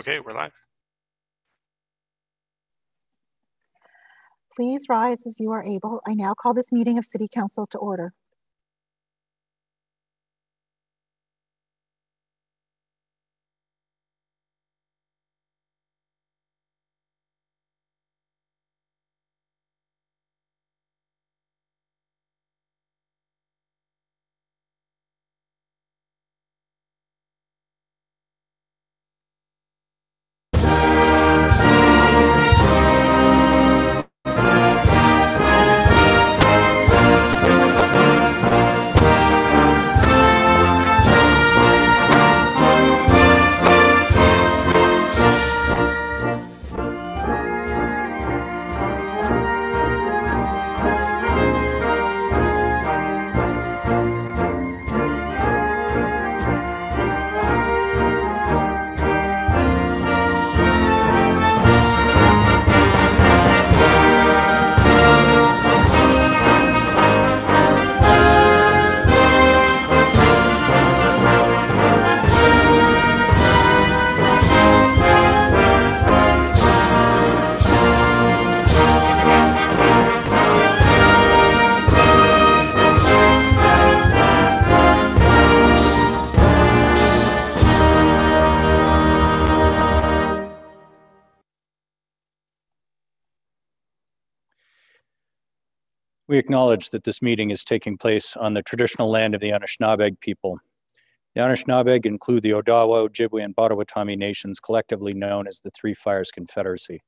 Okay, we're live. Please rise as you are able. I now call this meeting of City Council to order. We acknowledge that this meeting is taking place on the traditional land of the Anishinaabeg people. The Anishinaabeg include the Odawa, Ojibwe, and Potawatomi nations, collectively known as the Three Fires Confederacy.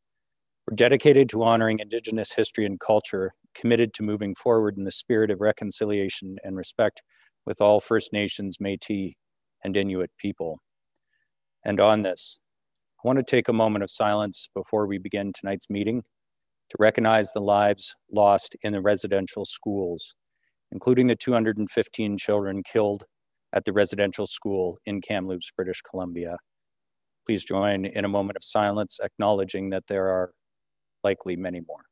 We're dedicated to honoring Indigenous history and culture, committed to moving forward in the spirit of reconciliation and respect with all First Nations, Métis, and Inuit people. And on this, I want to take a moment of silence before we begin tonight's meeting to recognize the lives lost in the residential schools, including the 215 children killed at the residential school in Kamloops, British Columbia. Please join in a moment of silence, acknowledging that there are likely many more.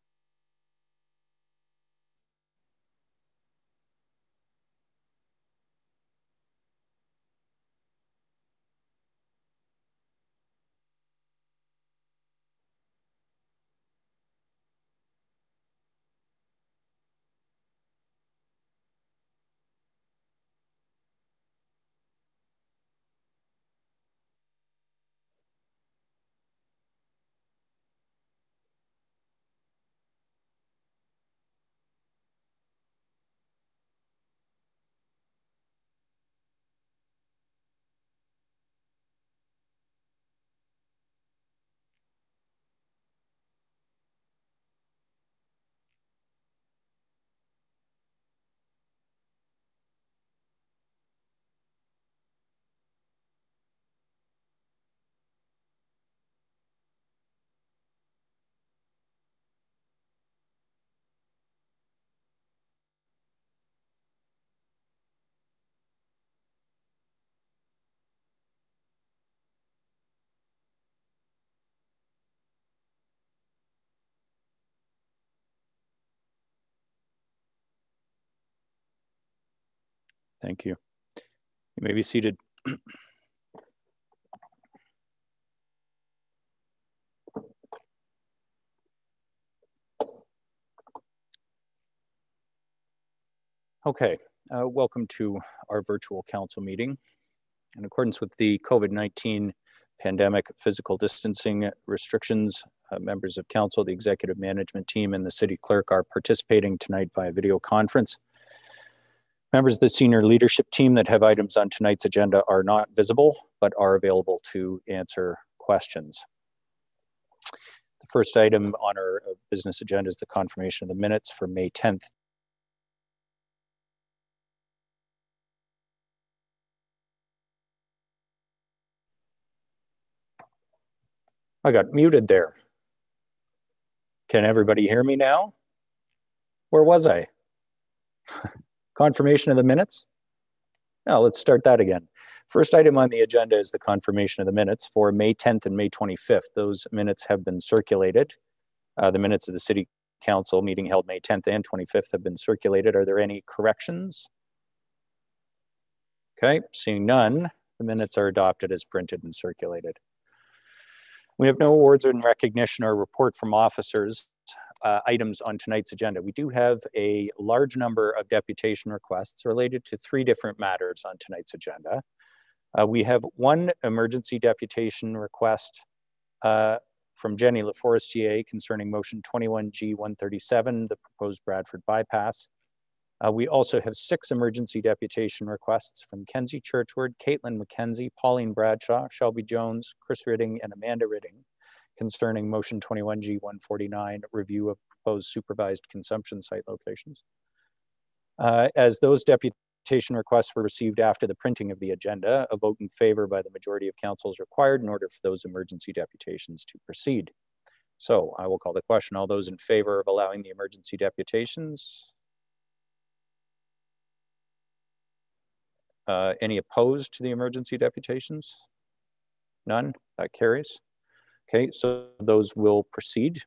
Thank you. You may be seated. Okay, uh, welcome to our virtual council meeting. In accordance with the COVID-19 pandemic physical distancing restrictions, uh, members of council, the executive management team, and the city clerk are participating tonight via video conference. Members of the senior leadership team that have items on tonight's agenda are not visible, but are available to answer questions. The first item on our uh, business agenda is the confirmation of the minutes for May 10th. I got muted there. Can everybody hear me now? Where was I? Confirmation of the minutes? Now let's start that again. First item on the agenda is the confirmation of the minutes for May 10th and May 25th. Those minutes have been circulated. Uh, the minutes of the City Council meeting held May 10th and 25th have been circulated. Are there any corrections? Okay, seeing none, the minutes are adopted as printed and circulated. We have no awards and recognition or report from officers uh, items on tonight's agenda. We do have a large number of deputation requests related to three different matters on tonight's agenda. Uh, we have one emergency deputation request uh, from Jenny LaForestier concerning motion 21G 137, the proposed Bradford bypass. Uh, we also have six emergency deputation requests from Kenzie Churchward, Caitlin McKenzie, Pauline Bradshaw, Shelby Jones, Chris Ridding, and Amanda Ridding concerning motion 21G 149, review of proposed supervised consumption site locations. Uh, as those deputation requests were received after the printing of the agenda, a vote in favor by the majority of council is required in order for those emergency deputations to proceed. So I will call the question. All those in favor of allowing the emergency deputations? Uh, any opposed to the emergency deputations? None, that carries. Okay, so those will proceed.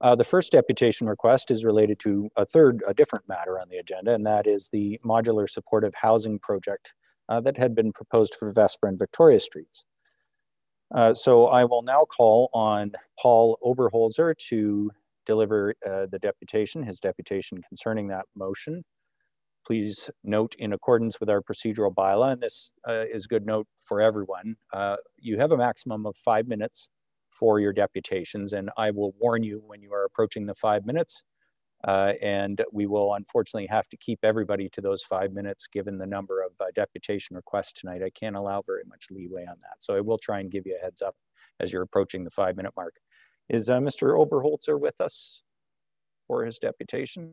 Uh, the first deputation request is related to a third, a different matter on the agenda, and that is the modular supportive housing project uh, that had been proposed for Vespra and Victoria Streets. Uh, so I will now call on Paul Oberholzer to deliver uh, the deputation, his deputation concerning that motion. Please note in accordance with our procedural bylaw, and this uh, is good note for everyone, uh, you have a maximum of five minutes for your deputations, and I will warn you when you are approaching the five minutes. Uh, and we will unfortunately have to keep everybody to those five minutes given the number of uh, deputation requests tonight. I can't allow very much leeway on that. So I will try and give you a heads up as you're approaching the five minute mark. Is uh, Mr. Oberholzer with us for his deputation?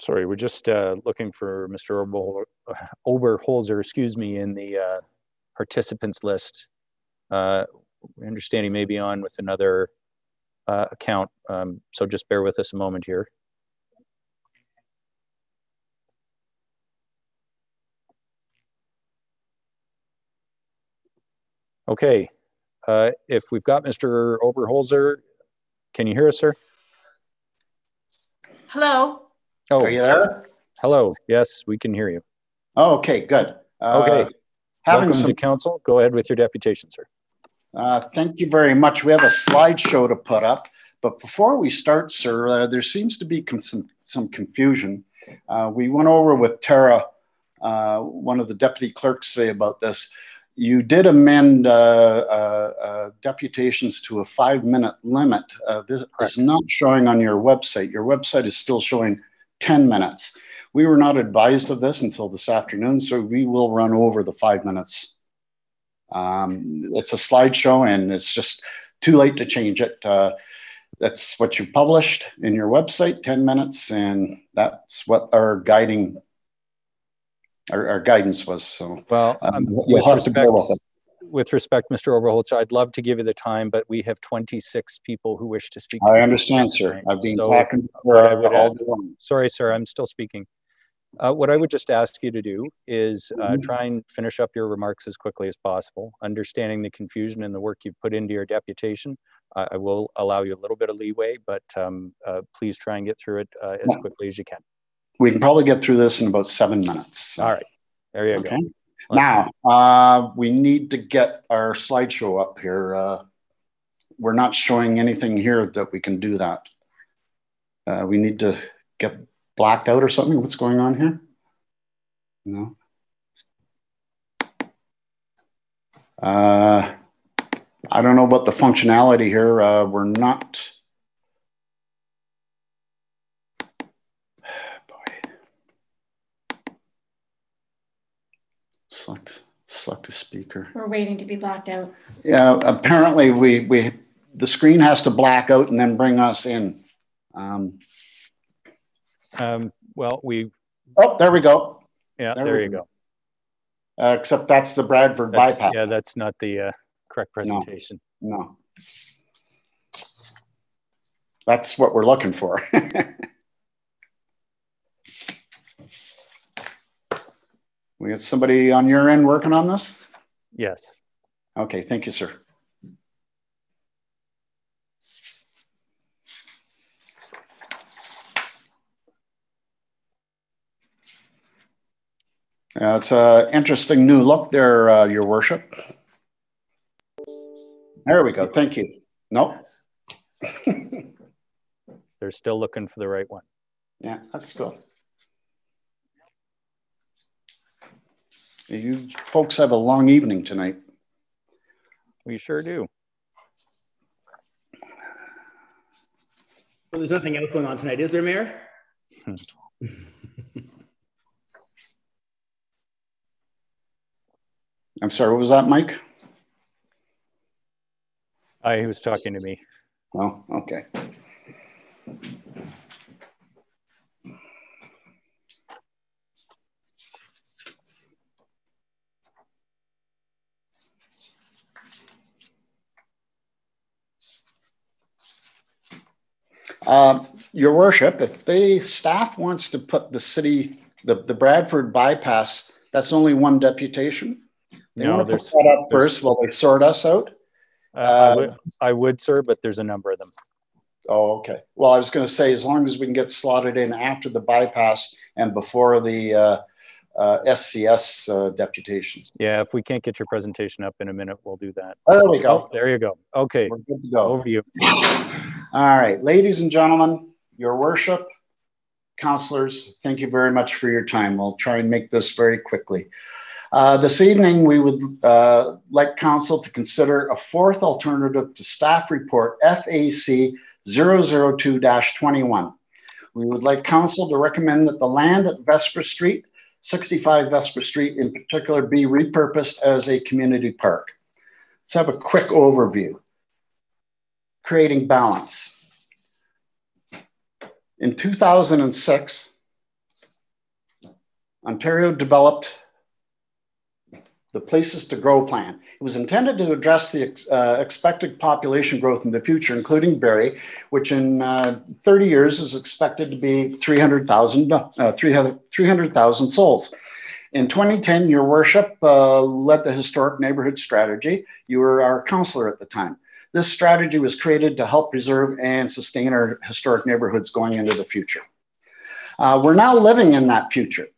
Sorry, we're just uh, looking for Mr. Ober, Oberholzer, excuse me, in the uh, participants list. Uh, we understand he may be on with another uh, account, um, so just bear with us a moment here. Okay, uh, if we've got Mr. Oberholzer, can you hear us, sir? Hello. Oh, Are you there? hello. Yes, we can hear you. Oh, okay, good. Uh, Okay. Having Welcome some, to council. Go ahead with your deputation, sir. uh, thank you very much. We have a slideshow to put up, but before we start, sir, uh, there seems to be some, some confusion. Uh, we went over with Tara, uh, one of the deputy clerks today about this. You did amend uh, uh, uh, deputations to a five-minute limit. Uh, this Correct. is not showing on your website. Your website is still showing 10 minutes. We were not advised of this until this afternoon, so we will run over the five minutes. Um, it's a slideshow and it's just too late to change it. Uh, that's what you published in your website, 10 minutes, and that's what our guiding our, our guidance was. So Well, um, um, you'll with have to go with it. With respect, Mr. Oberholzer, I'd love to give you the time, but we have 26 people who wish to speak. I you understand, sir. I've been So, talking for would all day long. Sorry, sir, I'm still speaking. Uh, what I would just ask you to do is uh, Mhm. try and finish up your remarks as quickly as possible, understanding the confusion and the work you've put into your deputation. Uh, I will allow you a little bit of leeway, but um, uh, please try and get through it uh, as quickly as you can. We can probably get through this in about seven minutes. All right, there you Okay. go. Let's Now, uh, we need to get our slideshow up here. Uh, we're not showing anything here that we can do that. Uh, we need to get blacked out or something. What's going on here? No. Uh, I don't know about the functionality here. Uh, we're not. Select, select a speaker. We're waiting to be blacked out. Yeah, apparently we, we, the screen has to black out and then bring us in. Um, Um, well, we, oh, there we go. yeah, There there we you go. go. Uh, except that's the Bradford That's, bypass. yeah, that's not the uh, correct presentation. No. That's what we're looking for. we got somebody on your end working on this? Yes. Okay, thank you, sir. Yeah, it's an interesting new look there, uh, Your Worship. There we go. Thank you. Nope. They're still looking for the right one. Yeah, that's cool. You folks have a long evening tonight. We sure do. Well, there's nothing else going on tonight, is there, Mayor? I'm sorry, what was that, Mike? I he was talking to me. Oh, okay. Uh, Your worship, if the staff wants to put the city, the, the Bradford bypass, that's only one deputation. They No, want to put that up first while they sort us out. Uh, I, Uh, would, I would, sir, but there's a number of them. Oh, okay. Well, I was going to say, as long as we can get slotted in after the bypass and before the uh, uh, SCS uh, deputations. Yeah, if we can't get your presentation up in a minute, we'll do that. There we Oh, go. there you go. Okay, We're good to go. over to you. All right, ladies and gentlemen, your worship, counselors, thank you very much for your time. We'll try and make this very quickly. Uh, this evening, we would uh, like council to consider a fourth alternative to staff report FAC 002-21. We would like council to recommend that the land at Vespra Street, 65 Vespra Street in particular, be repurposed as a community park. Let's have a quick overview. Creating balance. In 2006, Ontario developed the Places to Grow plan. It was intended to address the uh, expected population growth in the future, including Barrie, which in uh, 30 years is expected to be 300,000 uh, 300,000 souls. In 2010, your worship uh, led the historic neighborhood strategy. You were our counselor at the time. This strategy was created to help preserve and sustain our historic neighborhoods going into the future. Uh, we're now living in that future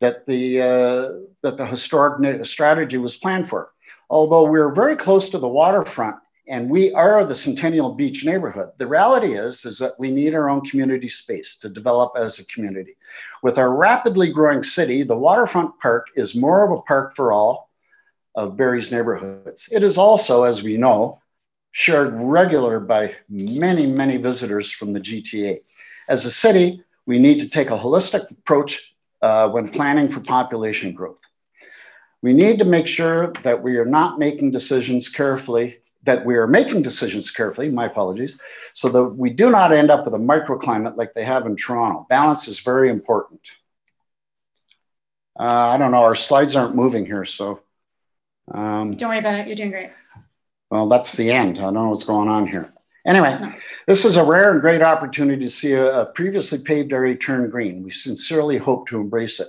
that the, uh, that the historic strategy was planned for. Although we're very close to the waterfront and we are the Centennial Beach neighborhood, the reality is, is that we need our own community space to develop as a community. With our rapidly growing city, the waterfront park is more of a park for all of Barrie's neighborhoods. It is also, as we know, shared regular by many, many visitors from the GTA. As a city, we need to take a holistic approach uh, when planning for population growth. We need to make sure that we are not making decisions carefully, that we are making decisions carefully, my apologies, so that we do not end up with a microclimate like they have in Toronto. Balance is very important. Uh, I don't know, our slides aren't moving here, so. Um, Don't worry about it. You're doing great. Well, that's the end. I don't know what's going on here. Anyway, this is a rare and great opportunity to see a, previously paved area turn green. We sincerely hope to embrace it.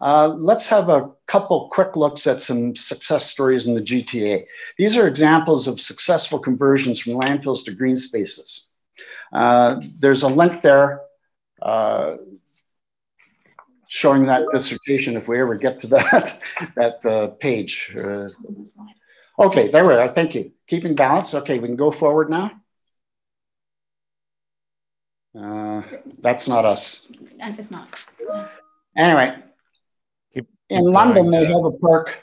Uh, let's have a couple quick looks at some success stories in the GTA. These are examples of successful conversions from landfills to green spaces. Uh, there's a link there uh, showing that dissertation if we ever get to that, that uh, page. Okay, there we are. Thank you. Keeping balance. Okay, we can go forward now. Uh, that's not us. It's not. Anyway, Keep- in London, going. they have a park.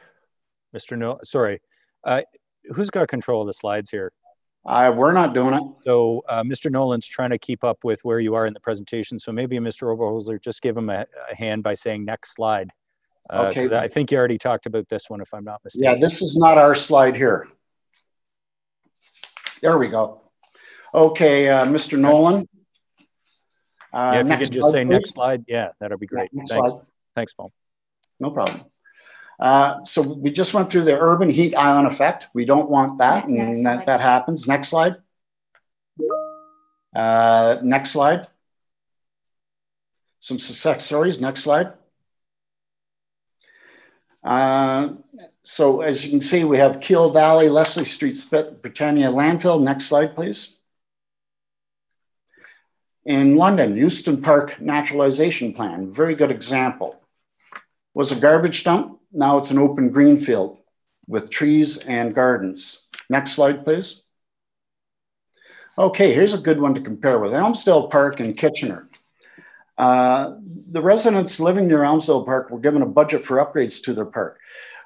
Mr. No, sorry. Uh, who's got control of the slides here? Uh, we're not doing it. So uh, Mr. Nolan's trying to keep up with where you are in the presentation. So maybe Mr. Oberholzer, just give him a, a hand by saying next slide. Uh, 'cause Okay. I think you already talked about this one, if I'm not mistaken. Yeah, this is not our slide here. There we go. Okay, uh, Mr. Nolan. Uh, Yeah, if you next could just say slide, next slide. Yeah, that'll be great. Next Thanks. slide. Thanks, Paul. No problem. Uh, so we just went through the urban heat island effect. We don't want that, Next and that, slide. that happens. Next slide. Uh, next slide. Some success stories. Next slide. Uh, so as you can see, we have Keele Valley, Leslie Street, Spit, Britannia landfill. Next slide, please. In London, Euston Park Naturalization Plan, very good example. Was a garbage dump, now it's an open green field with trees and gardens. Next slide, please. Okay, here's a good one to compare with Elmsdale Park in Kitchener. Uh, the residents living near Elmsdale Park were given a budget for upgrades to their park.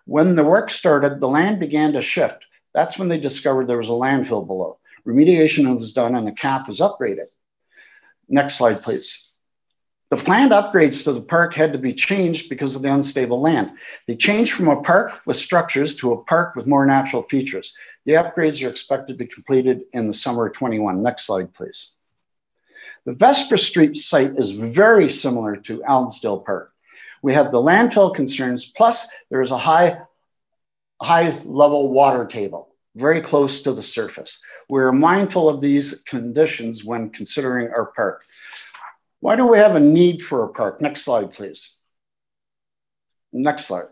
When the work started, the land began to shift. That's when they discovered there was a landfill below. Remediation was done and the cap was upgraded. Next slide, please. The planned upgrades to the park had to be changed because of the unstable land. They changed from a park with structures to a park with more natural features. The upgrades are expected to be completed in the summer of 21. Next slide, please. The Vespra Street site is very similar to Elmsdale Park. We have the landfill concerns, plus there is a high, high level water table, very close to the surface. We're mindful of these conditions when considering our park. Why do we have a need for a park? Next slide, please. Next slide.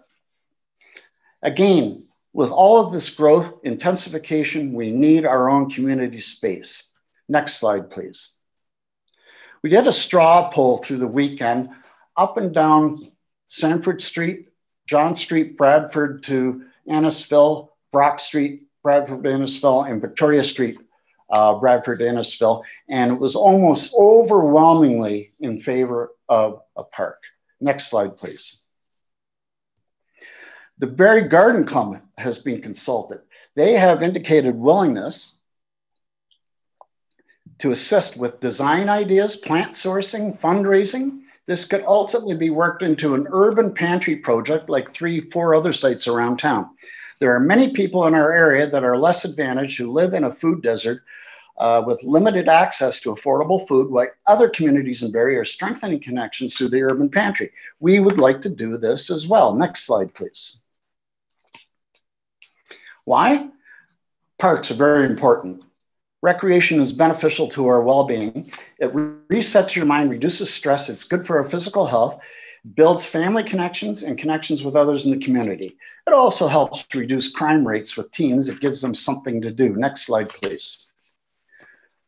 Again, with all of this growth, intensification, we need our own community space. Next slide, please. We did a straw poll through the weekend up and down Sanford Street, John Street, Bradford to Innisfil, Brock Street, Bradford, Innisfil, and Victoria Street, uh, Bradford, Innisfil. And it was almost overwhelmingly in favor of a park. Next slide, please. The Barrie Garden Club has been consulted. They have indicated willingness to assist with design ideas, plant sourcing, fundraising. This could ultimately be worked into an urban pantry project like three, four other sites around town. There are many people in our area that are less advantaged who live in a food desert uh, with limited access to affordable food, while other communities in Barrie are strengthening connections through the urban pantry. We would like to do this as well. Next slide, please. Why? Parks are very important. Recreation is beneficial to our well being. It resets your mind, reduces stress. It's good for our physical health, builds family connections and connections with others in the community. It also helps reduce crime rates with teens. It gives them something to do. Next slide, please.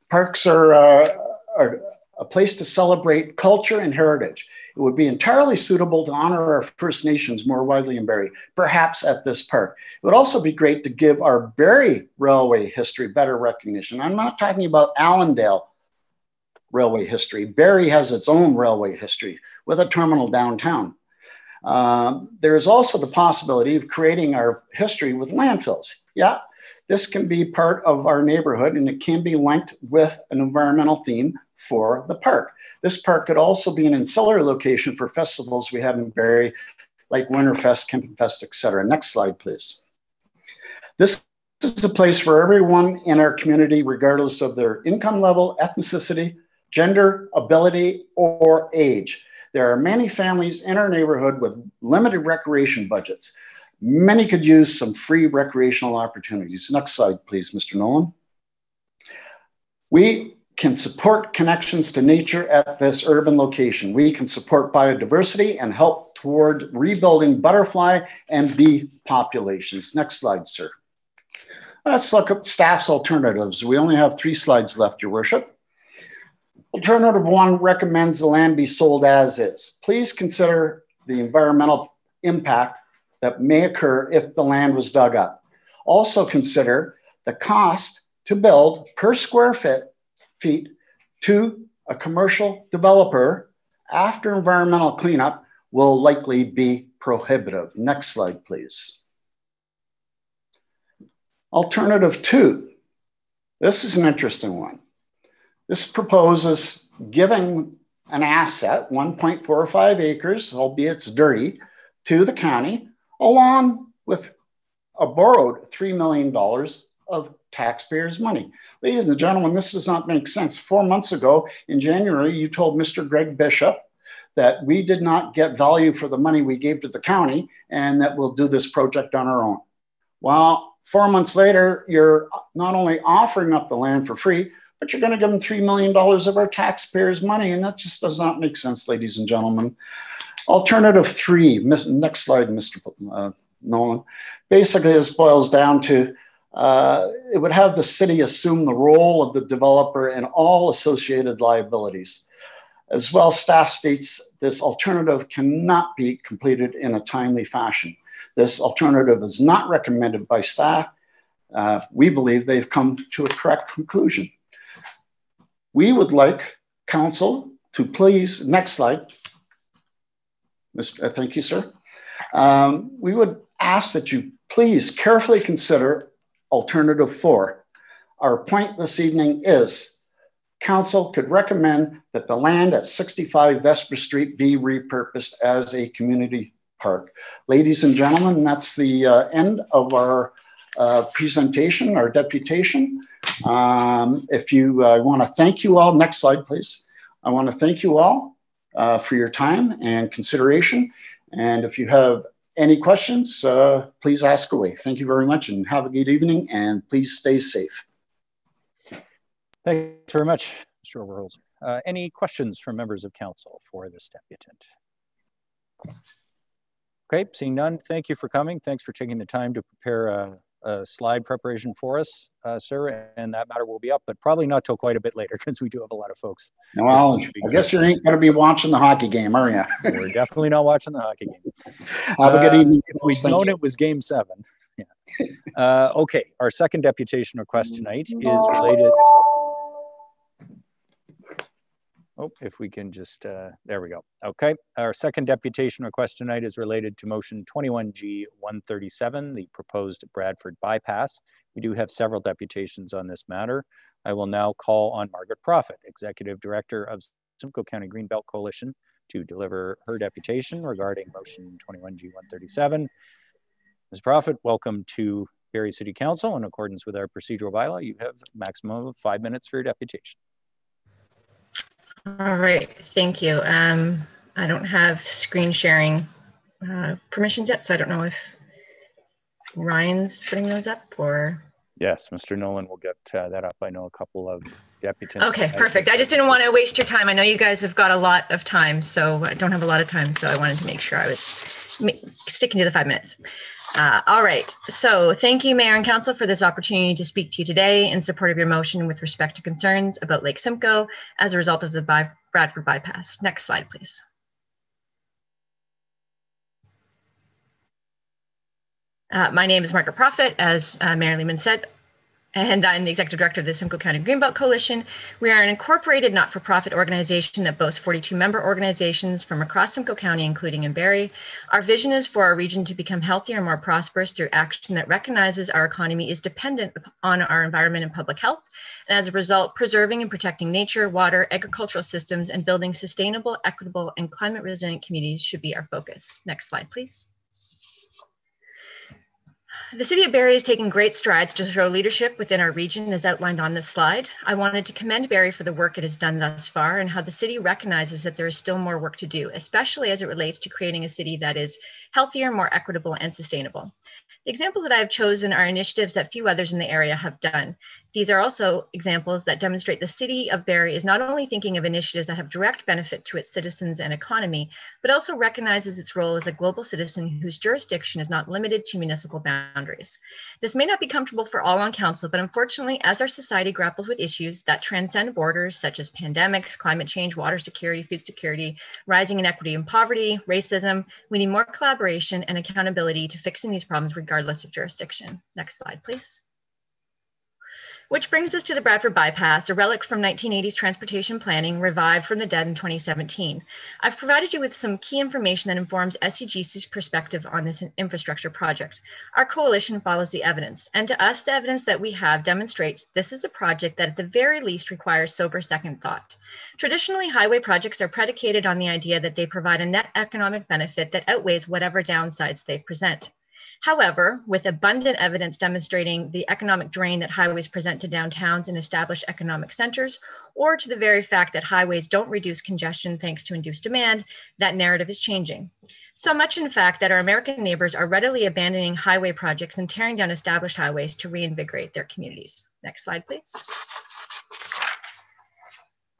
Parks are, uh, are a place to celebrate culture and heritage. It would be entirely suitable to honor our First Nations more widely in Barrie, perhaps at this park. It would also be great to give our Barrie Railway history better recognition. I'm not talking about Allandale railway history. Barrie has its own railway history with a terminal downtown. Uh, there is also the possibility of creating our history with landfills. Yeah, this can be part of our neighborhood and it can be linked with an environmental theme for the park. This park could also be an ancillary location for festivals we have in Barrie, like Winterfest, Kempenfest, etc. Next slide, please. This is a place for everyone in our community, regardless of their income level, ethnicity, gender, ability, or age. There are many families in our neighborhood with limited recreation budgets. Many could use some free recreational opportunities. Next slide, please, Mr. Nolan. We can support connections to nature at this urban location. We can support biodiversity and help toward rebuilding butterfly and bee populations. Next slide, sir. Let's look at staff's alternatives. We only have three slides left, Your Worship. Alternative one recommends the land be sold as is. Please consider the environmental impact that may occur if the land was dug up. Also consider the cost to build per square foot feet to a commercial developer after environmental cleanup will likely be prohibitive. Next slide, please. Alternative two. This is an interesting one. This proposes giving an asset, 1.45 acres, albeit it's dirty, to the county, along with a borrowed $3 million of taxpayers' money. Ladies and gentlemen, this does not make sense. Four months ago in January, you told Mr. Greg Bishop that we did not get value for the money we gave to the county and that we'll do this project on our own. Well, four months later, you're not only offering up the land for free, but you're going to give them $3 million of our taxpayers' money. And that just does not make sense, ladies and gentlemen. Alternative three, next slide, Mr. Uh, Nolan. Basically, this boils down to uh, it would have the city assume the role of the developer and all associated liabilities. As well, staff states this alternative cannot be completed in a timely fashion. This alternative is not recommended by staff. Uh, we believe they've come to a correct conclusion. We would like council to please, next slide. Uh, thank you, sir. Um, we would ask that you please carefully consider alternative four. Our point this evening is council could recommend that the land at 65 Vespra Street be repurposed as a community park. Ladies and gentlemen, that's the uh, end of our uh, presentation, our deputation. Um, if you uh, want to thank you all, next slide, please. I want to thank you all uh, for your time and consideration. And if you have any questions, uh, please ask away. Thank you very much and have a good evening and please stay safe. Thanks very much, Mr. Oberholzer. Uh, any questions from members of council for this deputant? Okay, seeing none, thank you for coming. Thanks for taking the time to prepare a, slide preparation for us, uh, sir. And that matter will be up, but probably not till quite a bit later because we do have a lot of folks. Well, I guess you ain't going to be watching the hockey game, are you? We're definitely not watching the hockey game. Have a good Uh, evening. If we'd known you. it was game seven. Yeah. Uh, okay, our second deputation request tonight is related. Oh, if we can just, uh, there we go. Okay, our second deputation request tonight is related to motion 21G 137, the proposed Bradford bypass. We do have several deputations on this matter. I will now call on Margaret Prophet, Executive Director of Simcoe County Greenbelt Coalition, to deliver her deputation regarding motion 21G 137. Ms. Prophet, welcome to Barrie City Council. In accordance with our procedural bylaw, you have a maximum of five minutes for your deputation. All right, thank you. Um, I don't have screen sharing uh, permissions yet, so I don't know if Ryan's putting those up or. Yes, Mr. Nolan will get uh, that up. I know a couple of deputants. Okay, tonight. perfect. I just didn't want to waste your time. I know you guys have got a lot of time, so I don't have a lot of time, so I wanted to make sure I was sticking to the five minutes. Uh, all right, so thank you, Mayor and Council, for this opportunity to speak to you today in support of your motion with respect to concerns about Lake Simcoe as a result of the Bradford bypass. Next slide, please. Uh, my name is Margaret Prophet, as uh, Mayor Lehman said, and I'm the executive director of the Simcoe County Greenbelt Coalition. We are an incorporated not-for-profit organization that boasts 42 member organizations from across Simcoe County, including in Barrie. Our vision is for our region to become healthier and more prosperous through action that recognizes our economy is dependent on our environment and public health, and as a result, preserving and protecting nature, water, agricultural systems, and building sustainable, equitable, and climate resilient communities should be our focus. Next slide, please. The City of Barrie is taking great strides to show leadership within our region as outlined on this slide. I wanted to commend Barrie for the work it has done thus far and how the city recognizes that there is still more work to do, especially as it relates to creating a city that is healthier, more equitable, and sustainable. The examples that I have chosen are initiatives that few others in the area have done. These are also examples that demonstrate the City of Barrie is not only thinking of initiatives that have direct benefit to its citizens and economy, but also recognizes its role as a global citizen whose jurisdiction is not limited to municipal boundaries. This may not be comfortable for all on council, but unfortunately, as our society grapples with issues that transcend borders, such as pandemics, climate change, water security, food security, rising inequity and poverty, racism, we need more collaboration and accountability to fixing these problems regardless of jurisdiction. Next slide, please. Which brings us to the Bradford Bypass, a relic from 1980s transportation planning revived from the dead in 2017. I've provided you with some key information that informs SCGC's perspective on this infrastructure project. Our coalition follows the evidence, and to us, the evidence that we have demonstrates this is a project that at the very least requires sober second thought. Traditionally, highway projects are predicated on the idea that they provide a net economic benefit that outweighs whatever downsides they present. However, with abundant evidence demonstrating the economic drain that highways present to downtowns and established economic centers, or to the very fact that highways don't reduce congestion thanks to induced demand, that narrative is changing. So much, in fact, that our American neighbors are readily abandoning highway projects and tearing down established highways to reinvigorate their communities. Next slide, please.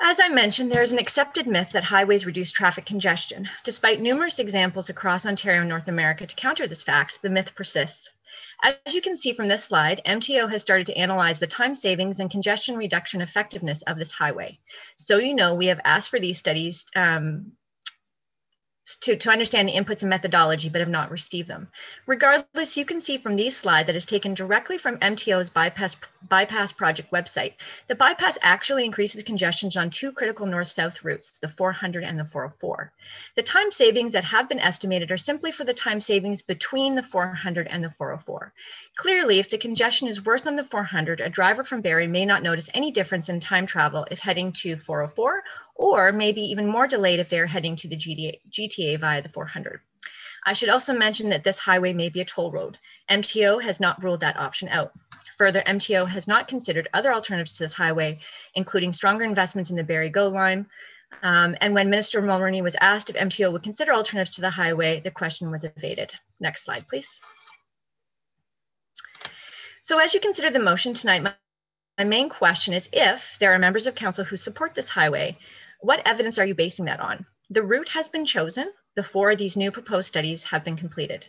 As I mentioned, there is an accepted myth that highways reduce traffic congestion. Despite numerous examples across Ontario and North America to counter this fact, the myth persists. As you can see from this slide, MTO has started to analyze the time savings and congestion reduction effectiveness of this highway. So you know, we have asked for these studies um, to, to understand the inputs and methodology, but have not received them. Regardless, you can see from these slides that is taken directly from MTO's bypass, bypass project website. The bypass actually increases congestions on two critical north-south routes, the 400 and the 404. The time savings that have been estimated are simply for the time savings between the 400 and the 404. Clearly, if the congestion is worse on the 400, a driver from Barrie may not notice any difference in time travel if heading to 404 or maybe even more delayed if they're heading to the GTA, GTA via the 400. I should also mention that this highway may be a toll road. MTO has not ruled that option out. Further, MTO has not considered other alternatives to this highway, including stronger investments in the Barrie Go line. Um, and when Minister Mulroney was asked if MTO would consider alternatives to the highway, the question was evaded. Next slide, please. So as you consider the motion tonight, my, my main question is if there are members of council who support this highway, what evidence are you basing that on? The route has been chosen before these new proposed studies have been completed.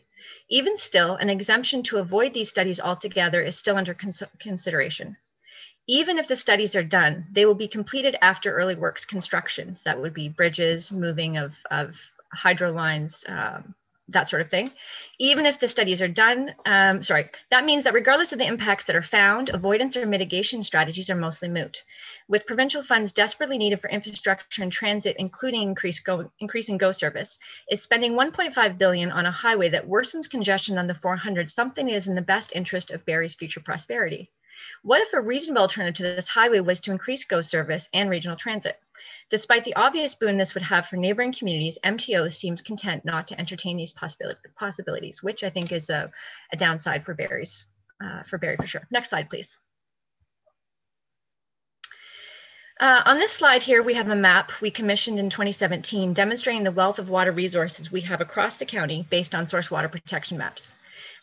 Even still, an exemption to avoid these studies altogether is still under cons consideration. Even if the studies are done, they will be completed after early works construction. That would be bridges, moving of, of hydro lines, um, that sort of thing. Even if the studies are done, um, sorry, that means that regardless of the impacts that are found, avoidance or mitigation strategies are mostly moot. With provincial funds desperately needed for infrastructure and transit, including increase go, increasing GO service, is spending 1.5 billion on a highway that worsens congestion on the 400 something that is in the best interest of Barrie's future prosperity? What if a reasonable alternative to this highway was to increase GO service and regional transit? Despite the obvious boon this would have for neighboring communities, MTO seems content not to entertain these possibilities, which I think is a, a downside for Barrie's, uh, for Barrie for sure. Next slide, please. Uh, on this slide here, we have a map we commissioned in 2017 demonstrating the wealth of water resources we have across the county based on source water protection maps.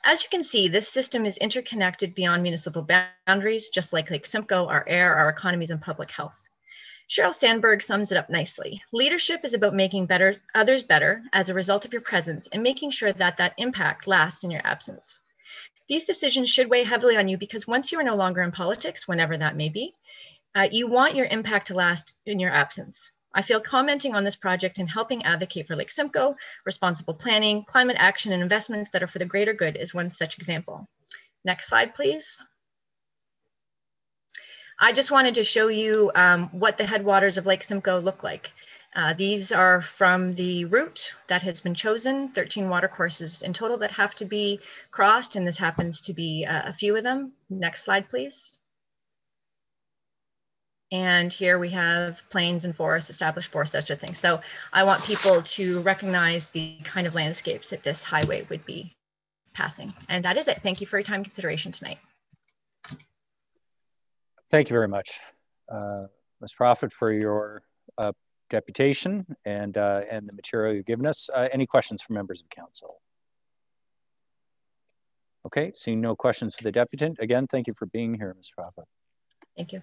As you can see, this system is interconnected beyond municipal boundaries, just like Lake Simcoe, our air, our economies, and public health. Sheryl Sandberg sums it up nicely. Leadership is about making better others better as a result of your presence and making sure that that impact lasts in your absence. These decisions should weigh heavily on you because once you are no longer in politics, whenever that may be, uh, you want your impact to last in your absence. I feel commenting on this project and helping advocate for Lake Simcoe, responsible planning, climate action, and investments that are for the greater good is one such example. Next slide, please. I just wanted to show you um, what the headwaters of Lake Simcoe look like. Uh, these are from the route that has been chosen, 13 watercourses in total that have to be crossed, and this happens to be uh, a few of them. Next slide, please. And here we have plains and forests, established forests, that sort of thing. So I want people to recognize the kind of landscapes that this highway would be passing. And that is it. Thank you for your time consideration tonight. Thank you very much, uh, Ms. Prophet, for your uh, deputation and, uh, and the material you've given us. Uh, any questions from members of council? Okay, seeing no questions for the deputant. Again, thank you for being here, Ms. Prophet. Thank you.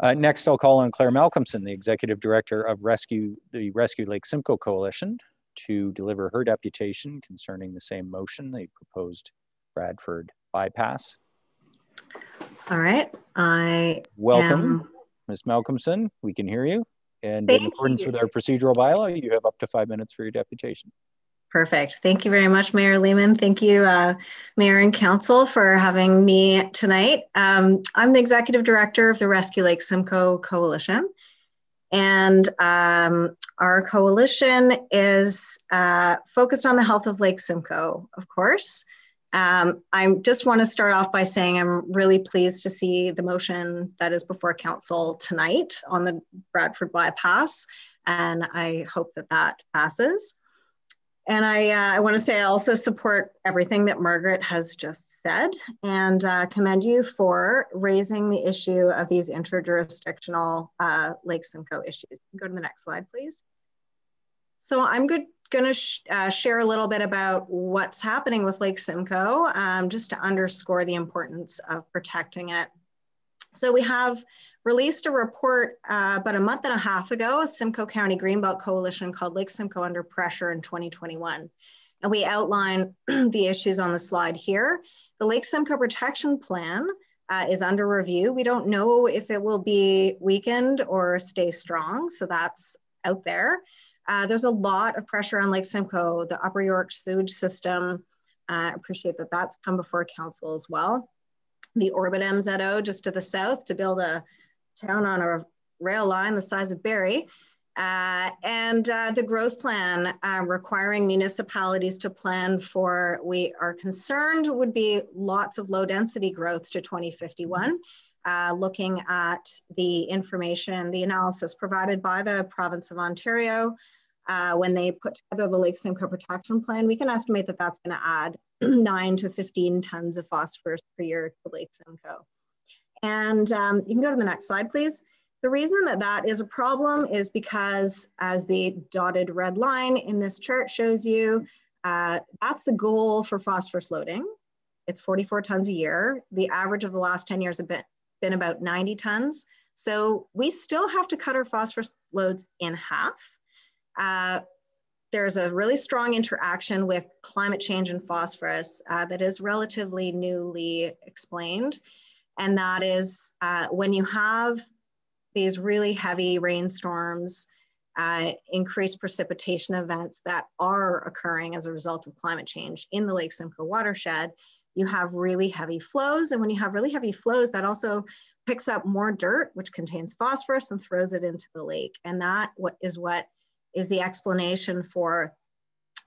Uh, next, I'll call on Claire Malcolmson, the Executive Director of Rescue, the Rescue Lake Simcoe Coalition, to deliver her deputation concerning the same motion, the proposed Bradford bypass. All right. I welcome. Ms. Malcolmson. We can hear you. And Thank in accordance you. with our procedural bylaw, you have up to five minutes for your deputation. Perfect. Thank you very much, Mayor Lehman. Thank you, uh, Mayor and Council, for having me tonight. Um, I'm the Executive Director of the Rescue Lake Simcoe Coalition. And um, our coalition is uh, focused on the health of Lake Simcoe, of course. Um, I just want to start off by saying I'm really pleased to see the motion that is before council tonight on the Bradford bypass, and I hope that that passes. And I, uh, I want to say I also support everything that Margaret has just said and uh, commend you for raising the issue of these interjurisdictional uh, Lake Simcoe issues. Go to the next slide, please. So I'm good going to sh uh, share a little bit about what's happening with Lake Simcoe, um, just to underscore the importance of protecting it. So we have released a report uh, about a month and a half ago with Simcoe County Greenbelt Coalition called Lake Simcoe Under Pressure in 2021. And we outline the issues on the slide here. The Lake Simcoe Protection Plan uh, is under review. We don't know if it will be weakened or stay strong, so that's out there. Uh, there's a lot of pressure on Lake Simcoe, the Upper York sewage system. I uh, appreciate that that's come before council as well. The Orbit MZO just to the south to build a town on a rail line the size of Barrie. Uh, and uh, the growth plan uh, requiring municipalities to plan for, we are concerned would be lots of low density growth to 2051. Uh, looking at the information, the analysis provided by the province of Ontario, uh, when they put together the Lake Simcoe Protection Plan, we can estimate that that's going to add 9 to 15 tons of phosphorus per year to Lake Simcoe. And um, you can go to the next slide, please. The reason that that is a problem is because as the dotted red line in this chart shows you, uh, that's the goal for phosphorus loading. It's 44 tons a year. The average of the last 10 years have been, been about 90 tons. So we still have to cut our phosphorus loads in half. Uh, there's a really strong interaction with climate change and phosphorus uh, that is relatively newly explained. And that is uh, when you have these really heavy rainstorms, uh, increased precipitation events that are occurring as a result of climate change in the Lake Simcoe watershed, you have really heavy flows. And when you have really heavy flows, that also picks up more dirt, which contains phosphorus, and throws it into the lake. And that what is what is the explanation for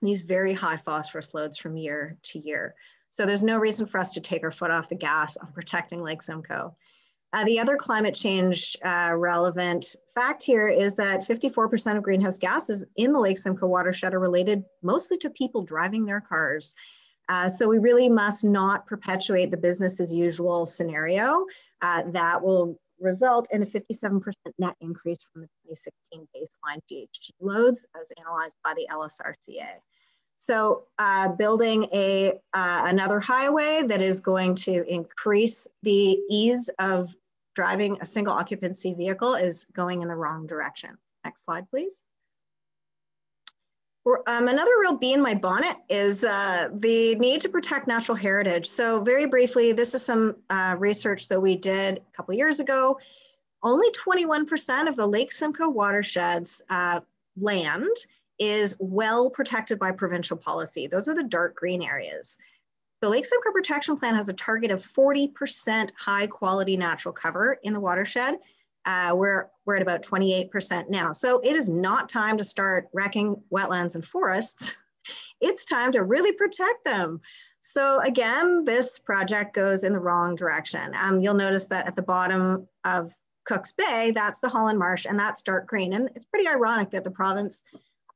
these very high phosphorus loads from year to year. So there's no reason for us to take our foot off the gas on protecting Lake Simcoe. Uh, the other climate change uh, relevant fact here is that 54% of greenhouse gases in the Lake Simcoe watershed are related mostly to people driving their cars. Uh, so we really must not perpetuate the business as usual scenario uh, that will result in a 57% net increase from the 2016 baseline GHG loads as analyzed by the LSRCA. So uh, building a uh, another highway that is going to increase the ease of driving a single occupancy vehicle is going in the wrong direction. Next slide, please. Um, another real bee in my bonnet is uh, the need to protect natural heritage. So very briefly, this is some uh, research that we did a couple years ago. Only 21% of the Lake Simcoe watershed's uh, land is well protected by provincial policy. Those are the dark green areas. The Lake Simcoe Protection Plan has a target of 40% high quality natural cover in the watershed. Uh, we're, we're at about 28% now. So it is not time to start wrecking wetlands and forests. It's time to really protect them. So again, this project goes in the wrong direction. Um, you'll notice that at the bottom of Cook's Bay, that's the Holland Marsh and that's dark green. And it's pretty ironic that the province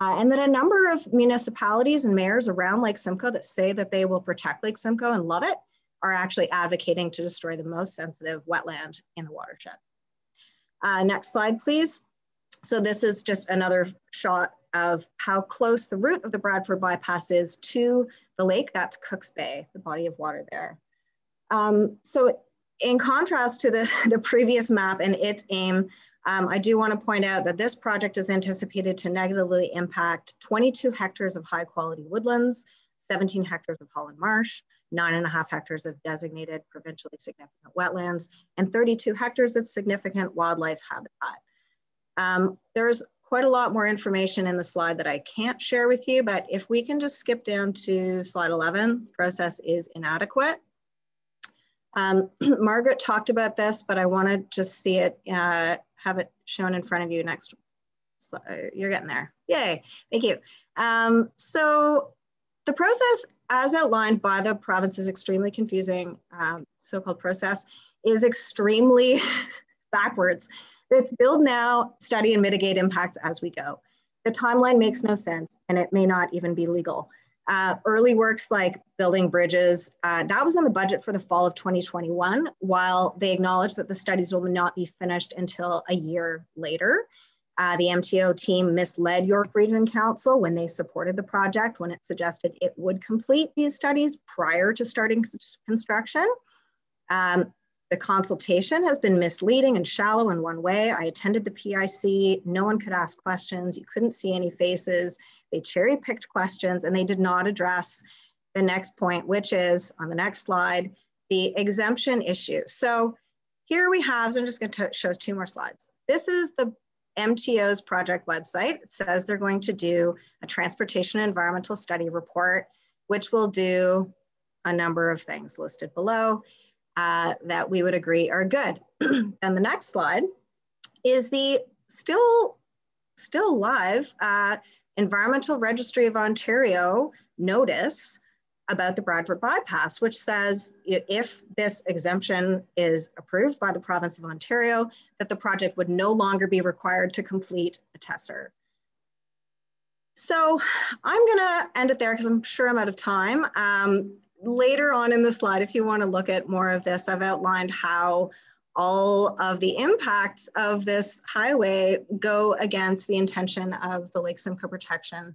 uh, and then a number of municipalities and mayors around Lake Simcoe that say that they will protect Lake Simcoe and love it are actually advocating to destroy the most sensitive wetland in the watershed. Uh, next slide, please. So this is just another shot of how close the route of the Bradford bypass is to the lake. That's Cook's Bay, the body of water there. Um, so in contrast to the, the previous map and its aim um, I do want to point out that this project is anticipated to negatively impact 22 hectares of high quality woodlands, 17 hectares of Holland Marsh, nine and a half hectares of designated provincially significant wetlands, and 32 hectares of significant wildlife habitat. Um, there's quite a lot more information in the slide that I can't share with you, but if we can just skip down to slide 11, process is inadequate. Um, Margaret talked about this, but I want to just see it uh, have it shown in front of you next. So uh, you're getting there. Yay, thank you. Um, so the process as outlined by the province is extremely confusing um, so-called process is extremely backwards. It's build now, study and mitigate impacts as we go. The timeline makes no sense and it may not even be legal. Uh, early works like building bridges, uh, that was in the budget for the fall of 2021, while they acknowledge that the studies will not be finished until a year later. Uh, the MTO team misled York Region Council when they supported the project when it suggested it would complete these studies prior to starting construction. Um, The consultation has been misleading and shallow in one way. I attended the PIC. No one could ask questions. You couldn't see any faces. They cherry picked questions and they did not address the next point, which is on the next slide, the exemption issue. So here we have, so I'm just going to show two more slides. This is the MTO's project website. It says they're going to do a transportation environmental study report, which will do a number of things listed below uh, that we would agree are good. and the next slide is the still, still live uh, Environmental Registry of Ontario notice about the Bradford bypass, which says if this exemption is approved by the province of Ontario, that the project would no longer be required to complete a TESSER. So I'm gonna end it there because I'm sure I'm out of time. Um, later on in the slide, if you wanna look at more of this, I've outlined how all of the impacts of this highway go against the intention of the Lake Simcoe Protection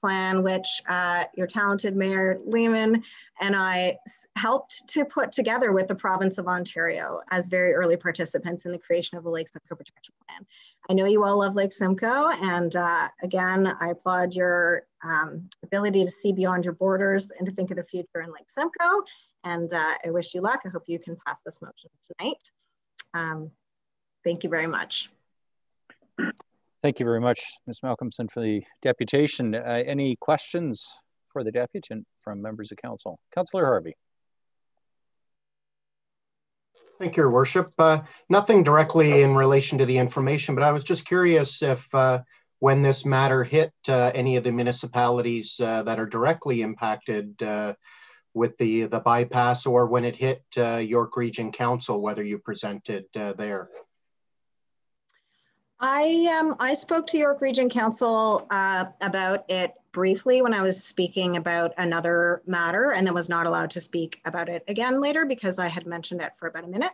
plan, which uh, your talented Mayor Lehman and I helped to put together with the province of Ontario as very early participants in the creation of the Lake Simcoe Protection Plan. I know you all love Lake Simcoe, and uh, again, I applaud your um, ability to see beyond your borders and to think of the future in Lake Simcoe. And uh, I wish you luck. I hope you can pass this motion tonight. Um, thank you very much. Thank you very much, Ms. Malcolmson, for the deputation. Uh, any questions for the deputant from members of council? Councillor Harvey. Thank you, Your Worship. Uh, nothing directly in relation to the information, but I was just curious if uh, when this matter hit uh, any of the municipalities uh, that are directly impacted uh, with the, the bypass or when it hit York Region Council, whether you presented there. I um I spoke to York Region Council uh, about it briefly when I was speaking about another matter, and then was not allowed to speak about it again later because I had mentioned it for about a minute.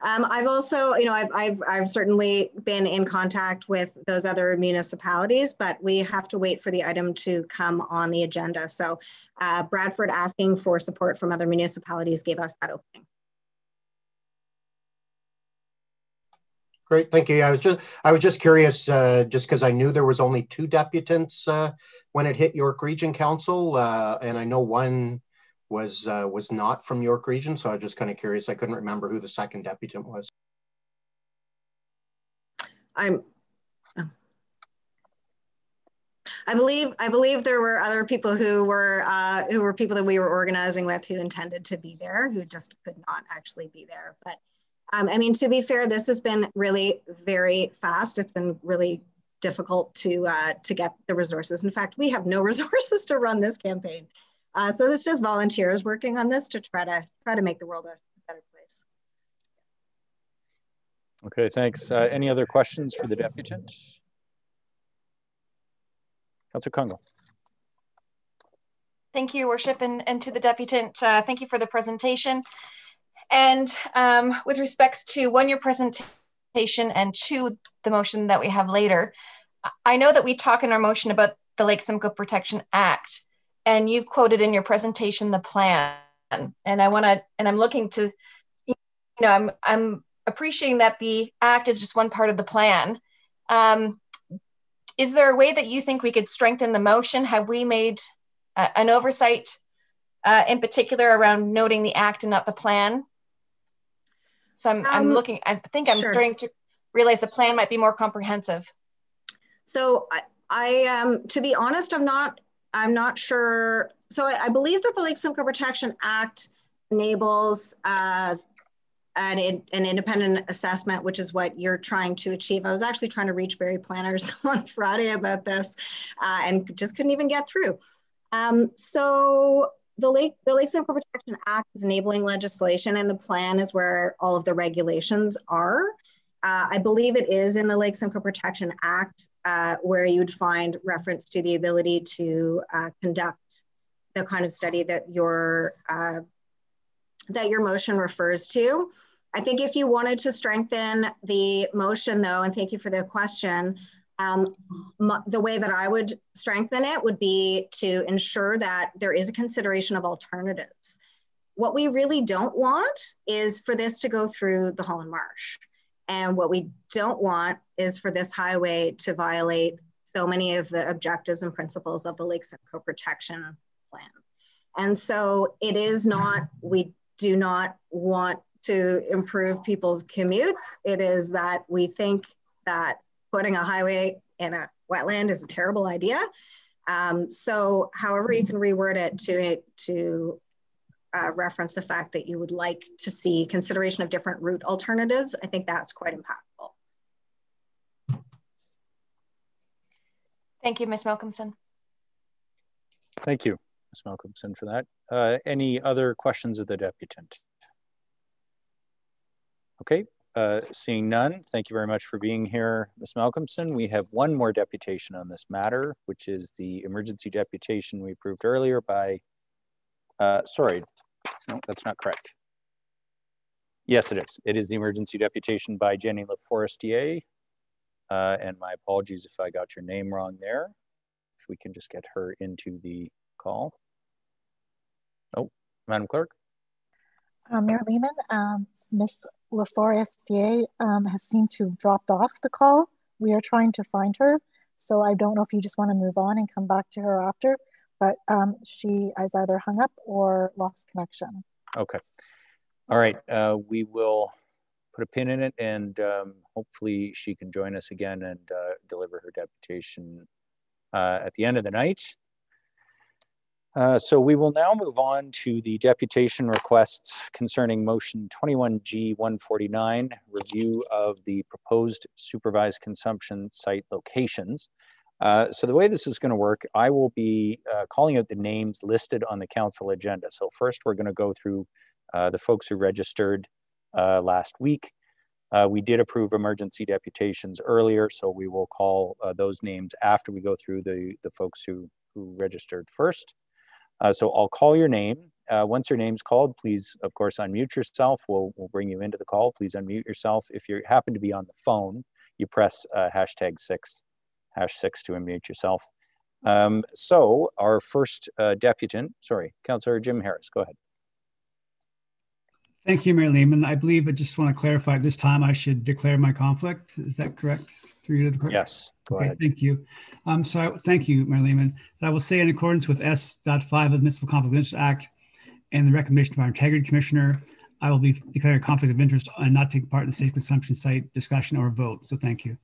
Um, I've also, you know, I've, I've, I've certainly been in contact with those other municipalities, but we have to wait for the item to come on the agenda. So uh, Bradford asking for support from other municipalities gave us that opening. Great, thank you. I was just I was just curious, uh, just because I knew there was only two deputants uh, when it hit York Region Council, uh, and I know one was uh, was not from York Region, so I was just kind of curious. I couldn't remember who the second deputant was. I'm. I believe I believe there were other people who were uh, who were people that we were organizing with who intended to be there, who just could not actually be there, but. Um, I mean, to be fair, this has been really very fast. It's been really difficult to uh, to get the resources. In fact, we have no resources to run this campaign. Uh, so it's just volunteers working on this to try to try to make the world a better place. Okay, thanks. Uh, any other questions for the deputant? Councillor Kungl. Thank you, Worship, and, and to the deputant, uh, thank you for the presentation. And um, with respects to one, your presentation, and two, the motion that we have later, I know that we talk in our motion about the Lake Simcoe Protection Act, and you've quoted in your presentation the plan. And I want to, and I'm looking to, you know, I'm I'm appreciating that the act is just one part of the plan. Um, is there a way that you think we could strengthen the motion? Have we made uh, an oversight uh, in particular around noting the act and not the plan? So I'm, um, I'm looking, I think I'm sure. starting to realize the plan might be more comprehensive. So I, I um, to be honest, I'm not, I'm not sure. So I, I believe that the Lake Simcoe Protection Act enables uh, an, an independent assessment, which is what you're trying to achieve. I was actually trying to reach Barrie planners on Friday about this uh, and just couldn't even get through. Um, so the Lake the Lake Simcoe Protection Act is enabling legislation, and the plan is where all of the regulations are. Uh, I believe it is in the Lake Simcoe Protection Act uh, where you'd find reference to the ability to uh, conduct the kind of study that your uh, that your motion refers to. I think if you wanted to strengthen the motion, though, and thank you for the question, um, the way that I would strengthen it would be to ensure that there is a consideration of alternatives. what we really don't want is for this to go through the Holland Marsh. And what we don't want is for this highway to violate so many of the objectives and principles of the Lake Simcoe Protection Plan. And so it is not, we do not want to improve people's commutes. It is that we think that putting a highway in a wetland is a terrible idea. Um, so however you can reword it to, to uh, reference the fact that you would like to see consideration of different route alternatives, I think that's quite impactful. Thank you, Ms. Malcolmson. Thank you, Ms. Malcolmson, for that. Uh, any other questions of the deputant? Okay, uh, seeing none, thank you very much for being here, Ms. Malcolmson. We have one more deputation on this matter, which is the emergency deputation we approved earlier by, uh, sorry, no, that's not correct. Yes, it is. It is the emergency deputation by Jenny LaForestier. Uh, and my apologies if I got your name wrong there. If we can just get her into the call. Oh, Madam Clerk. Uh, Mayor Lehman, um, Ms. LaForestier um, has seemed to have dropped off the call. We are trying to find her. So I don't know if you just want to move on and come back to her after, but um, she has either hung up or lost connection. Okay. All right. Uh, we will put a pin in it and um, hopefully she can join us again and uh, deliver her deputation uh, at the end of the night. Uh, so we will now move on to the deputation requests concerning motion 21G 149, review of the proposed supervised consumption site locations. Uh, so the way this is going to work, I will be uh, calling out the names listed on the council agenda. So first we're going to go through uh, the folks who registered uh, last week. Uh, we did approve emergency deputations earlier, so we will call those names after we go through the, the folks who, who registered first. So I'll call your name. Once your name's called, please, of course, unmute yourself. We'll, we'll bring you into the call. Please unmute yourself. If you happen to be on the phone, you press hashtag six, hash six to unmute yourself. Um, so our first uh, deputant, sorry, Councillor Jim Harris, go ahead. Thank you, Mayor Lehman. I believe I just want to clarify this time I should declare my conflict. Is that correct? Through you to the clerk? Yes, go Okay, ahead. thank you. Um, so I- thank you, Mayor Lehman. I will say in accordance with S.5 of the Municipal Conflict of Interest Act and the recommendation of our Integrity Commissioner, I will be declaring a conflict of interest and not taking part in the safe consumption site discussion or vote. So thank you.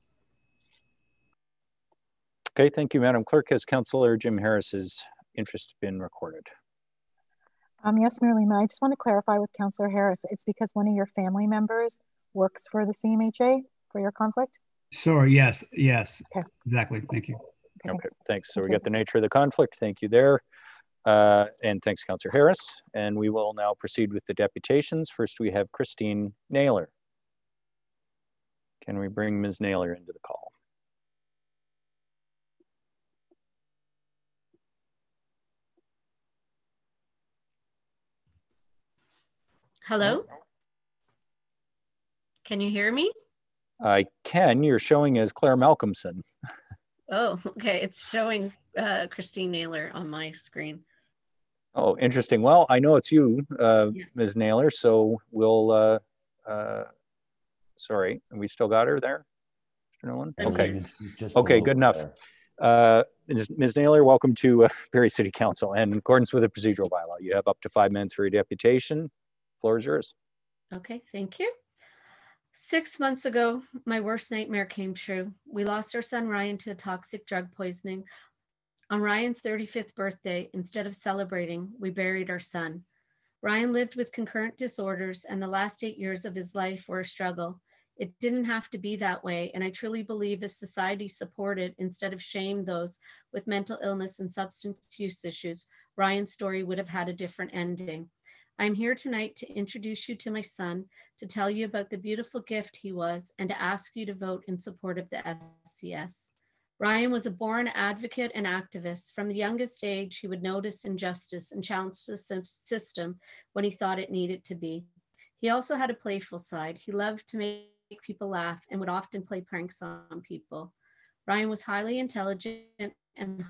Okay, thank you, Madam Clerk. Has Councillor Jim Harris's interest been recorded? Um, yes, Mayor Lehman, I just want to clarify with Councillor Harris. It's because one of your family members works for the CMHA for your conflict? Sure, yes, yes, Okay. exactly. Thank you. Okay, thanks. thanks. So we Okay. get the nature of the conflict. Thank you there. Uh, and thanks, Councillor Harris. And we will now proceed with the deputations. First, we have Christine Naylor. Can we bring Ms. Naylor into the call? Hello? Can you hear me? I can. You're showing as Claire Malcolmson. Oh, okay. It's showing uh, Christine Naylor on my screen. Oh, interesting. Well, I know it's you, uh, Yeah. Ms. Naylor. So we'll. Uh, uh, sorry, we still got her there, Mr. Nolan. Okay. here. Okay, good enough. Uh, Ms. Ms. Naylor, welcome to uh, Barrie City Council. And in accordance with the procedural bylaw, you have up to five minutes for your deputation. Floor is yours. Okay, thank you. Six months ago, my worst nightmare came true. We lost our son Ryan to a toxic drug poisoning. On Ryan's 35th birthday, instead of celebrating, we buried our son. Ryan lived with concurrent disorders, and the last eight years of his life were a struggle. It didn't have to be that way, and I truly believe if society supported instead of shamed those with mental illness and substance use issues, Ryan's story would have had a different ending. I'm here tonight to introduce you to my son, to tell you about the beautiful gift he was, and to ask you to vote in support of the SCS. Ryan was a born advocate and activist. From the youngest age, he would notice injustice and challenge the system when he thought it needed to be. He also had a playful side. He loved to make people laugh and would often play pranks on people. Ryan was highly intelligent and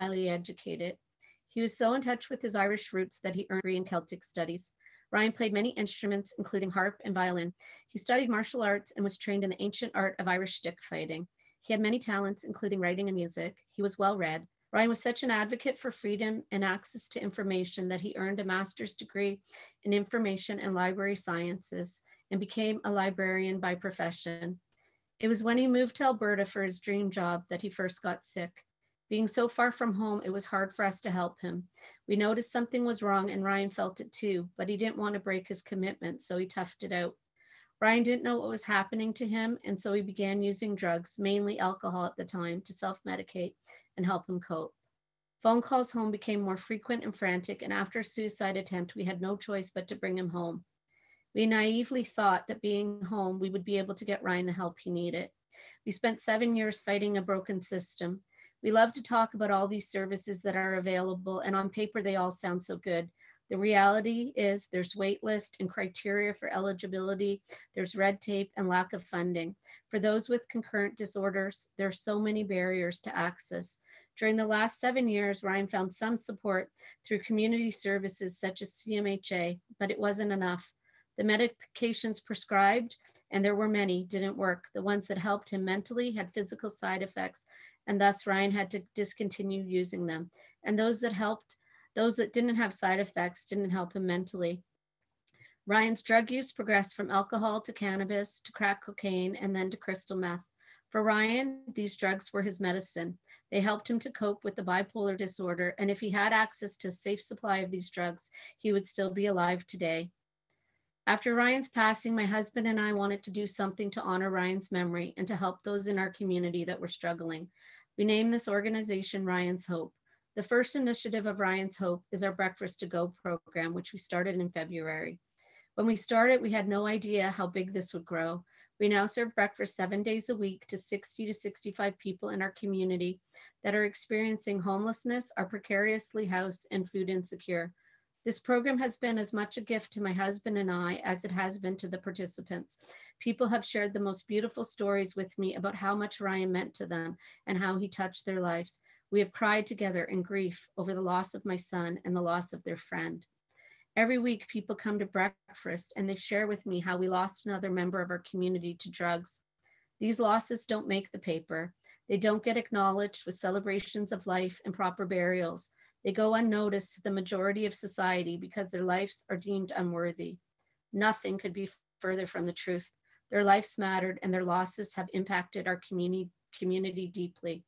highly educated. He was so in touch with his Irish roots that he earned a degree in Celtic studies. Ryan played many instruments, including harp and violin. He studied martial arts and was trained in the ancient art of Irish stick fighting. He had many talents, including writing and music. He was well read. Ryan was such an advocate for freedom and access to information that he earned a master's degree in information and library sciences and became a librarian by profession. It was when he moved to Alberta for his dream job that he first got sick. Being so far from home, it was hard for us to help him. We noticed something was wrong and Ryan felt it too, but he didn't want to break his commitment, so he toughed it out. Ryan didn't know what was happening to him, and so he began using drugs, mainly alcohol at the time, to self medicate and help him cope. Phone calls home became more frequent and frantic, and after a suicide attempt, we had no choice but to bring him home. We naively thought that being home, we would be able to get Ryan the help he needed. We spent seven years fighting a broken system. We love to talk about all these services that are available, and on paper, they all sound so good. The reality is there's waitlist and criteria for eligibility, there's red tape and lack of funding. For those with concurrent disorders, there are so many barriers to access. During the last seven years, Ryan found some support through community services such as CMHA, but it wasn't enough. The medications prescribed, and there were many, didn't work. The ones that helped him mentally had physical side effects and thus Ryan had to discontinue using them. And those that helped, those that didn't have side effects didn't help him mentally. Ryan's drug use progressed from alcohol to cannabis to crack cocaine and then to crystal meth. For Ryan, these drugs were his medicine. They helped him to cope with the bipolar disorder, and if he had access to a safe supply of these drugs, he would still be alive today. After Ryan's passing, my husband and I wanted to do something to honor Ryan's memory and to help those in our community that were struggling. We named this organization Ryan's Hope. The first initiative of Ryan's Hope is our Breakfast to Go program, which we started in February. When we started, we had no idea how big this would grow. We now serve breakfast seven days a week to 60 to 65 people in our community that are experiencing homelessness, are precariously housed, and food insecure. This program has been as much a gift to my husband and I as it has been to the participants. People have shared the most beautiful stories with me about how much Ryan meant to them and how he touched their lives. We have cried together in grief over the loss of my son and the loss of their friend. Every week, people come to breakfast and they share with me how we lost another member of our community to drugs. These losses don't make the paper. They don't get acknowledged with celebrations of life and proper burials. They go unnoticed to the majority of society because their lives are deemed unworthy. Nothing could be further from the truth. Their lives mattered and their losses have impacted our community, community deeply.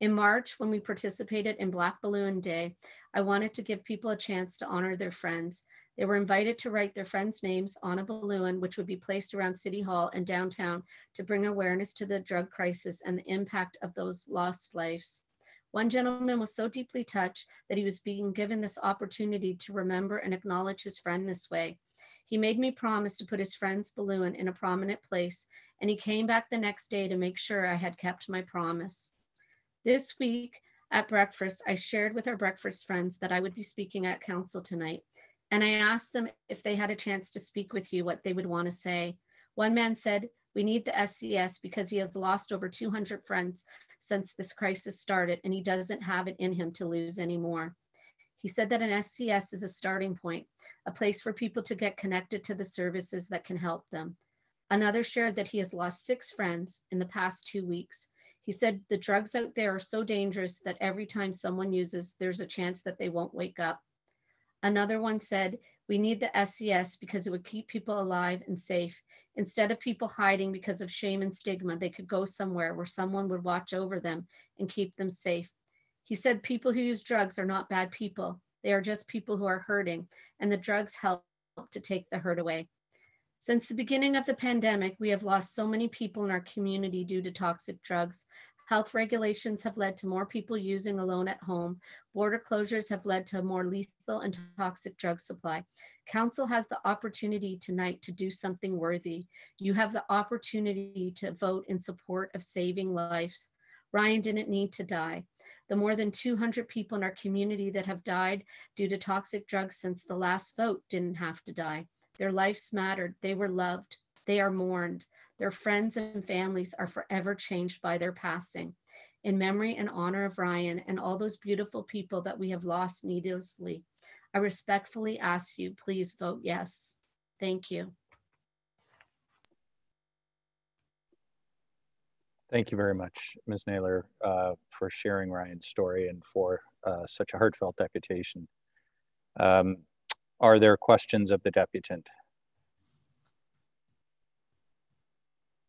In March, when we participated in Black Balloon Day, I wanted to give people a chance to honor their friends. They were invited to write their friends' names on a balloon, which would be placed around City Hall and downtown to bring awareness to the drug crisis and the impact of those lost lives. One gentleman was so deeply touched that he was being given this opportunity to remember and acknowledge his friend this way. He made me promise to put his friend's balloon in a prominent place, and he came back the next day to make sure I had kept my promise. This week at breakfast, I shared with our breakfast friends that I would be speaking at council tonight, and I asked them if they had a chance to speak with you, what they would want to say. One man said, We need the SCS because he has lost over 200 friends since this crisis started, and he doesn't have it in him to lose anymore. He said that an SCS is a starting point, a place for people to get connected to the services that can help them. Another shared that he has lost six friends in the past two weeks. He said the drugs out there are so dangerous that every time someone uses, there's a chance that they won't wake up. Another one said, We need the SCS because it would keep people alive and safe. Instead of people hiding because of shame and stigma, they could go somewhere where someone would watch over them and keep them safe. He said people who use drugs are not bad people. They are just people who are hurting, and the drugs help to take the hurt away. Since the beginning of the pandemic, we have lost so many people in our community due to toxic drugs. Health regulations have led to more people using alone at home. Border closures have led to a more lethal and toxic drug supply. Council has the opportunity tonight to do something worthy. You have the opportunity to vote in support of saving lives. Ryan didn't need to die the more than 200 people in our community that have died due to toxic drugs since the last vote didn't have to die. Their lives mattered. They were loved. They are mourned. Their friends and families are forever changed by their passing. in memory and honor of Ryan and all those beautiful people that we have lost needlessly. I respectfully ask you, please vote yes. Thank you. Thank you very much, Ms. Naylor, uh, for sharing Ryan's story and for uh, such a heartfelt deputation. Um, are there questions of the deputant?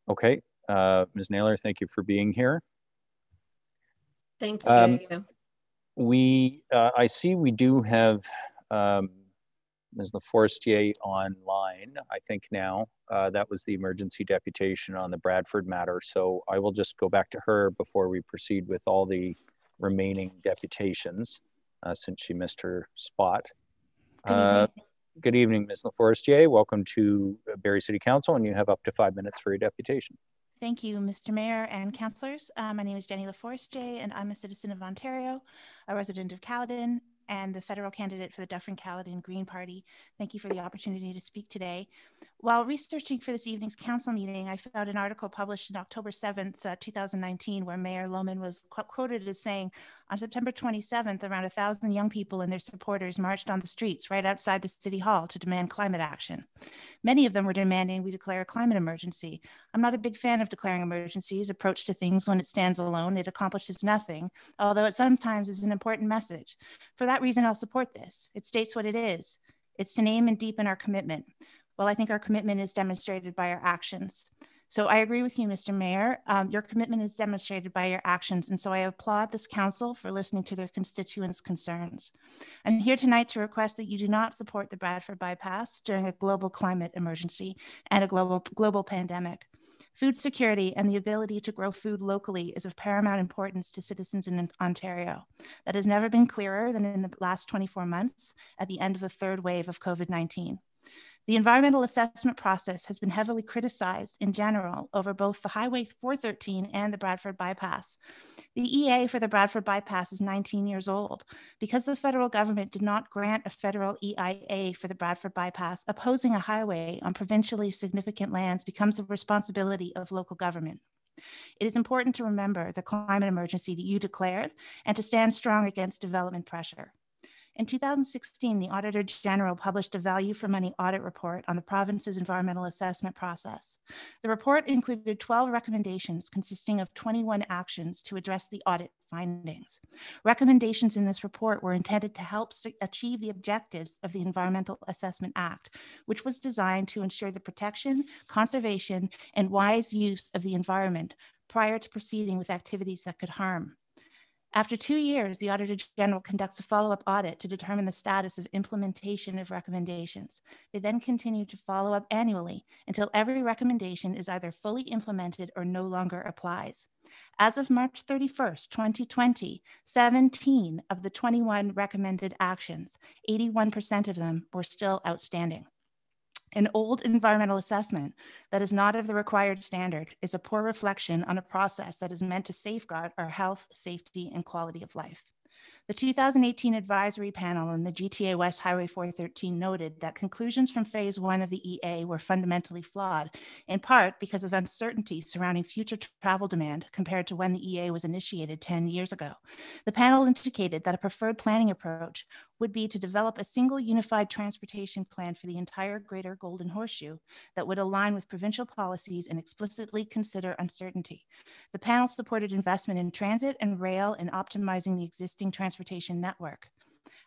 Okay, uh, Ms. Naylor, thank you for being here. Thank you. Um, we, uh, I see we do have um, Ms. LaForestier online, I think now. Uh, that was the emergency deputation on the Bradford matter. So I will just go back to her before we proceed with all the remaining deputations uh, since she missed her spot. Good Uh, good evening, Ms. LaForestier. Welcome to Barrie City Council, and you have up to five minutes for your deputation. Thank you, Mr. Mayor and councillors. Uh, my name is Jenny LaForestier, and I'm a citizen of Ontario, a resident of Caledon, and the federal candidate for the Dufferin Caledon Green Party. Thank you for the opportunity to speak today. While researching for this evening's council meeting, I found an article published on October 7th, uh, 2019, where Mayor Lehman was qu- quoted as saying, on September 27th, around a thousand young people and their supporters marched on the streets right outside the city hall to demand climate action. Many of them were demanding we declare a climate emergency. I'm not a big fan of declaring emergencies. Approach to things when it stands alone, it accomplishes nothing, although it sometimes is an important message. For that reason, I'll support this. It states what it is. It's to name and deepen our commitment. Well, I think our commitment is demonstrated by our actions. So I agree with you, Mr. Mayor. Um, your commitment is demonstrated by your actions. And so I applaud this council for listening to their constituents' concerns. I'm here tonight to request that you do not support the Bradford bypass during a global climate emergency and a global, global pandemic. Food security and the ability to grow food locally is of paramount importance to citizens in Ontario. That has never been clearer than in the last 24 months at the end of the third wave of COVID 19. The environmental assessment process has been heavily criticized in general over both the Highway 413 and the Bradford bypass. The EA for the Bradford bypass is 19 years old. Because the federal government did not grant a federal EIA for the Bradford bypass, opposing a highway on provincially significant lands becomes the responsibility of local government. It is important to remember the climate emergency that you declared and to stand strong against development pressure. In 2016, the Auditor General published a value for money audit report on the province's environmental assessment process. The report included 12 recommendations consisting of 21 actions to address the audit findings. Recommendations in this report were intended to help achieve the objectives of the Environmental Assessment Act, which was designed to ensure the protection, conservation, and wise use of the environment prior to proceeding with activities that could harm. After two years, the Auditor General conducts a follow up audit to determine the status of implementation of recommendations. They then continue to follow up annually until every recommendation is either fully implemented or no longer applies. As of March 31st, 2020, 17 of the 21 recommended actions, 81% of them were still outstanding. An old environmental assessment that is not of the required standard is a poor reflection on a process that is meant to safeguard our health, safety, and quality of life. The 2018 advisory panel on the GTA West Highway 413 noted that conclusions from phase one of the EA were fundamentally flawed, in part because of uncertainty surrounding future travel demand compared to when the EA was initiated 10 years ago. The panel indicated that a preferred planning approach would be to develop a single unified transportation plan for the entire greater Golden Horseshoe that would align with provincial policies and explicitly consider uncertainty. The panel supported investment in transit and rail and optimizing the existing transportation network.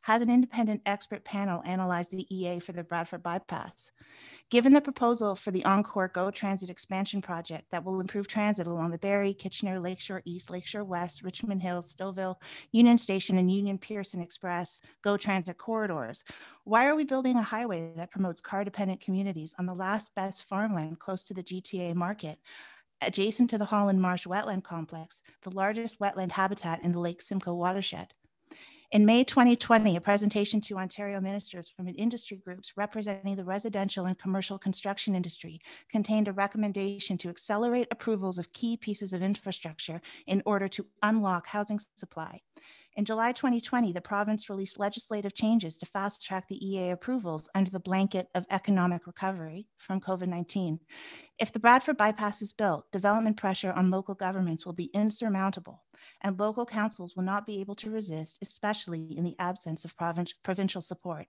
Has an independent expert panel analyzed the EA for the Bradford bypass? Given the proposal for the On-Corridor Go Transit expansion project that will improve transit along the Barrie, Kitchener, Lakeshore East, Lakeshore West, Richmond Hill, Stouffville, Union Station, and Union Pearson Express Go Transit corridors, why are we building a highway that promotes car dependent communities on the last best farmland close to the GTA market? Adjacent to the Holland Marsh Wetland Complex, the largest wetland habitat in the Lake Simcoe watershed. In May 2020, a presentation to Ontario ministers from industry groups representing the residential and commercial construction industry contained a recommendation to accelerate approvals of key pieces of infrastructure in order to unlock housing supply. In July 2020, the province released legislative changes to fast track the EA approvals under the blanket of economic recovery from COVID 19. If the Bradford bypass is built, development pressure on local governments will be insurmountable, and local councils will not be able to resist, especially in the absence of provincial support.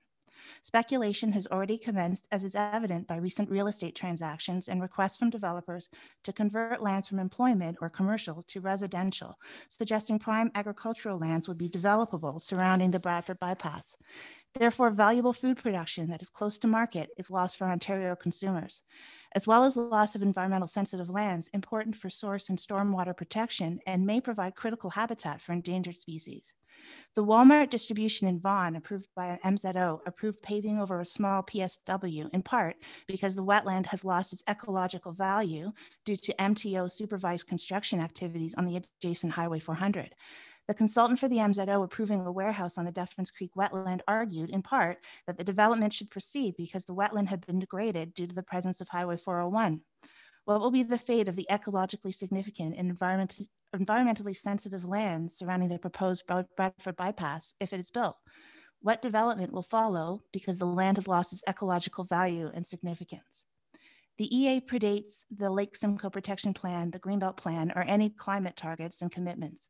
Speculation has already commenced, as is evident by recent real estate transactions and requests from developers to convert lands from employment or commercial to residential, suggesting prime agricultural lands would be developable surrounding the Bradford bypass. Therefore, valuable food production that is close to market is lost for Ontario consumers, as well as loss of environmental sensitive lands important for source and stormwater protection and may provide critical habitat for endangered species. The Walmart distribution in Vaughan, approved by MZO, approved paving over a small PSW in part because the wetland has lost its ecological value due to MTO supervised construction activities on the adjacent Highway 400. The consultant for the MZO approving a warehouse on the Duffins Creek wetland argued, in part, that the development should proceed because the wetland had been degraded due to the presence of Highway 401. What will be the fate of the ecologically significant and environmentally, environmentally sensitive lands surrounding the proposed Bradford bypass if it is built? What development will follow because the land has lost its ecological value and significance? The EA predates the Lake Simcoe Protection Plan, the Greenbelt Plan, or any climate targets and commitments.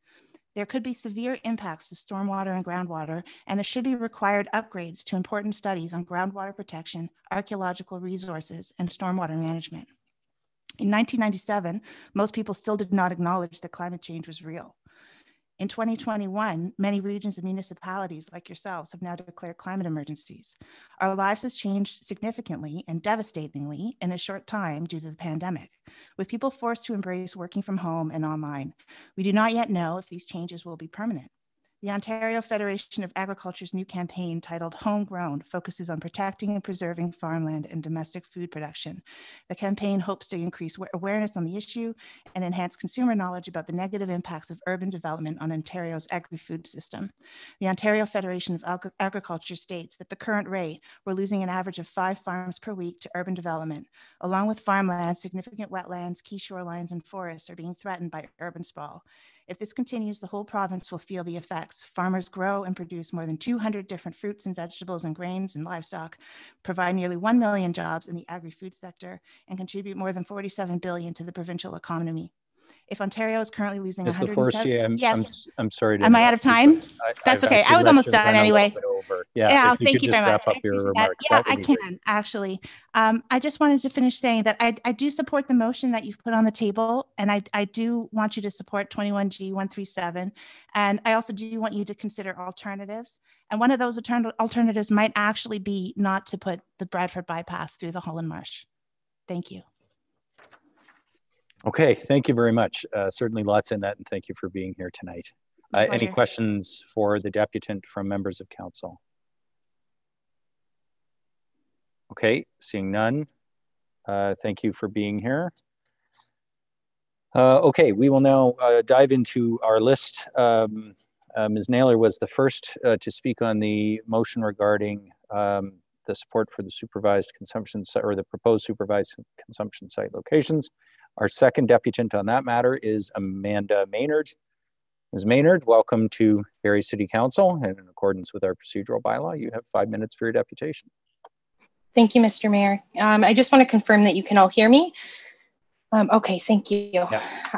There could be severe impacts to stormwater and groundwater, and there should be required upgrades to important studies on groundwater protection, archaeological resources, and stormwater management. In 1997, most people still did not acknowledge that climate change was real. In 2021, many regions and municipalities like yourselves have now declared climate emergencies. Our lives have changed significantly and devastatingly in a short time due to the pandemic, with people forced to embrace working from home and online. We do not yet know if these changes will be permanent. The Ontario Federation of Agriculture's new campaign titled Homegrown focuses on protecting and preserving farmland and domestic food production. The campaign hopes to increase awareness on the issue and enhance consumer knowledge about the negative impacts of urban development on Ontario's agri-food system. The Ontario Federation of Ag Agriculture states that the current rate, we're losing an average of five farms per week to urban development. Along with farmland, significant wetlands, key shorelines, and forests are being threatened by urban sprawl. If this continues, the whole province will feel the effects. Farmers grow and produce more than 200 different fruits and vegetables and grains and livestock, provide nearly 1 million jobs in the agri-food sector, and contribute more than 47 billion to the provincial economy. If Ontario is currently losing Ms. 107, I'm, yes. I'm, I'm sorry. Am I out of time? I, That's I've okay. I was almost done anyway. over. Yeah, Yeah, you thank you just very much. up your appreciate that. remarks. Yeah, I can great. actually. Um, I just wanted to finish saying that I, I do support the motion that you've put on the table, and I, I do want you to support 21G 137. And I also do want you to consider alternatives. And one of those altern- alternatives might actually be not to put the Bradford bypass through the Holland Marsh. Thank you. Okay, thank you very much. Uh, certainly lots in that, and thank you for being here tonight. Uh, any questions for the deputant from members of council? Okay, seeing none. Uh, thank you for being here. Uh, okay, we will now uh, dive into our list. Um, uh, Ms. Naylor was the first uh, to speak on the motion regarding um, the support for the supervised consumption or the proposed supervised consumption site locations. Our second deputant on that matter is Amanda Maynard. Ms. Maynard, welcome to Barrie City Council. And in accordance with our procedural bylaw, you have five minutes for your deputation. Thank you, Mr. Mayor. Um, I just want to confirm that you can all hear me. Um, okay, thank you.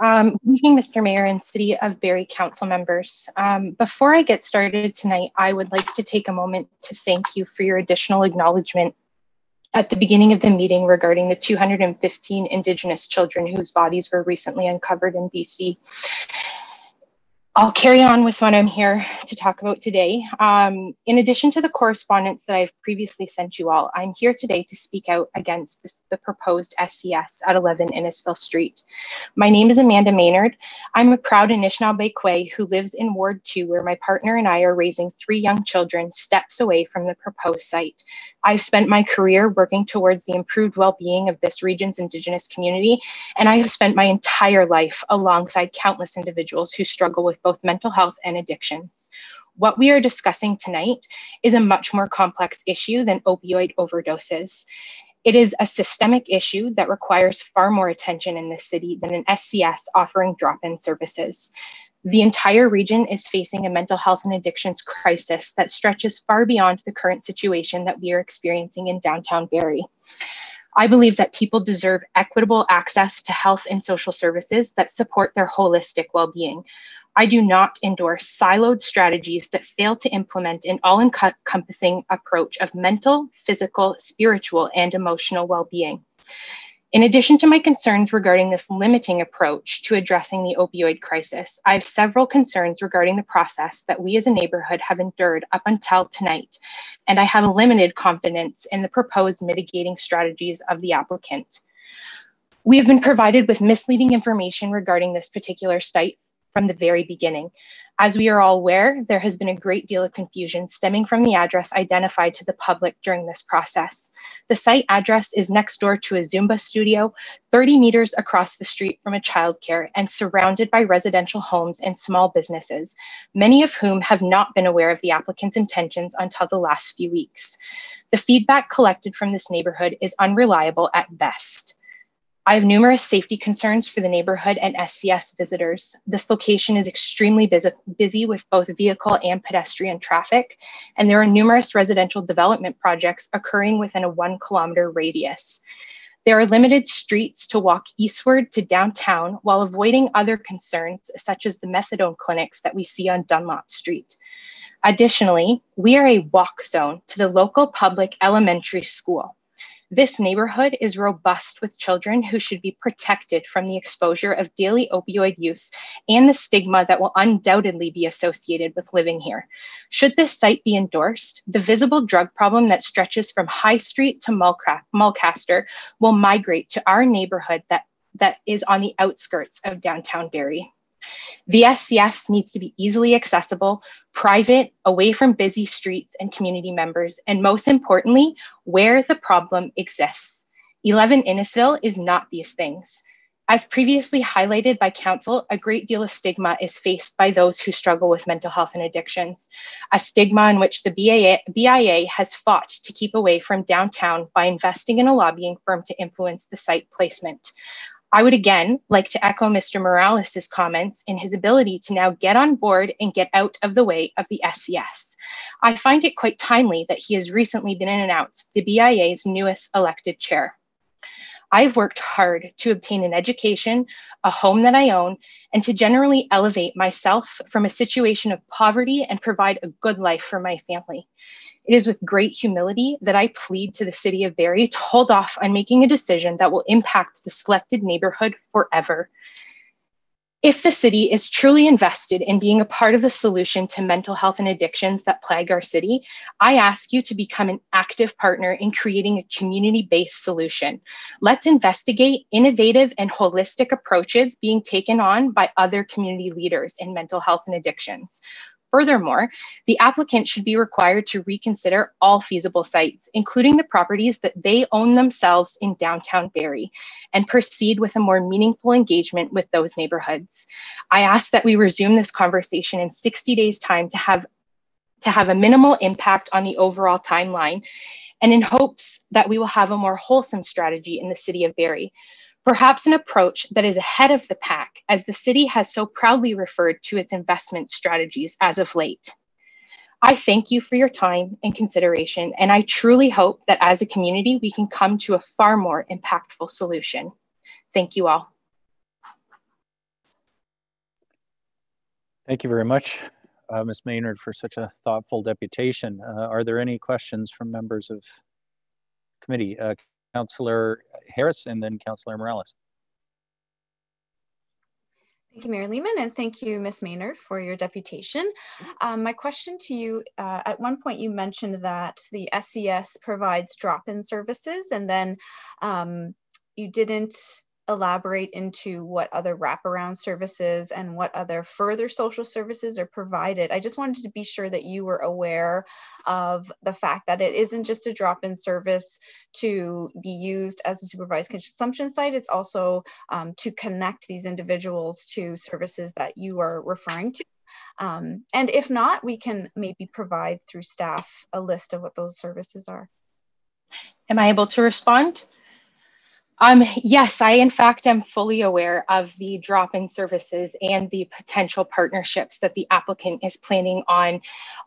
Um, good evening, Mr. Mayor and City of Barrie Council members. Um, before I get started tonight, I would like to take a moment to thank you for your additional acknowledgement at the beginning of the meeting regarding the 215 Indigenous children whose bodies were recently uncovered in BC. I'll carry on with what I'm here to talk about today. Um, in addition to the correspondence that I've previously sent you all, I'm here today to speak out against this, the proposed SCS at 11 Innisfil Street. My name is Amanda Maynard. I'm a proud Anishinaabe Kwe who lives in Ward 2, where my partner and I are raising three young children steps away from the proposed site. I've spent my career working towards the improved well-being of this region's Indigenous community, and I have spent my entire life alongside countless individuals who struggle with both mental health and addictions. What we are discussing tonight is a much more complex issue than opioid overdoses. It is a systemic issue that requires far more attention in this city than an SCS offering drop in services. The entire region is facing a mental health and addictions crisis that stretches far beyond the current situation that we are experiencing in downtown Barrie. I believe that people deserve equitable access to health and social services that support their holistic well being. I do not endorse siloed strategies that fail to implement an all encompassing approach of mental, physical, spiritual, and emotional well being. In addition to my concerns regarding this limiting approach to addressing the opioid crisis, I have several concerns regarding the process that we as a neighborhood have endured up until tonight, and I have a limited confidence in the proposed mitigating strategies of the applicant. We have been provided with misleading information regarding this particular site from the very beginning. As we are all aware, there has been a great deal of confusion stemming from the address identified to the public during this process. The site address is next door to a Zumba studio, 30 meters across the street from a childcare, and surrounded by residential homes and small businesses, many of whom have not been aware of the applicant's intentions until the last few weeks. The feedback collected from this neighborhood is unreliable at best. I have numerous safety concerns for the neighborhood and SCS visitors. This location is extremely busy, busy with both vehicle and pedestrian traffic, and there are numerous residential development projects occurring within a one kilometer radius. There are limited streets to walk eastward to downtown while avoiding other concerns such as the methadone clinics that we see on Dunlop Street. Additionally, we are a walk zone to the local public elementary school. This neighborhood is robust with children who should be protected from the exposure of daily opioid use and the stigma that will undoubtedly be associated with living here. Should this site be endorsed, the visible drug problem that stretches from High Street to Mulcaster will migrate to our neighborhood that, that is on the outskirts of downtown Barrie. The SCS needs to be easily accessible, private, away from busy streets and community members, and most importantly, where the problem exists. 11 Innisfil is not these things. As previously highlighted by Council, a great deal of stigma is faced by those who struggle with mental health and addictions, a stigma in which the BIA, BIA has fought to keep away from downtown by investing in a lobbying firm to influence the site placement. I would again like to echo Mr. Morales' comments in his ability to now get on board and get out of the way of the SCS. I find it quite timely that he has recently been announced the BIA's newest elected chair. I've worked hard to obtain an education, a home that I own, and to generally elevate myself from a situation of poverty and provide a good life for my family. It is with great humility that I plead to the city of Barrie to hold off on making a decision that will impact the selected neighborhood forever. If the city is truly invested in being a part of the solution to mental health and addictions that plague our city, I ask you to become an active partner in creating a community based solution. Let's investigate innovative and holistic approaches being taken on by other community leaders in mental health and addictions. Furthermore, the applicant should be required to reconsider all feasible sites, including the properties that they own themselves in downtown Barrie, and proceed with a more meaningful engagement with those neighborhoods. I ask that we resume this conversation in 60 days' time to have to have a minimal impact on the overall timeline and in hopes that we will have a more wholesome strategy in the city of Barrie perhaps an approach that is ahead of the pack, as the city has so proudly referred to its investment strategies as of late. I thank you for your time and consideration, and I truly hope that as a community, we can come to a far more impactful solution. Thank you all. Thank you very much, uh, Ms. Maynard, for such a thoughtful deputation. Uh, are there any questions from members of committee? Uh, Councillor Harris and then Councillor Morales. Thank you, Mayor Lehman, and thank you, Ms. Maynard, for your deputation. Um, my question to you, uh, at one point you mentioned that the SCS provides drop-in services, and then um, you didn't elaborate into what other wraparound services and what other further social services are provided. I just wanted to be sure that you were aware of the fact that it isn't just a drop-in service to be used as a supervised consumption site, it's also um, to connect these individuals to services that you are referring to. Um, and if not, we can maybe provide through staff a list of what those services are. Am I able to respond? Um, yes, I in fact am fully aware of the drop-in services and the potential partnerships that the applicant is planning on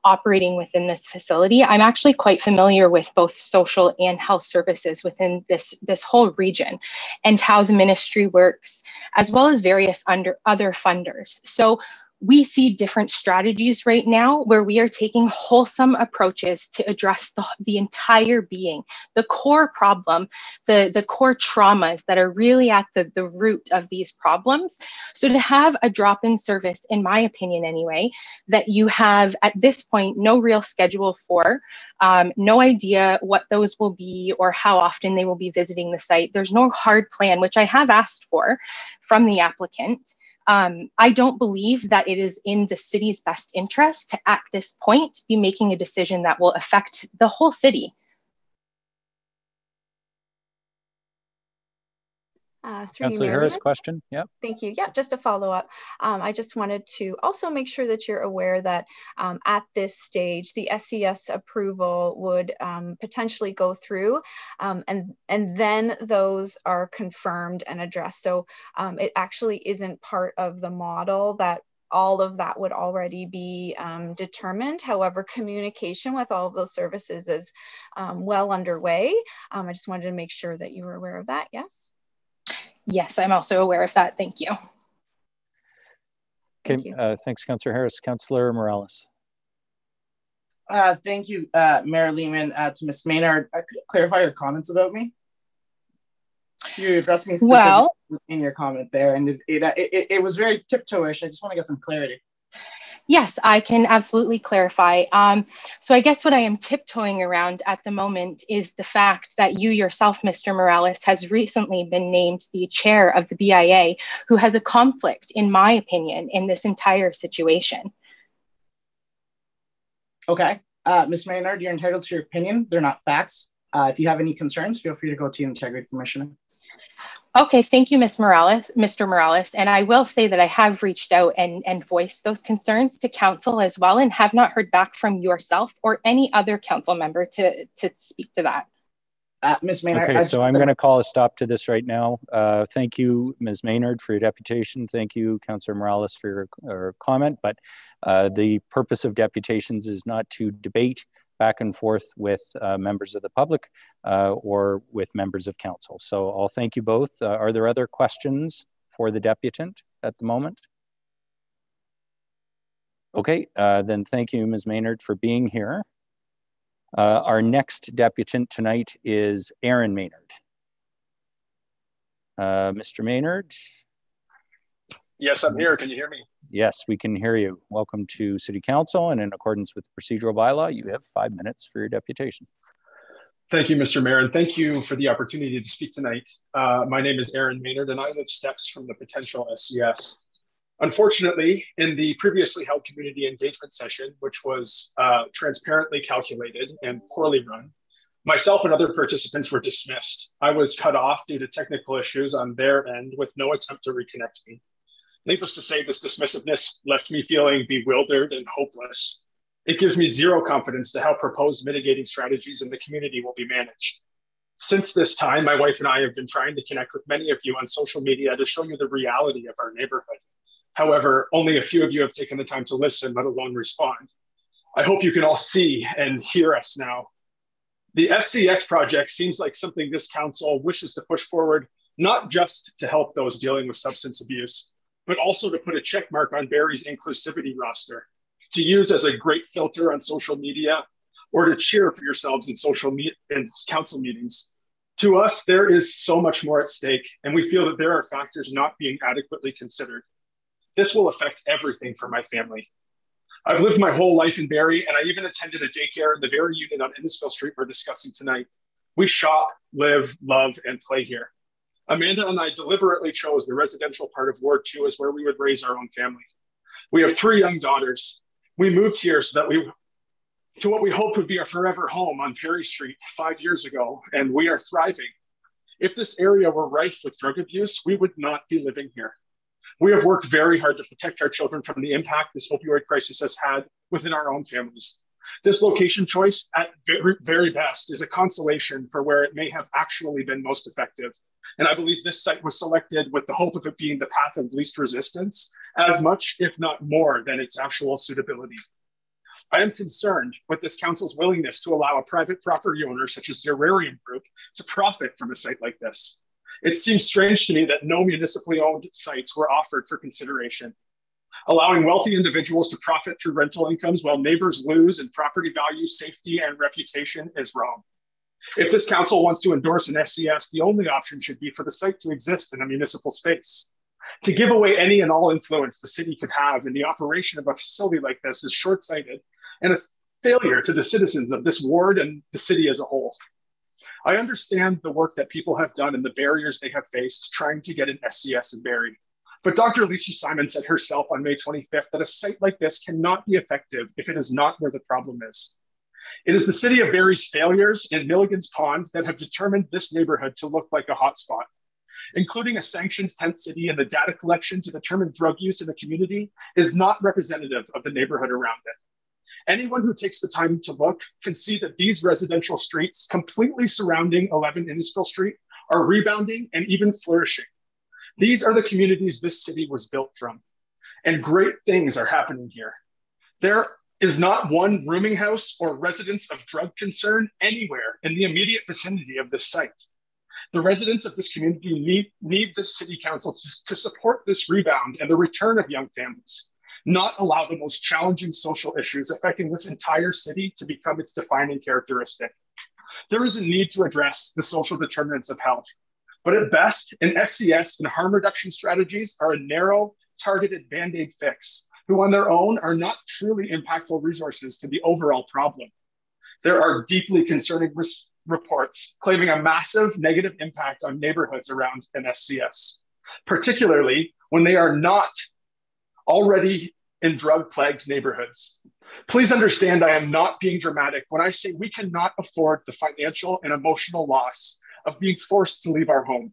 operating within this facility. I'm actually quite familiar with both social and health services within this, this whole region and how the ministry works, as well as various under other funders. So we see different strategies right now where we are taking wholesome approaches to address the, the entire being, the core problem, the, the core traumas that are really at the, the root of these problems. So to have a drop-in service, in my opinion anyway, that you have at this point no real schedule for, um, no idea what those will be or how often they will be visiting the site. There's no hard plan, which I have asked for from the applicant um, I don't believe that it is in the city's best interest to, at this point, be making a decision that will affect the whole city. Uh, Councillor Harris, question? Yeah. Thank you. Yeah, just a follow up. Um, I just wanted to also make sure that you're aware that um, at this stage, the SCS approval would um, potentially go through um, and, and then those are confirmed and addressed. So um, it actually isn't part of the model that all of that would already be um, determined. However, communication with all of those services is um, well underway. Um, I just wanted to make sure that you were aware of that. Yes. Yes, I'm also aware of that. Thank you. Okay, Thank uh, thanks, Councillor Harris. Councillor Morales. Uh, thank you, uh, Mayor Lehman. Uh, to Ms. Maynard, uh, could you clarify your comments about me? You addressed me well in your comment there, and it, it, it, it was very tiptoeish. I just want to get some clarity. Yes, I can absolutely clarify. Um, so I guess what I am tiptoeing around at the moment is the fact that you yourself, Mr. Morales, has recently been named the chair of the BIA, who has a conflict, in my opinion, in this entire situation. Okay. Uh, Ms. Maynard, you're entitled to your opinion. They're not facts. Uh, if you have any concerns, feel free to go to the Integrity Commissioner. Okay, thank you, Ms. Morales, Mr. Morales. And I will say that I have reached out and, and voiced those concerns to council as well and have not heard back from yourself or any other council member to, to speak to that. Uh, Ms. Maynard. Okay, so I'm going to call a stop to this right now. Uh, thank you, Ms. Maynard, for your deputation. Thank you, Councillor Morales, for your, your comment. But uh, the purpose of deputations is not to debate back and forth with uh, members of the public uh, or with members of council. So I'll thank you both. Uh, are there other questions for the deputant at the moment? Okay, uh, then thank you, Ms. Maynard, for being here. Uh, our next deputant tonight is Aaron Maynard. Uh, Mr. Maynard? Yes, I'm here. Can you hear me? Yes, we can hear you. Welcome to City Council, and in accordance with procedural bylaw, you have five minutes for your deputation. Thank you, Mr. Mayor, and thank you for the opportunity to speak tonight. Uh, my name is Aaron Maynard, and I live steps from the potential SCS. Unfortunately, in the previously held community engagement session, which was uh, transparently calculated and poorly run, myself and other participants were dismissed. I was cut off due to technical issues on their end with no attempt to reconnect me. Needless to say, this dismissiveness left me feeling bewildered and hopeless. It gives me zero confidence to how proposed mitigating strategies in the community will be managed. Since this time, my wife and I have been trying to connect with many of you on social media to show you the reality of our neighborhood. However, only a few of you have taken the time to listen, let alone respond. I hope you can all see and hear us now. The SCS project seems like something this council wishes to push forward, not just to help those dealing with substance abuse, but also to put a check mark on Barrie's inclusivity roster, to use as a great filter on social media, or to cheer for yourselves in social meet and council meetings. To us, there is so much more at stake, and we feel that there are factors not being adequately considered. This will affect everything for my family. I've lived my whole life in Barrie, and I even attended a daycare in the very unit on Innisfil Street we're discussing tonight. We shop, live, love, and play here. Amanda and I deliberately chose the residential part of Ward 2 as where we would raise our own family. We have three young daughters. We moved here so that we, to what we hoped would be our forever home on Perry Street five years ago, and we are thriving. If this area were rife with drug abuse, we would not be living here. We have worked very hard to protect our children from the impact this opioid crisis has had within our own families. This location choice, at very, very best, is a consolation for where it may have actually been most effective. And I believe this site was selected with the hope of it being the path of least resistance, as much, if not more, than its actual suitability. I am concerned with this council's willingness to allow a private property owner such as Zerarium Group to profit from a site like this. It seems strange to me that no municipally owned sites were offered for consideration. Allowing wealthy individuals to profit through rental incomes while neighbors lose in property value, safety, and reputation is wrong. If this council wants to endorse an SCS, the only option should be for the site to exist in a municipal space. To give away any and all influence the city could have in the operation of a facility like this is short sighted and a failure to the citizens of this ward and the city as a whole. I understand the work that people have done and the barriers they have faced trying to get an SCS in Barrie. But Dr. Lisa Simon said herself on May 25th that a site like this cannot be effective if it is not where the problem is. It is the city of Barrie's failures in Milligan's Pond that have determined this neighborhood to look like a hotspot. Including a sanctioned tent city and the data collection to determine drug use in the community is not representative of the neighborhood around it. Anyone who takes the time to look can see that these residential streets completely surrounding 11 Innisfil Street are rebounding and even flourishing. These are the communities this city was built from. And great things are happening here. There is not one rooming house or residence of drug concern anywhere in the immediate vicinity of this site. The residents of this community need, need the city council to, to support this rebound and the return of young families, not allow the most challenging social issues affecting this entire city to become its defining characteristic. There is a need to address the social determinants of health, but at best, an SCS and harm reduction strategies are a narrow, targeted band aid fix, who on their own are not truly impactful resources to the overall problem. There are deeply concerning res- reports claiming a massive negative impact on neighborhoods around an SCS, particularly when they are not already in drug plagued neighborhoods. Please understand, I am not being dramatic when I say we cannot afford the financial and emotional loss of being forced to leave our home.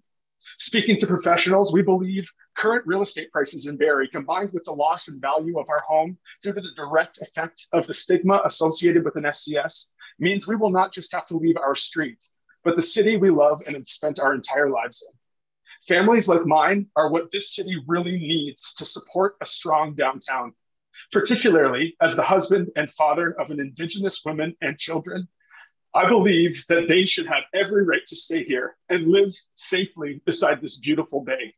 Speaking to professionals, we believe current real estate prices in Barrie, combined with the loss in value of our home due to the direct effect of the stigma associated with an SCS, means we will not just have to leave our street, but the city we love and have spent our entire lives in. Families like mine are what this city really needs to support a strong downtown, particularly as the husband and father of an Indigenous woman and children. I believe that they should have every right to stay here and live safely beside this beautiful bay,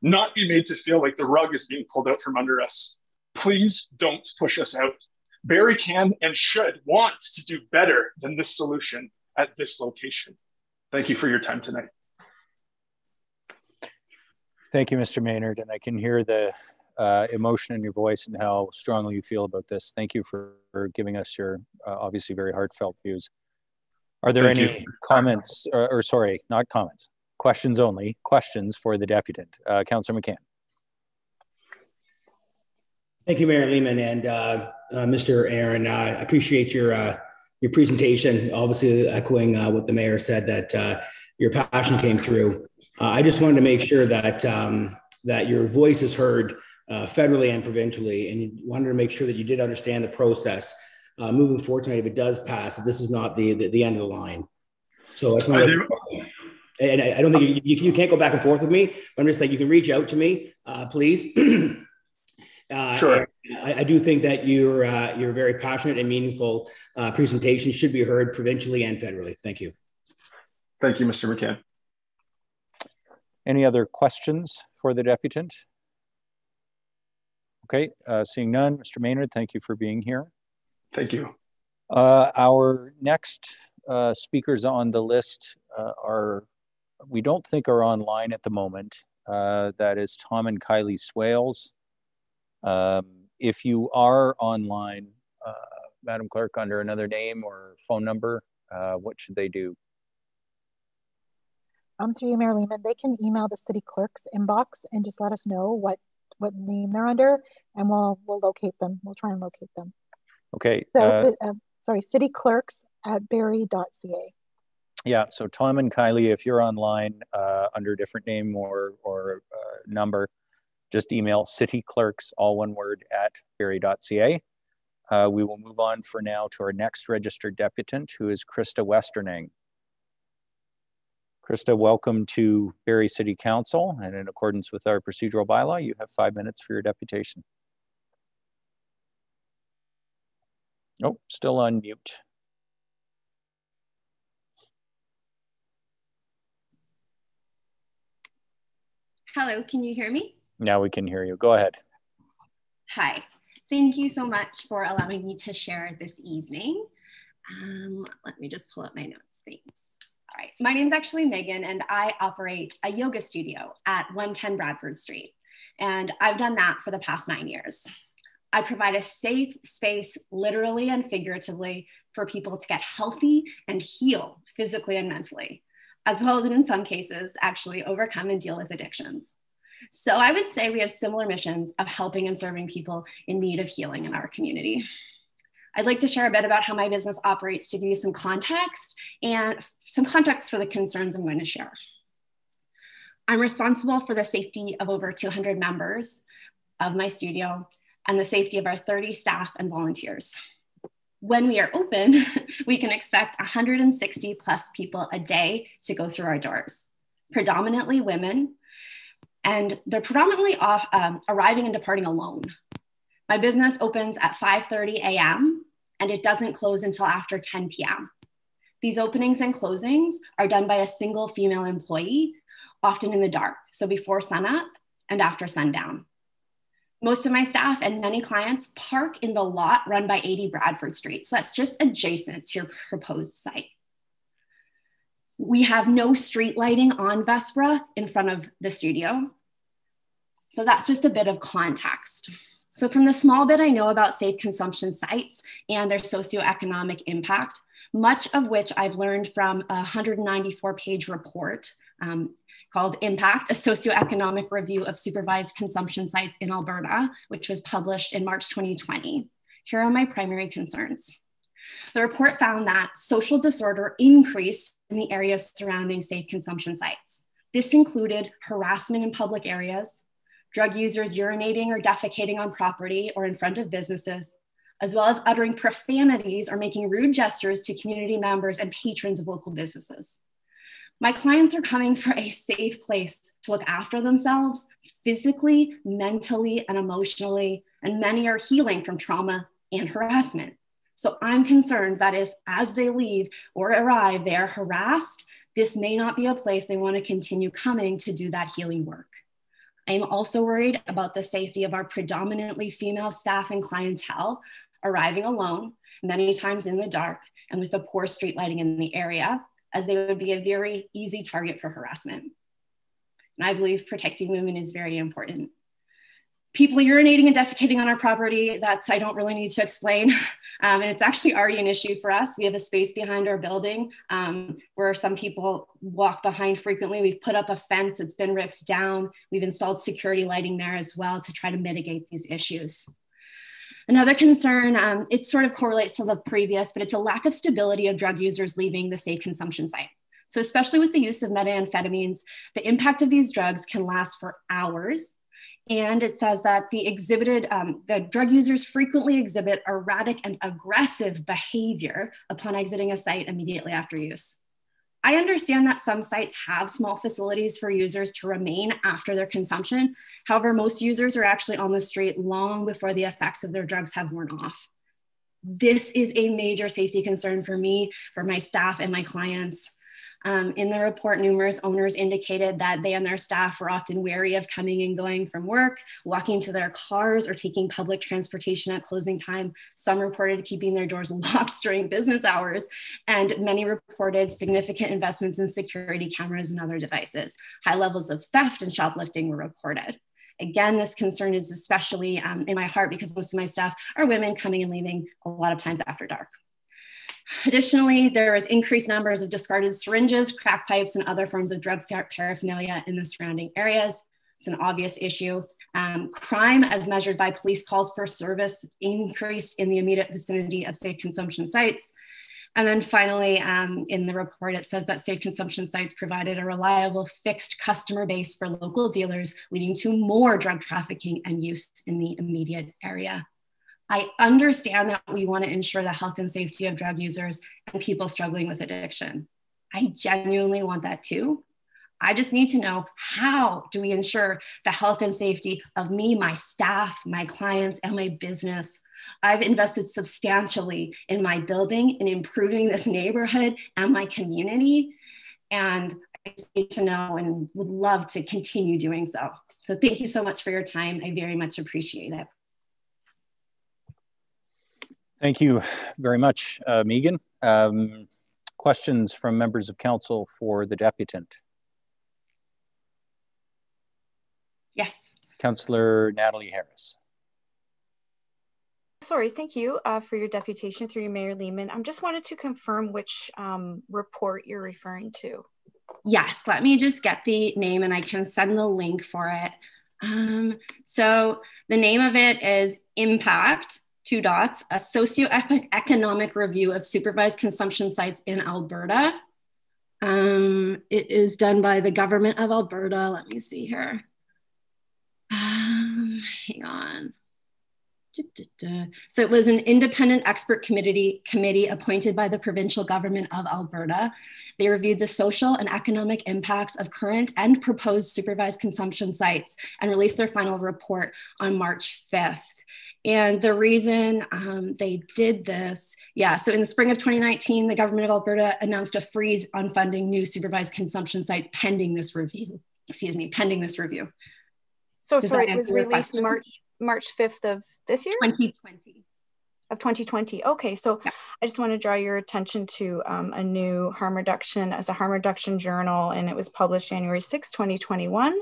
not be made to feel like the rug is being pulled out from under us. Please don't push us out. Barrie can and should want to do better than this solution at this location. Thank you for your time tonight. Thank you, Mr. Maynard. And I can hear the uh, emotion in your voice and how strongly you feel about this. Thank you for, giving us your uh, obviously very heartfelt views. Are there Thank any you. comments, or, or, sorry, not comments, questions only, questions for the deputant? Uh, Councillor McCann. Thank you, Mayor Lehman and uh, uh, Mr. Aaron. I appreciate your uh, your presentation. Obviously, echoing uh, what the mayor said, that uh, your passion came through. Uh, I just wanted to make sure that um, that your voice is heard federally and provincially, and you wanted to make sure that you did understand the process moving forward tonight. If it does pass, that this is not the the, the end of the line. So I, I do. And I, don't think you, you, you, can't go back and forth with me. But I'm just like you can reach out to me, please. Uh, sure. I, I, do think that your uh, your very passionate and meaningful uh, presentation should be heard provincially and federally. Thank you. Thank you, Mr. McCann. Any other questions for the deputant? Okay, uh, seeing none, Mr. Maynard, thank you for being here. Thank you. Uh, our next uh, speakers on the list are, we don't think are online at the moment. that is Tom and Kylie Swales. Um, if you are online, uh, Madam Clerk, under another name or phone number, uh, what should they do? Um, through you, Mayor Lehman, they can email the city clerk's inbox and just let us know what what name they're under, and we'll we'll locate them. We'll try and locate them. Okay. So, uh, uh, sorry, city clerks at barrie.ca. Yeah. So Tom and Kylie, if you're online uh, under a different name or or uh, number, just email city clerks, all one word, at barrie.ca. Uh, we will move on for now to our next registered deputant, who is Krista Westerning. Krista, welcome to Barrie City Council, and in accordance with our procedural bylaw, you have five minutes for your deputation. Oh, still on mute. Hello, can you hear me? Now we can hear you. Go ahead. Hi, thank you so much for allowing me to share this evening. Um, let me just pull up my notes, thanks. All right, my name is actually Megan and I operate a yoga studio at 110 Bradford Street. And I've done that for the past nine years. I provide a safe space, literally and figuratively, for people to get healthy and heal physically and mentally, as well as in some cases, actually overcome and deal with addictions. So I would say we have similar missions of helping and serving people in need of healing in our community. I'd like to share a bit about how my business operates to give you some context and some context for the concerns I'm going to share. I'm responsible for the safety of over 200 members of my studio and the safety of our 30 staff and volunteers. When we are open, we can expect 160 plus people a day to go through our doors, predominantly women, and they're predominantly off, um, arriving and departing alone. My business opens at 5:30 a.m and it doesn't close until after 10 p.m. These openings and closings are done by a single female employee, often in the dark, so before sunup and after sundown. Most of my staff and many clients park in the lot run by 80 Bradford Street, so that's just adjacent to your proposed site. We have no street lighting on Vespra in front of the studio. So that's just a bit of context. So from the small bit I know about safe consumption sites and their socioeconomic impact, much of which I've learned from a 194 page report um, called Impact, a socioeconomic review of supervised consumption sites in Alberta, which was published in March 2020. Here are my primary concerns. The report found that social disorder increased in the areas surrounding safe consumption sites. This included harassment in public areas, drug users urinating or defecating on property or in front of businesses, as well as uttering profanities or making rude gestures to community members and patrons of local businesses. My clients are coming for a safe place to look after themselves physically, mentally, and emotionally, and many are healing from trauma and harassment. So I'm concerned that if, as they leave or arrive, they are harassed, this may not be a place they want to continue coming to do that healing work. I am also worried about the safety of our predominantly female staff and clientele arriving alone, many times in the dark and with the poor street lighting in the area, as they would be a very easy target for harassment. And I believe protecting women is very important people urinating and defecating on our property, that's, I don't really need to explain. Um, and it's actually already an issue for us. We have a space behind our building um, where some people walk behind frequently. We've put up a fence, it's been ripped down. We've installed security lighting there as well to try to mitigate these issues. Another concern, um, it sort of correlates to the previous, but it's a lack of stability of drug users leaving the safe consumption site. So especially with the use of methamphetamines, the impact of these drugs can last for hours and it says that the exhibited, um, the drug users frequently exhibit erratic and aggressive behavior upon exiting a site immediately after use. I understand that some sites have small facilities for users to remain after their consumption. However, most users are actually on the street long before the effects of their drugs have worn off. This is a major safety concern for me, for my staff, and my clients. Um, in the report, numerous owners indicated that they and their staff were often wary of coming and going from work, walking to their cars, or taking public transportation at closing time. Some reported keeping their doors locked during business hours, and many reported significant investments in security cameras and other devices. High levels of theft and shoplifting were reported. Again, this concern is especially um, in my heart because most of my staff are women coming and leaving a lot of times after dark. Additionally, there was increased numbers of discarded syringes, crack pipes, and other forms of drug paraphernalia in the surrounding areas. It's an obvious issue. Um, crime, as measured by police calls per service, increased in the immediate vicinity of safe consumption sites. And then finally, um, in the report, it says that safe consumption sites provided a reliable fixed customer base for local dealers, leading to more drug trafficking and use in the immediate area. I understand that we want to ensure the health and safety of drug users and people struggling with addiction. I genuinely want that too. I just need to know how do we ensure the health and safety of me, my staff, my clients, and my business. I've invested substantially in my building in improving this neighborhood and my community. And I just need to know and would love to continue doing so. So thank you so much for your time. I very much appreciate it. Thank you very much, uh, Megan. Um, questions from members of council for the deputant? Yes. Councillor Natalie Harris. Sorry, thank you uh, for your deputation through Mayor Lehman. I just wanted to confirm which um, report you're referring to. Yes, let me just get the name and I can send the link for it. Um, so the name of it is Impact, two dots, a socioeconomic review of supervised consumption sites in Alberta. Um, it is done by the government of Alberta. Let me see here. Um, hang on. So it was an independent expert committee, committee appointed by the provincial government of Alberta. They reviewed the social and economic impacts of current and proposed supervised consumption sites and released their final report on March 5th. And the reason um, they did this, yeah, so in the spring of 2019, the government of Alberta announced a freeze on funding new supervised consumption sites pending this review. Excuse me, pending this review. So Does sorry, it was released March March 5th of this year? 2020 of 2020. Okay, so yeah. I just want to draw your attention to um, a new harm reduction as a harm reduction journal, and it was published January 6, 2021.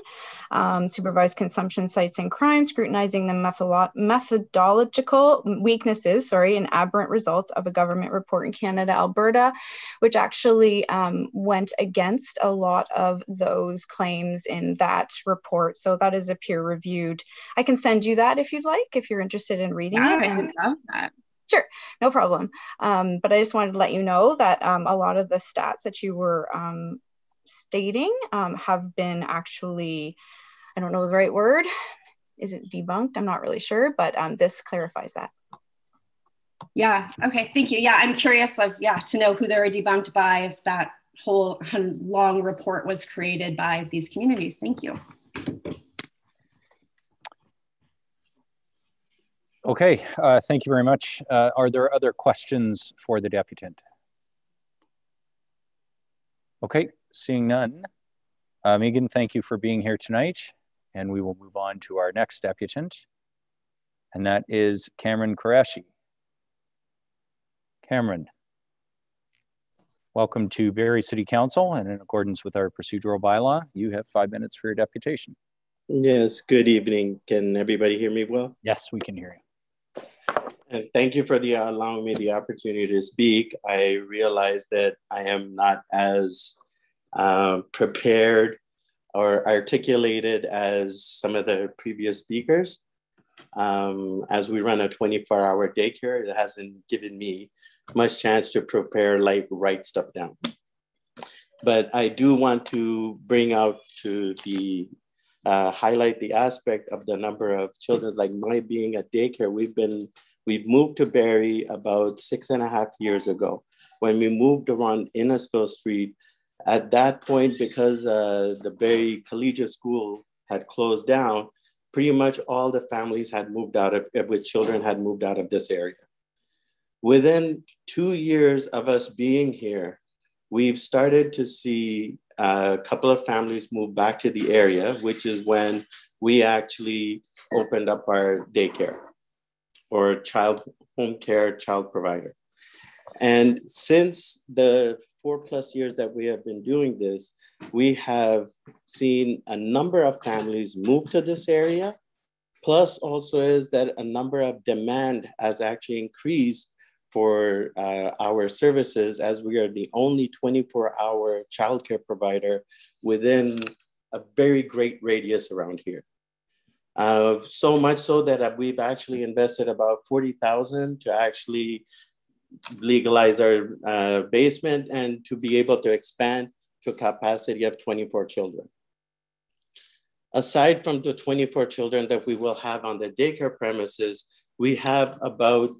Um, supervised consumption sites and crime, scrutinizing the methodolo methodological weaknesses, sorry, and aberrant results of a government report in Canada, Alberta, which actually um, went against a lot of those claims in that report. So that is a peer reviewed. I can send you that if you'd like, if you're interested in reading yeah, it. I would love that. Sure, no problem. Um, but I just wanted to let you know that um, a lot of the stats that you were um, stating um, have been actually, I don't know the right word. Is it debunked? I'm not really sure, but um, this clarifies that. Yeah, okay, thank you. Yeah, I'm curious of, yeah, to know who they were debunked by, if that whole long report was created by these communities. Thank you. Okay, uh, thank you very much. Uh, are there other questions for the deputant? Okay, seeing none. Uh, Megan, thank you for being here tonight. And we will move on to our next deputant, and that is Cameron Qureshi. Cameron, welcome to Barrie City Council, and in accordance with our procedural bylaw, you have five minutes for your deputation. Yes, good evening. Can everybody hear me well? Yes, we can hear you. And thank you for the uh, allowing me the opportunity to speak. I realize that I am not as uh, prepared or articulated as some of the previous speakers. Um, as we run a 24 hour daycare, it hasn't given me much chance to prepare, like write stuff down. But I do want to bring out to the uh, highlight the aspect of the number of children, like my being at daycare, we've been We've moved to Barrie about six and a half years ago. When we moved around Innisfil Street, at that point, because uh, the Barrie Collegiate School had closed down, pretty much all the families had moved out of, with children had moved out of this area. Within two years of us being here, we've started to see a couple of families moved back to the area, which is when we actually opened up our daycare or child home care child provider. And since the four plus years that we have been doing this, we have seen a number of families move to this area. Plus also is that a number of demand has actually increased for uh, our services as we are the only 24 hour childcare provider within a very great radius around here. Uh, so much so that we've actually invested about 40,000 to actually legalize our uh, basement and to be able to expand to a capacity of 24 children. Aside from the 24 children that we will have on the daycare premises, we have about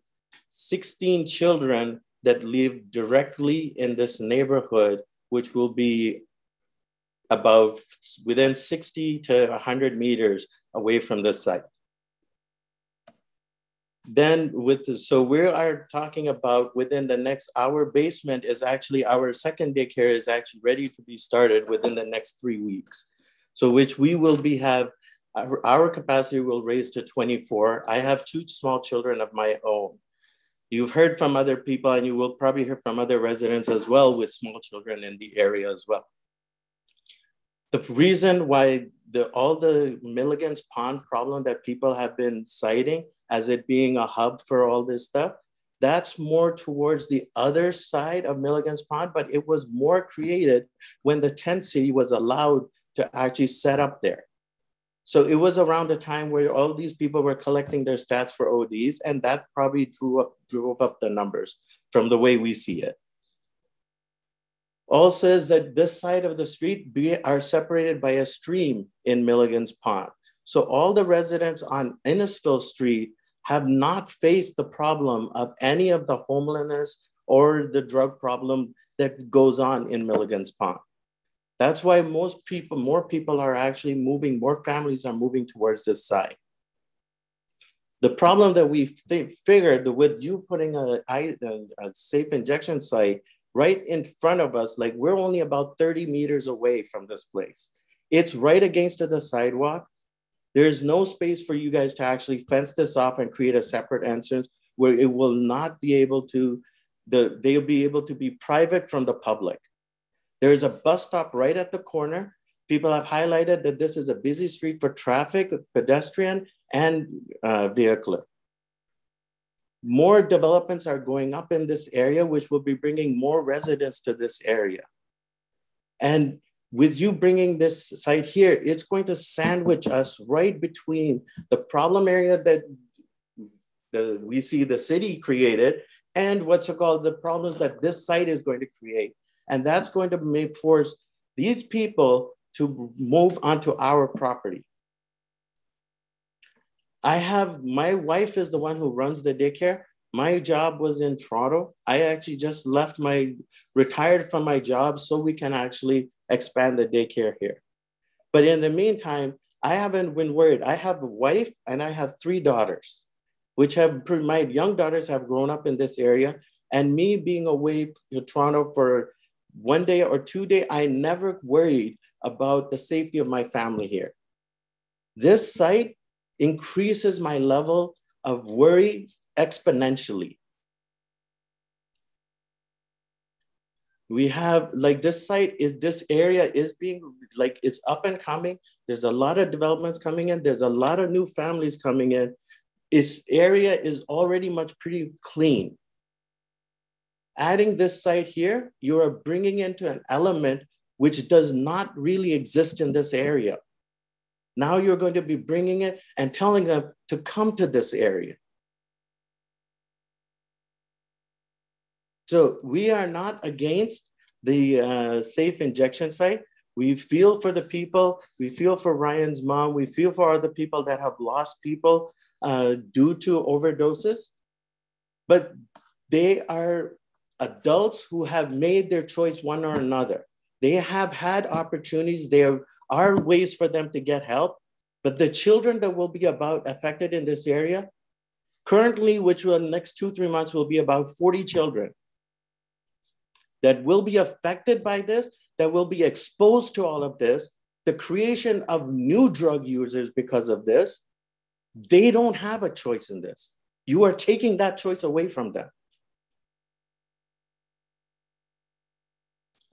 16 children that live directly in this neighborhood, which will be about within 60 to 100 meters away from the site. Then with, the, so we are talking about within the next, our basement is actually, our second daycare is actually ready to be started within the next three weeks. So which we will be have, our, our capacity will raise to 24. I have two small children of my own. You've heard from other people and you will probably hear from other residents as well with small children in the area as well. The reason why the, all the Milligan's Pond problem that people have been citing as it being a hub for all this stuff. That's more towards the other side of Milligan's Pond, but it was more created when the tent city was allowed to actually set up there. So it was around the time where all these people were collecting their stats for ODs, and that probably drew up, drove up the numbers from the way we see it. All says that this side of the street be, are separated by a stream in Milligan's Pond. So all the residents on Innisfil Street have not faced the problem of any of the homelessness or the drug problem that goes on in Milligan's Pond. That's why most people, more people are actually moving, more families are moving towards this side. The problem that we figured with you putting a, a, safe injection site right in front of us, like we're only about 30 meters away from this place. It's right against the sidewalk. There's no space for you guys to actually fence this off and create a separate entrance where it will not be able to, the, they'll be able to be private from the public. There's a bus stop right at the corner. People have highlighted that this is a busy street for traffic, pedestrian, and uh, vehicular. More developments are going up in this area, which will be bringing more residents to this area. And with you bringing this site here, it's going to sandwich us right between the problem area that the, we see the city created and what's called the problems that this site is going to create. And that's going to make force these people to move onto our property. I have, my wife is the one who runs the daycare. My job was in Toronto. I actually just left my, retired from my job so we can actually expand the daycare here. But in the meantime, I haven't been worried. I have a wife and I have three daughters, which have, my young daughters have grown up in this area. And me being away to Toronto for one day or two day, I never worried about the safety of my family here. This site increases my level of worry exponentially. we have like this site is this area is being like it's up and coming there's a lot of developments coming in there's a lot of new families coming in This area is already much pretty clean adding this site here you are bringing into an element which does not really exist in this area now you're going to be bringing it and telling them to come to this area So we are not against the uh, safe injection site. We feel for the people. We feel for Ryan's mom. We feel for other people that have lost people uh, due to overdoses. But they are adults who have made their choice one or another. They have had opportunities. There are ways for them to get help. But the children that will be about affected in this area, currently, which will the next two, three months will be about 40 children that will be affected by this, that will be exposed to all of this, the creation of new drug users because of this, they don't have a choice in this. You are taking that choice away from them.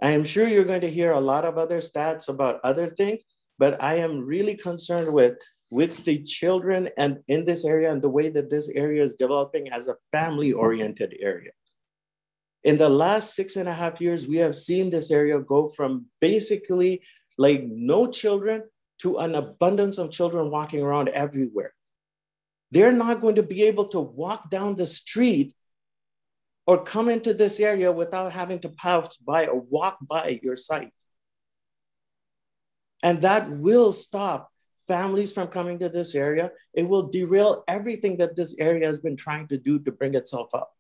I am sure you're going to hear a lot of other stats about other things, but I am really concerned with, with the children and in this area and the way that this area is developing as a family oriented area. In the last six and a half years, we have seen this area go from basically like no children to an abundance of children walking around everywhere. They're not going to be able to walk down the street or come into this area without having to pass by or walk by your site. And that will stop families from coming to this area. It will derail everything that this area has been trying to do to bring itself up.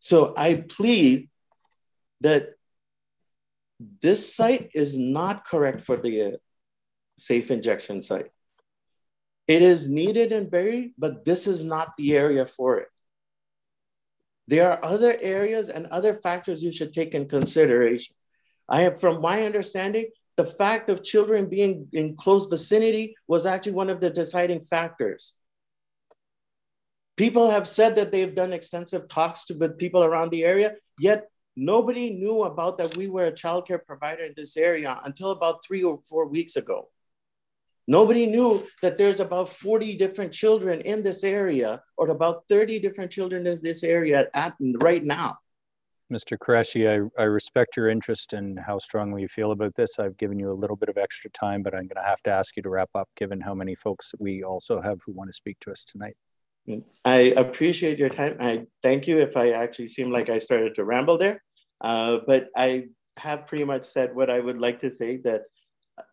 So I plead that this site is not correct for the uh, safe injection site. It is needed in Barrie, but this is not the area for it. There are other areas and other factors you should take in consideration. I have, from my understanding, the fact of children being in close vicinity was actually one of the deciding factors. People have said that they've done extensive talks to, with people around the area, yet nobody knew about that we were a childcare provider in this area until about three or four weeks ago. Nobody knew that there's about 40 different children in this area or about 30 different children in this area at, right now. Mr. Qureshi, I, I respect your interest and how strongly you feel about this. I've given you a little bit of extra time, but I'm going to have to ask you to wrap up given how many folks we also have who want to speak to us tonight. I appreciate your time. I thank you if I actually seem like I started to ramble there, uh, but I have pretty much said what I would like to say that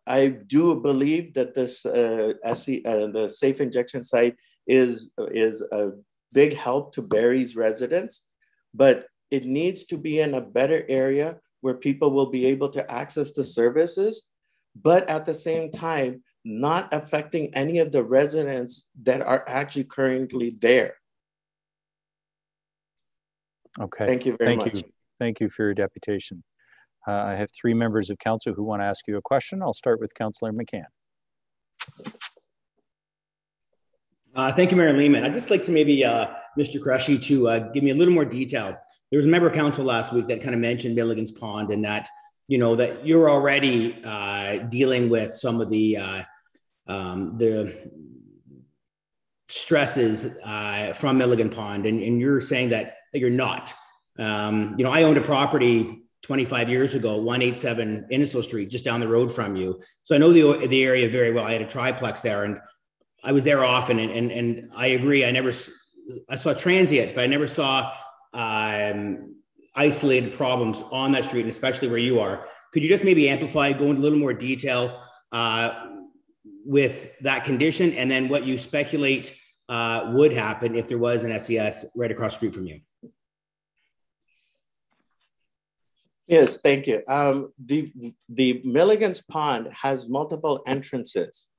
I do believe that this uh, SC, uh, the safe injection site is, is a big help to Barrie's residents, but it needs to be in a better area where people will be able to access the services, but at the same time, not affecting any of the residents that are actually currently there. Okay. Thank you very Thank much. You. Thank you for your deputation. Uh, I have three members of council who want to ask you a question. I'll start with Councillor McCann. Uh, thank you, Mayor Lehman. I'd just like to maybe, uh, Mr. Qureshi, to uh, give me a little more detail. There was a member of council last week that kind of mentioned Milligan's Pond and that, you know, that you're already uh, dealing with some of the uh, um, the stresses from Milligan Pond, and, and you're saying that, that you're not. Um, you know, I owned a property 25 years ago, 187 Innisfil Street, just down the road from you. So I know the, the area very well. I had a triplex there and I was there often. And, and, and I agree, I never, I saw transients, but I never saw um, isolated problems on that street, and especially where you are. Could you just maybe amplify, go into a little more detail uh, with that condition and then what you speculate uh, would happen if there was an SCS right across the street from you? Yes, thank you. Um, the, the Milligan's Pond has multiple entrances.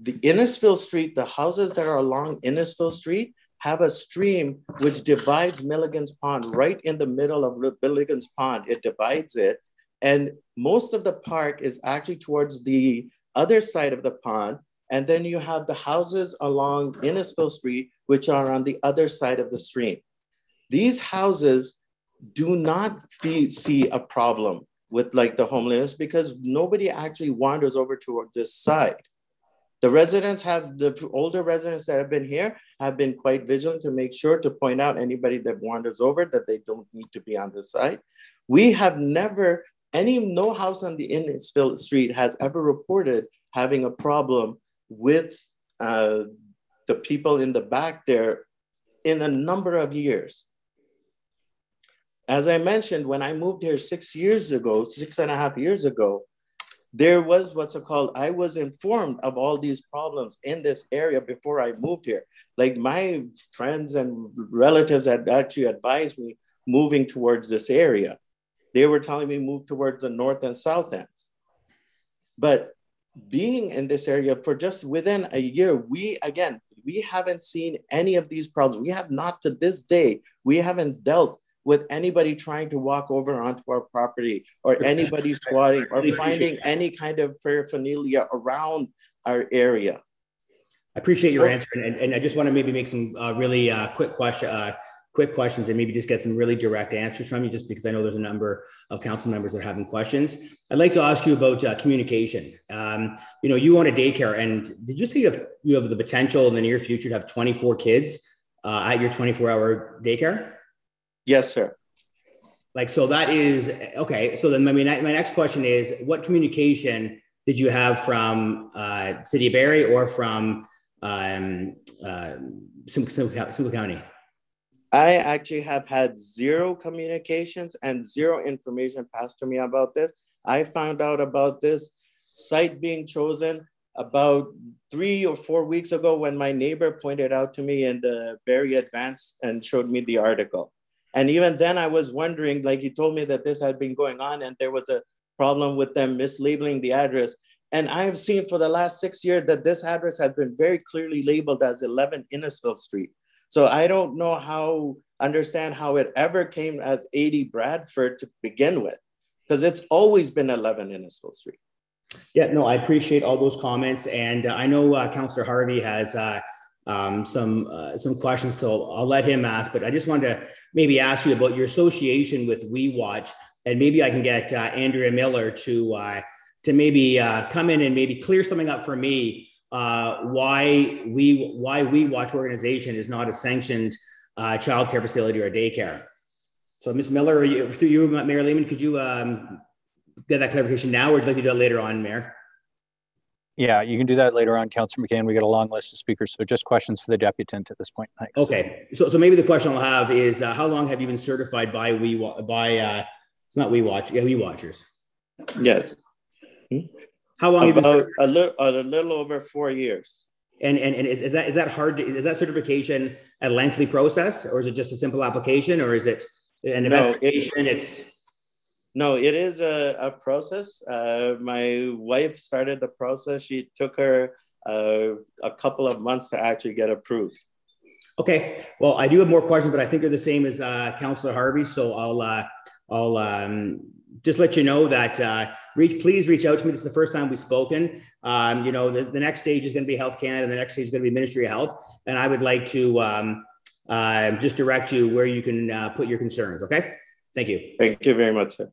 The Innisfil Street, the houses that are along Innisfil Street have a stream which divides Milligan's Pond right in the middle of Milligan's Pond. It divides it. And most of the park is actually towards the other side of the pond. And then you have the houses along Innisfil Street, which are on the other side of the stream. These houses do not see a problem with like the homeless because nobody actually wanders over to this side. The residents have, the older residents that have been here have been quite vigilant to make sure to point out anybody that wanders over that they don't need to be on this side. We have never, any, no house on the Innisfil Street has ever reported having a problem with uh, the people in the back there in a number of years. As I mentioned, when I moved here six years ago, six and a half years ago, there was what's called, I was informed of all these problems in this area before I moved here. Like my friends and relatives had actually advised me moving towards this area. They were telling me move towards the north and south ends. But being in this area for just within a year, we again, we haven't seen any of these problems. We have not to this day, we haven't dealt with anybody trying to walk over onto our property or anybody squatting or finding any kind of paraphernalia around our area. I appreciate your answer, and, and I just want to maybe make some uh, really uh, quick question, uh, quick questions, and maybe just get some really direct answers from you, just because I know there's a number of council members that are having questions. I'd like to ask you about uh, communication. Um, you know, you own a daycare, and did you say you have you have the potential in the near future to have 24 kids uh, at your 24-hour daycare? Yes, sir. Like, so that is okay. So then, I mean, my next question is what communication did you have from uh, City of Barrie or from um, uh, Simcoe, Simcoe County? I actually have had zero communications and zero information passed to me about this. I found out about this site being chosen about three or four weeks ago when my neighbor pointed out to me in the Barrie Advance and showed me the article. And even then I was wondering, like he told me that this had been going on and there was a problem with them mislabeling the address. And I have seen for the last six years that this address has been very clearly labeled as 11 Innisfil Street. So I don't know how, understand how it ever came as 80 Bradford to begin with, because it's always been 11 Innisfil Street. Yeah, no, I appreciate all those comments. And uh, I know uh, Councillor Harvey has uh, um, some uh, some questions, so I'll let him ask. But I just wanted to maybe ask you about your association with Wee Watch, and maybe I can get uh, Andrea Miller to uh, to maybe come in and maybe clear something up for me. why we why Wee Watch organization is not a sanctioned childcare facility or daycare. So, Ms. Miller, you, through you, Mayor Lehman, could you um, get that clarification now, or would you like to do it later on, Mayor? Yeah, you can do that later on, Councilor McCann. We got a long list of speakers, so just questions for the deputant at this point. Thanks. Okay, so so maybe the question I'll have is, uh, how long have you been certified by we by uh, it's not we watch, yeah, we watchers. Yes. Hmm? How long? About a little a little over four years. And and, and is, is that is that hard? To, is that certification a lengthy process, or is it just a simple application, or is it an no, investigation? It, it's no, it is a, a process. Uh, my wife started the process. She took her uh, a couple of months to actually get approved. Okay. Well, I do have more questions, but I think they're the same as uh, Councillor Harvey. So I'll uh, I'll um, just let you know that uh, reach. Please reach out to me. This is the first time we've spoken. Um, you know, the, the next stage is going to be Health Canada. And the next stage is going to be Ministry of Health, and I would like to um, uh, just direct you where you can uh, put your concerns. Okay. Thank you. Thank you very much, sir.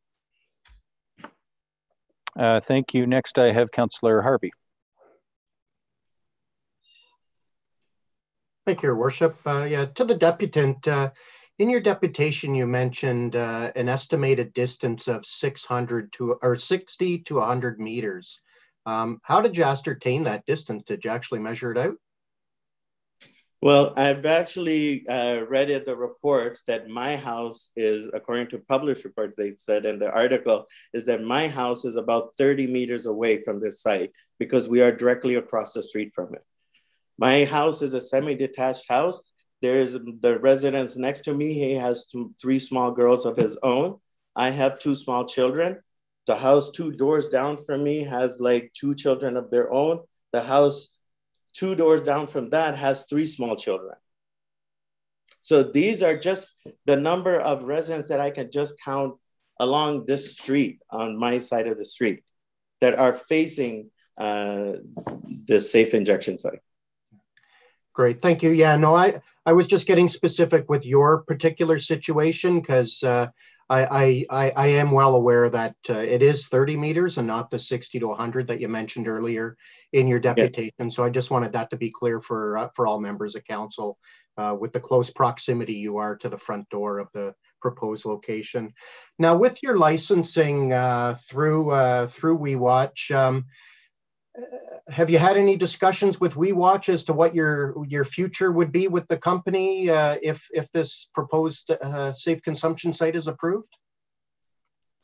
Uh, thank you. Next, I have Councillor Harvey. Thank you, Your Worship. Uh, yeah, to the deputant, uh, in your deputation, you mentioned uh, an estimated distance of 600 to or 60 to 100 meters. Um, how did you ascertain that distance? Did you actually measure it out? Well, I've actually uh, read in the reports that my house is, according to published reports, they said in the article, is that my house is about 30 meters away from this site because we are directly across the street from it. My house is a semi-detached house. There's the residence next to me. He has two, three small girls of his own. I have two small children. The house two doors down from me has like two children of their own. The house Two doors down from that has three small children. So these are just the number of residents that I can just count along this street on my side of the street that are facing uh, the safe injection site. Great, thank you. Yeah, no, I, I was just getting specific with your particular situation because uh, I, I, I am well aware that uh, it is 30 meters and not the 60 to 100 that you mentioned earlier in your deputation. Yeah. So I just wanted that to be clear for uh, for all members of council uh, with the close proximity you are to the front door of the proposed location. Now, with your licensing uh, through uh, through Wee Watch, um, have you had any discussions with Wee Watch as to what your your future would be with the company uh, if if this proposed uh, safe consumption site is approved?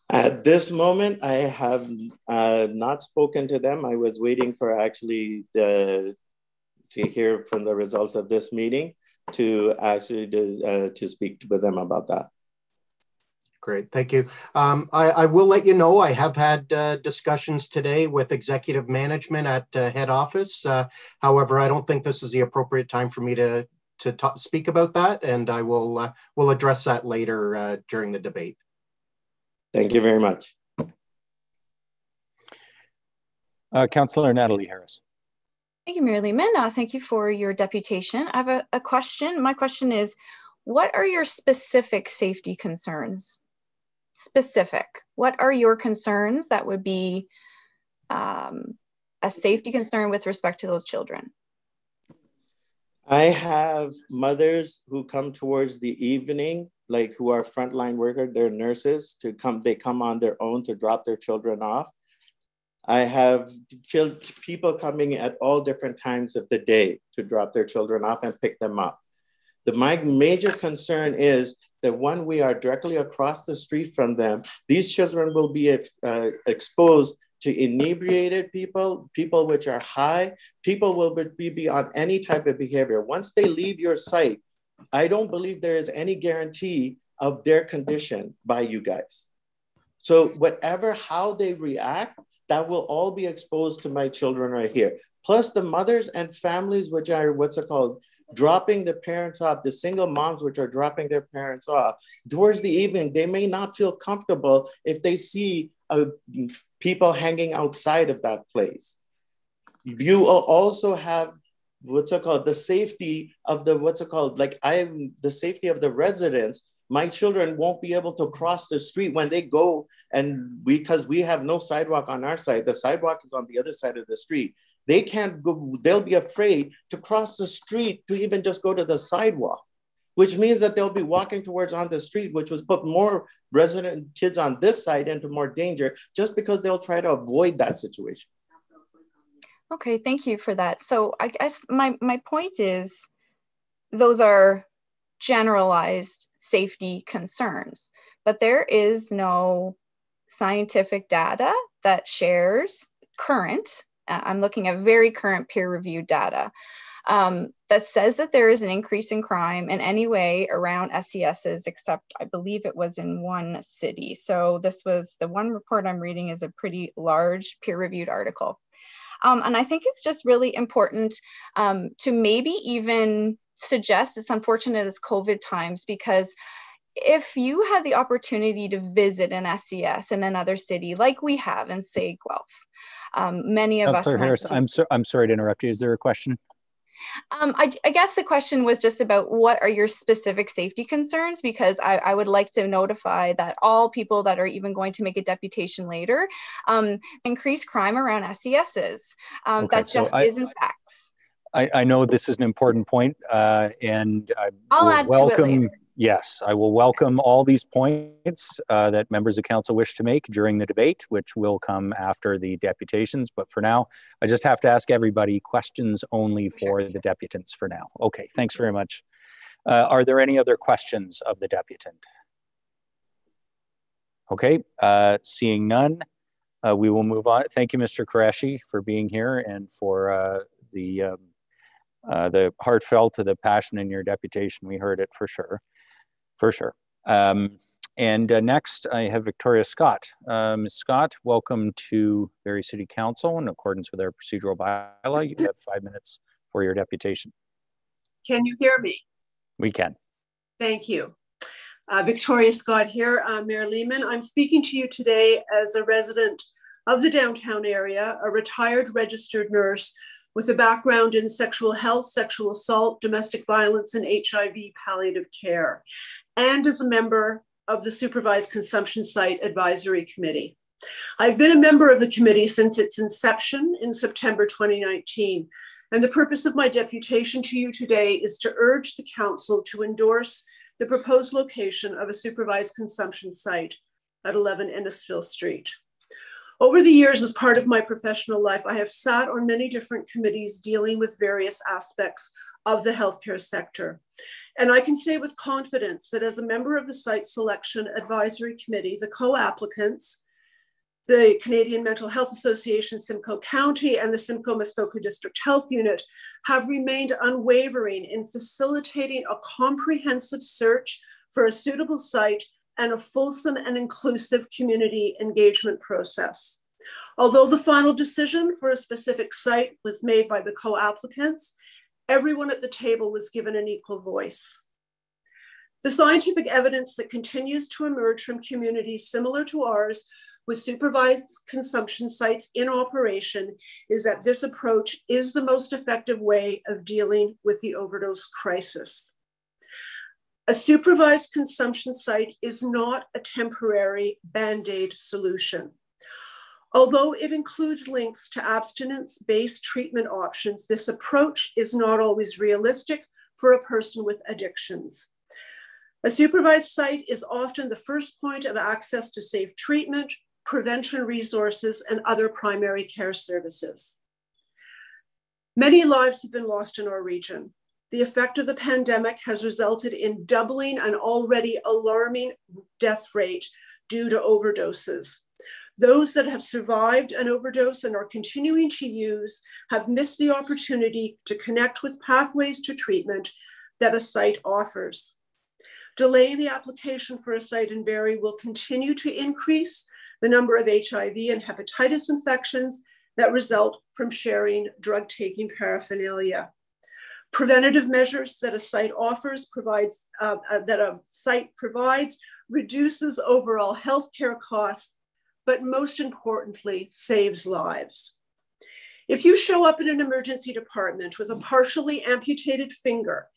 At this moment, I have uh, not spoken to them. I was waiting for actually the, to hear from the results of this meeting to actually uh, to speak with them about that. Great, thank you. Um, I, I, will let you know I have had uh, discussions today with executive management at uh, head office. Uh, however, I don't think this is the appropriate time for me to to talk, speak about that, and I will uh, will address that later uh, during the debate. Thank you very much. Uh, Councillor Natalie Harris. Thank you, Mayor Lehman. thank you for your deputation. I have a, a question. My question is, what are your specific safety concerns? Specific. What are your concerns that would be um, a safety concern with respect to those children? I have mothers who come towards the evening, like who are frontline workers, they're nurses to come, they come on their own to drop their children off. I have people coming at all different times of the day to drop their children off and pick them up. The, my major concern is that when we are directly across the street from them, these children will be uh, exposed to inebriated people, people which are high, people will be, be on any type of behavior. Once they leave your site, I don't believe there is any guarantee of their condition by you guys. So whatever, how they react, that will all be exposed to my children right here. Plus the mothers and families, which are what's it called, dropping the parents off, the single moms which are dropping their parents off towards the evening, they may not feel comfortable if they see uh, people hanging outside of that place. You also have what's it called the safety of the what's it called like I'm the safety of the residents. My children won't be able to cross the street when they go and because we have no sidewalk on our side, the sidewalk is on the other side of the street. They can't go, they'll be afraid to cross the street to even just go to the sidewalk, which means that they'll be walking towards on the street, which was put more resident kids on this side into more danger just because they'll try to avoid that situation. Okay, thank you for that. So I guess my, my point is those are generalized safety concerns, but there is no scientific data that shares current I'm looking at very current peer reviewed data um, that says that there is an increase in crime in any way around SCSs, except I believe it was in one city. So this was the one report I'm reading is a pretty large peer reviewed article. Um, and I think it's just really important um, to maybe even suggest it's unfortunate as COVID times because if you had the opportunity to visit an SCS in another city like we have in say Guelph, um, many of Councilor us. Harris, to, I'm, so, I'm sorry to interrupt you. Is there a question? Um, I, I, guess the question was just about what are your specific safety concerns because I, I, would like to notify that all people that are even going to make a deputation later um, increase crime around SCSs. Um, okay, that just so I, isn't facts. I, I, know this is an important point, uh, and I will add welcome Yes, I will welcome all these points uh, that members of council wish to make during the debate, which will come after the deputations. But for now, I just have to ask everybody questions only for the deputants for now. Okay, thanks very much. Uh, are there any other questions of the deputant? Okay, uh, seeing none, uh, we will move on. Thank you, Mr. Qureshi, for being here and for uh, the um, uh, the heartfelt, the passion in your deputation. We heard it for sure for sure. Um, and uh, next, I have Victoria Scott. Ms. Scott, welcome to Barrie City Council. In accordance with our procedural bylaw, you have five minutes for your deputation. Can you hear me? We can. Thank you. Uh, Victoria Scott here, uh, Mayor Lehman. I'm speaking to you today as a resident of the downtown area, a retired registered nurse with a background in sexual health, sexual assault, domestic violence, and HIV palliative care, and as a member of the Supervised Consumption Site Advisory Committee. I've been a member of the committee since its inception in September 2019, and the purpose of my deputation to you today is to urge the Council to endorse the proposed location of a supervised consumption site at 11 Innisfil Street. Over the years, as part of my professional life, I have sat on many different committees dealing with various aspects of the healthcare sector. And I can say with confidence that as a member of the Site Selection Advisory Committee, the co-applicants, the Canadian Mental Health Association, Simcoe County, and the Simcoe Muskoka District Health Unit have remained unwavering in facilitating a comprehensive search for a suitable site and a fulsome and inclusive community engagement process. Although the final decision for a specific site was made by the co-applicants, everyone at the table was given an equal voice. The scientific evidence that continues to emerge from communities similar to ours with supervised consumption sites in operation is that this approach is the most effective way of dealing with the overdose crisis. A supervised consumption site is not a temporary band-aid solution. Although it includes links to abstinence-based treatment options, this approach is not always realistic for a person with addictions. A supervised site is often the first point of access to safe treatment, prevention resources, and other primary care services. Many lives have been lost in our region the effect of the pandemic has resulted in doubling an already alarming death rate due to overdoses. Those that have survived an overdose and are continuing to use have missed the opportunity to connect with pathways to treatment that a site offers. Delaying the application for a site in Barrie will continue to increase the number of HIV and hepatitis infections that result from sharing drug taking paraphernalia. Preventative measures that a site offers provides, uh, uh, that a site provides reduces overall healthcare costs but most importantly, saves lives. If you show up in an emergency department with a partially amputated finger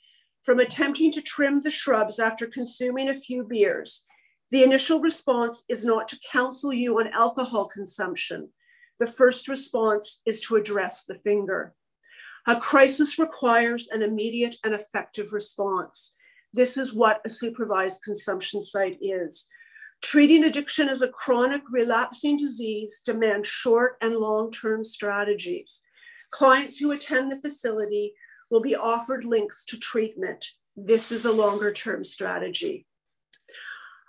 from attempting to trim the shrubs after consuming a few beers, the initial response is not to counsel you on alcohol consumption. The first response is to address the finger. A crisis requires an immediate and effective response. This is what a supervised consumption site is. Treating addiction as a chronic relapsing disease demands short and long-term strategies. Clients who attend the facility will be offered links to treatment. This is a longer term strategy.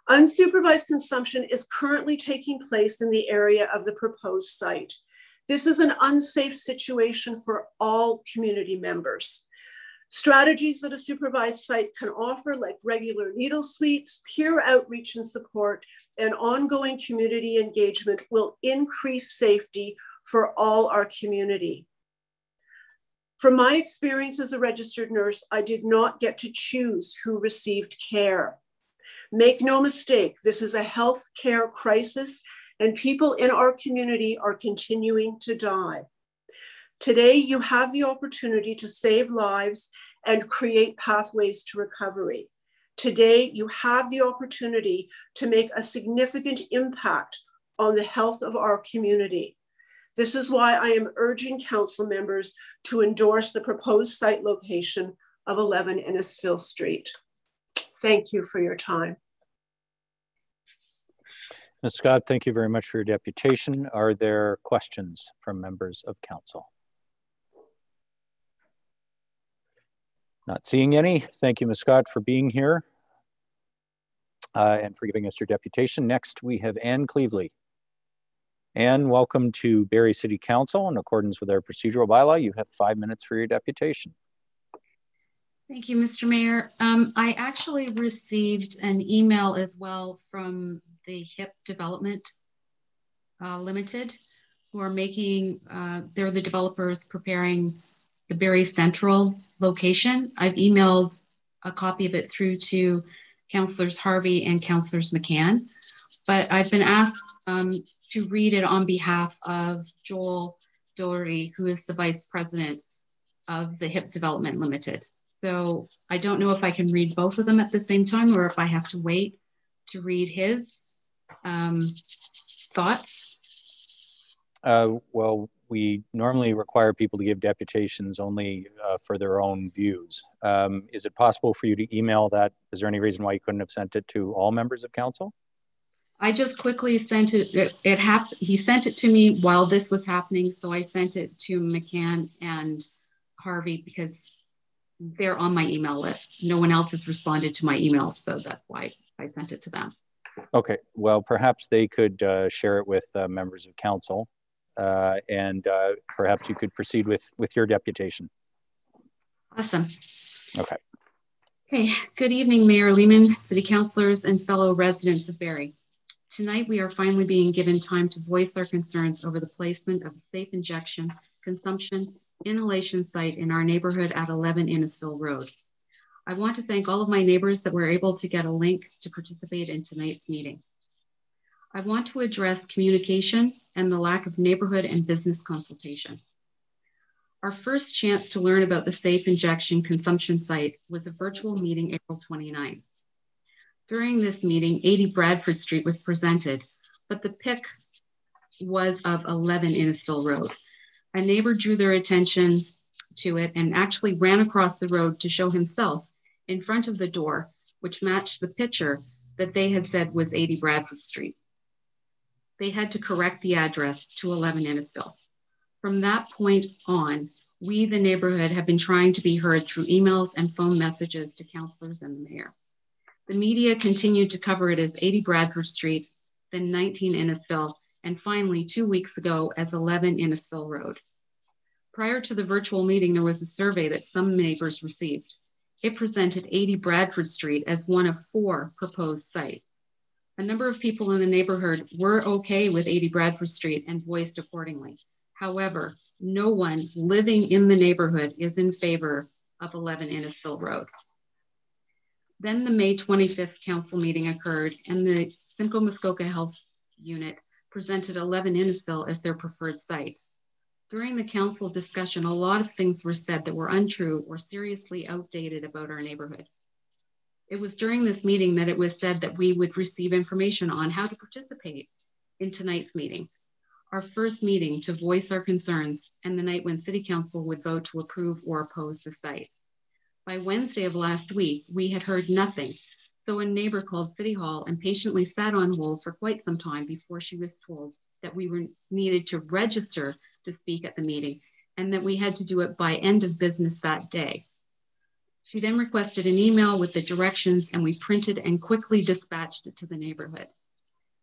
Unsupervised consumption is currently taking place in the area of the proposed site. This is an unsafe situation for all community members. Strategies that a supervised site can offer, like regular needle sweeps, peer outreach and support, and ongoing community engagement, will increase safety for all our community. From my experience as a registered nurse, I did not get to choose who received care. Make no mistake, this is a health care crisis, and people in our community are continuing to die. Today, you have the opportunity to save lives and create pathways to recovery. Today, you have the opportunity to make a significant impact on the health of our community. This is why I am urging council members to endorse the proposed site location of 11 Innisfil Street. Thank you for your time. Ms. Scott, thank you very much for your deputation. Are there questions from members of council? Not seeing any. Thank you, Ms. Scott, for being here uh, and for giving us your deputation. Next, we have Anne Cleveley. Anne, welcome to Barrie City Council. In accordance with our procedural bylaw, you have five minutes for your deputation. Thank you, Mr. Mayor. Um, I actually received an email as well from the HIP Development uh, Limited, who are making, uh, they're the developers preparing the Barrie Central location. I've emailed a copy of it through to Councillors Harvey and Councillors McCann, but I've been asked um, to read it on behalf of Joel Doherty, who is the Vice President of the HIP Development Limited. So I don't know if I can read both of them at the same time or if I have to wait to read his um, thoughts. Uh, well, we normally require people to give deputations only uh, for their own views. Um, is it possible for you to email that? Is there any reason why you couldn't have sent it to all members of council? I just quickly sent it. It, it happened. He sent it to me while this was happening, so I sent it to McCann and Harvey because they're on my email list. No one else has responded to my email, so that's why I sent it to them. Okay. Well, perhaps they could uh, share it with uh, members of council uh, and uh, perhaps you could proceed with, with your deputation. Awesome. Okay. Okay, good evening, Mayor Lehman, City Councilors, and fellow residents of Barrie. Tonight, we are finally being given time to voice our concerns over the placement of a safe injection, consumption, inhalation site in our neighborhood at 11 Innisfil Road. I want to thank all of my neighbors that were able to get a link to participate in tonight's meeting. I want to address communication and the lack of neighborhood and business consultation. Our first chance to learn about the safe injection consumption site was a virtual meeting April 29. During this meeting, 80 Bradford Street was presented, but the pick was of 11 Innisfil Road. A neighbor drew their attention to it and actually ran across the road to show himself in front of the door, which matched the picture that they had said was 80 Bradford Street they had to correct the address to 11 Innisfil. From that point on, we, the neighborhood, have been trying to be heard through emails and phone messages to councilors and the mayor. The media continued to cover it as 80 Bradford Street, then 19 Innisfil, and finally, two weeks ago, as 11 Innisfil Road. Prior to the virtual meeting, there was a survey that some neighbors received. It presented 80 Bradford Street as one of four proposed sites. A number of people in the neighborhood were okay with 80 Bradford Street and voiced accordingly. However, no one living in the neighborhood is in favor of 11 Innisfil Road. Then the May 25th council meeting occurred and the Simcoe Muskoka Health Unit presented 11 Innisfil as their preferred site. During the council discussion, a lot of things were said that were untrue or seriously outdated about our neighborhood. It was during this meeting that it was said that we would receive information on how to participate in tonight's meeting, our first meeting to voice our concerns, and the night when City Council would vote to approve or oppose the site. By Wednesday of last week, we had heard nothing. So a neighbor called City Hall and patiently sat on hold for quite some time before she was told that we were needed to register to speak at the meeting and that we had to do it by end of business that day. She then requested an email with the directions and we printed and quickly dispatched it to the neighborhood.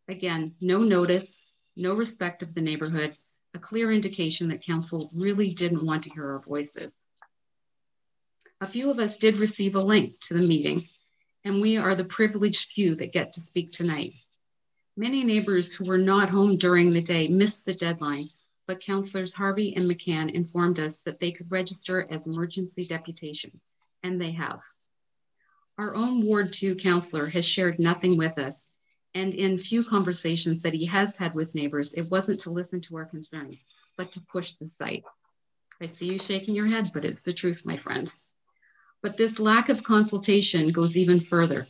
Again, no notice, no respect of the neighborhood, a clear indication that council really didn't want to hear our voices. A few of us did receive a link to the meeting, and we are the privileged few that get to speak tonight. Many neighbors who were not home during the day missed the deadline, but councillors Harvey and McCann informed us that they could register as emergency deputation, and they have. Our own Ward 2 councillor has shared nothing with us, and in few conversations that he has had with neighbors, it wasn't to listen to our concerns, but to push the site. I see you shaking your head, but it's the truth, my friend. But this lack of consultation goes even further.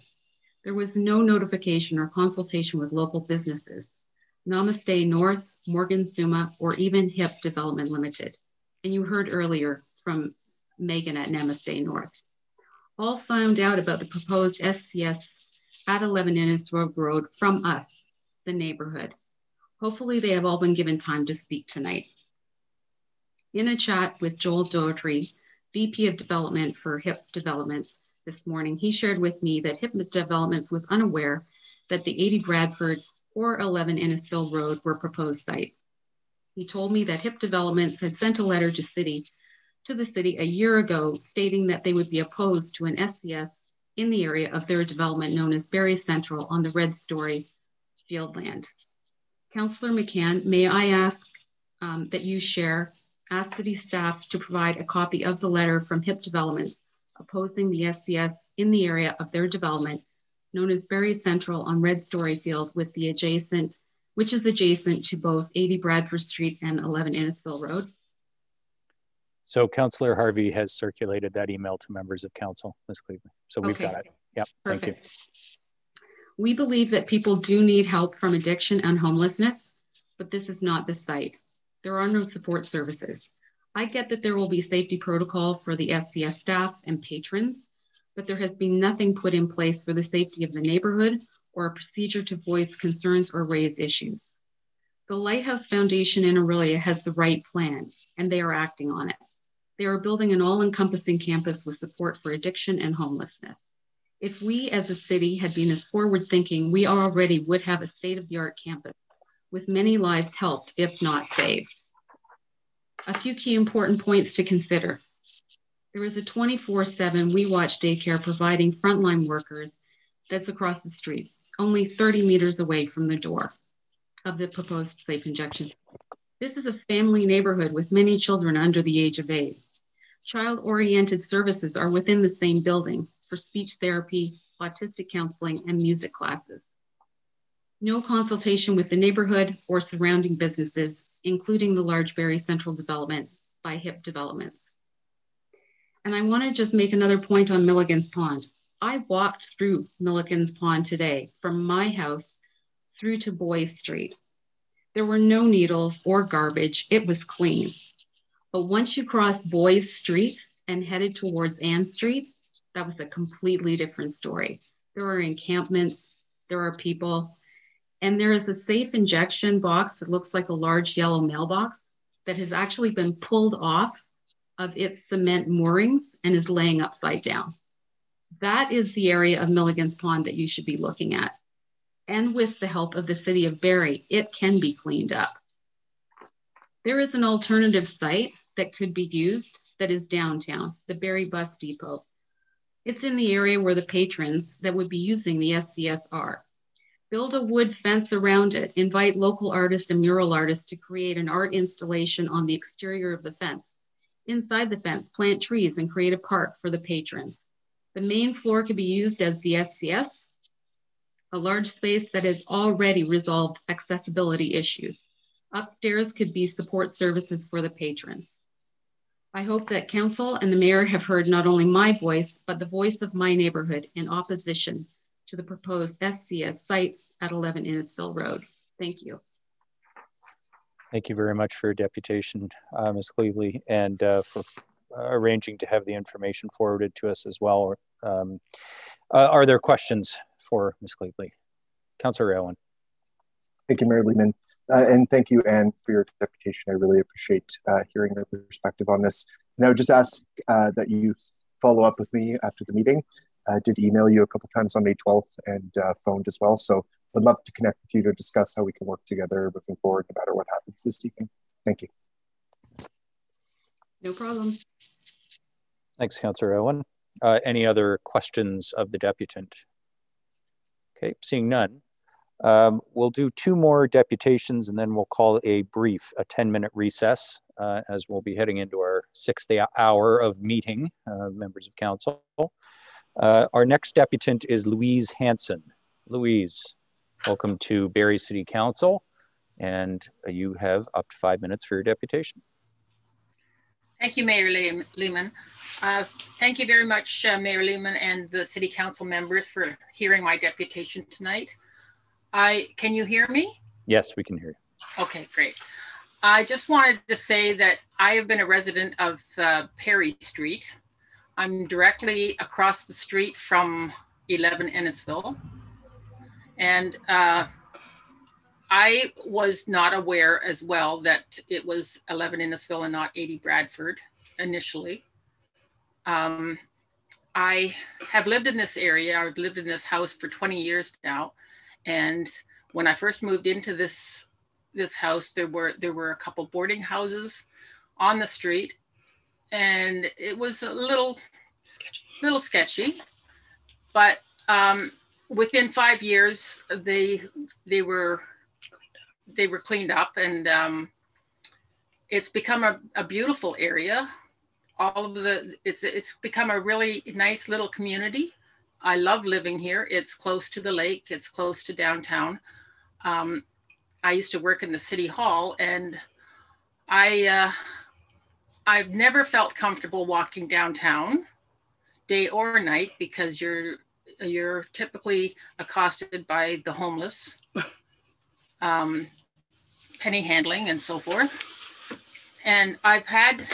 There was no notification or consultation with local businesses, Namaste North, Morgan Suma, or even HIP Development Limited. And you heard earlier from Megan at Namaste North. All found out about the proposed SCS at 11 Innisfil Road from us, the neighborhood. Hopefully they have all been given time to speak tonight. In a chat with Joel Doherty, VP of Development for HIP Developments this morning, he shared with me that HIP Developments was unaware that the 80 Bradford or 11 Innisfil Road were proposed sites. He told me that HIP Developments had sent a letter to city to the city a year ago stating that they would be opposed to an SCS in the area of their development known as Barrie Central on the Red Storey field land. Councillor McCann, may I ask um, that you share ask city staff to provide a copy of the letter from HIP Development opposing the SCS in the area of their development, known as Barrie Central on Red Storey Field with the adjacent, which is adjacent to both 80 Bradford Street and 11 Innisfil Road. So Councillor Harvey has circulated that email to members of council, Ms. Cleveland. So we've okay. got it. Yep, Perfect. thank you. We believe that people do need help from addiction and homelessness, but this is not the site. There are no support services. I get that there will be safety protocol for the SCS staff and patrons, but there has been nothing put in place for the safety of the neighborhood or a procedure to voice concerns or raise issues. The Lighthouse Foundation in Orillia has the right plan, and they are acting on it. They are building an all encompassing campus with support for addiction and homelessness. If we as a city had been as forward thinking, we already would have a state of the art campus with many lives helped, if not saved. A few key important points to consider. There is a 24 7 Wee Watch daycare providing frontline workers that's across the street, only 30 meters away from the door of the proposed safe injection. This is a family neighborhood with many children under the age of eight. Child oriented services are within the same building for speech therapy, autistic counseling, and music classes no consultation with the neighborhood or surrounding businesses, including the large Barrie Central development by HIP Developments. And I want to just make another point on Milligan's Pond. I walked through Milligan's Pond today from my house through to Boys Street. There were no needles or garbage, it was clean. But once you cross Boys Street and headed towards Ann Street, that was a completely different story. There are encampments, there are people, and there is a safe injection box that looks like a large yellow mailbox that has actually been pulled off of its cement moorings and is laying upside down. That is the area of Milligan's Pond that you should be looking at. and with the help of the city of Barrie, it can be cleaned up. There is an alternative site that could be used that is downtown, the Barrie Bus Depot. It's in the area where the patrons that would be using the SCS are. Build a wood fence around it, invite local artists and mural artists to create an art installation on the exterior of the fence. Inside the fence, plant trees and create a park for the patrons. The main floor could be used as the SCS, a large space that has already resolved accessibility issues. Upstairs could be support services for the patrons. I hope that council and the mayor have heard not only my voice, but the voice of my neighborhood in opposition to the proposed SCS site at 11 Innisfil Road. Thank you. Thank you very much for your deputation, uh, Ms. Cleveley, and uh, for arranging to have the information forwarded to us as well. Um, uh, are there questions for Ms. Cleveley? Councillor Aylwin. Thank you, Mayor Lehman. Uh, and thank you, Anne, for your deputation. I really appreciate uh, hearing your perspective on this. And I would just ask uh, that you follow up with me after the meeting. I did email you a couple times on May 12th and phoned as well. So I'd love to connect with you to discuss how we can work together moving forward, no matter what happens this evening. Thank you. No problem. Thanks, Councillor Aylwin. Uh, any other questions of the deputant? Okay, seeing none. Um, we'll do two more deputations and then we'll call a brief, a 10 minute recess uh, as we'll be heading into our sixth hour of meeting, uh, members of council. Uh, our next deputant is Louise Hanson. Louise, welcome to Barrie City Council and you have up to five minutes for your deputation. Thank you, Mayor Le Lehman. Uh, thank you very much, uh, Mayor Lehman and the City Council members for hearing my deputation tonight. I Can you hear me? Yes, we can hear you. Okay, great. I just wanted to say that I have been a resident of uh, Perry Street. I'm directly across the street from 11 Innisfil. And uh, I was not aware as well that it was 11 Innisfil and not 80 Bradford initially. Um, I have lived in this area. I've lived in this house for 20 years now. And when I first moved into this this house, there were there were a couple boarding houses on the street, and it was a little sketchy. little sketchy. But um, within five years, they they were they were cleaned up and um, it's become a, a beautiful area. All of the it's it's become a really nice little community. I love living here. It's close to the lake. It's close to downtown. Um, I used to work in the city hall, and I uh, I've never felt comfortable walking downtown, day or night, because you're you're typically accosted by the homeless. Um, penny handling and so forth. And I've had,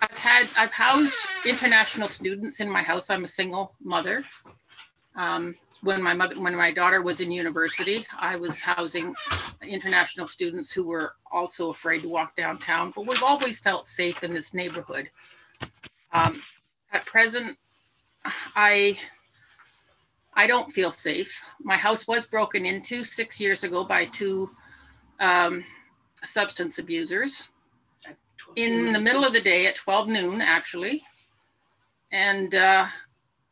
I've had, I've housed international students in my house. I'm a single mother. Um, when my mother, when my daughter was in university, I was housing international students who were also afraid to walk downtown. But we've always felt safe in this neighborhood. Um, at present, I I don't feel safe. My house was broken into six years ago by two um, substance abusers in the middle of the day at 12 noon, actually. And uh,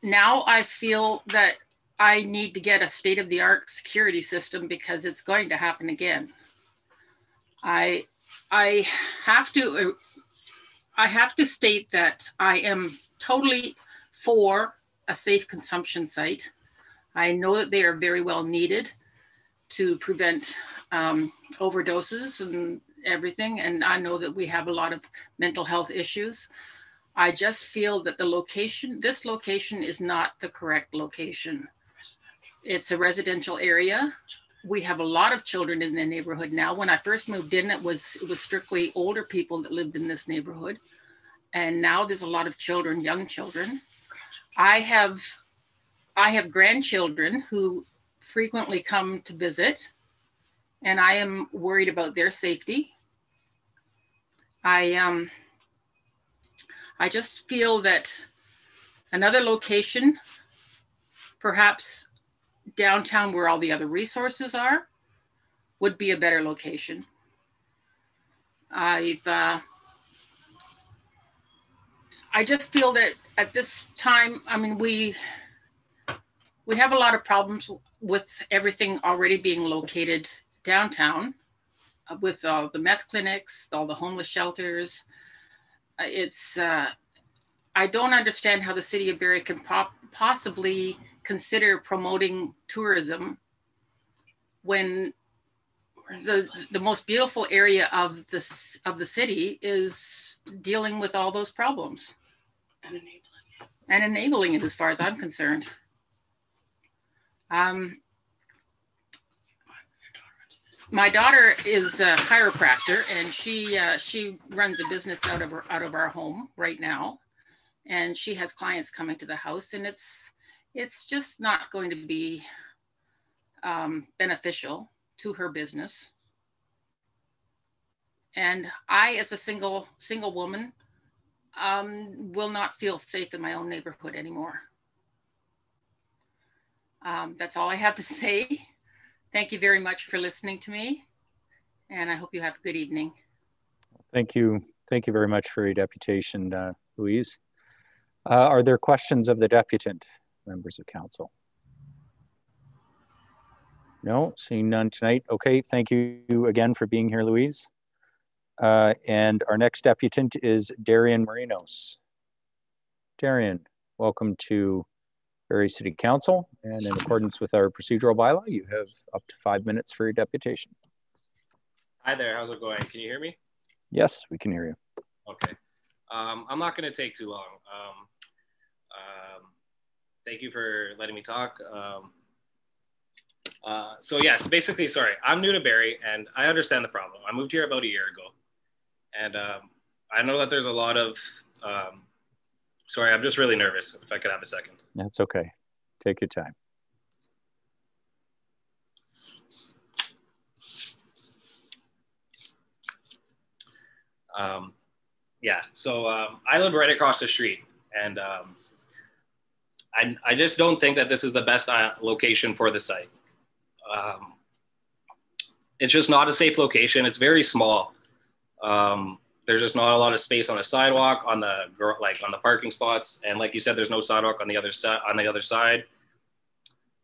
now I feel that I need to get a state of the art security system because it's going to happen again. I, I have to, I have to state that I am totally for a safe consumption site. I know that they are very well needed to prevent um, overdoses and everything. And I know that we have a lot of mental health issues. I just feel that the location, this location is not the correct location. It's a residential area. We have a lot of children in the neighborhood now. When I first moved in, it was it was strictly older people that lived in this neighborhood. And now there's a lot of children, young children. I have I have grandchildren who frequently come to visit and I am worried about their safety. I um, I just feel that another location, perhaps downtown where all the other resources are would be a better location. I've, uh, I just feel that at this time, I mean, we, we have a lot of problems with everything already being located downtown uh, with all the meth clinics, all the homeless shelters. Uh, it's, uh, I don't understand how the city of Barrie can possibly consider promoting tourism when the the most beautiful area of this of the city is dealing with all those problems and enabling it, as far as I'm concerned. Um, my daughter is a chiropractor and she uh, she runs a business out of her, out of our home right now and she has clients coming to the house and it's it's just not going to be um, beneficial to her business and i as a single single woman um, will not feel safe in my own neighborhood anymore. Um, that's all i have to say. Thank you very much for listening to me and i hope you have a good evening. Thank you. Thank you very much for your deputation uh, louise. Uh, are there questions of the deputant members of council? No, seeing none tonight. Okay, thank you again for being here, Louise. Uh, and our next deputant is Darian Marinos. Darian, welcome to Barrie City Council. And in accordance with our procedural bylaw, you have up to five minutes for your deputation. Hi there, how's it going? Can you hear me? Yes, we can hear you. Okay. Um, I'm not going to take too long. Um, um, thank you for letting me talk. Um, uh, so yes, basically, sorry, I'm new to Barrie and I understand the problem. I moved here about a year ago, and um, I know that there's a lot of. Um, sorry, I'm just really nervous. If I could have a second. That's okay. Take your time. Um, yeah, so um, I live right across the street, and um, I, I just don't think that this is the best uh, location for the site um, it's just not a safe location. It's very small. Um, there's just not a lot of space on the sidewalk, on the like on the parking spots, and like you said, there's no sidewalk on the other side. On the other side,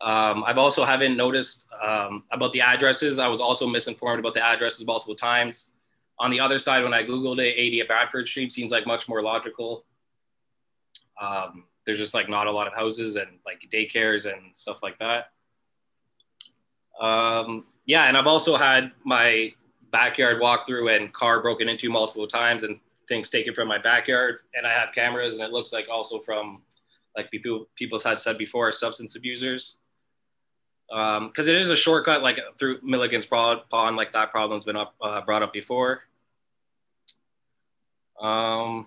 um, I've also haven't noticed um, about the addresses. I was also misinformed about the addresses multiple times. On the other side, when I googled it, 80 at Bradford Street seems like much more logical. Um, there's just like not a lot of houses and like daycares and stuff like that. Um, yeah, and I've also had my backyard walkthrough and car broken into multiple times and things taken from my backyard. And I have cameras, and it looks like also from like people people had said before, substance abusers. Because um, it is a shortcut, like through Milligan's Pond, like that problem's been up, uh, brought up before. Um,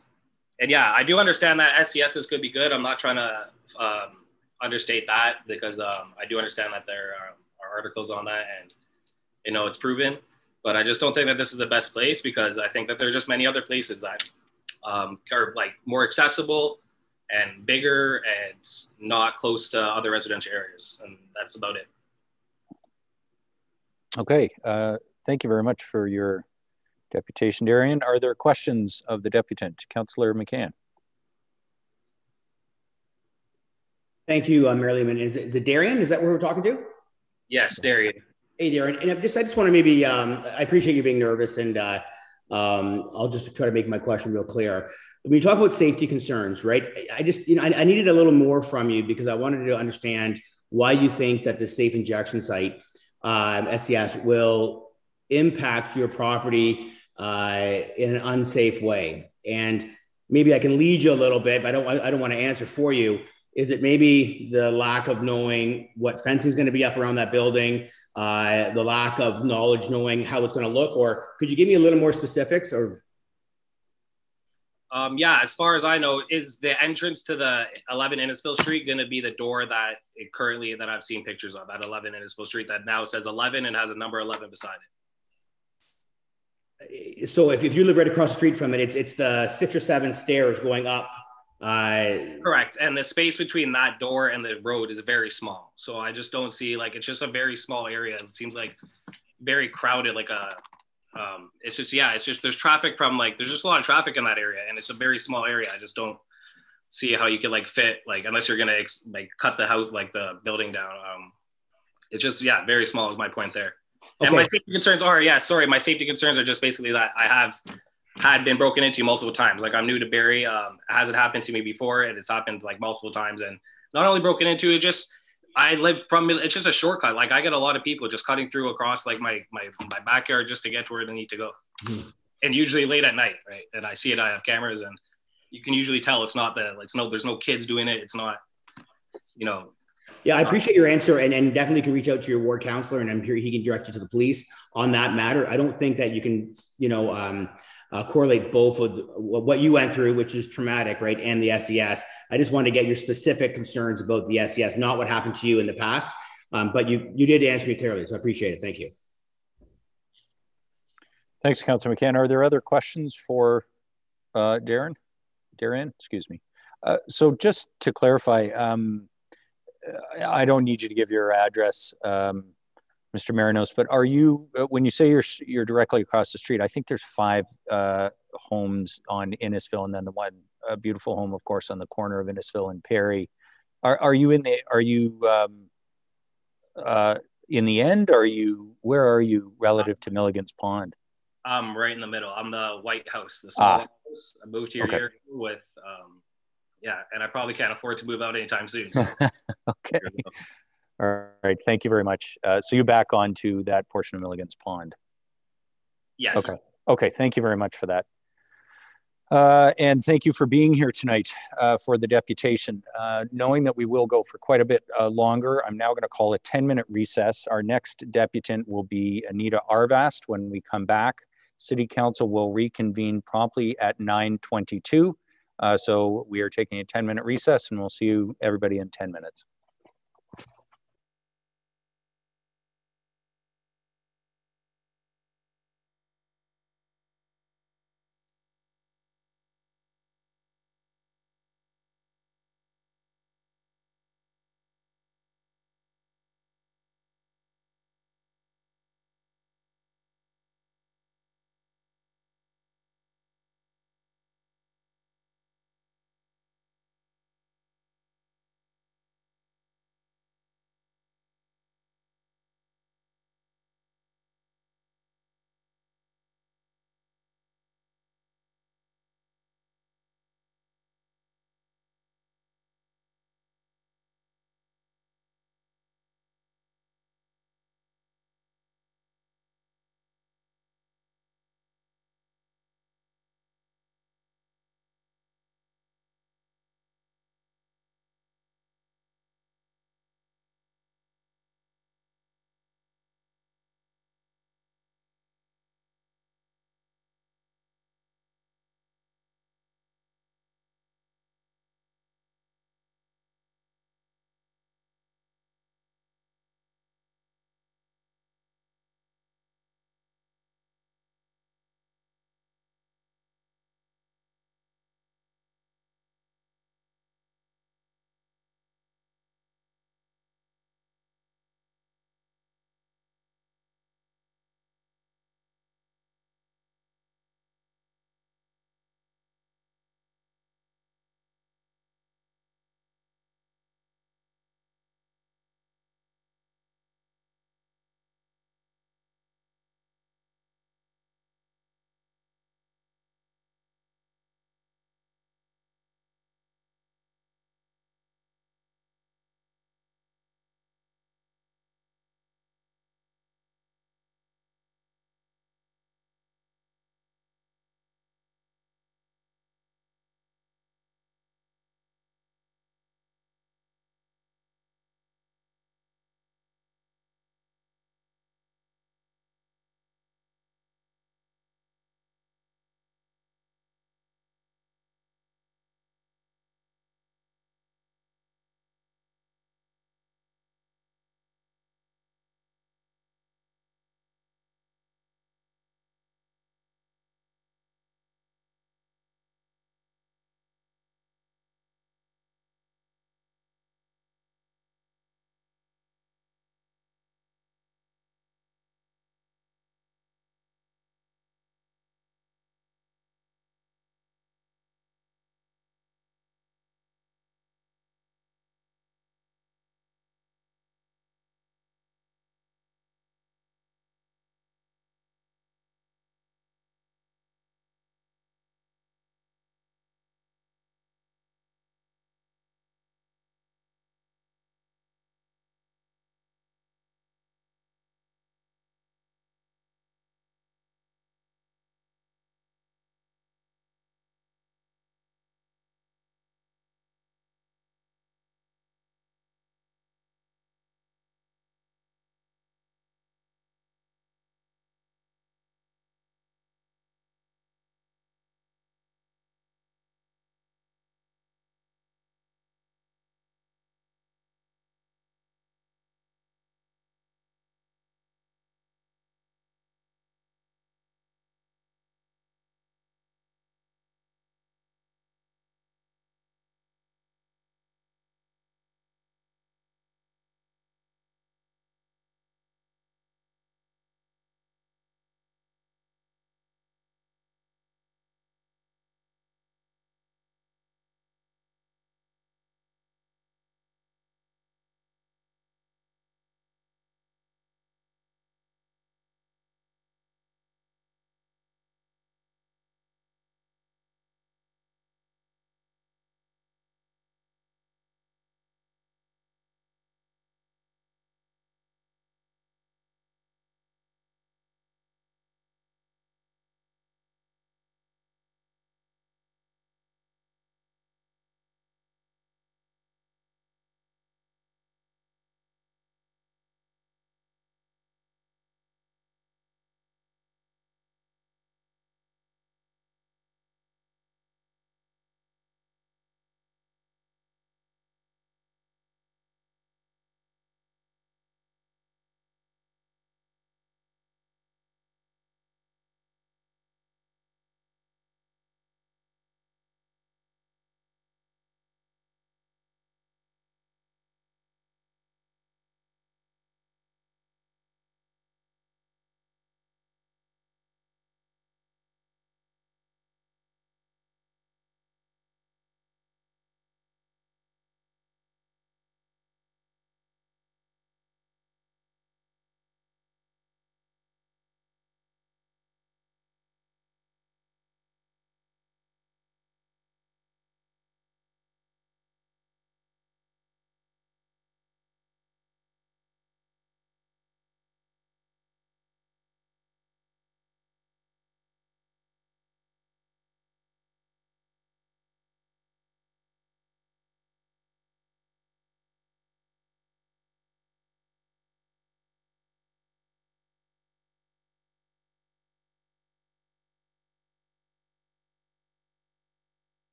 and yeah, I do understand that SCSs could be good. I'm not trying to um, understate that because um, I do understand that there are articles on that, and you know it's proven. But I just don't think that this is the best place because I think that there are just many other places that um, are like more accessible and bigger and not close to other residential areas, and that's about it. Okay, uh, thank you very much for your deputation, Darian. Are there questions of the deputant, Councillor McCann? Thank you, uh, Mayor Lehman. Is it, is it Darian? Is that where we're talking to? Yes, Darian. Hey, Darren. And I just, I just want to maybe, um, I appreciate you being nervous, and uh, um, I'll just try to make my question real clear. When you talk about safety concerns, right? I just, you know, I, I needed a little more from you because I wanted to understand why you think that the safe injection site, um, will impact your property uh, in an unsafe way. And maybe I can lead you a little bit, but I don't, I don't want to answer for you. Is it maybe the lack of knowing what fencing is going to be up around that building, uh, the lack of knowledge knowing how it's going to look, or could you give me a little more specifics? Or um, yeah, as far as I know, is the entrance to the 11 Innisfil Street going to be the door that it currently that I've seen pictures of at 11 Innisfil Street that now says 11 and has a number 11 beside it? So if, if you live right across the street from it, it's it's the six or seven stairs going up Uh, Correct. And the space between that door and the road is very small. So I just don't see like it's just a very small area. It seems like very crowded, like a um it's just yeah, it's just there's traffic from like there's just a lot of traffic in that area and it's a very small area. I just don't see how you could like fit like unless you're gonna ex- like cut the house like the building down. Um it's just yeah, very small is my point there. And my safety concerns are yeah, sorry, my safety concerns are just basically that I have had been broken into multiple times. Like I'm new to Barrie. Um, it hasn't happened to me before, and it's happened like multiple times. And not only broken into, it just I live from. It's just a shortcut. Like I get a lot of people just cutting through across like my my my backyard just to get to where they need to go. And usually late at night, right? And I see it. I have cameras, and you can usually tell it's not the. It's no. There's no kids doing it. It's not. You know. Yeah, I appreciate your answer, and, and definitely can reach out to your ward counselor, and I'm sure he can direct you to the police on that matter. I don't think that you can, you know, um, uh, correlate both with what you went through, which is traumatic, right, and the SCS. I just wanted to get your specific concerns about the SCS, not what happened to you in the past. Um, but you you did answer me clearly, so I appreciate it. Thank you. Thanks, Councilor McCann. Are there other questions for uh, Darren? Darren, excuse me. Uh, so just to clarify, um, I don't need you to give your address, um, Mr. Marinos, but are you, uh, when you say you're, you're directly across the street, I think there's five uh, homes on Innisfil and then the one uh, beautiful home, of course, on the corner of Innisfil and Perry. Are, are you in the, are you um, uh, in the end? Are you, where are you relative to Milligan's Pond? I'm right in the middle. I'm the White House, the small Ah. house. I moved here Okay. here with, um, yeah, and I probably can't afford to move out anytime soon. So. okay. All right. Thank you very much. Uh, so you back onto that portion of Milligan's Pond. yes. Okay. Okay. Thank you very much for that. Uh, and thank you for being here tonight uh, for the deputation. Uh, knowing that we will go for quite a bit uh, longer, I'm now going to call a 10 minute recess. Our next deputant will be Anita Arvast when we come back. City Council will reconvene promptly at 922. Uh, so we are taking a 10 minute recess and we'll see you everybody in 10 minutes.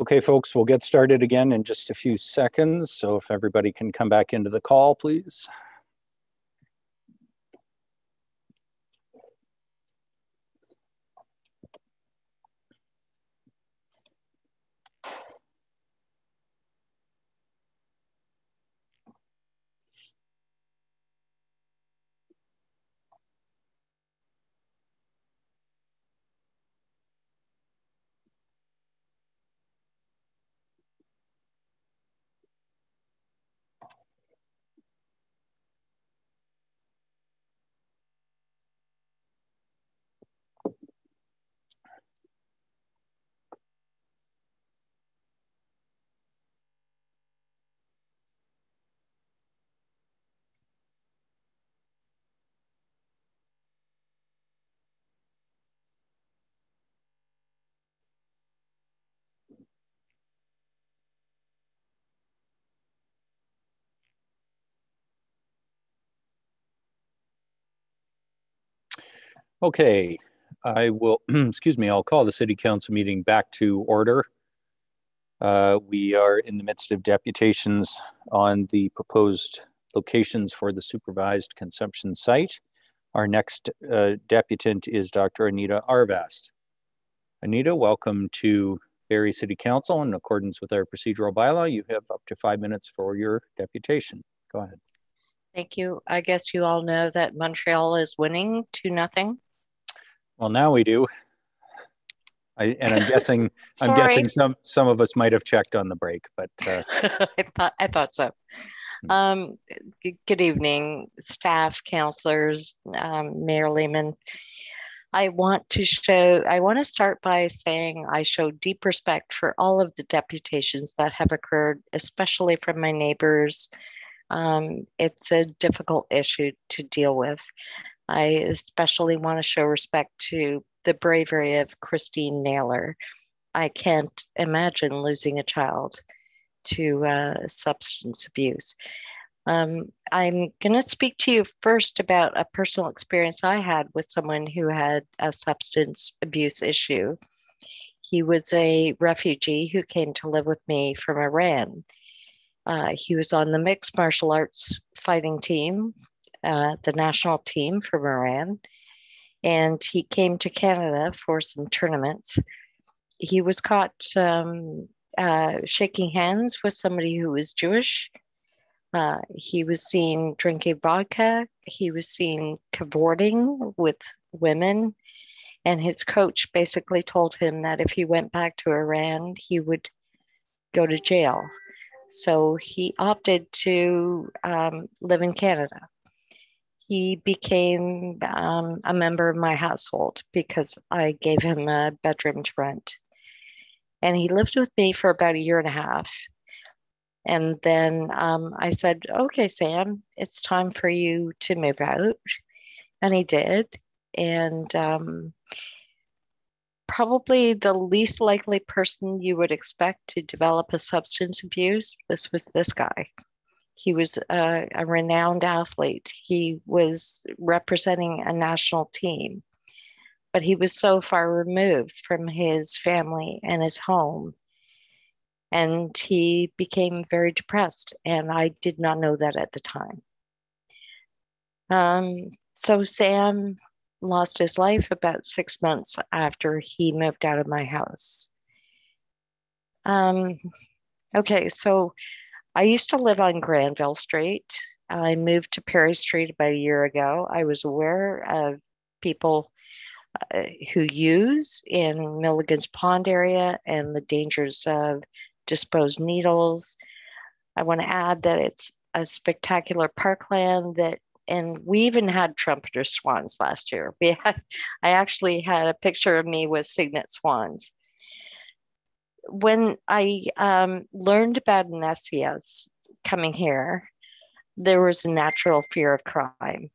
Okay, folks, we'll get started again in just a few seconds. So if everybody can come back into the call, please. Okay, I will, excuse me, I'll call the City Council meeting back to order. Uh, we are in the midst of deputations on the proposed locations for the supervised consumption site. Our next uh, deputant is Dr. Anita Arvast. Anita, welcome to Barrie City Council. In accordance with our procedural bylaw, you have up to five minutes for your deputation. Go ahead. Thank you. I guess you all know that Montreal is winning 2 nothing. Well, now we do. I, and I'm guessing I'm guessing some some of us might have checked on the break, but uh... I thought I thought so. Hmm. Um, good evening, staff, counselors, um, Mayor Lehman. I want to show. I want to start by saying I show deep respect for all of the deputations that have occurred, especially from my neighbors. Um, it's a difficult issue to deal with. I especially want to show respect to the bravery of Christine Naylor. I can't imagine losing a child to uh, substance abuse. Um, I'm going to speak to you first about a personal experience I had with someone who had a substance abuse issue. He was a refugee who came to live with me from Iran. Uh, he was on the mixed martial arts fighting team uh, the national team from Iran, and he came to Canada for some tournaments. He was caught um, uh, shaking hands with somebody who was Jewish. Uh, he was seen drinking vodka. He was seen cavorting with women. And his coach basically told him that if he went back to Iran, he would go to jail. So he opted to um, live in Canada he became um, a member of my household because I gave him a bedroom to rent. And he lived with me for about a year and a half. And then um, I said, okay, Sam, it's time for you to move out. And he did. And um, probably the least likely person you would expect to develop a substance abuse, this was this guy. He was a, a renowned athlete. He was representing a national team, but he was so far removed from his family and his home. And he became very depressed, and I did not know that at the time. Um, so Sam lost his life about six months after he moved out of my house. Um, okay, so I used to live on Granville Street. I moved to Perry Street about a year ago. I was aware of people uh, who use in Milligan's Pond area and the dangers of disposed needles. I want to add that it's a spectacular parkland that and we even had trumpeter swans last year. We had, I actually had a picture of me with cygnet swans when I um, learned about an SCS coming here, there was a natural fear of crime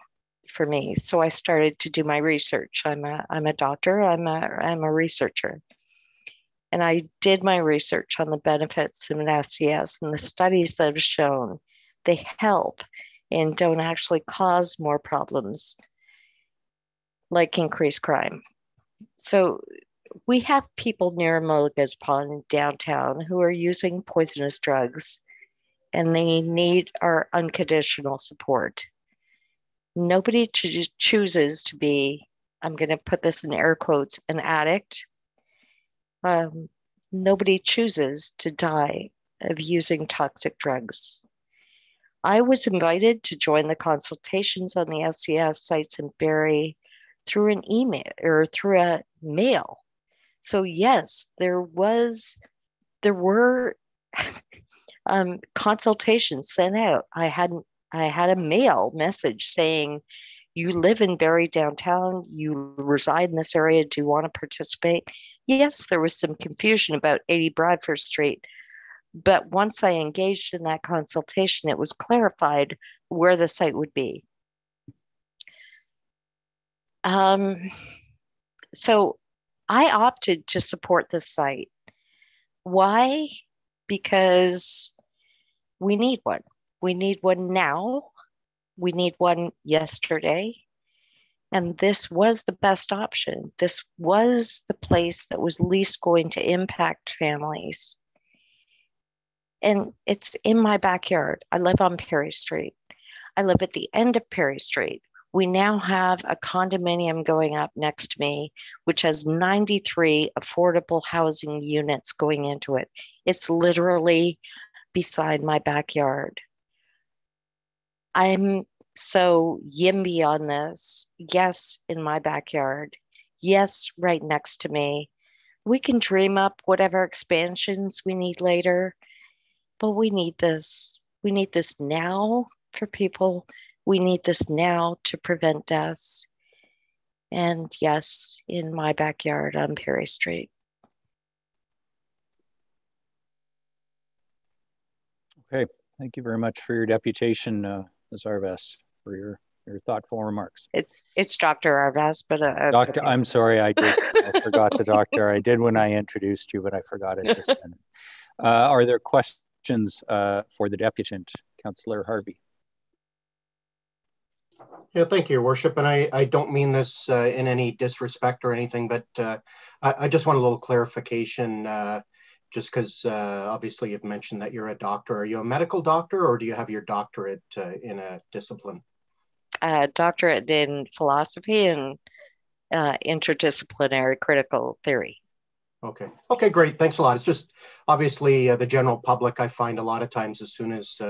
for me. So I started to do my research. I'm a I'm a doctor. I'm a I'm a researcher, and I did my research on the benefits of an SCS and the studies that have shown they help and don't actually cause more problems like increased crime. So we have people near Milligan's Pond downtown who are using poisonous drugs and they need our unconditional support. Nobody cho- chooses to be, I'm going to put this in air quotes, an addict. Um, nobody chooses to die of using toxic drugs. I was invited to join the consultations on the SCS sites in Barrie through an email or through a mail. So yes, there was, there were um, consultations sent out. I hadn't, I had a mail message saying, you live in Barrie downtown, you reside in this area, do you want to participate? Yes, there was some confusion about 80 Bradford Street, but once I engaged in that consultation, it was clarified where the site would be. Um, so I opted to support this site. Why? Because we need one. We need one now. We need one yesterday. And this was the best option. This was the place that was least going to impact families. And it's in my backyard. I live on Perry Street. I live at the end of Perry Street. We now have a condominium going up next to me, which has 93 affordable housing units going into it. It's literally beside my backyard. I'm so YIMBY on this. Yes, in my backyard. Yes, right next to me. We can dream up whatever expansions we need later, but we need this. We need this now for people we need this now to prevent deaths. And yes, in my backyard on Perry Street. Okay, thank you very much for your deputation, uh, Ms. Arvas, for your, your thoughtful remarks. It's it's Dr. Arvas, but uh, Doctor, okay. I'm sorry, I did. I forgot the doctor. I did when I introduced you, but I forgot it just then. Uh, are there questions uh, for the deputant, Councillor Harvey? Yeah, thank you, Your Worship. And I, I don't mean this uh, in any disrespect or anything, but uh, I, I, just want a little clarification, uh, just because uh, obviously you've mentioned that you're a doctor. Are you a medical doctor or do you have your doctorate uh, in a discipline? A doctorate in philosophy and uh, interdisciplinary critical theory. Okay. Okay, great. Thanks a lot. It's just obviously the general public, I find a lot of times as soon as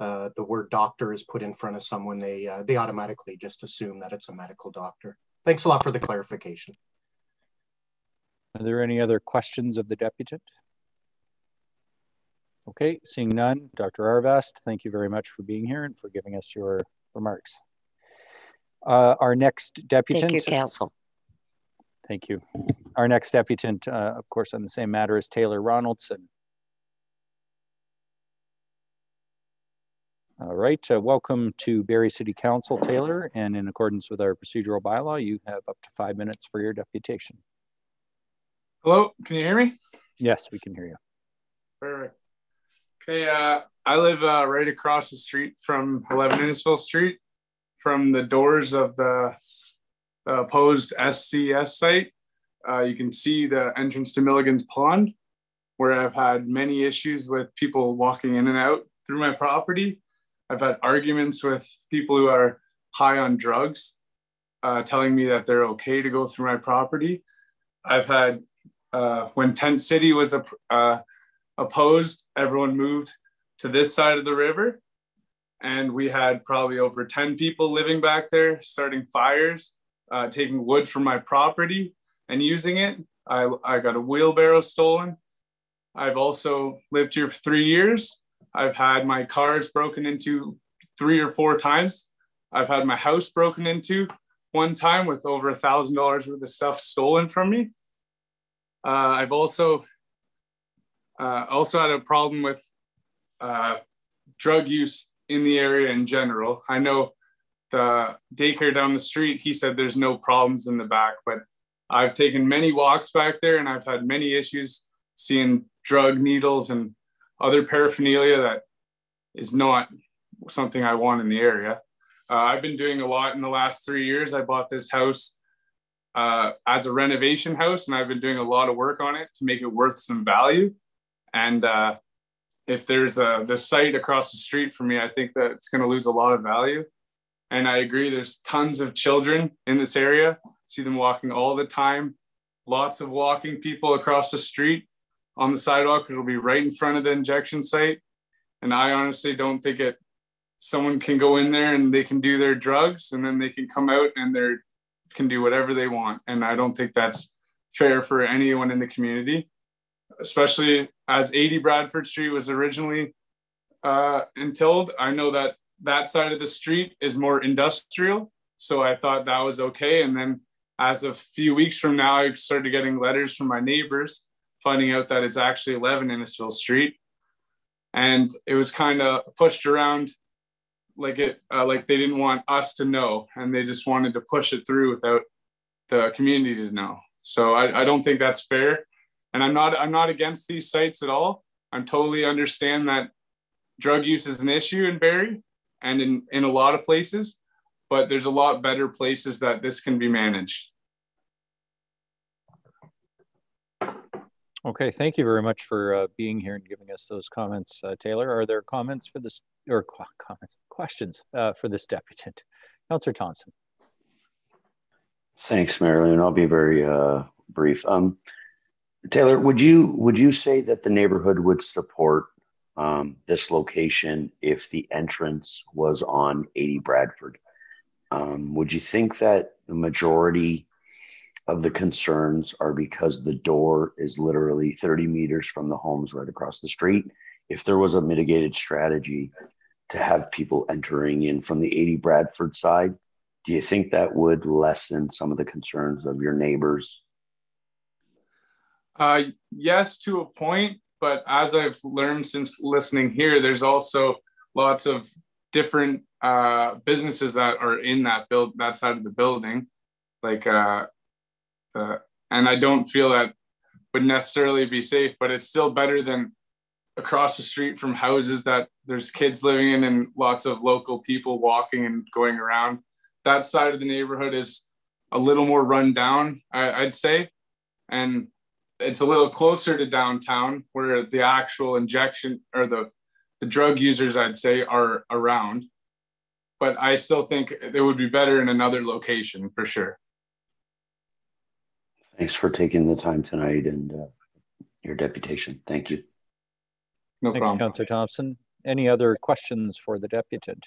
uh, the word doctor is put in front of someone, they uh, they automatically just assume that it's a medical doctor. Thanks a lot for the clarification. Are there any other questions of the deputant? Okay, seeing none, Dr. Arvast, thank you very much for being here and for giving us your remarks. Uh, our next deputant. Thank you, Council. Thank you. Our next deputant, uh, of course, on the same matter is Taylor Ronaldson. All right, uh, welcome to Barrie City Council, Taylor, and in accordance with our procedural bylaw, you have up to five minutes for your deputation. Hello, can you hear me? Yes, we can hear you. Perfect. Okay, uh, I live uh, right across the street from 11 Innisfil Street, from the doors of the, the opposed SCS site. Uh, you can see the entrance to Milligan's Pond, where I've had many issues with people walking in and out through my property I've had arguments with people who are high on drugs, uh, telling me that they're okay to go through my property. I've had, uh, when Tent City was uh, opposed, everyone moved to this side of the river. And we had probably over 10 people living back there, starting fires, uh, taking wood from my property and using it. I, I got a wheelbarrow stolen. I've also lived here for three years I've had my cars broken into three or four times. I've had my house broken into one time with over a thousand dollars worth of stuff stolen from me. Uh, I've also uh, also had a problem with uh, drug use in the area in general. I know the daycare down the street, he said there's no problems in the back, but I've taken many walks back there and I've had many issues seeing drug needles and other paraphernalia that is not something I want in the area. Uh, I've been doing a lot in the last three years. I bought this house uh, as a renovation house, and I've been doing a lot of work on it to make it worth some value. And uh, if there's a the site across the street from me, I think that it's going to lose a lot of value. And I agree. There's tons of children in this area. See them walking all the time. Lots of walking people across the street on the sidewalk. because It'll be right in front of the injection site. And I honestly don't think it. Someone can go in there and they can do their drugs, and then they can come out and they can do whatever they want. And I don't think that's fair for anyone in the community especially as 80 Bradford Street was originally uh. I know that that side of the street is more industrial. So I thought that was okay. And then as a few weeks from now, I started getting letters from my neighbors finding out that it's actually 11 Innisfil Street. And it was kind of pushed around like it, uh, like they didn't want us to know. And they just wanted to push it through without the community to know. So I, I don't think that's fair and i'm not i'm not against these sites at all i'm totally understand that drug use is an issue in barrie and in in a lot of places but there's a lot better places that this can be managed okay thank you very much for uh, being here and giving us those comments uh, taylor. Are there comments for this or qu comments questions uh, for this deputant? Councillor thompson. Thanks marilyn. I'll be very uh, brief. Um, Taylor, would you would you say that the neighborhood would support um, this location if the entrance was on 80 Bradford? Um, would you think that the majority of the concerns are because the door is literally 30 meters from the homes right across the street? If there was a mitigated strategy to have people entering in from the 80 Bradford side, do you think that would lessen some of the concerns of your neighbors uh, yes, to a point, but as I've learned since listening here, there's also lots of different uh, businesses that are in that build that side of the building, like uh, the, and I don't feel that would necessarily be safe, but it's still better than across the street from houses that there's kids living in and lots of local people walking and going around. That side of the neighborhood is a little more run down, I, would say, and it's a little closer to downtown where the actual injection or the the drug users I'd say are around. But I still think it would be better in another location for sure. Thanks for taking the time tonight and uh, your deputation. Thank you. No Thanks, problem. Councillor Thompson. Any other questions for the deputant?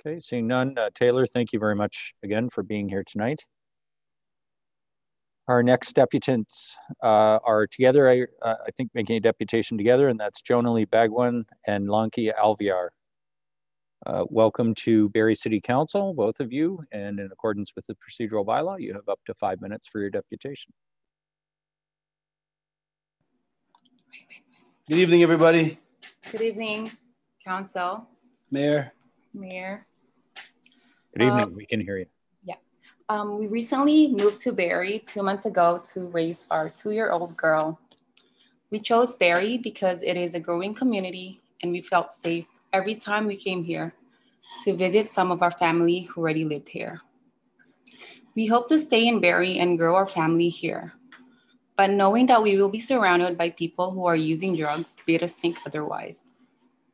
Okay, seeing none. Uh, Taylor, thank you very much again for being here tonight. Our next deputants uh, are together, I, uh, I, think, making a deputation together, and that's Jonah Lee Bagwan and Lanki Alviar. Uh, welcome to Barrie City Council, both of you, and in accordance with the procedural bylaw, you have up to five minutes for your deputation. Good evening, everybody. Good evening, Council. Mayor. Mayor. Good evening, uh, we can hear you. Um, we recently moved to Barrie two months ago to raise our two-year-old girl. We chose Barrie because it is a growing community and we felt safe every time we came here to visit some of our family who already lived here. We hope to stay in Barrie and grow our family here. But knowing that we will be surrounded by people who are using drugs made us think otherwise.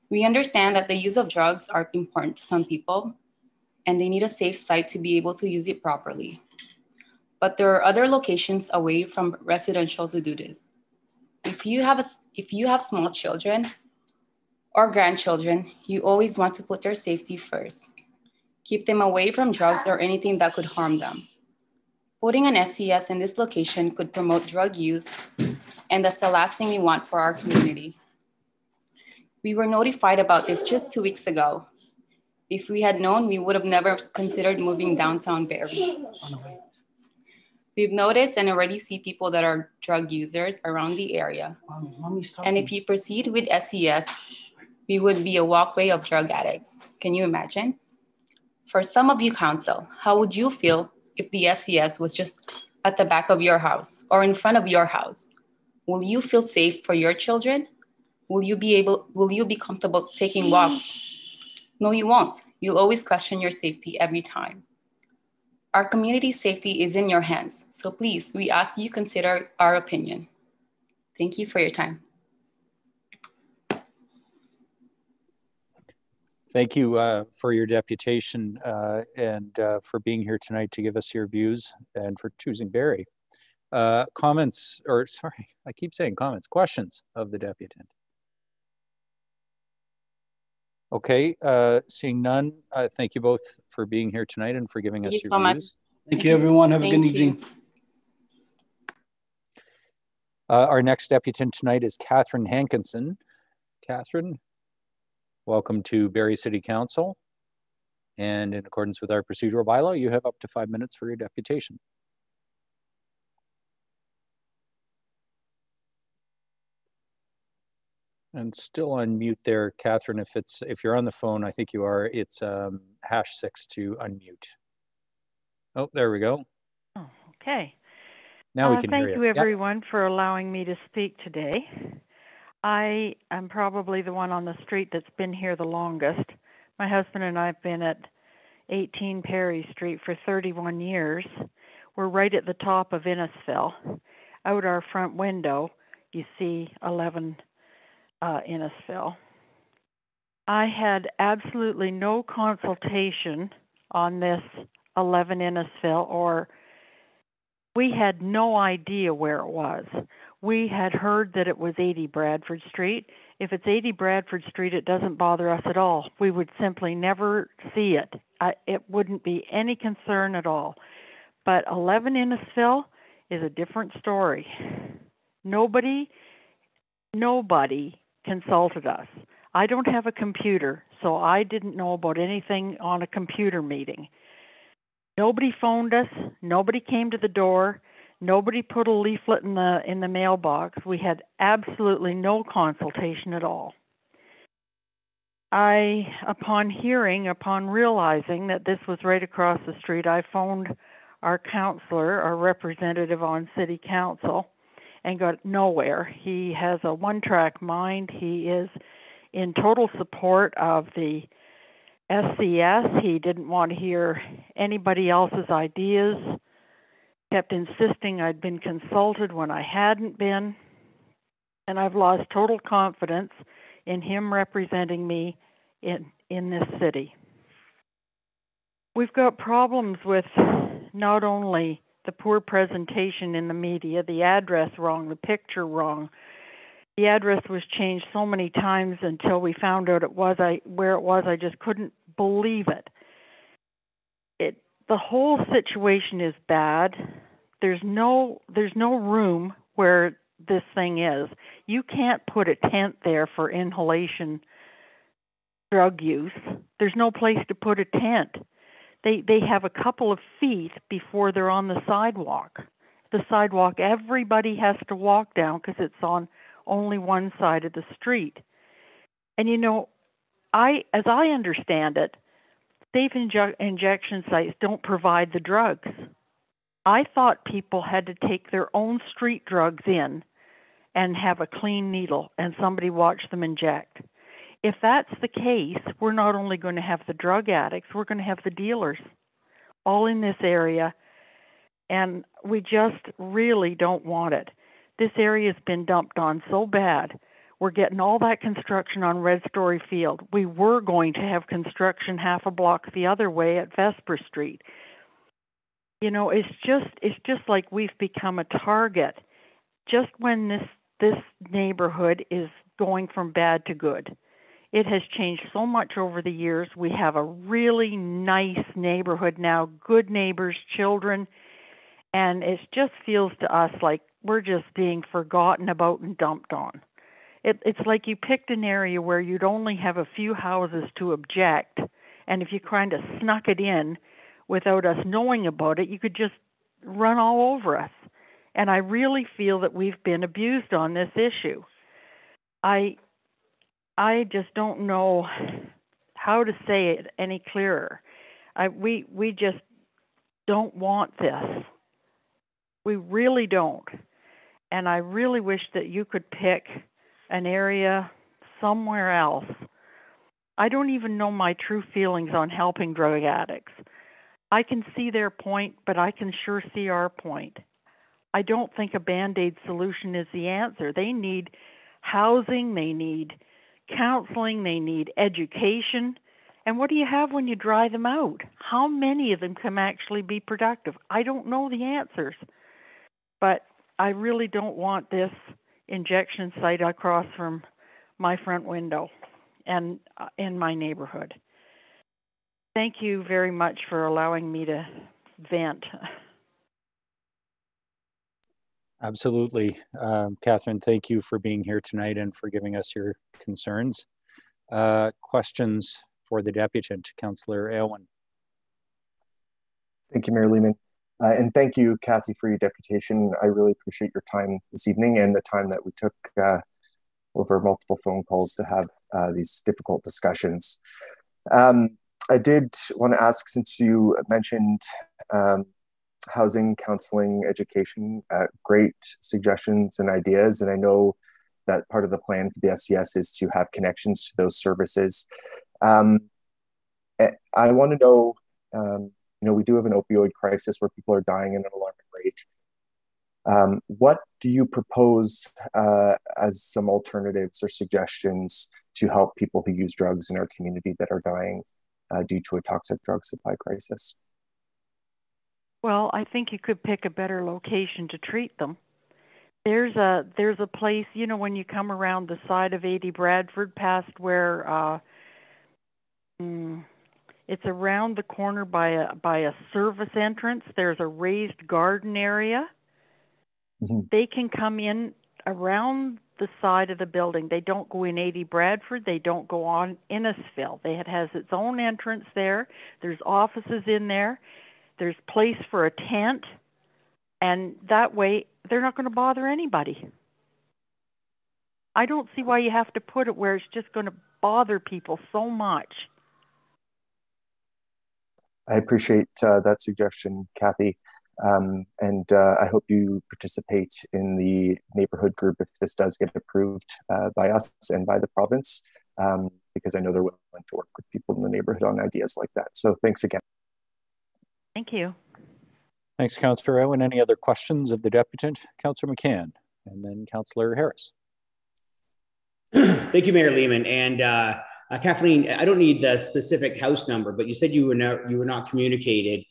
We understand that the use of drugs are important to some people, and they need a safe site to be able to use it properly. But there are other locations away from residential to do this. If you have, a, if you have small children or grandchildren, you always want to put their safety first. Keep them away from drugs or anything that could harm them. Putting an SCS in this location could promote drug use, and that's the last thing we want for our community. We were notified about this just two weeks ago, if we had known, we would have never considered moving downtown Barrie. We've noticed and already see people that are drug users around the area. And if you proceed with SCS, we would be a walkway of drug addicts. Can you imagine? For some of you council, how would you feel if the SCS was just at the back of your house or in front of your house? Will you feel safe for your children? Will you be able, will you be comfortable taking walks no, you won't. You'll always question your safety every time. Our community safety is in your hands, so please, we ask you consider our opinion. Thank you for your time. Thank you uh, for your deputation uh, and uh, for being here tonight to give us your views and for choosing Barrie. Uh, comments, or sorry, I keep saying comments, questions of the deputant. Okay, uh, seeing none, uh, thank you both for being here tonight and for giving thank us you your so views. Much. Thank you, everyone. Have thank a good you. evening. Uh, our next deputant tonight is Catherine Hankinson. Catherine, welcome to Barrie City Council. And in accordance with our procedural bylaw, you have up to five minutes for your deputation. And still on mute there, Catherine. If it's if you're on the phone, I think you are. It's um, hash six to unmute. Oh, there we go. Oh, okay. Now we uh, can thank hear you, you. everyone, yep. for allowing me to speak today. I am probably the one on the street that's been here the longest. My husband and I have been at 18 Perry Street for 31 years. We're right at the top of Innisfil. Out our front window, you see 11 uh, Innisfil. I had absolutely no consultation on this 11 Innisfil, or we had no idea where it was. We had heard that it was 80 Bradford Street. If it's 80 Bradford Street, it doesn't bother us at all. We would simply never see it. It wouldn't be any concern at all. But 11 Innisfil is a different story. Nobody, nobody consulted us. I don't have a computer, so I didn't know about anything on a computer meeting. Nobody phoned us, nobody came to the door, nobody put a leaflet in the in the mailbox. We had absolutely no consultation at all. I upon hearing, upon realizing that this was right across the street, I phoned our counselor, our representative on city council and got nowhere. He has a one track mind. He is in total support of the SCS. He didn't want to hear anybody else's ideas, kept insisting I'd been consulted when I hadn't been. And I've lost total confidence in him representing me in, in this city. We've got problems with not only the poor presentation in the media, the address wrong, the picture wrong. The address was changed so many times until we found out it was I where it was. I just couldn't believe it. The whole situation is bad. There's no there's no room where this thing is. You can't put a tent there for inhalation drug use. There's no place to put a tent they they have a couple of feet before they're on the sidewalk. The sidewalk everybody has to walk down because it's on only one side of the street. And you know, I as I understand it, safe inju- injection sites don't provide the drugs. I thought people had to take their own street drugs in and have a clean needle and somebody watch them inject if that's the case, we're not only going to have the drug addicts, we're going to have the dealers all in this area. And we just really don't want it. This area has been dumped on so bad. We're getting all that construction on Red Storey Field. We were going to have construction half a block the other way at Vespra Street. You know, it's just it's just like we've become a target just when this this neighborhood is going from bad to good it has changed so much over the years. We have a really nice neighborhood now, good neighbors, children, and it just feels to us like we're just being forgotten about and dumped on. It, it's like you picked an area where you'd only have a few houses to object, and if you kind of snuck it in without us knowing about it, you could just run all over us. And I really feel that we've been abused on this issue. I I just don't know how to say it any clearer. I, we we just don't want this. We really don't. And I really wish that you could pick an area somewhere else. I don't even know my true feelings on helping drug addicts. I can see their point, but I can sure see our point. I don't think a band aid solution is the answer. They need housing, they need counseling, they need education. And what do you have when you dry them out? How many of them can actually be productive? I don't know the answers. But I really don't want this injection site across from my front window and uh, in my neighborhood. Thank you very much for allowing me to vent. Absolutely. Um, Catherine, thank you for being here tonight and for giving us your concerns. Uh, questions for the deputant, Councillor Aylwin. Thank you, Mayor Lehman. Uh, and thank you, Kathy, for your deputation. I really appreciate your time this evening and the time that we took uh, over multiple phone calls to have uh, these difficult discussions. Um, I did want to ask, since you mentioned um, housing, counseling, education, uh, great suggestions and ideas. And I know that part of the plan for the SCS is to have connections to those services. Um, eh, I want to know, um, you know, we do have an opioid crisis where people are dying at an alarming rate. Um, what do you propose uh, as some alternatives or suggestions to help people who use drugs in our community that are dying uh, due to a toxic drug supply crisis? Well, I think you could pick a better location to treat them. There's a there's a place, you know, when you come around the side of 80 Bradford past where uh mm, it's around the corner by a by a service entrance. There's a raised garden area. Mm-hmm. They can come in around the side of the building. They don't go in 80 Bradford. They don't go on Innisfil. They it has its own entrance there. There's offices in there, there's place for a tent, and that way they're not going to bother anybody. I don't see why you have to put it where it's just going to bother people so much. I appreciate uh, that suggestion, Kathy. Um, and uh, I hope you participate in the neighborhood group if this does get approved uh, by us and by the province, um, because I know they're willing to work with people in the neighborhood on ideas like that. So thanks again. Thank you. Thanks, Councillor Aylwin. Any other questions of the deputant? Councillor McCann and then Councillor Harris. Thank you, Mayor Lehman. And uh, Kathleen, I don't need the specific house number, but you said you were not, you were not communicated.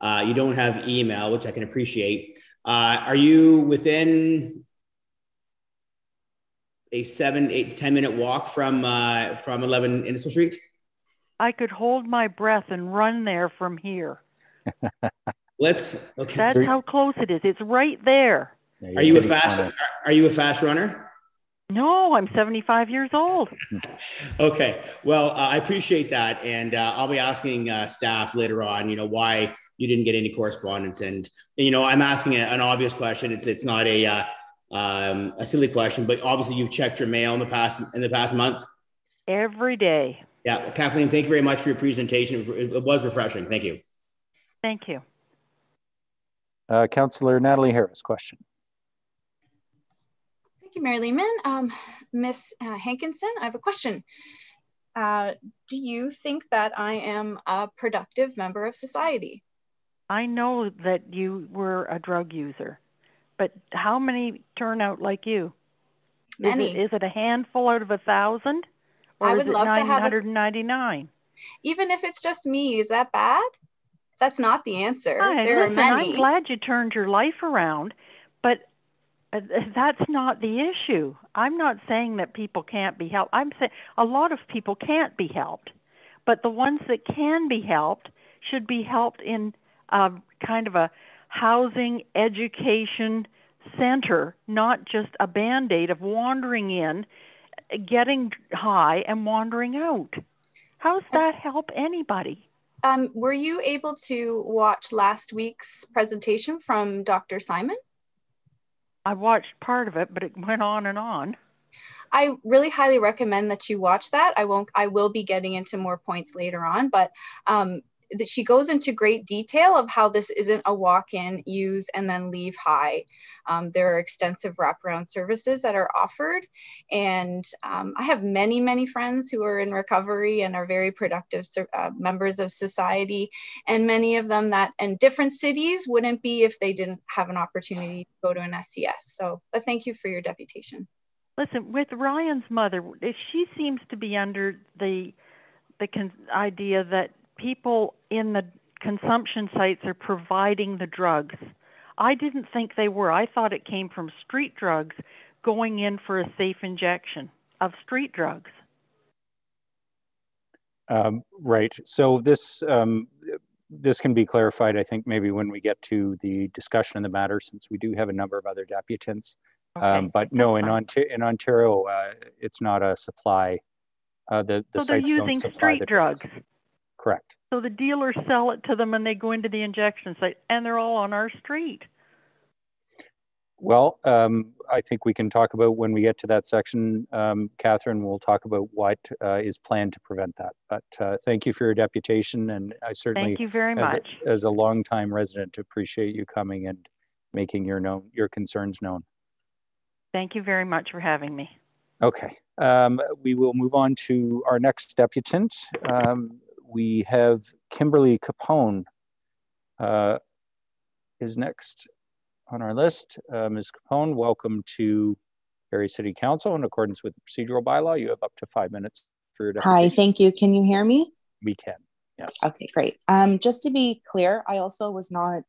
Uh, you don't have email, which I can appreciate. Uh, are you within a seven, eight, ten minute walk from uh, from 11 Innisfil Street? I could hold my breath and run there from here. Let's. Okay. That's how close it is. It's right there. Are you a fast? Are you a fast runner? No, I'm 75 years old. okay. Well, uh, I appreciate that, and uh, I'll be asking uh, staff later on. You know why you didn't get any correspondence, and, and you know I'm asking a, an obvious question. It's it's not a uh, um, a silly question, but obviously you've checked your mail in the past in the past month. Every day. Yeah, Kathleen, thank you very much for your presentation. It was refreshing. Thank you. Thank you. Uh, Councillor Natalie Harris, question. Thank you, Mayor Lehman. Um, Ms. Uh, Hankinson, I have a question. Uh, do you think that I am a productive member of society? I know that you were a drug user, but how many turn out like you? Many. Is it, is it a handful out of a thousand? Or I would love to have 999? Even if it's just me, is that bad? that's not the answer. Hi, there listen, are many. I'm glad you turned your life around, Uh, that's not the issue. I'm not saying that people can't be helped. I'm saying a lot of people can't be helped, but the ones that can be helped should be helped in a kind of a housing education center, not just a band aid of wandering in, uh, getting high, and wandering out. How's oh. that help anybody? Um, were you able to watch last week's presentation from Dr. Simon? I watched part of it, but it went on and on. I really highly recommend that you watch that. I won't. I will be getting into more points later on, but um, that she goes into great detail of how this isn't a walk-in, use, and then leave high. Um, there are extensive wraparound services that are offered. And um, I have many, many friends who are in recovery and are very productive uh, members of society. And many of them that in different cities wouldn't be if they didn't have an opportunity to go to an SCS. So but thank you for your deputation. Listen, with Ryan's mother, she seems to be under the the con- idea that people in the consumption sites are providing the drugs. I didn't think they were. I thought it came from street drugs going in for a safe injection of street drugs. Um, right. So this um, this can be clarified, I think, maybe when we get to the discussion of the matter, since we do have a number of other deputants. Okay. Um, but no, in, Ontario, in Ontario, uh, it's not a supply. Uh, the the so they're sites using don't supply street the drugs. drugs. Correct. So the dealers sell it to them and they go into the injection site and they're all on our street. Well, um, I think we can talk about when we get to that section, um, Catherine, we'll talk about what uh, is planned to prevent that. But uh, thank you for your deputation. And I certainly, Thank you very as much. A, as a longtime resident, to appreciate you coming and making your known your concerns known. Thank you very much for having me. Okay, um, we will move on to our next deputant. Um, we have Kimberly Capone uh, is next on our list. Uh, Ms. Capone, welcome to Barrie City Council. In accordance with the procedural bylaw, you have up to five minutes for your Hi, thank you. Can you hear me? We can, yes. Okay, great. Um, just to be clear, I also was not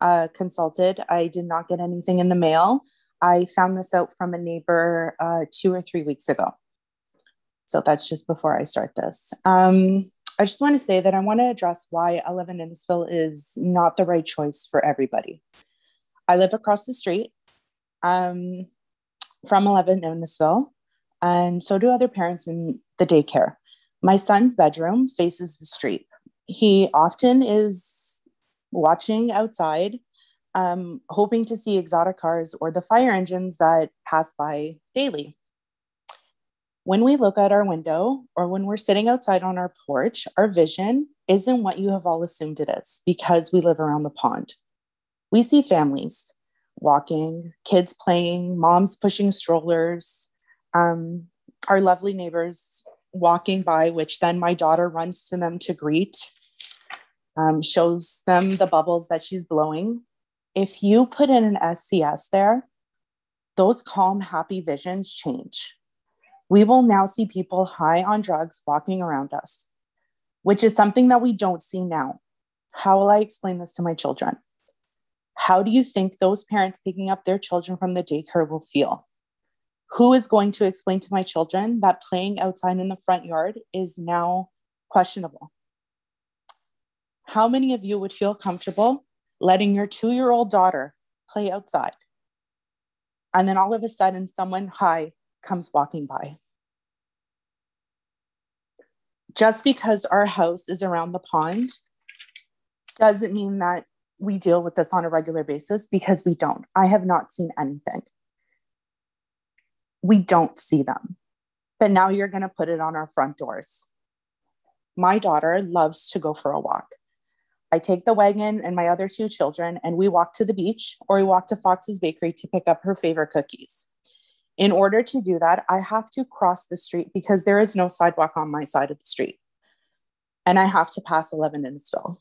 uh, consulted. I did not get anything in the mail. I found this out from a neighbor uh, two or three weeks ago. So that's just before I start this. Um, I just want to say that I want to address why 11 Innisfil is not the right choice for everybody. I live across the street um, from 11 Innisfil, and so do other parents in the daycare. My son's bedroom faces the street. He often is watching outside, um, hoping to see exotic cars or the fire engines that pass by daily. When we look out our window or when we're sitting outside on our porch, our vision isn't what you have all assumed it is because we live around the pond. We see families walking, kids playing, moms pushing strollers, um, our lovely neighbors walking by, which then my daughter runs to them to greet, um, shows them the bubbles that she's blowing. If you put in an SCS there, those calm, happy visions change. We will now see people high on drugs walking around us, which is something that we don't see now. How will I explain this to my children? How do you think those parents picking up their children from the daycare will feel? Who is going to explain to my children that playing outside in the front yard is now questionable? How many of you would feel comfortable letting your two year old daughter play outside? And then all of a sudden, someone high comes walking by. Just because our house is around the pond doesn't mean that we deal with this on a regular basis because we don't. I have not seen anything. We don't see them. But now you're going to put it on our front doors. My daughter loves to go for a walk. I take the wagon and my other two children, and we walk to the beach or we walk to Fox's Bakery to pick up her favorite cookies. In order to do that, I have to cross the street because there is no sidewalk on my side of the street. And I have to pass 11 Innisfil.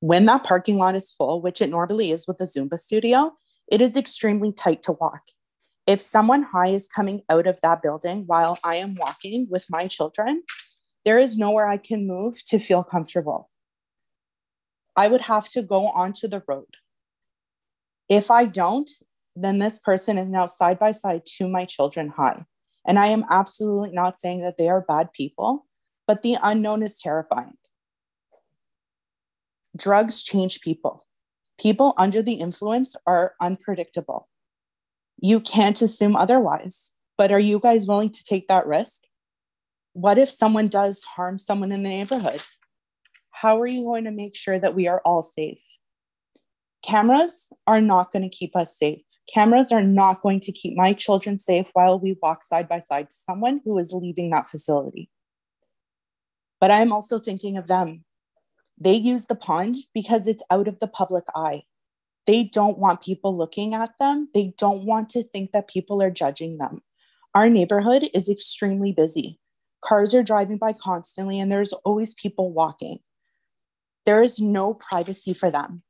When that parking lot is full, which it normally is with the Zumba studio, it is extremely tight to walk. If someone high is coming out of that building while I am walking with my children, there is nowhere I can move to feel comfortable. I would have to go onto the road. If I don't, then this person is now side by side to my children high. And I am absolutely not saying that they are bad people, but the unknown is terrifying. Drugs change people. People under the influence are unpredictable. You can't assume otherwise. But are you guys willing to take that risk? What if someone does harm someone in the neighborhood? How are you going to make sure that we are all safe? Cameras are not going to keep us safe. Cameras are not going to keep my children safe while we walk side by side to someone who is leaving that facility. But I'm also thinking of them They use the pond because it's out of the public eye. They don't want people looking at them. They don't want to think that people are judging them. Our neighborhood is extremely busy. Cars are driving by constantly, and there's always people walking. There is no privacy for them.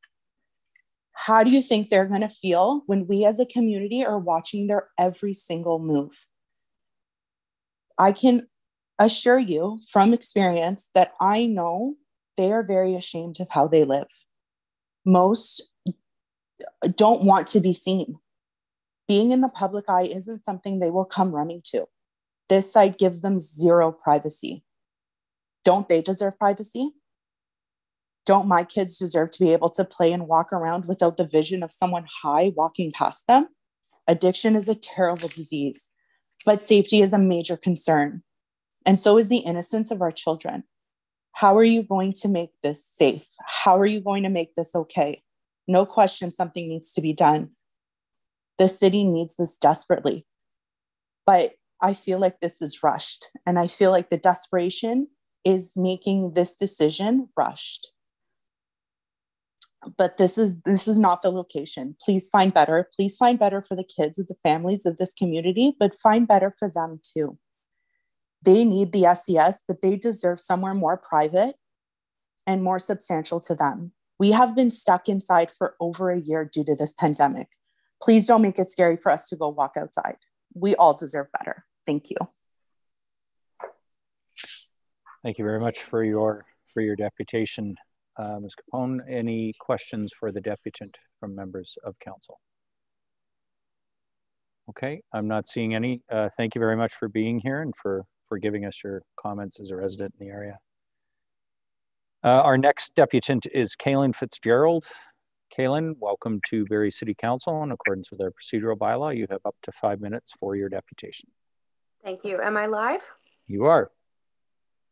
How do you think they're going to feel when we as a community are watching their every single move? I can assure you from experience that I know they are very ashamed of how they live. Most don't want to be seen. Being in the public eye isn't something they will come running to. This site gives them zero privacy. Don't they deserve privacy? Don't my kids deserve to be able to play and walk around without the vision of someone high walking past them? Addiction is a terrible disease, but safety is a major concern. And so is the innocence of our children. How are you going to make this safe? How are you going to make this okay? No question, something needs to be done. The city needs this desperately. But I feel like this is rushed. And I feel like the desperation is making this decision rushed. But this is this is not the location. Please find better. Please find better for the kids of the families of this community, but find better for them too. They need the SCS, but they deserve somewhere more private and more substantial to them. We have been stuck inside for over a year due to this pandemic. Please don't make it scary for us to go walk outside. We all deserve better. Thank you. Thank you very much for your for your deputation, uh, Ms. Capone. Any questions for the deputant from members of council? Okay, I'm not seeing any. Uh, thank you very much for being here and for for giving us your comments as a resident in the area. Uh, our next deputant is Kaylin Fitzgerald. Kaylin, welcome to Barrie City Council. In accordance with our procedural bylaw, you have up to five minutes for your deputation. Thank you. Am I live? You are.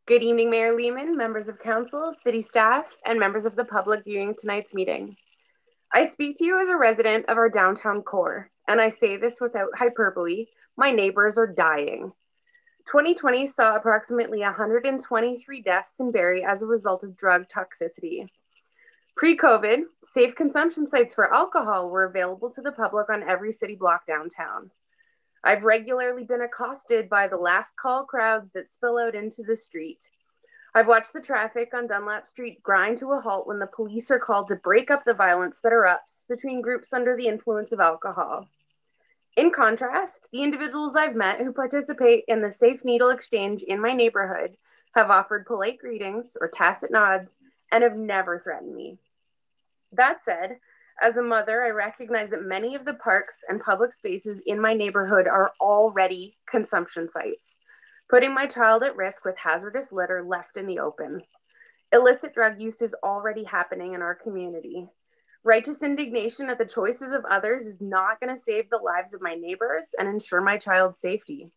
Good evening, Mayor Lehman, members of council, city staff, and members of the public viewing tonight's meeting. I speak to you as a resident of our downtown core, and I say this without hyperbole. My neighbors are dying. 2020 saw approximately 123 deaths in Barrie as a result of drug toxicity. Pre COVID, safe consumption sites for alcohol were available to the public on every city block downtown. I've regularly been accosted by the last call crowds that spill out into the street. I've watched the traffic on Dunlop Street grind to a halt when the police are called to break up the violence that erupts between groups under the influence of alcohol. In contrast, the individuals I've met who participate in the Safe Needle Exchange in my neighborhood have offered polite greetings or tacit nods and have never threatened me. That said, as a mother, I recognize that many of the parks and public spaces in my neighborhood are already consumption sites, putting my child at risk with hazardous litter left in the open. Illicit drug use is already happening in our community, Righteous indignation at the choices of others is not going to save the lives of my neighbors and ensure my child's safety.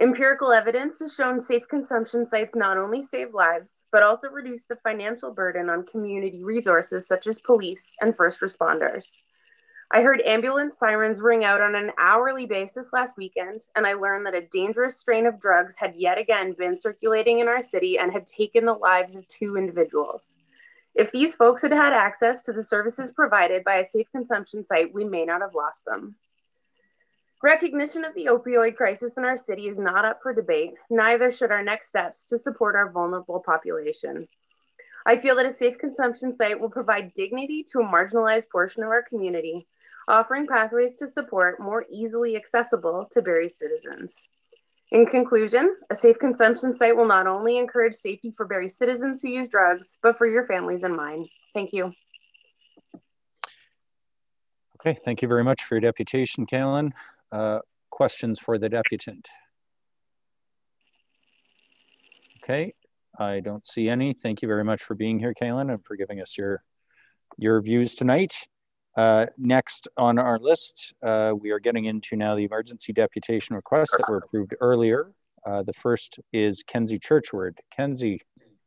Empirical evidence has shown safe consumption sites not only save lives, but also reduce the financial burden on community resources such as police and first responders. I heard ambulance sirens ring out on an hourly basis last weekend, and I learned that a dangerous strain of drugs had yet again been circulating in our city and had taken the lives of two individuals. If these folks had had access to the services provided by a safe consumption site, we may not have lost them. Recognition of the opioid crisis in our city is not up for debate, neither should our next steps to support our vulnerable population. I feel that a safe consumption site will provide dignity to a marginalized portion of our community, offering pathways to support more easily accessible to Barrie citizens. In conclusion, a safe consumption site will not only encourage safety for Barrie citizens who use drugs, but for your families and mine. Thank you. Okay, thank you very much for your deputation, Kaylin. Uh, questions for the deputant? Okay, I don't see any. Thank you very much for being here, Kaylin, and for giving us your, your views tonight. Uh, next on our list, uh, we are getting into now the emergency deputation requests that were approved earlier. Uh, the first is Kenzie Churchward. Kenzie,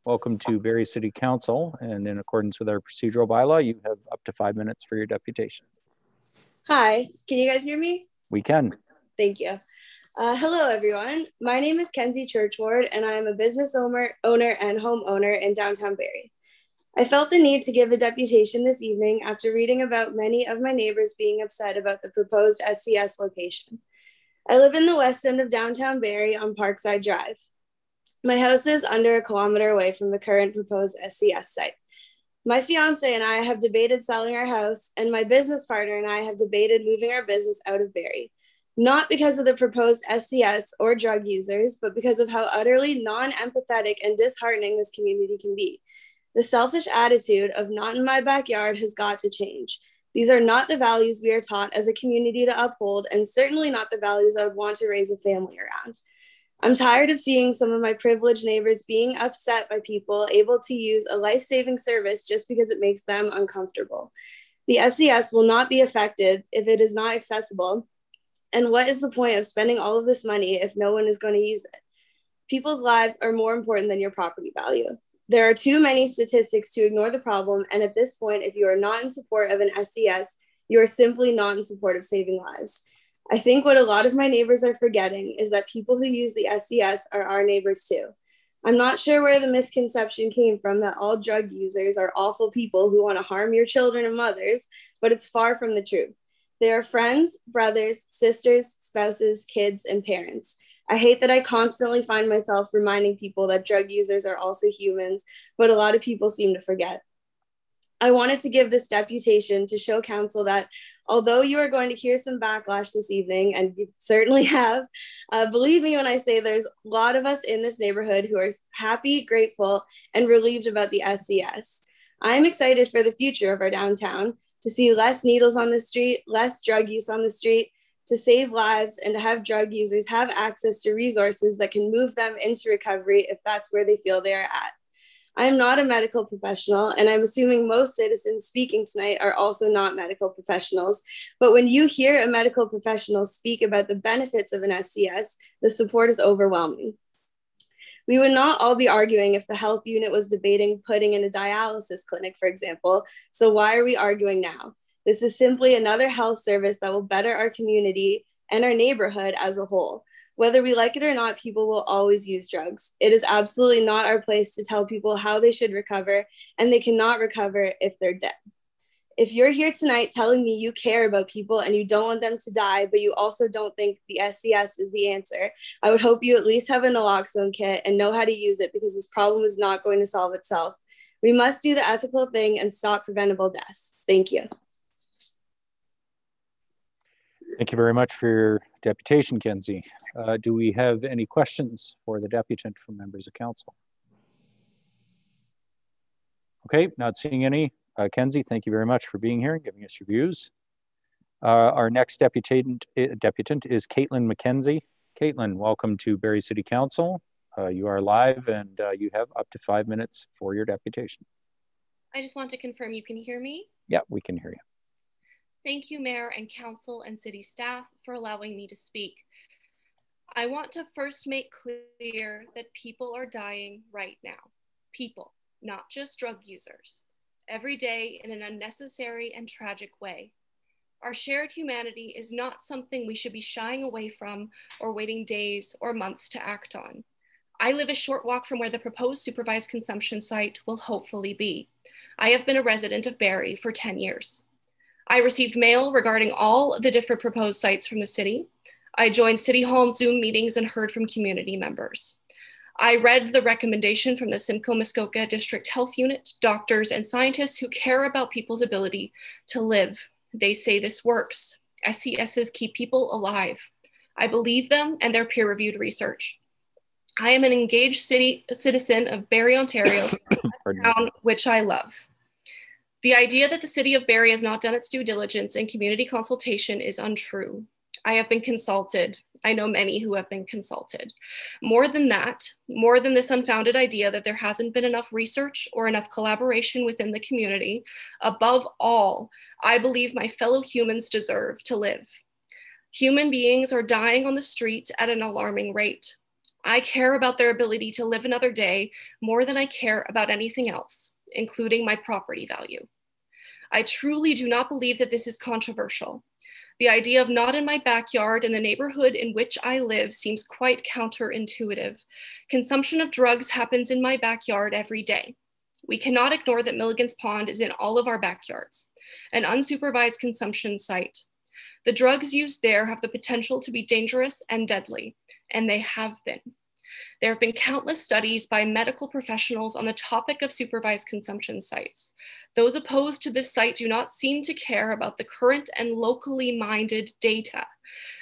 welcome to Barrie City Council. And in accordance with our procedural bylaw, you have up to five minutes for your deputation. Hi, can you guys hear me? We can. Thank you. Uh, hello, everyone. My name is Kenzie Churchward, and I am a business owner, owner and homeowner in downtown Barrie. I felt the need to give a deputation this evening after reading about many of my neighbors being upset about the proposed SCS location. I live in the west end of downtown Barrie on Parkside Drive. My house is under a kilometer away from the current proposed SCS site. My fiance and I have debated selling our house, and my business partner and I have debated moving our business out of Barrie not because of the proposed SCS or drug users, but because of how utterly non empathetic and disheartening this community can be. The selfish attitude of not in my backyard has got to change. These are not the values we are taught as a community to uphold, and certainly not the values I would want to raise a family around. I'm tired of seeing some of my privileged neighbors being upset by people able to use a life saving service just because it makes them uncomfortable. The SCS will not be affected if it is not accessible, and what is the point of spending all of this money if no one is going to use it? People's lives are more important than your property value. There are too many statistics to ignore the problem. And at this point, if you are not in support of an SCS, you are simply not in support of saving lives. I think what a lot of my neighbors are forgetting is that people who use the SCS are our neighbors too. I'm not sure where the misconception came from that all drug users are awful people who want to harm your children and mothers, but it's far from the truth. They are friends, brothers, sisters, spouses, kids, and parents. I hate that I constantly find myself reminding people that drug users are also humans, but a lot of people seem to forget. I wanted to give this deputation to show council that although you are going to hear some backlash this evening, and you certainly have, uh, believe me when I say there's a lot of us in this neighborhood who are happy, grateful, and relieved about the SCS. I'm excited for the future of our downtown to see less needles on the street, less drug use on the street, to save lives and to have drug users have access to resources that can move them into recovery if that's where they feel they are at. I am not a medical professional, and I'm assuming most citizens speaking tonight are also not medical professionals. But when you hear a medical professional speak about the benefits of an SCS, the support is overwhelming. We would not all be arguing if the health unit was debating putting in a dialysis clinic, for example. So why are we arguing now? This is simply another health service that will better our community and our neighborhood as a whole. Whether we like it or not, people will always use drugs. It is absolutely not our place to tell people how they should recover, and they cannot recover if they're dead if you're here tonight telling me you care about people and you don't want them to die, but you also don't think the SCS is the answer, I would hope you at least have a naloxone kit and know how to use it because this problem is not going to solve itself. We must do the ethical thing and stop preventable deaths. Thank you. Thank you very much for your deputation, Kenzie. Uh, do we have any questions for the deputant from members of council? Okay, not seeing any. Uh, Kenzie, thank you very much for being here and giving us your views. Uh, our next deputant, uh, deputant is Caitlin McKenzie. Caitlin, welcome to Barrie City Council. Uh, you are live and uh, you have up to five minutes for your deputation. I just want to confirm you can hear me. Yeah, we can hear you. Thank you, Mayor and Council and City staff for allowing me to speak. I want to first make clear that people are dying right now. People, not just drug users every day in an unnecessary and tragic way. Our shared humanity is not something we should be shying away from or waiting days or months to act on. I live a short walk from where the proposed supervised consumption site will hopefully be. I have been a resident of Barrie for 10 years. I received mail regarding all the different proposed sites from the city. I joined City Hall Zoom meetings and heard from community members. I read the recommendation from the Simcoe Muskoka District Health Unit, doctors and scientists who care about people's ability to live. They say this works. SCSs keep people alive. I believe them and their peer reviewed research. I am an engaged city citizen of Barrie, Ontario, a town which I love. The idea that the city of Barrie has not done its due diligence in community consultation is untrue. I have been consulted. I know many who have been consulted. More than that, more than this unfounded idea that there hasn't been enough research or enough collaboration within the community, above all, I believe my fellow humans deserve to live. Human beings are dying on the street at an alarming rate. I care about their ability to live another day more than I care about anything else, including my property value. I truly do not believe that this is controversial. The idea of not in my backyard in the neighborhood in which I live seems quite counterintuitive. Consumption of drugs happens in my backyard every day. We cannot ignore that Milligan's Pond is in all of our backyards, an unsupervised consumption site. The drugs used there have the potential to be dangerous and deadly, and they have been. There have been countless studies by medical professionals on the topic of supervised consumption sites. Those opposed to this site do not seem to care about the current and locally minded data.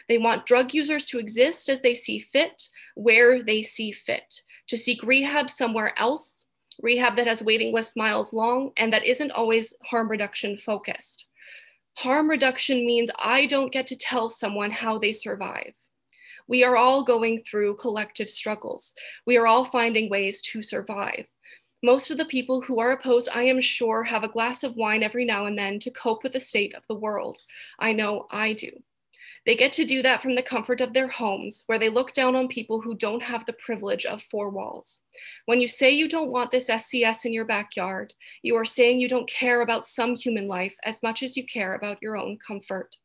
They want drug users to exist as they see fit, where they see fit, to seek rehab somewhere else, rehab that has waiting lists miles long and that isn't always harm reduction focused. Harm reduction means I don't get to tell someone how they survive. We are all going through collective struggles. We are all finding ways to survive. Most of the people who are opposed, I am sure, have a glass of wine every now and then to cope with the state of the world. I know I do. They get to do that from the comfort of their homes, where they look down on people who don't have the privilege of four walls. When you say you don't want this SCS in your backyard, you are saying you don't care about some human life as much as you care about your own comfort.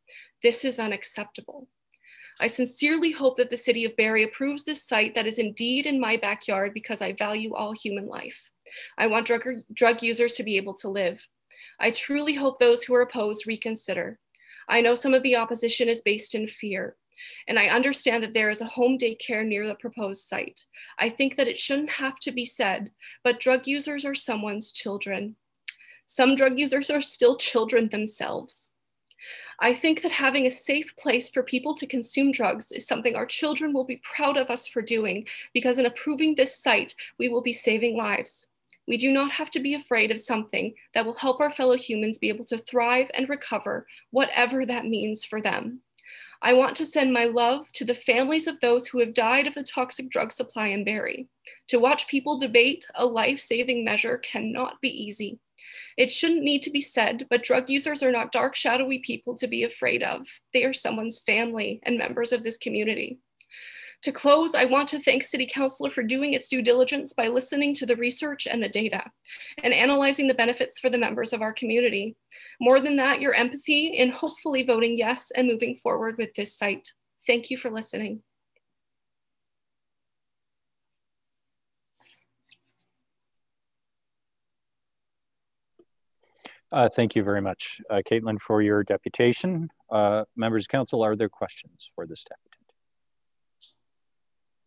This is unacceptable. I sincerely hope that the city of Barrie approves this site that is indeed in my backyard because I value all human life. I want drug, drug users to be able to live. I truly hope those who are opposed reconsider. I know some of the opposition is based in fear, and I understand that there is a home daycare near the proposed site. I think that it shouldn't have to be said, but drug users are someone's children. Some drug users are still children themselves. I think that having a safe place for people to consume drugs is something our children will be proud of us for doing because in approving this site, we will be saving lives. We do not have to be afraid of something that will help our fellow humans be able to thrive and recover, whatever that means for them. I want to send my love to the families of those who have died of the toxic drug supply in Barrie. To watch people debate a life saving measure cannot be easy. It shouldn't need to be said, but drug users are not dark, shadowy people to be afraid of. They are someone's family and members of this community. To close, I want to thank City Council for doing its due diligence by listening to the research and the data and analyzing the benefits for the members of our community. More than that, your empathy in hopefully voting yes and moving forward with this site. Thank you for listening. Uh, thank you very much, uh, Caitlin, for your deputation. Uh, members of council, are there questions for this deputant?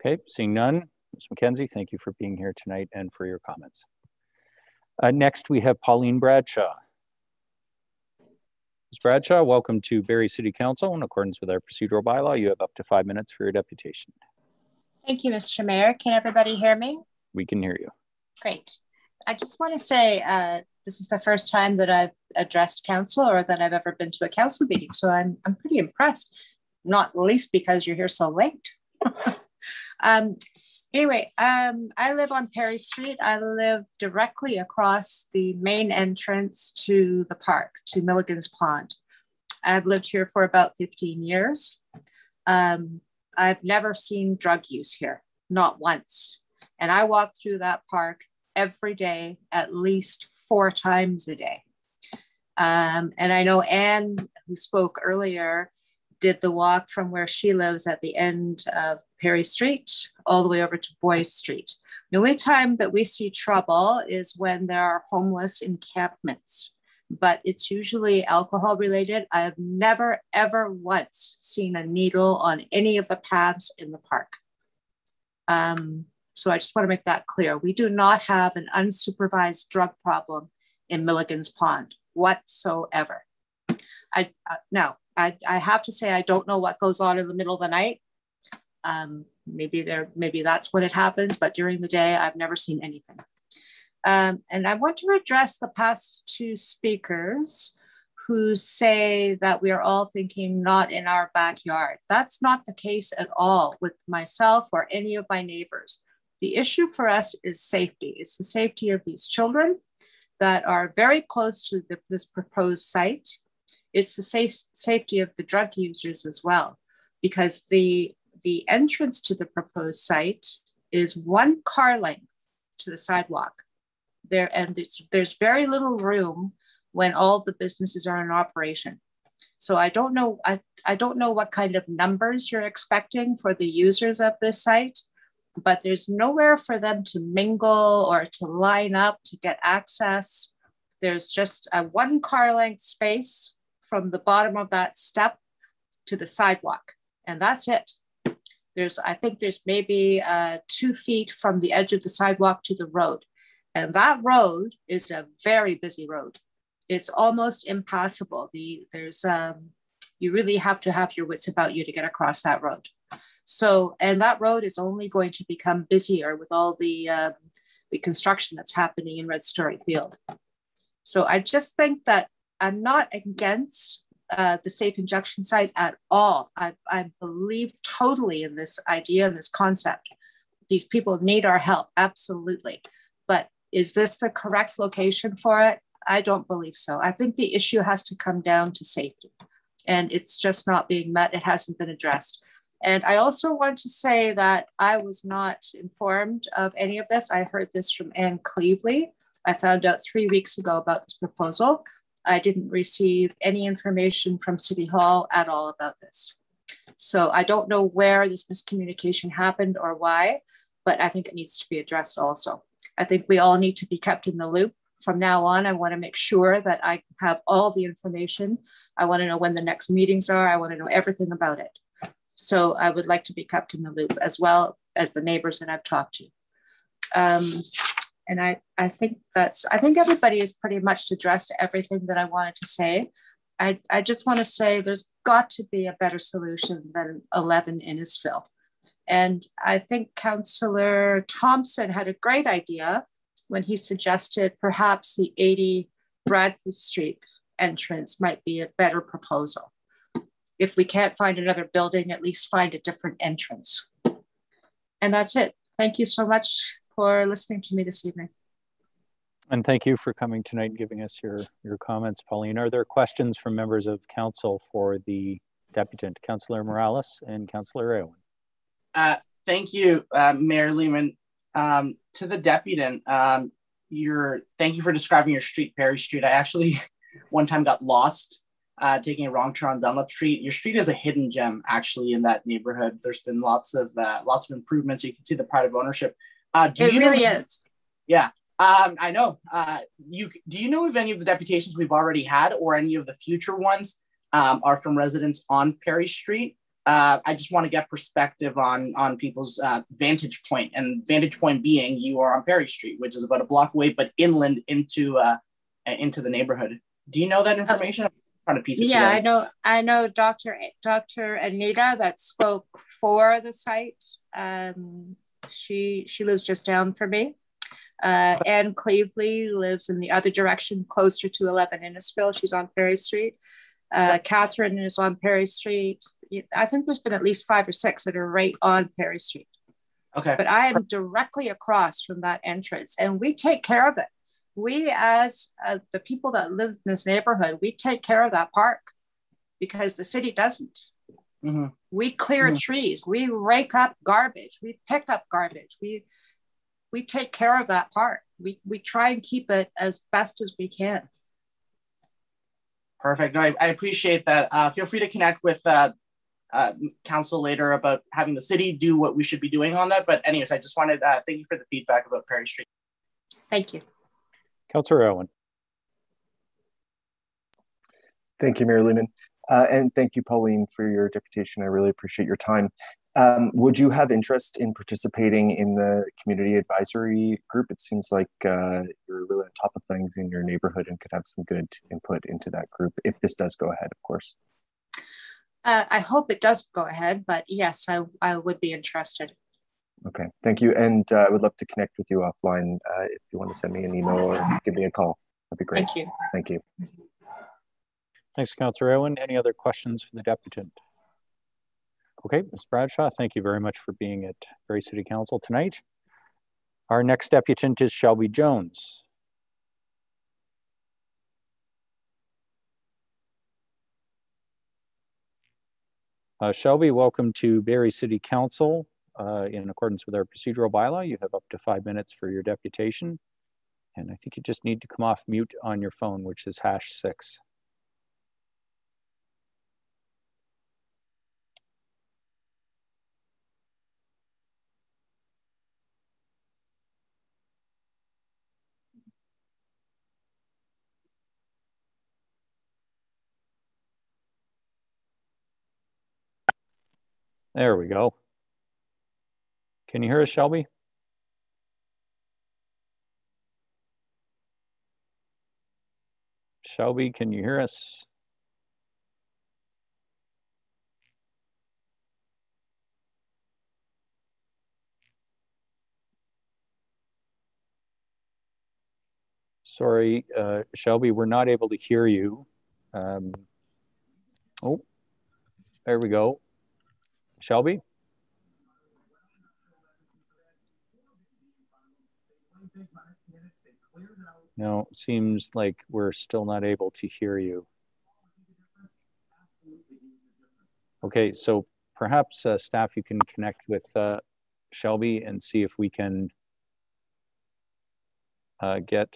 Okay, seeing none. Ms. McKenzie, thank you for being here tonight and for your comments. Uh, next, we have Pauline Bradshaw. Ms. Bradshaw, welcome to Barrie City Council. In accordance with our procedural bylaw, you have up to five minutes for your deputation. Thank you, Mr. Mayor. Can everybody hear me? We can hear you. Great. I just want to say uh, this is the first time that I've addressed council or that I've ever been to a council meeting. So I'm, I'm pretty impressed, not least because you're here so late. um, anyway, um, I live on Perry Street. I live directly across the main entrance to the park, to Milligan's Pond. I've lived here for about 15 years. Um, I've never seen drug use here, not once. And I walk through that park every day at least four times a day. Um, and I know Anne, who spoke earlier, did the walk from where she lives at the end of Perry Street all the way over to Boyce Street. The only time that we see trouble is when there are homeless encampments, but it's usually alcohol related. I have never, ever once seen a needle on any of the paths in the park. Um, so I just want to make that clear. We do not have an unsupervised drug problem in Milligan's Pond whatsoever. I uh, now I, I have to say I don't know what goes on in the middle of the night. Um, maybe there maybe that's when it happens, but during the day I've never seen anything. Um, and I want to address the past two speakers who say that we are all thinking not in our backyard. That's not the case at all with myself or any of my neighbors. The issue for us is safety. It's the safety of these children that are very close to the, this proposed site. It's the safe, safety of the drug users as well, because the, the entrance to the proposed site is one car length to the sidewalk. There, and there's, there's very little room when all the businesses are in operation. So I don't know, I, I don't know what kind of numbers you're expecting for the users of this site, but there's nowhere for them to mingle or to line up to get access. There's just a one car length space from the bottom of that step to the sidewalk, and that's it. There's, I think there's maybe uh, two feet from the edge of the sidewalk to the road. And that road is a very busy road. It's almost impassable. The, there's, um, you really have to have your wits about you to get across that road. So, and that road is only going to become busier with all the, um, the construction that's happening in Red Storey Field. So I just think that I'm not against uh, the safe injection site at all. I, I believe totally in this idea and this concept. These people need our help, absolutely. But is this the correct location for it? I don't believe so. I think the issue has to come down to safety, and it's just not being met. It hasn't been addressed. And I also want to say that I was not informed of any of this. I heard this from Anne Cleevely. I found out three weeks ago about this proposal. I didn't receive any information from City Hall at all about this. So I don't know where this miscommunication happened or why, but I think it needs to be addressed also. I think we all need to be kept in the loop. From now on, I want to make sure that I have all the information. I want to know when the next meetings are. I want to know everything about it. So I would like to be kept in the loop as well as the neighbors that I've talked to. Um, and I, I think that's, I think everybody has pretty much addressed everything that I wanted to say. I, I just want to say there's got to be a better solution than 11 Innisfil. And I think Councillor Thomson had a great idea when he suggested perhaps the 80 Bradford Street entrance might be a better proposal. If we can't find another building, at least find a different entrance. And that's it. Thank you so much for listening to me this evening. And thank you for coming tonight and giving us your, your comments, Pauline. Are there questions from members of council for the deputant, Councillor Morales and Councillor Aylwin? Uh, thank you, uh, Mayor Lehman. Um, to the deputant, um, your, thank you for describing your street, Perry Street. I actually one time got lost uh, taking a wrong turn on Dunlop Street. Your street is a hidden gem, actually, in that neighborhood. There's been lots of uh, lots of improvements. You can see the pride of ownership. Uh, do it you really know, is. Yeah, um, I know. Uh, you do you know if any of the deputations we've already had or any of the future ones um, are from residents on Perry Street? Uh, I just want to get perspective on on people's uh, vantage point, and vantage point being you are on Perry Street, which is about a block away, but inland into uh, into the neighborhood. Do you know that information? Trying to piece it yeah, together. I know. I know Dr. Dr. Anita that spoke for the site. Um, she she lives just down from me. Uh, Anne Cleevely lives in the other direction, closer to 11 Innisfil. She's on Perry Street. Uh, Catherine is on Perry Street. I think there's been at least five or six that are right on Perry Street. Okay. But I am directly across from that entrance, and we take care of it. We, as uh, the people that live in this neighborhood, we take care of that park because the city doesn't. Mm-hmm. We clear mm-hmm. trees. We rake up garbage. We pick up garbage. We we take care of that part. We we try and keep it as best as we can. Perfect. No, I, I appreciate that. Uh, feel free to connect with uh, uh, council later about having the city do what we should be doing on that. But anyways, I just wanted uh, thank you for the feedback about Perry Street. Thank you. Councillor Aylwin. Thank you, Mayor Lehman. Uh, and thank you, Pauline, for your deputation. I really appreciate your time. Um, would you have interest in participating in the community advisory group? It seems like uh, you're really on top of things in your neighborhood and could have some good input into that group if this does go ahead, of course. Uh, I hope it does go ahead, but yes, I, I would be interested. Okay, thank you. And uh, I would love to connect with you offline uh, if you want to send me an email or give me a call. That'd be great. Thank you. Thank you. Thanks, Councillor Aylwin. Any other questions for the deputant? Okay, Ms. Bradshaw, thank you very much for being at Barrie City Council tonight. Our next deputant is Shelby Jones. Uh, Shelby, welcome to Barrie City Council. Uh, in accordance with our procedural bylaw. You have up to five minutes for your deputation. And I think you just need to come off mute on your phone, which is hash six. There we go. Can you hear us, Shelby? Shelby, can you hear us? Sorry, uh, Shelby, we're not able to hear you. Um, oh, there we go. Shelby? No, seems like we're still not able to hear you. Okay, so perhaps uh, staff, you can connect with uh, Shelby and see if we can uh, get,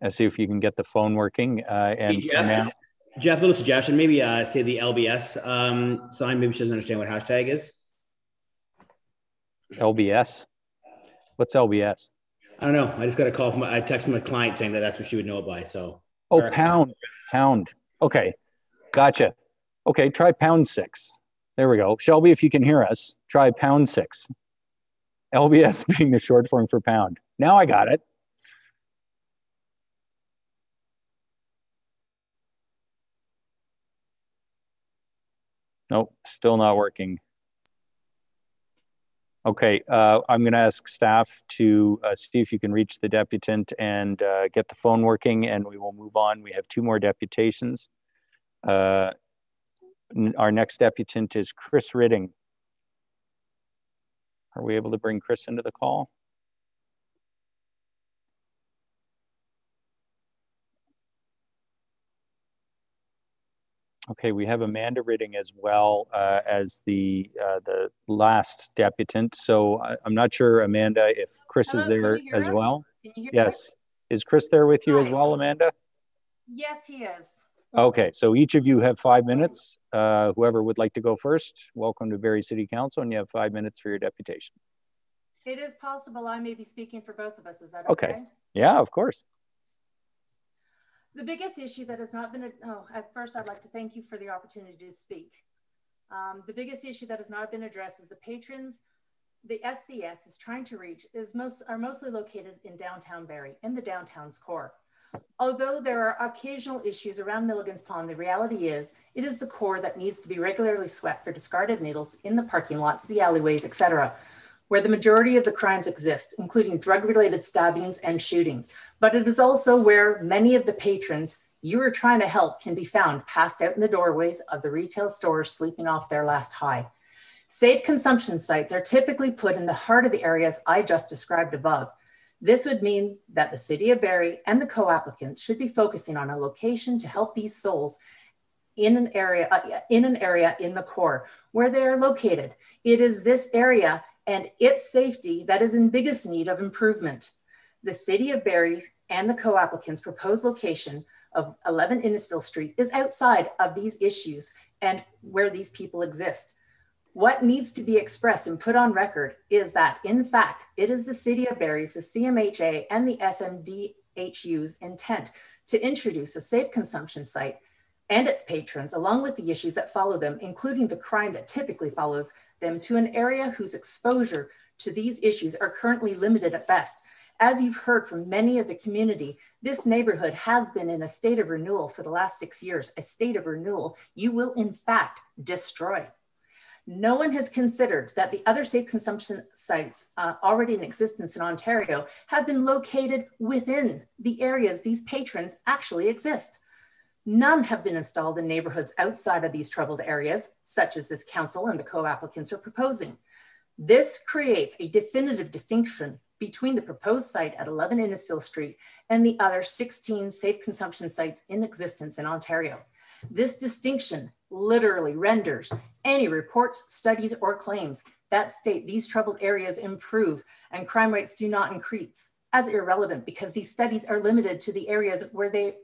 and see if you can get the phone working. Uh, and Jeff, now, Jeff, little suggestion, maybe uh, say the LBS um, sign. Maybe she doesn't understand what hashtag is. LBS. What's LBS? I don't know. I just got a call from. I texted my client saying that that's what she would know it by. So. Oh, pound, pound. Okay, gotcha. Okay, try pound six. There we go. Shelby, if you can hear us, try pound six. LBS being the short form for pound. Now I got it. Nope, still not working. Okay, uh, I'm going to ask staff to uh, see if you can reach the deputant and uh, get the phone working, and we will move on. We have two more deputations. Uh, our next deputant is Chris Ridding. Are we able to bring Chris into the call? Okay, we have Amanda Ridding as well uh, as the uh, the last deputant. So I, I'm not sure, Amanda, if Chris is Hello, can there as us? well. Can you hear Yes. Is Chris there with you as well, Amanda? Yes, he is. Okay, so each of you have five minutes. Uh, whoever would like to go first, welcome to Barrie City Council, and you have five minutes for your deputation. It is possible I may be speaking for both of us. Is that okay? Okay. Yeah, of course. The biggest issue that has not been, oh, at first I'd like to thank you for the opportunity to speak. Um, the biggest issue that has not been addressed is the patrons the SCS is trying to reach is most are mostly located in downtown Barrie, in the downtown's core. Although there are occasional issues around Milligan's Pond, the reality is it is the core that needs to be regularly swept for discarded needles in the parking lots, the alleyways, etc., where the majority of the crimes exist, including drug-related stabbings and shootings. But it is also where many of the patrons you are trying to help can be found passed out in the doorways of the retail stores sleeping off their last high. Safe consumption sites are typically put in the heart of the areas I just described above. This would mean that the City of Barrie and the co-applicants should be focusing on a location to help these souls in an area uh, in an area in the core where they are located. It is this area and its safety that is in biggest need of improvement. The City of Barrie and the co-applicants proposed location of 11 Innisfil Street is outside of these issues and where these people exist. What needs to be expressed and put on record is that, in fact, it is the City of Barrie's, the CMHA, and the SMDHU's intent to introduce a safe consumption site and its patrons, along with the issues that follow them, including the crime that typically follows them, to an area whose exposure to these issues are currently limited at best. As you've heard from many of the community, this neighborhood has been in a state of renewal for the last six years, a state of renewal you will, in fact, destroy. No one has considered that the other safe consumption sites uh, already in existence in Ontario have been located within the areas these patrons actually exist. None have been installed in neighborhoods outside of these troubled areas, such as this council and the co-applicants are proposing. This creates a definitive distinction between the proposed site at 11 Innisfil Street and the other 16 safe consumption sites in existence in Ontario. This distinction literally renders any reports, studies, or claims that state these troubled areas improve and crime rates do not increase as irrelevant because these studies are limited to the areas where they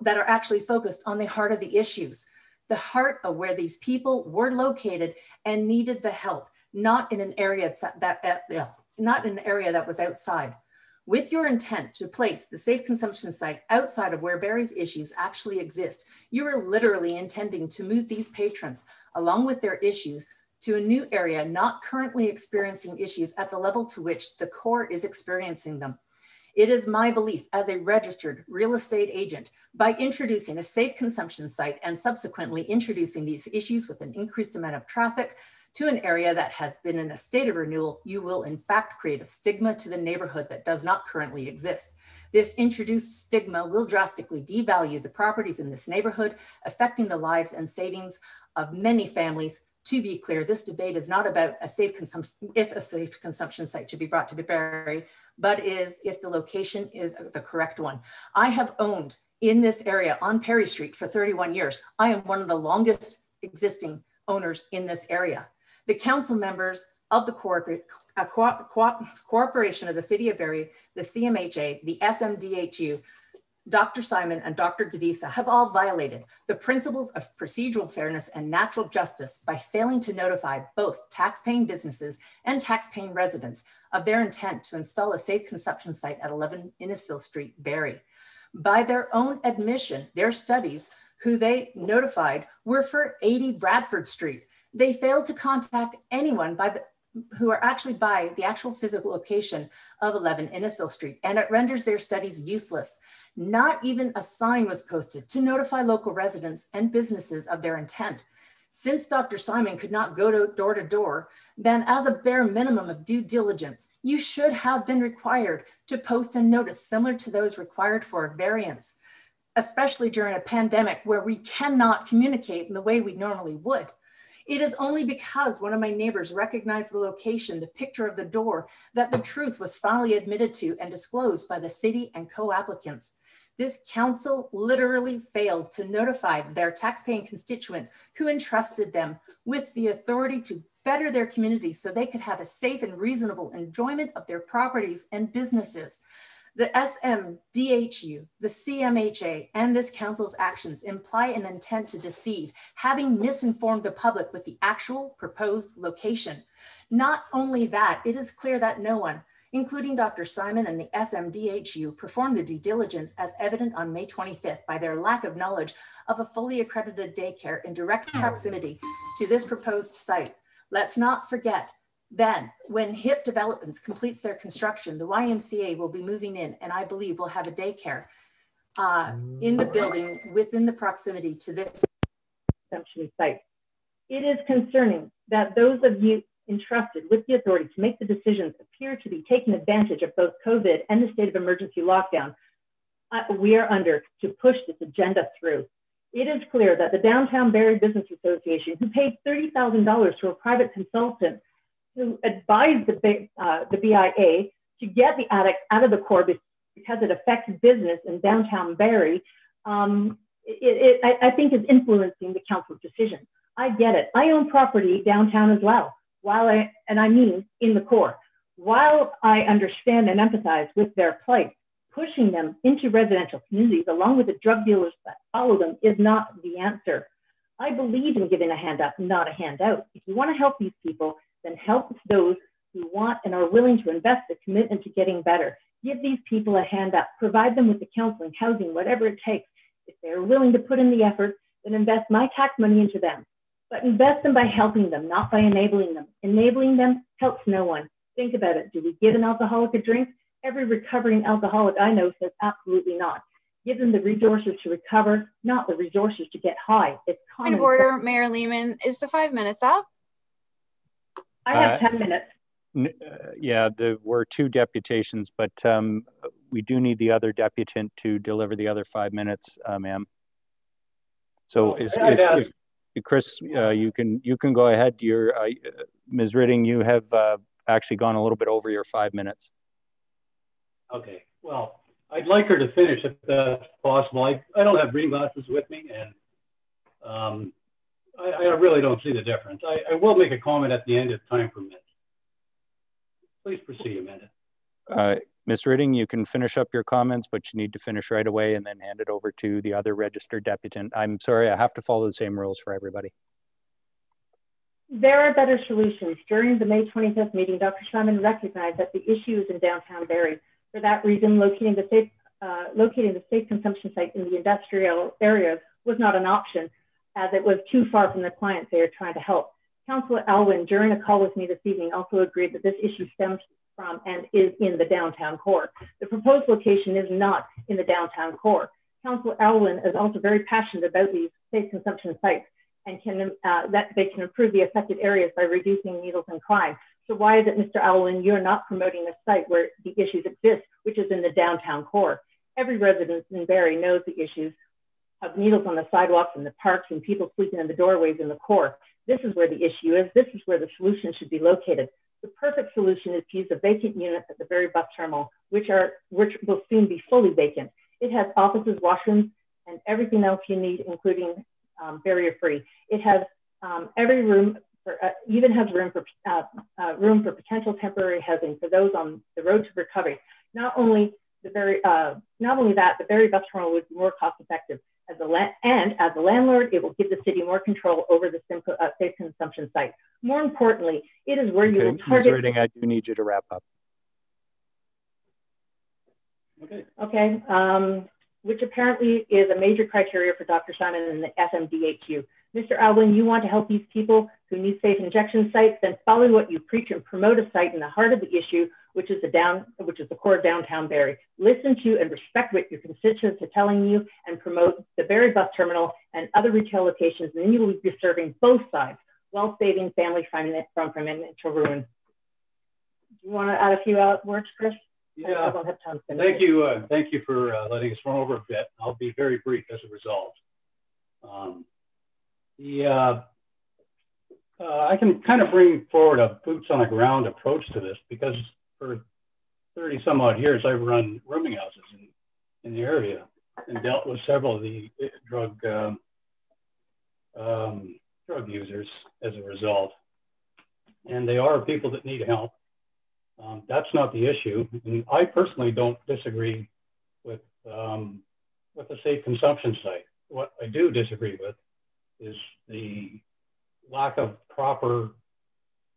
that are actually focused on the heart of the issues, the heart of where these people were located and needed the help, not in an area that, that uh, not in an area that was outside. with your intent to place the safe consumption site outside of where Barrie's issues actually exist, you are literally intending to move these patrons along with their issues to a new area not currently experiencing issues at the level to which the core is experiencing them. It is my belief as a registered real estate agent, by introducing a safe consumption site and subsequently introducing these issues with an increased amount of traffic to an area that has been in a state of renewal, you will in fact create a stigma to the neighborhood that does not currently exist. This introduced stigma will drastically devalue the properties in this neighborhood, affecting the lives and savings of many families. To be clear, this debate is not about a safe consumption, if a safe consumption site to be brought to Barrie, but is if the location is the correct one. I have owned in this area on Perry Street for 31 years. I am one of the longest existing owners in this area. The council members of the corporate, uh, co co corporation of the city of Barrie, the CMHA, the SMDHU, Dr. Simon and Dr. Gadisa have all violated the principles of procedural fairness and natural justice by failing to notify both taxpaying businesses and taxpaying residents of their intent to install a safe consumption site at 11 Innisfil Street, Barrie. By their own admission, their studies, who they notified, were for 80 Bradford Street. They failed to contact anyone by the, who are actually by the actual physical location of 11 Innisfil Street, and it renders their studies useless. Not even a sign was posted to notify local residents and businesses of their intent. Since Dr. Simon could not go to door to door, then as a bare minimum of due diligence, you should have been required to post a notice similar to those required for a variance, especially during a pandemic where we cannot communicate in the way we normally would. It is only because one of my neighbors recognized the location, the picture of the door, that the truth was finally admitted to and disclosed by the city and co-applicants. This council literally failed to notify their taxpaying constituents who entrusted them with the authority to better their community so they could have a safe and reasonable enjoyment of their properties and businesses. The SMDHU, the CMHA, and this council's actions imply an intent to deceive, having misinformed the public with the actual proposed location. Not only that, it is clear that no one, including Dr. Simon and the SMDHU, performed the due diligence as evident on May 25th by their lack of knowledge of a fully accredited daycare in direct proximity to this proposed site. Let's not forget, then when HIP Developments completes their construction, the YMCA will be moving in and I believe will have a daycare uh, in the building within the proximity to this site. It is concerning that those of you entrusted with the authority to make the decisions appear to be taking advantage of both COVID and the state of emergency lockdown uh, we are under to push this agenda through. It is clear that the Downtown Barrie Business Association, who paid $30,000 to a private consultant who advised the, uh, the BIA to get the attic out of the core because it affects business in downtown Barrie, um, it, it, I, I think is influencing the council's decision. I get it. I own property downtown as well while I, and I mean in the core, while I understand and empathize with their plight, pushing them into residential communities along with the drug dealers that follow them is not the answer. I believe in giving a hand up, not a handout. If you want to help these people, then help those who want and are willing to invest the commitment to getting better. Give these people a hand up, provide them with the counseling, housing, whatever it takes. If they're willing to put in the effort, then invest my tax money into them but invest them by helping them, not by enabling them. Enabling them helps no one. Think about it. Do we give an alcoholic a drink? Every recovering alcoholic I know says absolutely not. Give them the resources to recover, not the resources to get high. It's common. Point of order, Mayor Lehman. Is the five minutes up? I have uh, 10 minutes. Uh, yeah, there were two deputations, but um, we do need the other deputant to deliver the other five minutes, uh, ma'am. So is, is, if, Chris, uh, you can you can go ahead. Your uh, Ms. Ridding, you have uh, actually gone a little bit over your five minutes. Okay. Well, I'd like her to finish if that's possible. I, I don't have reading glasses with me, and um, I, I, really don't see the difference. I, I, will make a comment at the end if time permits. Please proceed, Amanda. Ms. Ridding, you can finish up your comments, but you need to finish right away and then hand it over to the other registered deputant. I'm sorry, I have to follow the same rules for everybody. There are better solutions. During the May 25th meeting, Dr. Simon recognized that the issues in downtown Barrie For that reason, locating the safe, uh, locating the safe consumption site in the industrial areas was not an option as it was too far from the clients they are trying to help. Councillor Aylwin, during a call with me this evening, also agreed that this issue stems from and is in the downtown core. The proposed location is not in the downtown core. Councillor Aylwin is also very passionate about these safe consumption sites and can uh, that they can improve the affected areas by reducing needles and crime. So why is it, Mr. Aylwin, you're not promoting a site where the issues exist, which is in the downtown core? Every resident in Barrie knows the issues of needles on the sidewalks and the parks and people sleeping in the doorways in the core. This is where the issue is. This is where the solution should be located. The perfect solution is to use a vacant unit at the Barrie bus terminal, which are which will soon be fully vacant. It has offices, washrooms, and everything else you need, including um, barrier free. It has um, every room, for, uh, even has room for uh, uh, room for potential temporary housing for those on the road to recovery. Not only the very, uh, not only that, the Barrie bus terminal would be more cost effective. As a la- and as a landlord, it will give the city more control over the simple, uh, safe consumption site. More importantly, it is where okay. you will target. Ms. Ridding, I do need you to wrap up. Okay. Okay. Um, which apparently is a major criteria for Dr. Simon and the SMDHU. Mr. Aylwin, you want to help these people who need safe injection sites, then follow what you preach and promote a site in the heart of the issue, which is the down, which is the core of downtown Barrie. Listen to and respect what your constituents are telling you and promote the Barrie bus terminal and other retail locations, and then you will be serving both sides while saving families from, from financial ruin. Do you want to add a few words, Chris? Yeah. Thank you. Uh, thank you for uh, letting us run over a bit. I'll be very brief as a result. Um, the, uh, uh, I can kind of bring forward a boots on the ground approach to this because for 30 some odd years, I've run rooming houses in, in the area and dealt with several of the uh, drug um, um, drug users as a result. And they are people that need help. Um, that's not the issue. And I personally don't disagree with, um, with the safe consumption site. What I do disagree with is the lack of proper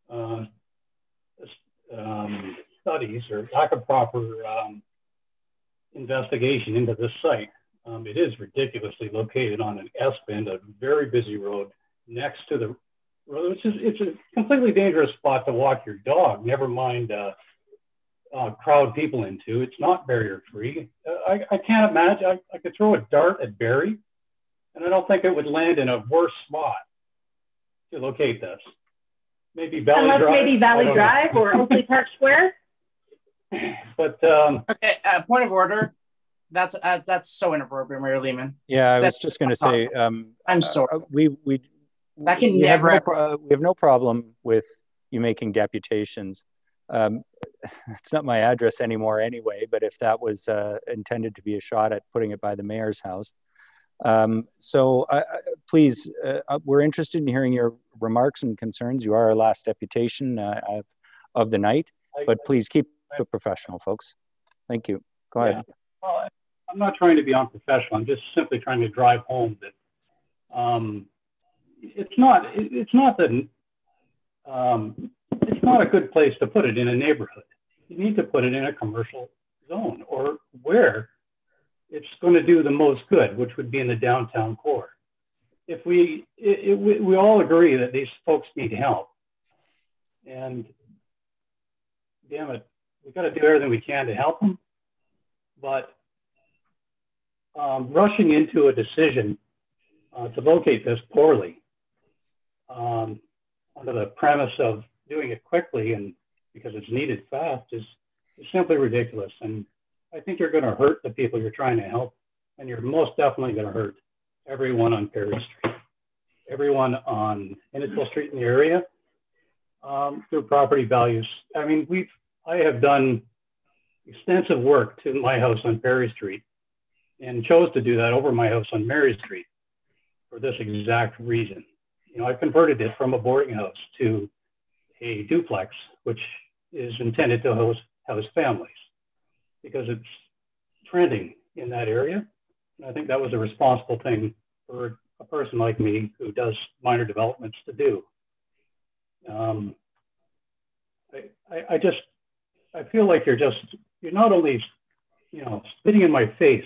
uh, um, studies or lack of proper um, investigation into this site. Um, it is ridiculously located on an S bend, a very busy road next to the just it's a completely dangerous spot to walk your dog. Never mind uh, uh, crowd people into. It's not barrier free. Uh, I, I can't imagine. I, I could throw a dart at Barrie and I don't think it would land in a worse spot to locate this. Maybe Valley Unless Drive. maybe Valley Drive or Oakley Park Square. But um, okay, uh, point of order. That's uh, that's so inappropriate, Mayor Lehman. Yeah, I That's was just going to say. Um, I'm uh, sorry. uh, we we That can we never have no pro- we have no problem with you making deputations. Um, it's not my address anymore anyway, but if that was uh, intended to be a shot at putting it by the mayor's house. Um, so uh, please, uh, uh, we're interested in hearing your remarks and concerns. You are our last deputation uh, of, of the night, but please keep it professional, folks. Thank you. Go ahead. Well, I'm not trying to be unprofessional. I'm just simply trying to drive home that um, it's not it, it's not that um, it's not a good place to put it in a neighborhood. You need to put it in a commercial zone or where it's going to do the most good, which would be in the downtown core. If we it, it, we, all agree that these folks need help, and damn it, we've got to do everything we can to help them, but um, rushing into a decision uh, to locate this poorly um, under the premise of doing it quickly and because it's needed fast is, is simply ridiculous. And I think you're going to hurt the people you're trying to help. And you're most definitely going to hurt everyone on Perry Street, everyone on Innisfil Street in the area um, through property values. I mean, we've, I have done extensive work to my house on Perry Street and chose to do that over my house on Mary Street for this exact reason. You know, I converted it from a boarding house to a duplex, which is intended to host house families because it's trending in that area. I think that was a responsible thing for a person like me who does minor developments to do. Um, I, I, I just, I feel like you're just you're not only, you know, spitting in my face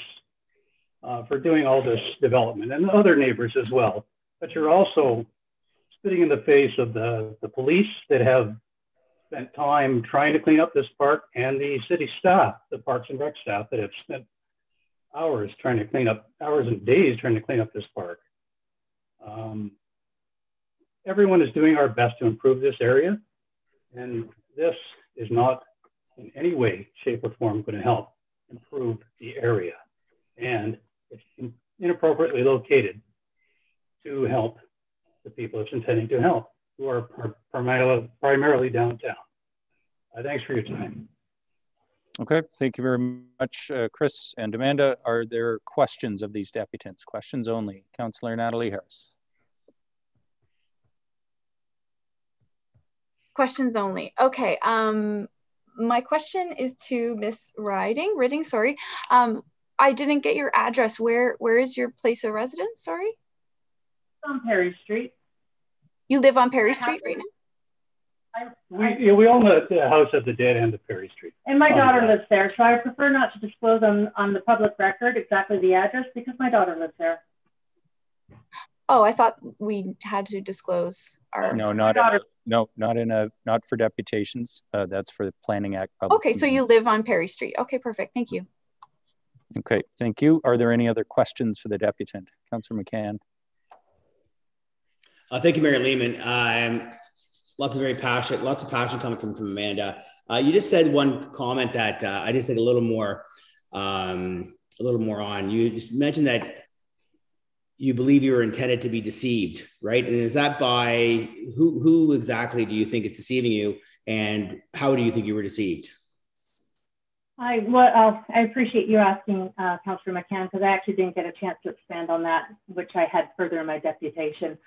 uh, for doing all this development and other neighbors as well, but you're also spitting in the face of the, the police that have spent time trying to clean up this park and the city staff, the Parks and Rec staff that have spent hours trying to clean up, hours and days trying to clean up this park. Um, everyone is doing our best to improve this area, and this is not in any way, shape, or form going to help improve the area. And it's inappropriately located to help the people it's intending to help, who are, primarily downtown. Uh, thanks for your time. Okay, thank you very much, uh, Chris and Amanda. Are there questions of these deputants? Questions only. Councillor Natalie Harris. Questions only. Okay. Um, my question is to Miss Riding, Ridding, sorry. Um, I didn't get your address. Where where is your place of residence? Sorry. On Perry Street. You live on Perry Street right now? We, yeah, we own the, the, house at the dead end of Perry Street. And my daughter lives there, so I prefer not to disclose on, on the public record exactly the address because my daughter lives there. Oh, I thought we had to disclose our. No, not a, no, not in a not for deputations. Uh, that's for the Planning Act. okay, so you live on Perry Street. Okay, perfect. Thank you. Okay, thank you. Are there any other questions for the deputant, Councillor McCann? Uh, thank you, Mayor Lehman. Um, lots of very passionate, lots of passion coming from, from Amanda. Uh, you just said one comment that uh, I just said a little more, um, a little more on. You just mentioned that you believe you were intended to be deceived, right? And is that by who? Who exactly do you think is deceiving you, and how do you think you were deceived? I well, uh, I appreciate you asking, uh, Councillor McCann, because I actually didn't get a chance to expand on that, which I had further in my deputation.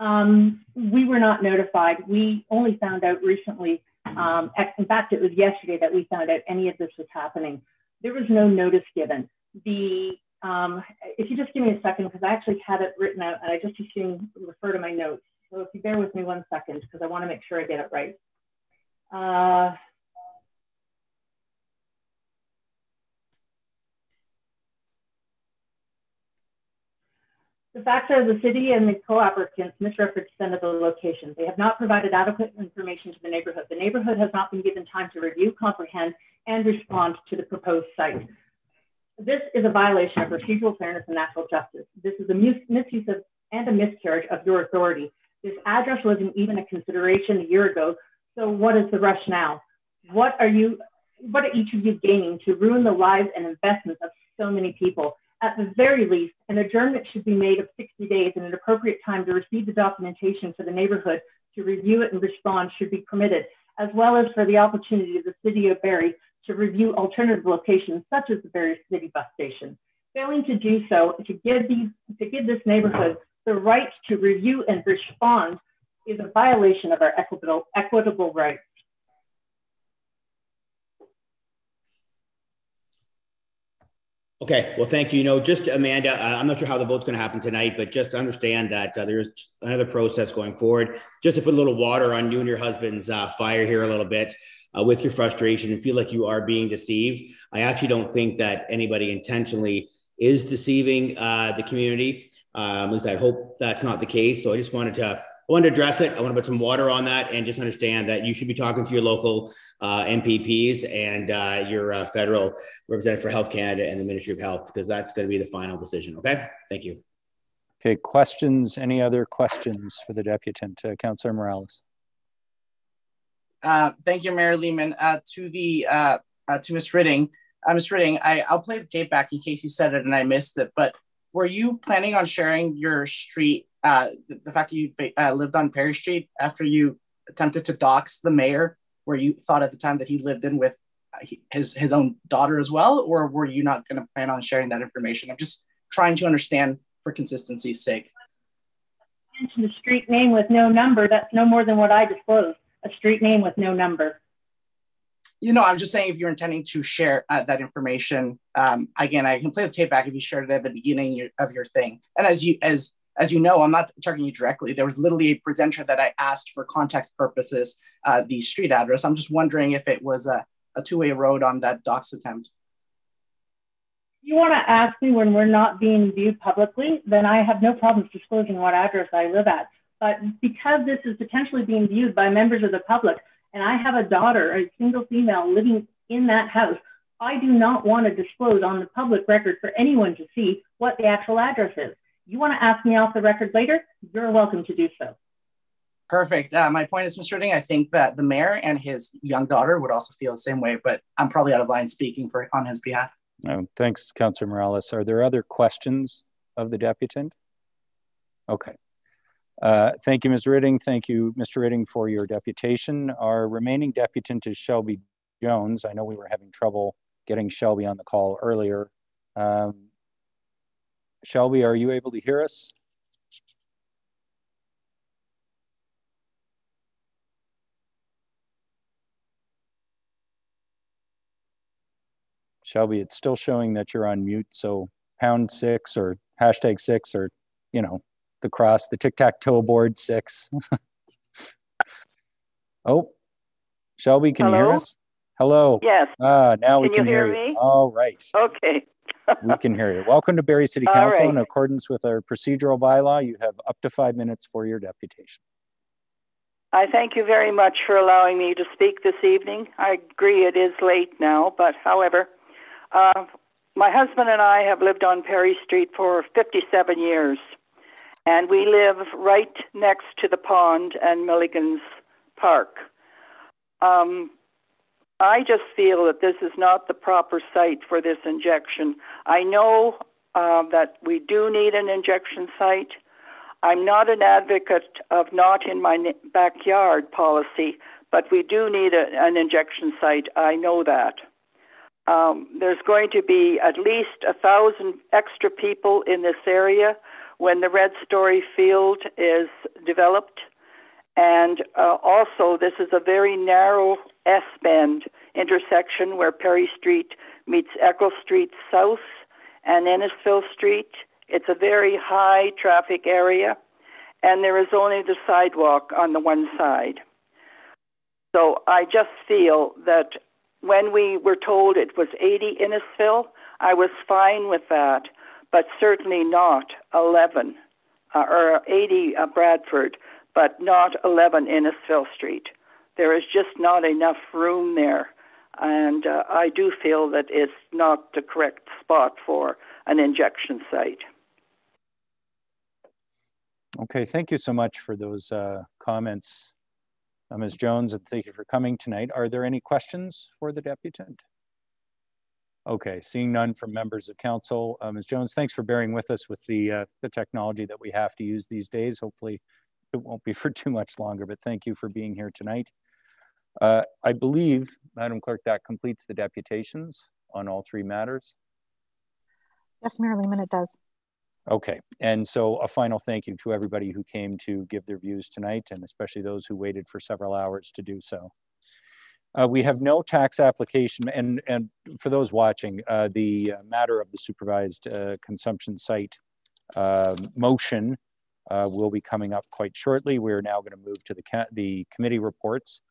Um, we were not notified. We only found out recently. Um, in fact, it was yesterday that we found out any of this was happening. There was no notice given. The um, if you just give me a second, because I actually had it written out, and I just assume refer to my notes. So if you bear with me one second, because I want to make sure I get it right. Uh, The facts are the city and the co-applicants misrepresented the location. They have not provided adequate information to the neighborhood. The neighborhood has not been given time to review, comprehend, and respond to the proposed site. This is a violation of procedural fairness and natural justice. This is a misuse of and a miscarriage of your authority. This address wasn't even a consideration a year ago. So what is the rush now? What are you, what are each of you gaining to ruin the lives and investments of so many people? At the very least, an adjournment should be made of 60 days and an appropriate time to receive the documentation for the neighborhood to review it and respond should be permitted, as well as for the opportunity of the city of Barrie to review alternative locations such as the Barrie City Bus Station. Failing to do so, to give, these, to give this neighborhood the right to review and respond is a violation of our equitable, equitable rights. Okay, well, thank you. You know, just Amanda, uh, I'm not sure how the vote's going to happen tonight, but just understand that uh, there's another process going forward. Just to put a little water on you and your husband's uh, fire here a little bit uh, with your frustration and feel like you are being deceived. I actually don't think that anybody intentionally is deceiving uh, the community. Um, at least I hope that's not the case. So I just wanted to I want to address it. I want to put some water on that and just understand that you should be talking to your local uh, MPPs and uh, your uh, federal representative for Health Canada and the Ministry of Health because that's going to be the final decision. Okay, thank you. Okay, questions? Any other questions for the deputant, uh, Councillor Morales? Uh, thank you, Mayor Lehman. Uh, to the uh, uh, to Ms. Ridding, uh, Ms. Ridding, I, I'll play the tape back in case you said it and I missed it. But were you planning on sharing your street uh, the, the, fact that you uh, lived on Perry Street after you attempted to dox the mayor, where you thought at the time that he lived in with uh, his his own daughter as well, or were you not going to plan on sharing that information? I'm just trying to understand for consistency's sake. Mention a street name with no number. That's no more than what I disclosed. A street name with no number. You know, I'm just saying if you're intending to share uh, that information, um, again, I can play the tape back if you shared it at the beginning of your thing. And as you as as you know, I'm not targeting you directly. There was literally a presenter that I asked for context purposes uh, the street address. I'm just wondering if it was a a two-way road on that docs attempt. you want to ask me when we're not being viewed publicly, then I have no problems disclosing what address I live at. But because this is potentially being viewed by members of the public, and I have a daughter, a single female living in that house, I do not want to disclose on the public record for anyone to see what the actual address is. You want to ask me off the record later? You're welcome to do so. Perfect. Uh, my point is, Mr. Ridding, I think that the mayor and his young daughter would also feel the same way, but I'm probably out of line speaking for on his behalf. No, thanks, Councillor Morales. Are there other questions of the deputant? Okay. Uh, thank you, Ms. Ridding. Thank you, Mr. Ridding, for your deputation. Our remaining deputant is Shelby Jones. I know we were having trouble getting Shelby on the call earlier. Um, Shelby, are you able to hear us? Shelby, it's still showing that you're on mute. So pound six or hashtag six or, you know, the cross, the tic-tac-toe board six. oh, Shelby, can Hello? you hear us? Hello. Yes. Ah, now we Can can you hear you. me? All right. Okay. We can hear you. Welcome to Barrie City Council. right. In accordance with our procedural bylaw, you have up to five minutes for your deputation. I thank you very much for allowing me to speak this evening. I agree it is late now, but however, uh, my husband and I have lived on Perry Street for 57 years, and we live right next to the pond and Milligan's Park. Um, I just feel that this is not the proper site for this injection. I know uh, that we do need an injection site. I'm not an advocate of not in my backyard policy, but we do need a, an injection site. I know that. Um, there's going to be at least a thousand extra people in this area when the Red Storey Field is developed. And uh, also, this is a very narrow S bend intersection where Perry Street meets Eccles Street South and Innisfil Street. It's a very high traffic area, and there is only the sidewalk on the one side. So I just feel that when we were told it was 80 Innisfil, I was fine with that, but certainly not 11 uh, or 80 uh, Bradford, but not 11 Innisfil Street. There is just not enough room there, and uh, I do feel that it's not the correct spot for an injection site. Okay, thank you so much for those uh, comments, uh, Ms. Jones, and thank you for coming tonight. Are there any questions for the deputant? Okay, seeing none from members of council. Uh, Ms. Jones, thanks for bearing with us with the, uh, the technology that we have to use these days. Hopefully it won't be for too much longer, but thank you for being here tonight. Uh, I believe, Madam Clerk, that completes the deputations on all three matters. Yes, Mayor Lehman, it does. Okay, and so a final thank you to everybody who came to give their views tonight, and especially those who waited for several hours to do so. Uh, we have no tax application, and, and for those watching, uh, the matter of the supervised uh, consumption site uh, motion uh, will be coming up quite shortly. We're now going to move to the, ca- the committee reports.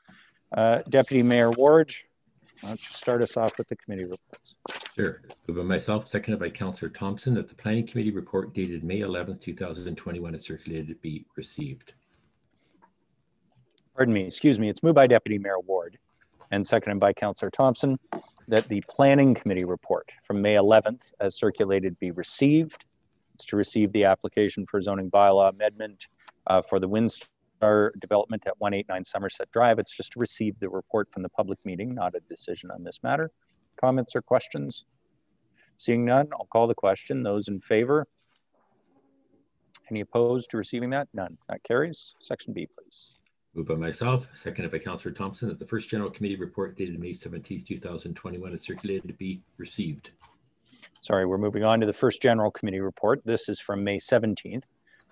Uh, Deputy Mayor Ward, why don't you start us off with the committee reports? Sure. Moved by myself, seconded by Councillor Thomson, that the Planning Committee report dated May 11th, 2021 is circulated be received. pardon me, excuse me, it's moved by Deputy Mayor Ward and seconded by Councillor Thomson that the Planning Committee report from May 11th as circulated be received. It's to receive the application for zoning bylaw amendment uh, for the Windstar development at 189 Somerset Drive. It's just to receive the report from the public meeting, not a decision on this matter. Comments or questions? Seeing none, I'll call the question. Those in favor? Any opposed to receiving that? None. That carries. Section B, please. Moved by myself, seconded by Councillor Thomson, that the first General Committee report dated May 17th, 2021 is circulated to be received. Sorry, we're moving on to the first general committee report. This is from May 17th.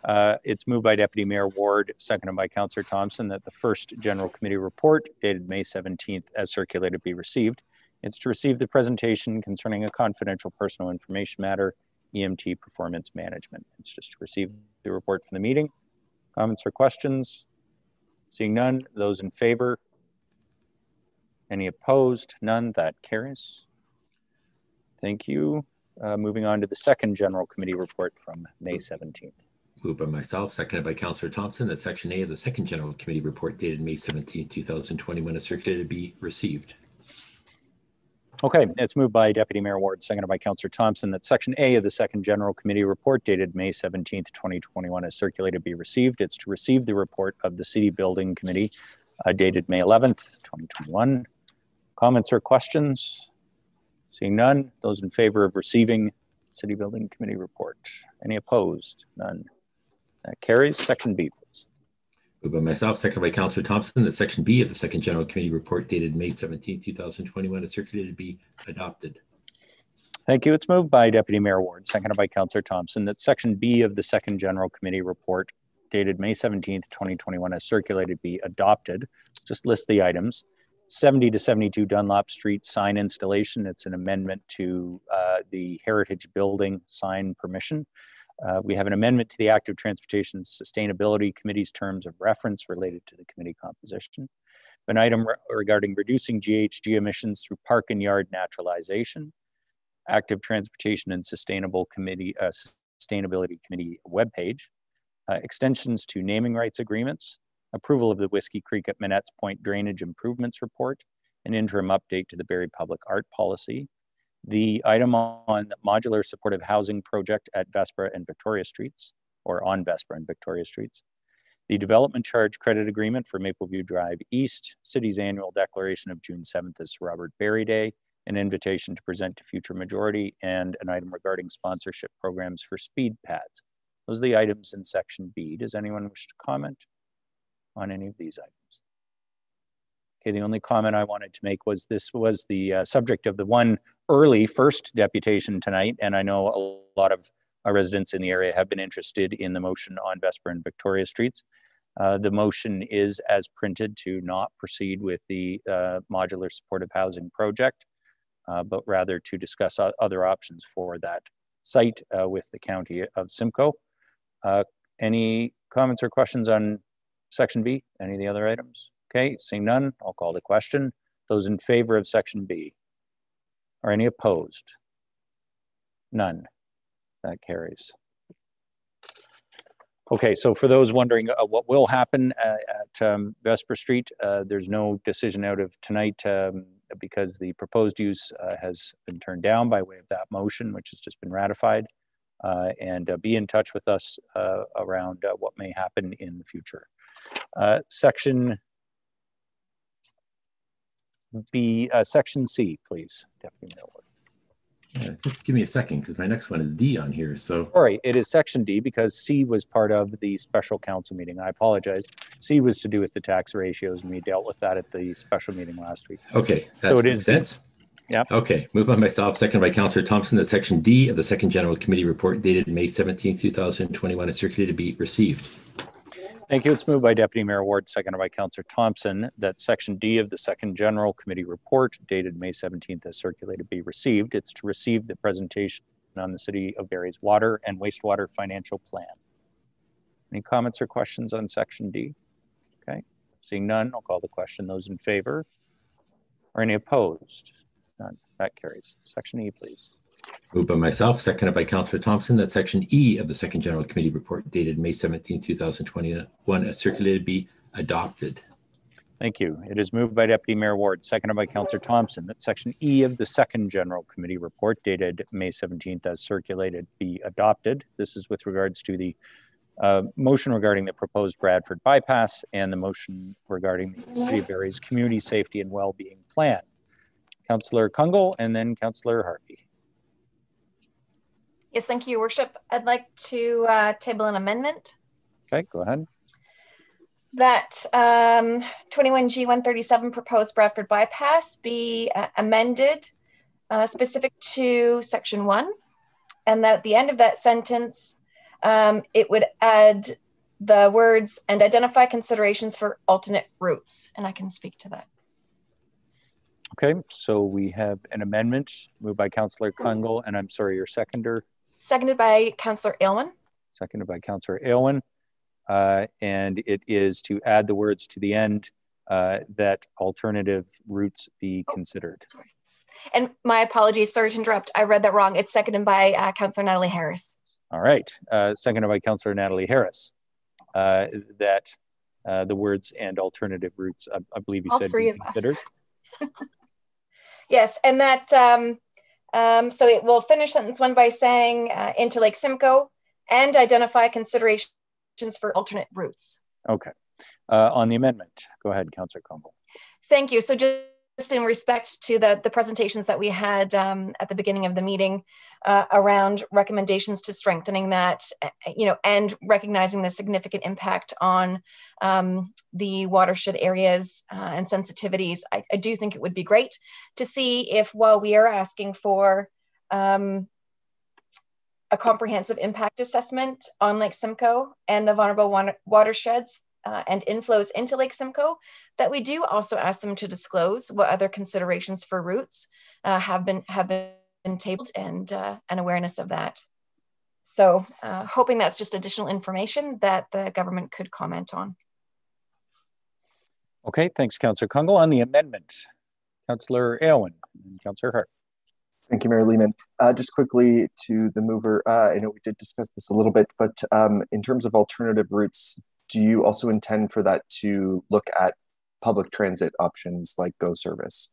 Uh, it's moved by Deputy Mayor Ward, seconded by Councillor Thomson, that the first general committee report dated May 17th as circulated be received. It's to receive the presentation concerning a confidential personal information matter, EMT performance management. It's just to receive the report from the meeting. Comments or questions? Seeing none, those in favor? Any opposed? None. That carries. Thank you. Uh, moving on to the second general committee report from May 17th. Moved by myself, seconded by Councillor Thomson, that Section A of the second general committee report dated May 17, 2021 is circulated to be received. Okay, it's moved by Deputy Mayor Ward, seconded by Councillor Thomson, that Section A of the second general committee report dated May 17th, 2021 is circulated to be received. It's to receive the report of the City Building Committee uh, dated May 11th, 2021. Comments or questions? Seeing none, those in favor of receiving City Building Committee report. Any opposed? None. That carries. Section B, please. Moved by myself, seconded by Councillor Thomson, that Section B of the second general committee report dated May 17, 2021 is circulated to be adopted. Thank you. It's moved by Deputy Mayor Ward, seconded by Councillor Thomson, that Section B of the second general committee report dated May 17, 2021 as circulated be adopted. Just list the items. 70 to 72 Dunlop Street sign installation. It's an amendment to uh, the Heritage Building sign permission. Uh, we have an amendment to the Active Transportation Sustainability Committee's terms of reference related to the committee composition. An item re regarding reducing GHG emissions through park and yard naturalization. Active Transportation and Sustainable Committee, uh, Sustainability Committee webpage. Uh, extensions to naming rights agreements, approval of the Whiskey Creek at Minet's Point Drainage Improvements Report, an interim update to the Barrie Public Art Policy, the item on modular supportive housing project at Vespra and Victoria Streets, or on Vespra and Victoria Streets, the development charge credit agreement for Mapleview Drive East, city's annual declaration of June 7th as Robert Barrie Day, an invitation to present to future majority, and an item regarding sponsorship programs for speed pads. Those are the items in section B. Does anyone wish to comment on any of these items? Okay, the only comment I wanted to make was this was the uh, subject of the one early first deputation tonight, and I know a lot of our residents in the area have been interested in the motion on Vespra and Victoria Streets. Uh, the motion is as printed to not proceed with the uh, modular supportive housing project, uh, but rather to discuss other options for that site uh, with the county of Simcoe. Uh, any comments or questions on section B? Any of the other items? Okay, seeing none, I'll call the question. Those in favor of section B? Are any opposed? None. That carries. Okay, so for those wondering uh, what will happen uh, at um, Vespra Street, uh, there's no decision out of tonight um, because the proposed use uh, has been turned down by way of that motion, which has just been ratified. Uh, and uh, be in touch with us around what may happen in the future. section be uh, section C, please, Deputy Mayor Yeah, just give me a second because my next one is D on here. So sorry, it is section D because C was part of the special council meeting. I apologize. C was to do with the tax ratios, and we dealt with that at the special meeting last week. Okay, that so it is sense. Yeah. Okay. Move on myself, second by Councillor Thomson, that section D of the second general committee report dated May 17, 2021 is circulated to be received. Thank you. It's moved by Deputy Mayor Ward, seconded by Councillor Thomson, that Section D of the Second General Committee report dated May 17th as circulated be received. It's to receive the presentation on the City of Barrie's water and wastewater financial plan. Any comments or questions on Section D? Okay. Seeing none, I'll call the question. Those in favor? Or any opposed? None. That carries. Section E, please. Moved by myself, seconded by Councillor Thomson, that Section E of the Second General Committee report dated May 17, 2021 as circulated be adopted. Thank you. It is moved by Deputy Mayor Ward, seconded by Councillor Thomson, that Section E of the Second General Committee report dated May 17th as circulated be adopted. This is with regards to the uh, motion regarding the proposed Bradford bypass and the motion regarding the City of Barrie's community safety and well-being plan. Councillor Kungl and then Councillor Harvey. Yes, thank you, Your Worship. I'd like to uh, table an amendment. Okay, go ahead. That um, 21G137 proposed Bradford bypass be uh, amended uh, specific to section one, and that at the end of that sentence, um, it would add the words and identify considerations for alternate routes. And I can speak to that. Okay, so we have an amendment moved by Councillor Kungl, and I'm sorry, your seconder. Seconded by Councillor Aylwin. Seconded by Councillor Aylwin. Uh, and it is to add the words to the end uh, that alternative routes be considered. Sorry. And my apologies, sorry to interrupt. I read that wrong. It's seconded by uh, Councillor Natalie Harris. All right, uh, seconded by Councillor Natalie Harris. Uh, that uh, the words and alternative routes, I, I believe you All said three be of us. Yes, and that, um, um, so it will finish sentence one by saying uh, into Lake Simcoe and identify considerations for alternate routes. Okay. Uh, on the amendment, go ahead, Councillor Kungl. Thank you. So just just in respect to the, the presentations that we had um, at the beginning of the meeting uh, around recommendations to strengthening that, uh, you know, and recognizing the significant impact on um, the watershed areas uh, and sensitivities, I, I, do think it would be great to see if while we are asking for um, a comprehensive impact assessment on Lake Simcoe and the vulnerable watersheds, uh, and inflows into Lake Simcoe, that we do also ask them to disclose what other considerations for routes uh, have been have been tabled and uh, an awareness of that. So uh, hoping that's just additional information that the government could comment on. Okay, thanks, Councillor Kungl. On the amendment, Councillor Aylwin and Councillor Hart. Thank you, Mayor Lehman. Uh, just quickly to the mover, uh, I know we did discuss this a little bit, but um, in terms of alternative routes, do you also intend for that to look at public transit options like Go Service?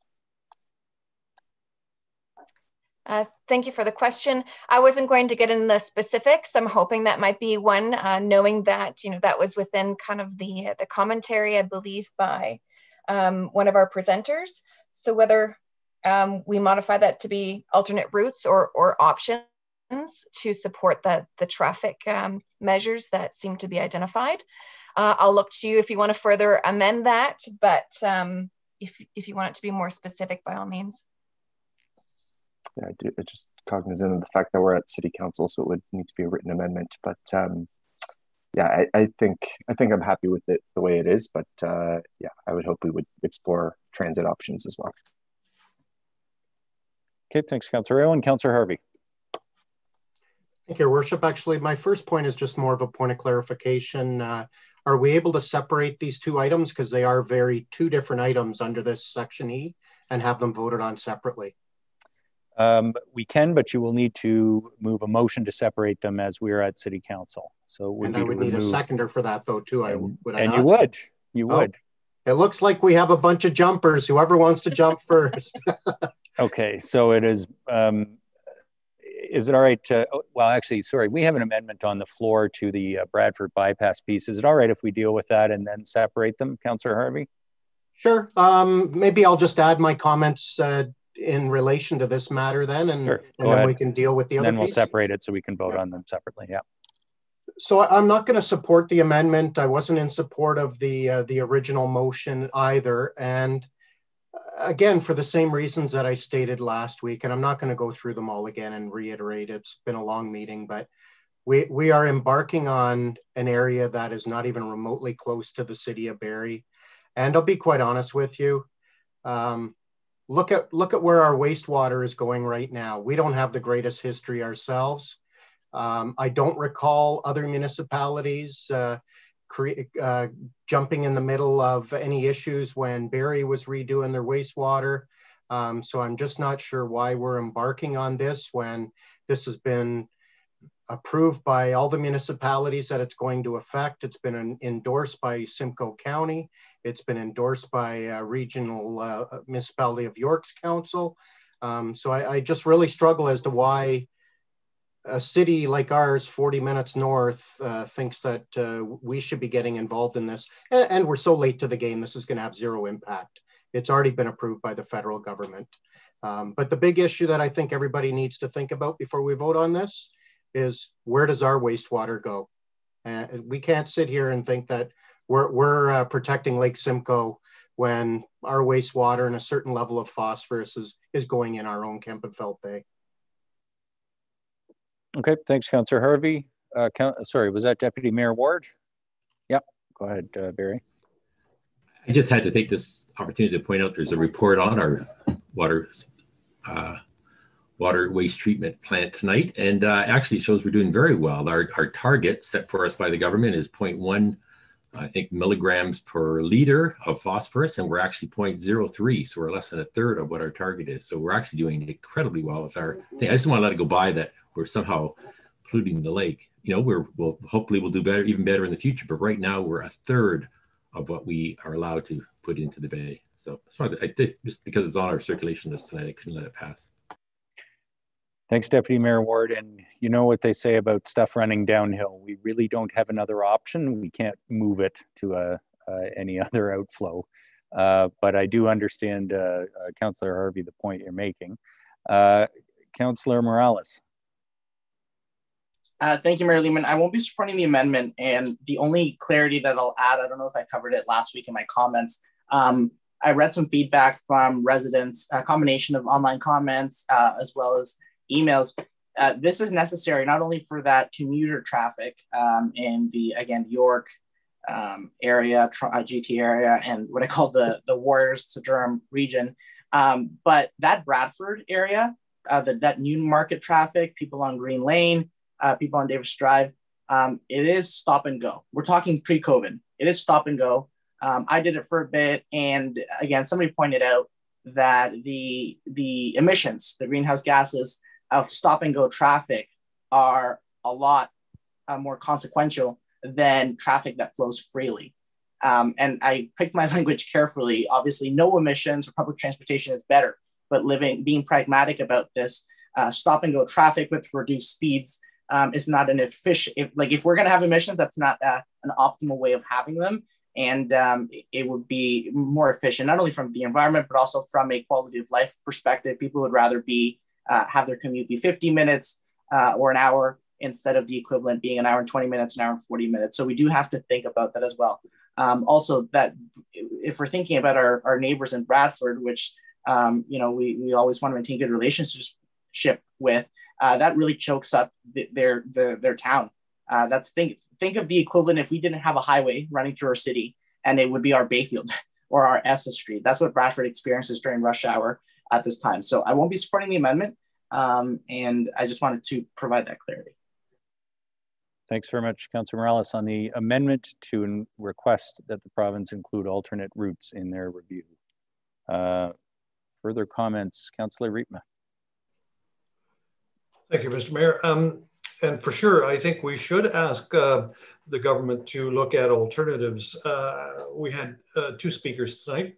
Uh, thank you for the question. I wasn't going to get into the specifics. I'm hoping that might be one, uh, knowing that you know that was within kind of the the commentary, I believe, by um, one of our presenters. So whether um, we modify that to be alternate routes or or options to support the, the traffic um, measures that seem to be identified. Uh, I'll look to you if you want to further amend that, but um, if, if you want it to be more specific, by all means. Yeah, I do. It's just cognizant of the fact that we're at City Council, so it would need to be a written amendment. But um, yeah, I, I, think I think I'm happy with it the way it is. But uh, yeah, I would hope we would explore transit options as well. Okay, thanks, Councillor Aylwin. Councillor Harvey. Thank you, Your Worship. Actually, my first point is just more of a point of clarification. Uh, are we able to separate these two items because they are very two different items under this section E and have them voted on separately? Um, we can, but you will need to move a motion to separate them as we are at City Council. So and I would need a seconder for that, though, too. I would. I and not? you would. You Oh, would. It looks like we have a bunch of jumpers. Whoever wants to jump first. Okay, so it is. Um, is it all right to? oh, Well, actually, sorry, we have an amendment on the floor to the uh, Bradford bypass piece. Is it all right if we deal with that and then separate them, Councillor Harvey? Sure. Um, maybe I'll just add my comments uh, in relation to this matter then, and, Sure, and then ahead. we can deal with the And other then we'll piece. separate it so we can vote on them separately. Yeah. So I'm not going to support the amendment. I wasn't in support of the uh, the original motion either, and again for the same reasons that I stated last week. And I'm not going to go through them all again and reiterate. It's been a long meeting, but we we are embarking on an area that is not even remotely close to the city of Barrie. And I'll be quite honest with you. Um, look at look at where our wastewater is going right now. We don't have the greatest history ourselves. Um, I don't recall other municipalities uh, cre- uh, jumping in the middle of any issues when Barrie was redoing their wastewater. Um, so I'm just not sure why we're embarking on this when this has been approved by all the municipalities that it's going to affect. It's been en- endorsed by Simcoe County. It's been endorsed by uh, regional uh, municipality of York's Council. Um, so I, I just really struggle as to why a city like ours, 40 minutes north, uh, thinks that uh, we should be getting involved in this. And, and we're so late to the game, this is going to have zero impact. It's already been approved by the federal government. Um, but the big issue that I think everybody needs to think about before we vote on this is where does our wastewater go? Uh, we can't sit here and think that we're, we're uh, protecting Lake Simcoe when our wastewater and a certain level of phosphorus is, is going in our own Kempenfelt Bay. Okay, thanks, Councillor Harvey. Uh, count, sorry, was that Deputy Mayor Ward? Yep, go ahead, uh, Barry. I just had to take this opportunity to point out there's a report on our water uh, water waste treatment plant tonight, and uh, actually shows we're doing very well. Our, our target set for us by the government is 0.1 I think, milligrams per liter of phosphorus, and we're actually 0.03. So we're less than a third of what our target is. So we're actually doing incredibly well with our mm-hmm. thing. I just want to let it go by that we're somehow polluting the lake. You know, we're we'll hopefully we'll do better, even better in the future. But right now we're a third of what we are allowed to put into the bay. So I, just because it's on our circulation list tonight, I couldn't let it pass. Thanks, Deputy Mayor Ward. And you know what they say about stuff running downhill. We really don't have another option. We can't move it to a, uh, any other outflow. Uh, but I do understand, uh, uh, Councillor Harvey, the point you're making. Uh, Councillor Morales. Uh, thank you, Mayor Lehman. I won't be supporting the amendment. And the only clarity that I'll add, I don't know if I covered it last week in my comments. Um, I read some feedback from residents, a combination of online comments as well as emails. Uh, this is necessary not only for that commuter traffic um, in the again York um, area, uh, GT area, and what I call the the Warriors to Durham region, um, but that Bradford area, uh, the, that Newmarket traffic, people on Green Lane, uh, people on Davis Drive, um, it is stop and go. We're talking pre-COVID. It is stop and go. Um, I did it for a bit, and again, somebody pointed out that the the emissions, the greenhouse gases of stop and go traffic are a lot uh, more consequential than traffic that flows freely. Um, and I picked my language carefully. Obviously, no emissions or public transportation is better, but living, being pragmatic about this, uh, stop and go traffic with reduced speeds um, is not an efficient. If, like if we're going to have emissions, that's not uh, an optimal way of having them. And um, it would be more efficient, not only from the environment, but also from a quality of life perspective. People would rather be uh, have their commute be 50 minutes uh, or an hour instead of the equivalent being an hour and 20 minutes, an hour and 40 minutes. So we do have to think about that as well. Um, also, that if we're thinking about our, our neighbors in Bradford, which um, you know we, we always want to maintain good relationship with, uh, that really chokes up the, their their their town. Uh, that's think think of the equivalent if we didn't have a highway running through our city, and it would be our Bayfield or our Essa Street. That's what Bradford experiences during rush hour at this time. So I won't be supporting the amendment. Um, and I just wanted to provide that clarity. Thanks very much, Councilor Morales. On the amendment to request that the province include alternate routes in their review. Uh, further comments, Councillor Riepma. Thank you, Mr. Mayor. Um, and for sure, I think we should ask uh, the government to look at alternatives. Uh, we had uh, two speakers tonight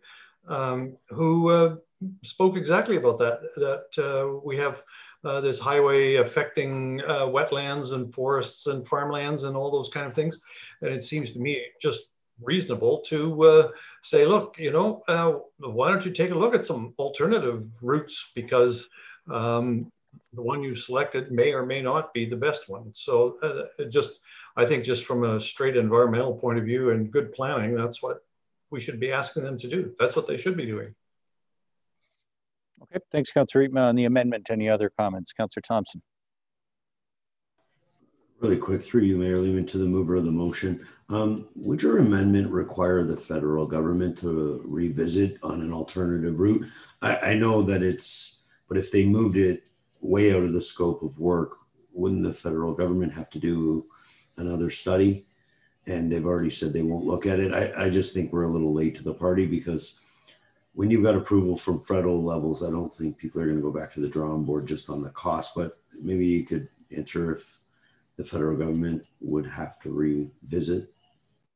um, who uh, spoke exactly about that, that uh, we have uh, this highway affecting uh, wetlands and forests and farmlands and all those kind of things. And it seems to me just reasonable to uh, say, look, you know, uh, why don't you take a look at some alternative routes because um, the one you selected may or may not be the best one. So uh, just, I think just from a straight environmental point of view and good planning, that's what we should be asking them to do. That's what they should be doing. Okay, thanks, Councillor Riepma. On the amendment, any other comments? Councillor Thomson. Really quick, through you, Mayor Lehman, to the mover of the motion. Um, would your amendment require the federal government to revisit on an alternative route? I, I know that it's, but if they moved it way out of the scope of work, wouldn't the federal government have to do another study? And they've already said they won't look at it. I, I just think we're a little late to the party because when you've got approval from federal levels, I don't think people are going to go back to the drawing board just on the cost, but maybe you could answer if the federal government would have to revisit.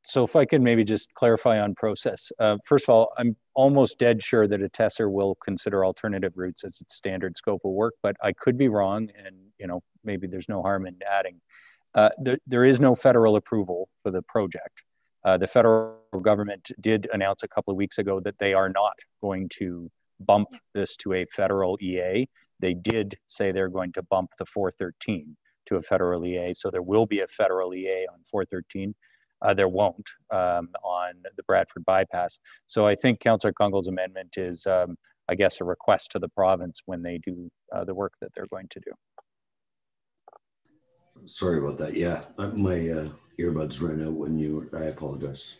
So if I could maybe just clarify on process. Uh, first of all, I'm almost dead sure that a TESR will consider alternative routes as its standard scope of work, but I could be wrong and, you know, maybe there's no harm in adding. Uh, there, there is no federal approval for the project. Uh, the federal government did announce a couple of weeks ago that they are not going to bump this to a federal EA. They did say they're going to bump the 413 to a federal EA. So there will be a federal EA on 413. Uh, there won't um, on the Bradford bypass. So I think Councillor Kungl's amendment is, um, I guess, a request to the province when they do uh, the work that they're going to do. Sorry about that. Yeah, my uh, earbuds ran out when you I apologize.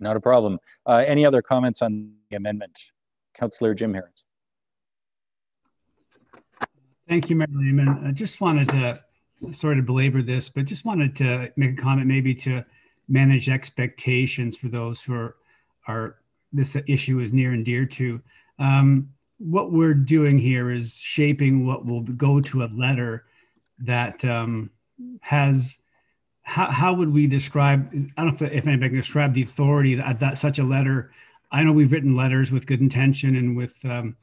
Not a problem. Uh, any other comments on the amendment? Councillor Jim Harris. Thank you, Mayor Lehman. I just wanted to sort of belabor this, but just wanted to make a comment maybe to manage expectations for those who are, are this issue is near and dear to. Um, what we're doing here is shaping what will go to a letter that um, has how, how would we describe i don't know if, anybody can describe the authority that, that such a letter i know we've written letters with good intention and with um,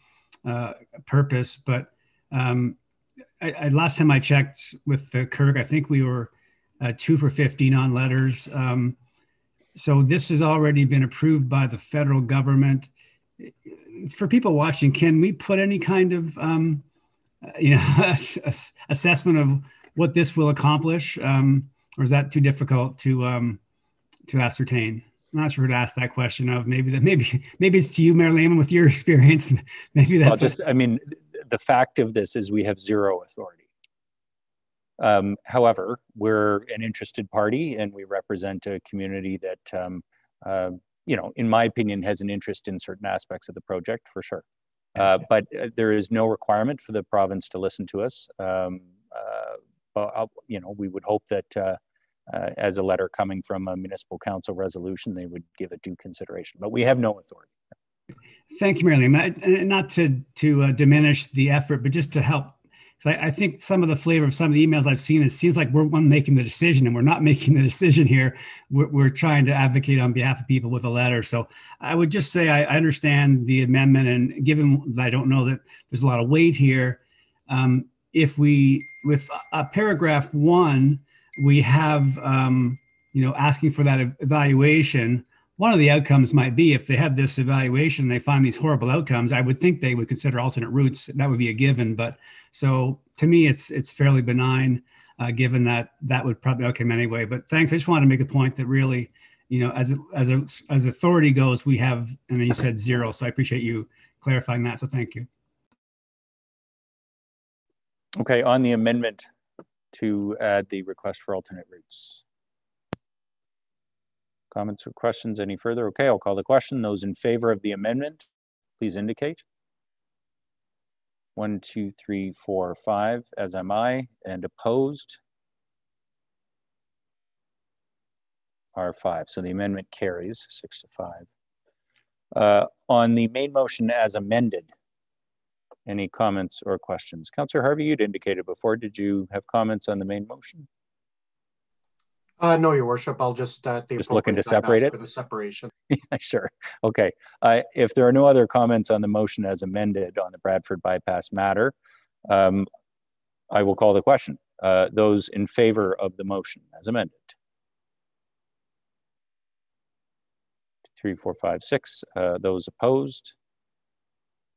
uh, purpose but um, I, I, last time i checked with the kirk i think we were uh, two for 15 on letters. Um, so this has already been approved by the federal government. For people watching can we put any kind of um, you know assessment of what this will accomplish? Um, or is that too difficult to um, to ascertain? I'm not sure to ask that question of. Maybe that maybe maybe it's to you, Mayor Lehman, with your experience. maybe that's well, just. A- I mean, the fact of this is we have zero authority. Um, however, we're an interested party, and we represent a community that, um, uh, you know, in my opinion, has an interest in certain aspects of the project for sure. Uh, but uh, there is no requirement for the province to listen to us. Um, uh, you know, we would hope that uh, uh, as a letter coming from a municipal council resolution, they would give it due consideration. But we have no authority. Thank you, Mary Lee. Not to to uh, diminish the effort, but just to help. I, I, think some of the flavor of some of the emails I've seen, it seems like we're one making the decision, and we're not making the decision here. We're, we're trying to advocate on behalf of people with a letter. So I would just say I, I understand the amendment, and given that I don't know that there's a lot of weight here, um, if we with uh, paragraph one, we have um, you know asking for that evaluation. One of the outcomes might be if they have this evaluation, they find these horrible outcomes. I would think they would consider alternate routes. That would be a given. But so to me, it's it's fairly benign, uh, given that that would probably okay anyway. But thanks. I just wanted to make a point that really, you know, as a, as a, as authority goes, we have, and then you said zero. So I appreciate you clarifying that. So thank you. Okay, on the amendment to add the request for alternate routes. Comments or questions any further? Okay, I'll call the question. Those in favor of the amendment, please indicate. One, two, three, four, five, as am I, and opposed are five. So the amendment carries six to five. Uh, on the main motion as amended, any comments or questions? Councillor Harvey, you'd indicated before, did you have comments on the main motion? Uh, no, Your Worship. I'll just uh, just looking to separate it for the separation. yeah, sure. Okay. Uh, if there are no other comments on the motion as amended on the Bradford bypass matter, um, I will call the question. Uh, those in favor of the motion as amended. Three, four, five, six. Uh, those opposed.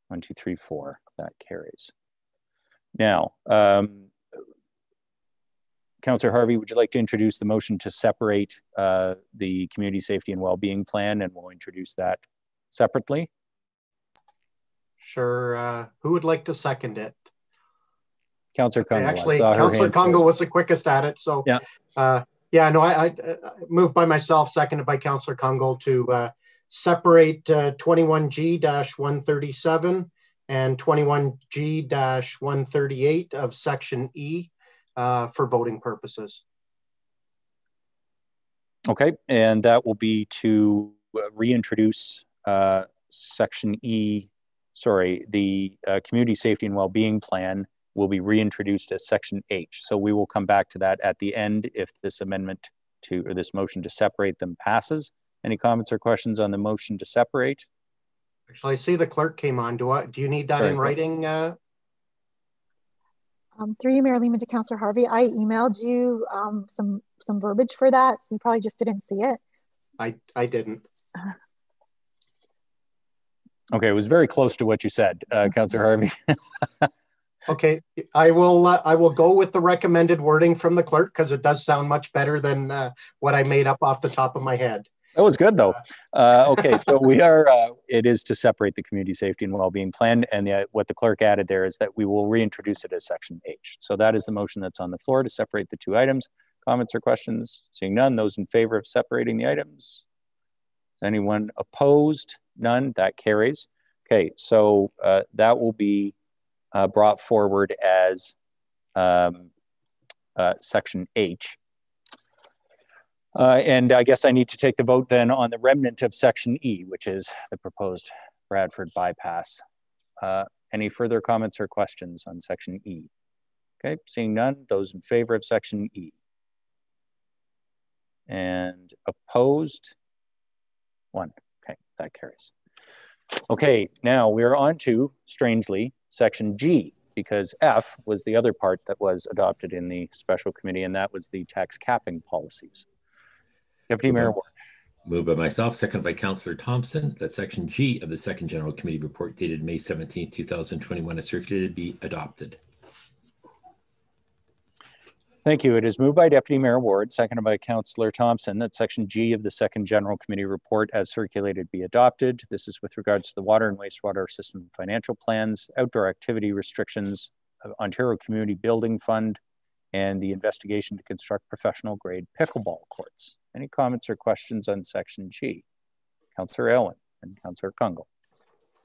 One, two, three, four. That carries. Now, um, Councillor Harvey, would you like to introduce the motion to separate uh, the community safety and well-being plan, and we'll introduce that separately? Sure. Uh, who would like to second it? Councillor Kungl. Actually, Councillor Kungl was the quickest at it. So, yeah, uh, yeah, no, I, I, moved by myself, seconded by Councillor Kungl to uh, separate 21G-137 uh, and 21G-138 of Section E uh, for voting purposes. Okay, and that will be to uh, reintroduce uh, Section E, sorry, the uh, Community Safety and Wellbeing Plan will be reintroduced as Section H. So we will come back to that at the end if this amendment to, or this motion to separate them passes. Any comments or questions on the motion to separate? Actually, I see the clerk came on. Do I? Do you need that Very in writing? Uh... Um, through you, Mayor Lehman to Councillor Harvey, I emailed you um, some some verbiage for that, so you probably just didn't see it. I I didn't. okay, it was very close to what you said, uh, Councillor Harvey. okay, I will uh, I will go with the recommended wording from the clerk because it does sound much better than uh, what I made up off the top of my head. That was good though. Uh, okay, so we are. Uh, it is to separate the community safety and well-being plan, and the, what the clerk added there is that we will reintroduce it as section H. So that is the motion that's on the floor to separate the two items. Comments or questions? Seeing none, those in favor of separating the items. Is anyone opposed? None. That carries. Okay, so uh, that will be uh, brought forward as um, uh, section H. Uh, and I guess I need to take the vote then on the remnant of section E, which is the proposed Bradford bypass. Uh, any further comments or questions on section E? Okay, seeing none, those in favor of section E. And opposed? One. Okay, that carries. Okay, now we're on to, strangely, section G, because F was the other part that was adopted in the special committee, and that was the tax capping policies. Deputy Mayor Ward. Moved by myself, seconded by Councillor Thomson, that section G of the second general committee report dated May 17, 2021 is circulated be adopted. Thank you. It is moved by Deputy Mayor Ward, seconded by Councillor Thomson, that section G of the second general committee report as circulated be adopted. This is with regards to the water and wastewater system financial plans, outdoor activity restrictions, uh, Ontario Community Building Fund, and the investigation to construct professional grade pickleball courts. Any comments or questions on section G? Councillor Aylwin and Councillor Kungl.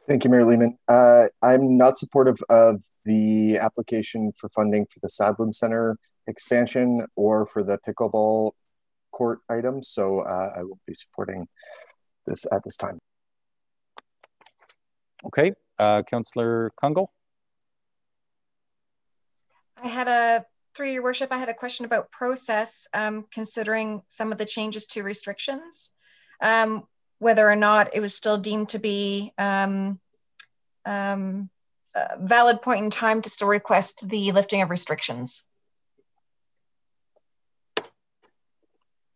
Thank you, Mayor Lehman. Uh, I'm not supportive of the application for funding for the Sadlon Center expansion or for the pickleball court items, so uh, I will be supporting this at this time. Okay, uh, Councillor Kungl. I had a, through your worship, I had a question about process, um, considering some of the changes to restrictions, um, whether or not it was still deemed to be um, um, a valid point in time to still request the lifting of restrictions.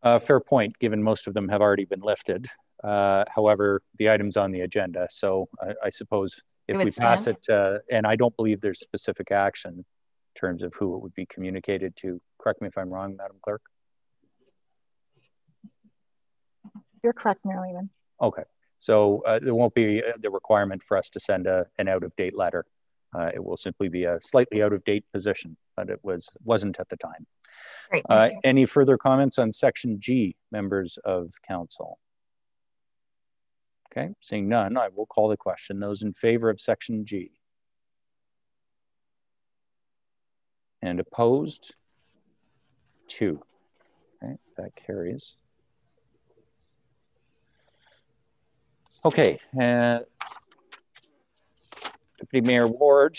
Uh, fair point, given most of them have already been lifted. Uh, however, the item's on the agenda. So I, I suppose if we pass stand. it, uh, and I don't believe there's specific action terms of who it would be communicated to. Correct me if I'm wrong, Madam Clerk. You're correct, Mayor Lehman. Okay. So uh, there won't be uh, the requirement for us to send a, an out of date letter. Uh, it will simply be a slightly out of date position, but it was wasn't at the time. Great. Uh, any further comments on section G, members of council? Okay, seeing none, I will call the question. Those in favor of section G? And opposed? Two. Okay, that carries. Okay, uh, Deputy Mayor Ward,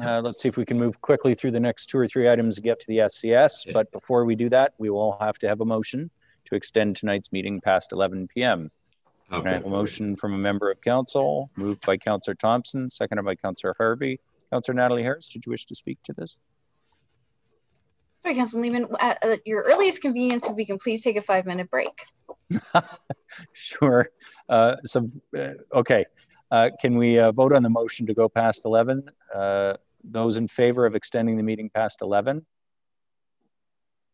uh, let's see if we can move quickly through the next two or three items to get to the SCS. But before we do that, we will have to have a motion to extend tonight's meeting past 11 p.m. Okay. I have a motion from a member of council, moved by Councillor Thomson, seconded by Councillor Harvey. Councillor Natalie Harris, did you wish to speak to this? Sorry, Councillor Lehman, at, at your earliest convenience, if we can please take a five minute break. sure. Uh, so, uh, okay. Uh, can we uh, vote on the motion to go past 11? Uh, those in favor of extending the meeting past 11?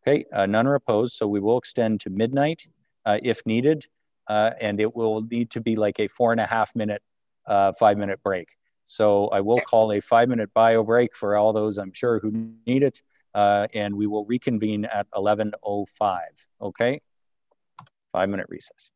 Okay, uh, none are opposed, so we will extend to midnight uh, if needed, uh, and it will need to be like a four and a half minute, uh, five minute break. So I will call a five minute bio break for all those I'm sure who need it, uh, and we will reconvene at 11.05, okay? Five minute recess.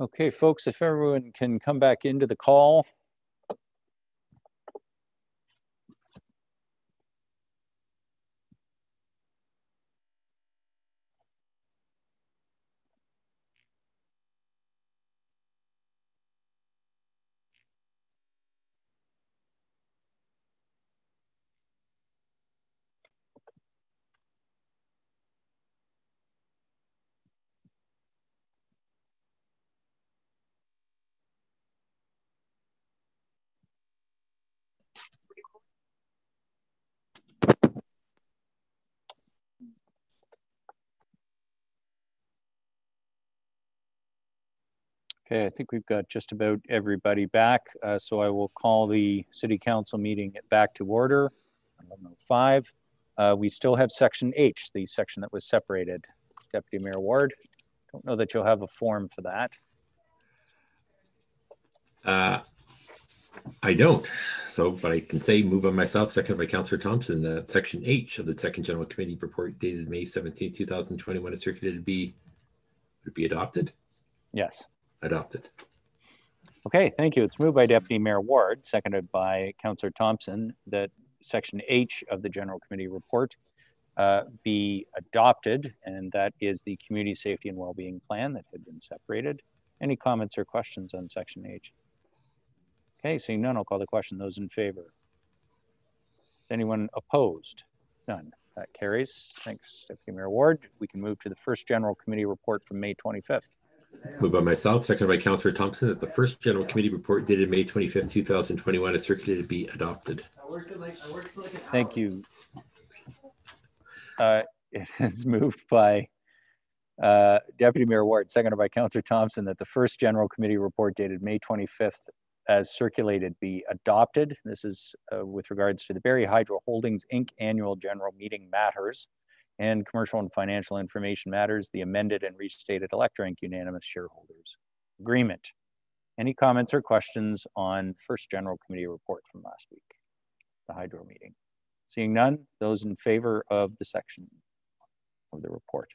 Okay, folks, if everyone can come back into the call. Okay, I think we've got just about everybody back. Uh, so I will call the city council meeting back to order. 1105. Uh, we still have section H, the section that was separated. Deputy Mayor Ward, don't know that you'll have a form for that. Uh, I don't. So, but I can say move on myself, second by Councillor Thomson, that section H of the second general committee report dated May 17, 2021 is circulated to be, would it be adopted? Yes. Adopted. Okay, thank you. It's moved by Deputy Mayor Ward, seconded by Councillor Thomson, that section H of the General Committee report uh, be adopted, and that is the Community Safety and Wellbeing Plan that had been separated. Any comments or questions on section H? Okay, seeing none, I'll call the question. Those in favor? Is anyone opposed? None. That carries. Thanks, Deputy Mayor Ward. We can move to the first General Committee report from May 25th. Moved by myself, seconded by Councillor Thomson, that the first general committee report dated May 25th, 2021 is circulated to be adopted. Thank you. Uh, it is moved by uh, Deputy Mayor Ward, seconded by Councillor Thomson, that the first general committee report dated May 25th as circulated be adopted. This is uh, with regards to the Barrie Hydro Holdings Inc. annual general meeting matters and commercial and financial information matters, the amended and restated Alectra Inc. unanimous shareholders agreement. Any comments or questions on first general committee report from last week, the hydro meeting? Seeing none, those in favor of the section of the report.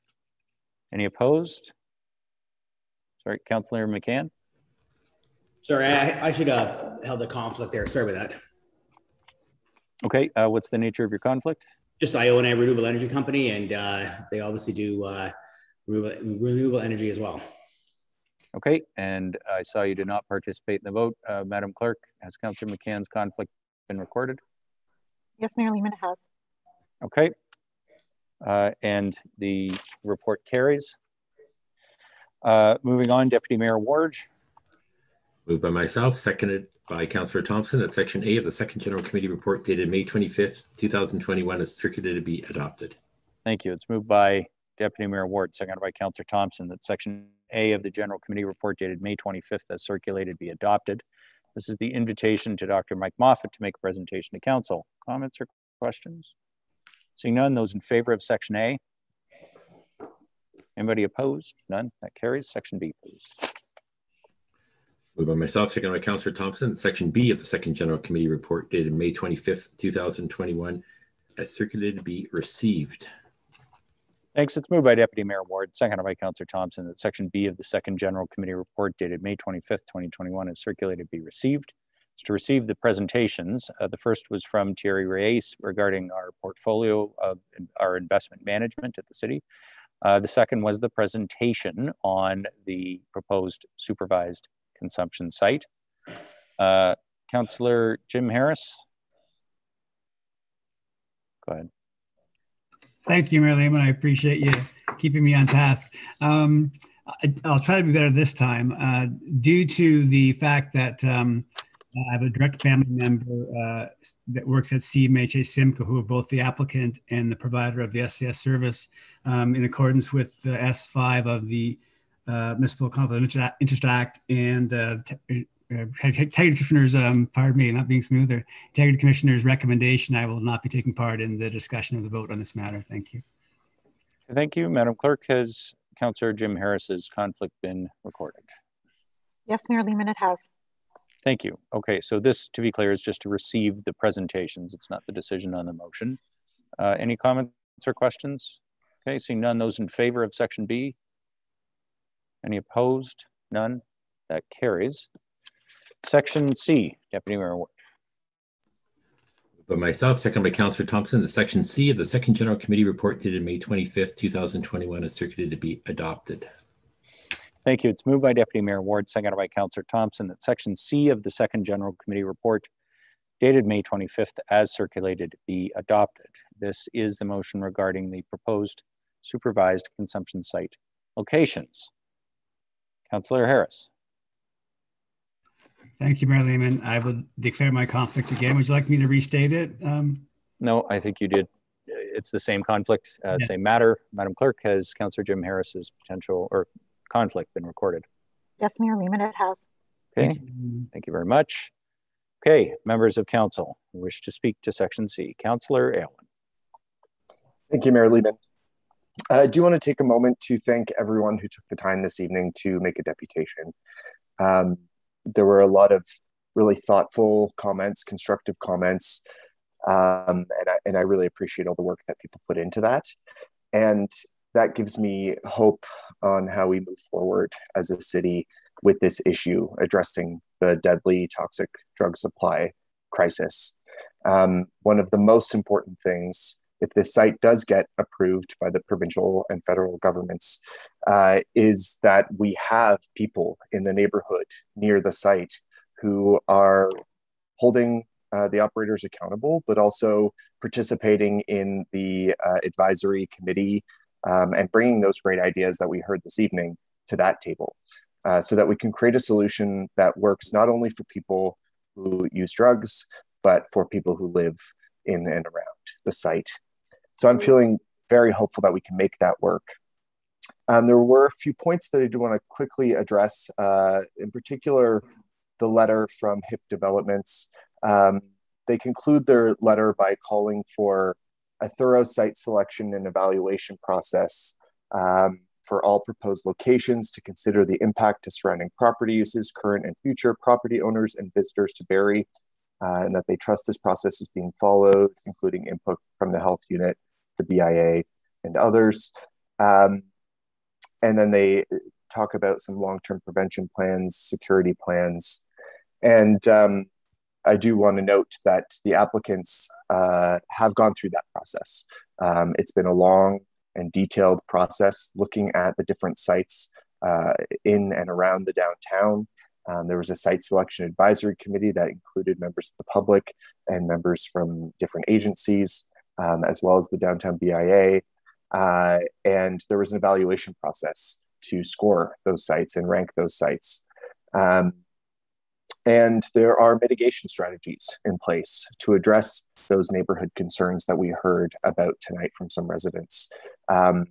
Any opposed? Sorry, Councillor McCann. Sorry, I, I should have held a conflict there. Sorry about that. Okay, uh, what's the nature of your conflict? Just Iona Renewable Energy Company, and uh, they obviously do uh, renewable, renewable energy as well. Okay, and I saw you did not participate in the vote. Uh, Madam Clerk, has Councillor McCann's conflict been recorded? Yes, Mayor Lehman has. Okay, uh, and the report carries. Uh, moving on, Deputy Mayor Ward. Moved by myself, seconded by Councillor Thomson that Section A of the Second General Committee report dated May 25th, 2021 is circulated to be adopted. Thank you. It's moved by Deputy Mayor Ward, seconded by Councillor Thomson, that Section A of the General Committee report dated May 25th as circulated be adopted. This is the invitation to Dr. Mike Moffatt to make a presentation to Council. Comments or questions? Seeing none, those in favor of Section A? Anybody opposed? None. That carries. Section B, please. Moved by myself, second by Councillor Thomson, Section B of the Second General Committee report dated May 25th, 2021, as circulated to be received. Thanks. It's moved by Deputy Mayor Ward, seconded by Councillor Thomson, that Section B of the Second General Committee report dated May 25th, 2021, as circulated to be received. It's to receive the presentations. Uh, the first was from Thierry Reyes regarding our portfolio of our investment management at the city. Uh, the second was the presentation on the proposed supervised consumption site. Uh, Councillor Jim Harris. Go ahead. Thank you, Mayor Lehman. I appreciate you keeping me on task. Um, I, will try to be better this time. Uh, due to the fact that um, I have a direct family member uh, that works at CMHA Simcoe, who are both the applicant and the provider of the SCS service, um, in accordance with the S5 of the Municipal Conflict of Interest Act and uh, uh, Integrity Commissioner's, um, pardon me, not being smoother, Integrity Commissioner's recommendation, I will not be taking part in the discussion of the vote on this matter. Thank you. Thank you. Madam Clerk, has Councillor Jim Harris's conflict been recorded? Yes, Mayor Lehman, it has. Thank you. Okay, so this, to be clear, is just to receive the presentations. It's not the decision on the motion. Uh, any comments or questions? Okay, seeing none, those in favor of section B, any opposed? None? That carries. Section C, Deputy Mayor Ward. By myself, second by Councillor Thomson, the section C of the second general committee report dated May 25th, 2021 is circulated to be adopted. Thank you. It's moved by Deputy Mayor Ward, seconded by Councillor Thomson, that section C of the second general committee report dated May 25th as circulated be adopted. This is the motion regarding the proposed supervised consumption site locations. Councillor Harris. Thank you, Mayor Lehman. I would declare my conflict again. Would you like me to restate it? Um, No, I think you did. It's the same conflict, uh, Yeah. same matter. Madam Clerk, has Councillor Jim Harris's potential or conflict been recorded? Yes, Mayor Lehman, it has. Okay, thank you very much. Okay, members of council who wish to speak to section C. Councillor Aylwin. Thank you, Mayor Lehman. Uh, I do want to take a moment to thank everyone who took the time this evening to make a deputation. Um, there were a lot of really thoughtful comments, constructive comments, um, and, I, and I really appreciate all the work that people put into that. And that gives me hope on how we move forward as a city with this issue, addressing the deadly toxic drug supply crisis. Um, one of the most important things, if this site does get approved by the provincial and federal governments, uh, is that we have people in the neighborhood near the site who are holding uh, the operators accountable, but also participating in the uh, advisory committee um, and bringing those great ideas that we heard this evening to that table uh, so that we can create a solution that works not only for people who use drugs, but for people who live in and around the site. So I'm feeling very hopeful that we can make that work. Um, there were a few points that I do want to quickly address, uh, in particular, the letter from HIP Developments. Um, they conclude their letter by calling for a thorough site selection and evaluation process um, for all proposed locations to consider the impact to surrounding property uses, current and future property owners and visitors to Barrie, uh, and that they trust this process is being followed, including input from the health unit, the BIA, and others. Um, and then they talk about some long-term prevention plans, security plans, and um, I do want to note that the applicants uh, have gone through that process. Um, it's been a long and detailed process looking at the different sites uh, in and around the downtown. Um, there was a site selection advisory committee that included members of the public and members from different agencies, um, as well as the downtown BIA. Uh, and there was an evaluation process to score those sites and rank those sites. Um, and there are mitigation strategies in place to address those neighborhood concerns that we heard about tonight from some residents. Um,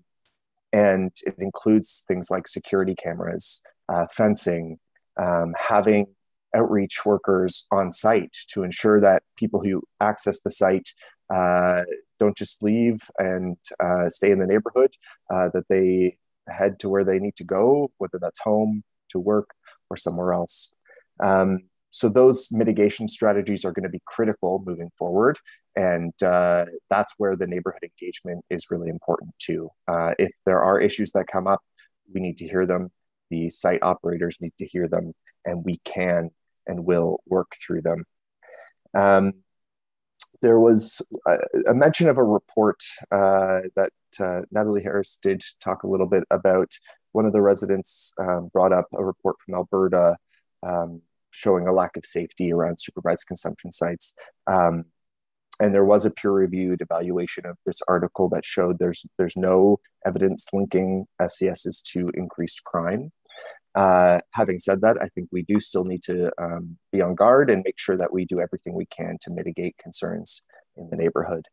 and it includes things like security cameras, uh, fencing, um, having outreach workers on site to ensure that people who access the site uh, don't just leave and uh, stay in the neighborhood, uh, that they head to where they need to go, whether that's home, to work, or somewhere else. Um, so those mitigation strategies are going to be critical moving forward, and uh, that's where the neighborhood engagement is really important too. Uh, if there are issues that come up, we need to hear them. The site operators need to hear them, and we can and will work through them. Um, there was a, a, mention of a report uh, that uh, Natalie Harris did talk a little bit about. One of the residents um, brought up a report from Alberta um, showing a lack of safety around supervised consumption sites. Um, and there was a peer-reviewed evaluation of this article that showed there's there's no evidence linking SCSs to increased crime. Uh, having said that, I think we do still need to um, be on guard and make sure that we do everything we can to mitigate concerns in the neighborhood.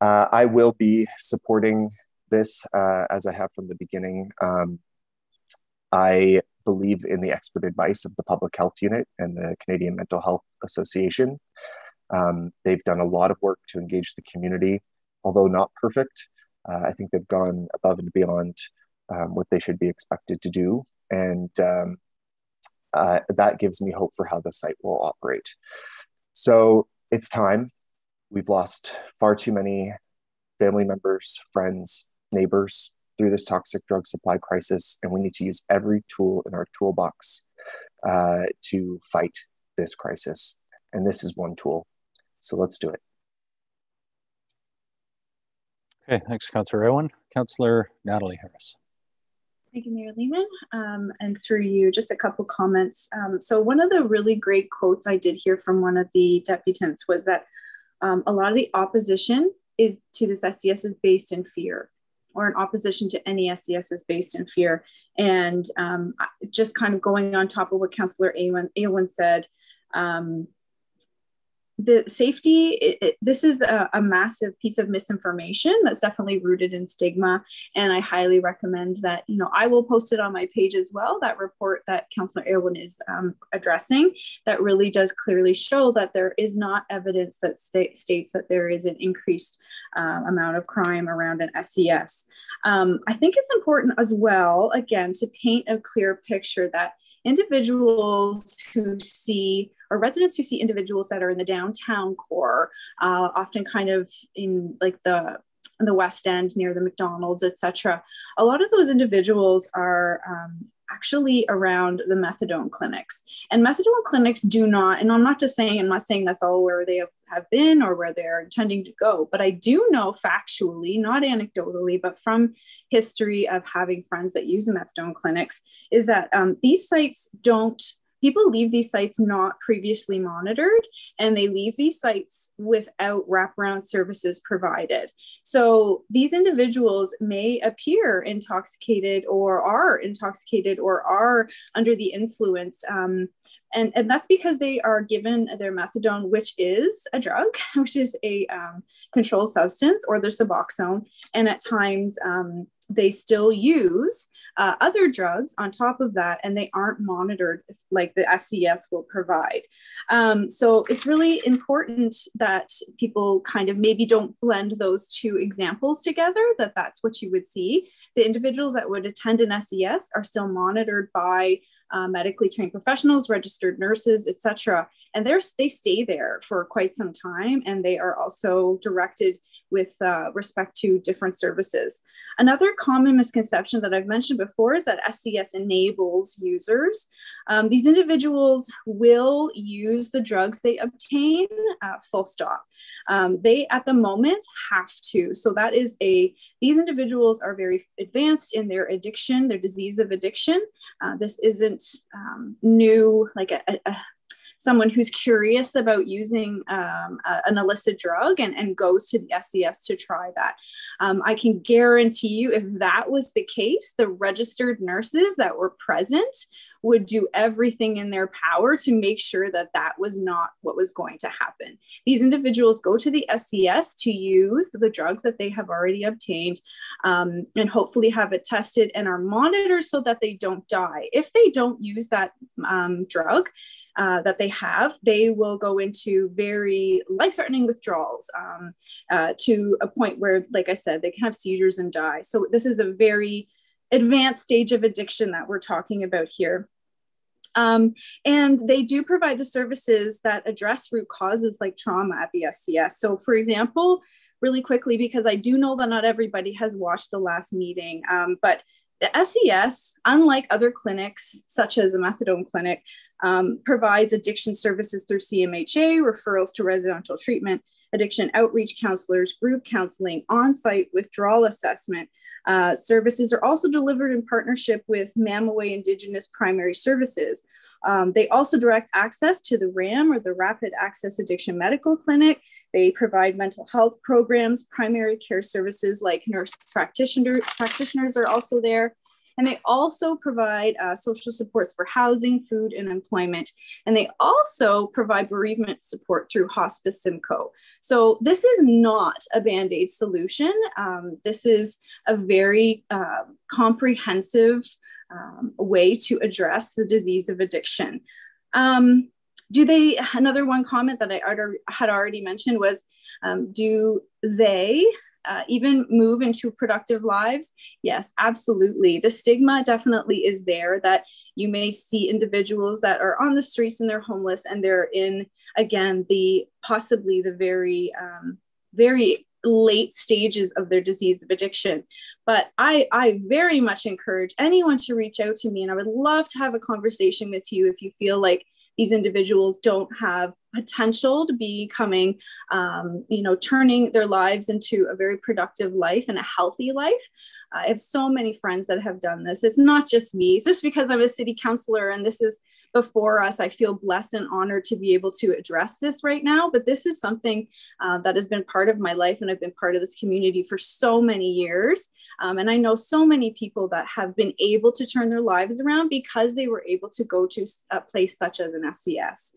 Uh, I will be supporting this uh, as I have from the beginning. Um, I believe in the expert advice of the Public Health Unit and the Canadian Mental Health Association. Um, they've done a lot of work to engage the community, although not perfect. Uh, I think they've gone above and beyond um, what they should be expected to do. And um, uh, that gives me hope for how the site will operate. So it's time. We've lost far too many family members, friends, neighbors through this toxic drug supply crisis, and we need to use every tool in our toolbox uh, to fight this crisis. And this is one tool. So let's do it. Okay, thanks, Councillor Aylwin. Councillor Natalie Harris. Thank you, Mayor Lehman. Um, and through you, just a couple comments. Um, so one of the really great quotes I did hear from one of the deputants was that um, a lot of the opposition is to this SCS is based in fear or an opposition to any SCS is based in fear. And um, just kind of going on top of what Councillor Aylwin, Aylwin said, um, the safety it, it, this is a, a, massive piece of misinformation that's definitely rooted in stigma and i highly recommend that you know i will post it on my page as well that report that councillor aylwin is um, addressing that really does clearly show that there is not evidence that sta- states that there is an increased uh, amount of crime around an SCS. Um, I think it's important as well, again, to paint a clear picture that individuals who see or residents who see individuals that are in the downtown core, uh, often kind of in like the the West End near the McDonald's, etc. A lot of those individuals are um, actually around the methadone clinics. And methadone clinics do not, and I'm not just saying, I'm not saying that's all where they have, have been or where they're intending to go, but I do know factually, not anecdotally, but from history of having friends that use methadone clinics, is that um, these sites don't people leave these sites not previously monitored and they leave these sites without wraparound services provided. So these individuals may appear intoxicated or are intoxicated or are under the influence. Um, and, and that's because they are given their methadone, which is a drug, which is a um, controlled substance, or their Suboxone. And at times um, they still use uh, other drugs on top of that, and they aren't monitored like the SCS will provide. Um, so it's really important that people kind of maybe don't blend those two examples together, that that's what you would see. The individuals that would attend an SCS are still monitored by uh, medically trained professionals, registered nurses, etc. And they're, they stay there for quite some time, and they are also directed with uh, respect to different services. Another common misconception that I've mentioned before is that SCS enables users. Um, these individuals will use the drugs they obtain, uh, full stop. Um, they at the moment have to. So that is a, these individuals are very advanced in their addiction, their disease of addiction. Uh, this isn't um, new, like a, a, someone who's curious about using um, a, an illicit drug and, and goes to the SCS to try that. Um, I can guarantee you, if that was the case, the registered nurses that were present would do everything in their power to make sure that that was not what was going to happen. These individuals go to the SCS to use the drugs that they have already obtained um, and hopefully have it tested and are monitored so that they don't die. If they don't use that um, drug, uh, that they have, they will go into very life threatening withdrawals um, uh, to a point where, like I said, they can have seizures and die. So, this is a very advanced stage of addiction that we're talking about here. Um, and they do provide the services that address root causes like trauma at the SCS. So, for example, really quickly, because I do know that not everybody has watched the last meeting, um, but the SCS, unlike other clinics, such as a methadone clinic, um, provides addiction services through CMHA, referrals to residential treatment, addiction outreach counselors, group counseling, on site withdrawal assessment. Uh, services are also delivered in partnership with Mamaway Indigenous Primary Services. Um, they also direct access to the RAM or the Rapid Access Addiction Medical Clinic. They provide mental health programs, primary care services like nurse practitioner, practitioners are also there. And they also provide uh, social supports for housing, food, and employment. And they also provide bereavement support through Hospice Simcoe. So this is not a band aid solution. Um, this is a very uh, comprehensive um, way to address the disease of addiction. Um, do they, another one comment that I had already mentioned was, um, do they uh, even move into productive lives? Yes, absolutely. The stigma definitely is there that you may see individuals that are on the streets and they're homeless and they're in, again, the possibly the very, um, very late stages of their disease of addiction. But I, I very much encourage anyone to reach out to me, and I would love to have a conversation with you if you feel like these individuals don't have potential to be becoming, um, you know, turning their lives into a very productive life and a healthy life. I have so many friends that have done this. It's not just me. It's just because I'm a city councilor and this is before us. I feel blessed and honored to be able to address this right now. But this is something uh, that has been part of my life, and I've been part of this community for so many years. Um, and I know so many people that have been able to turn their lives around because they were able to go to a place such as an SCS.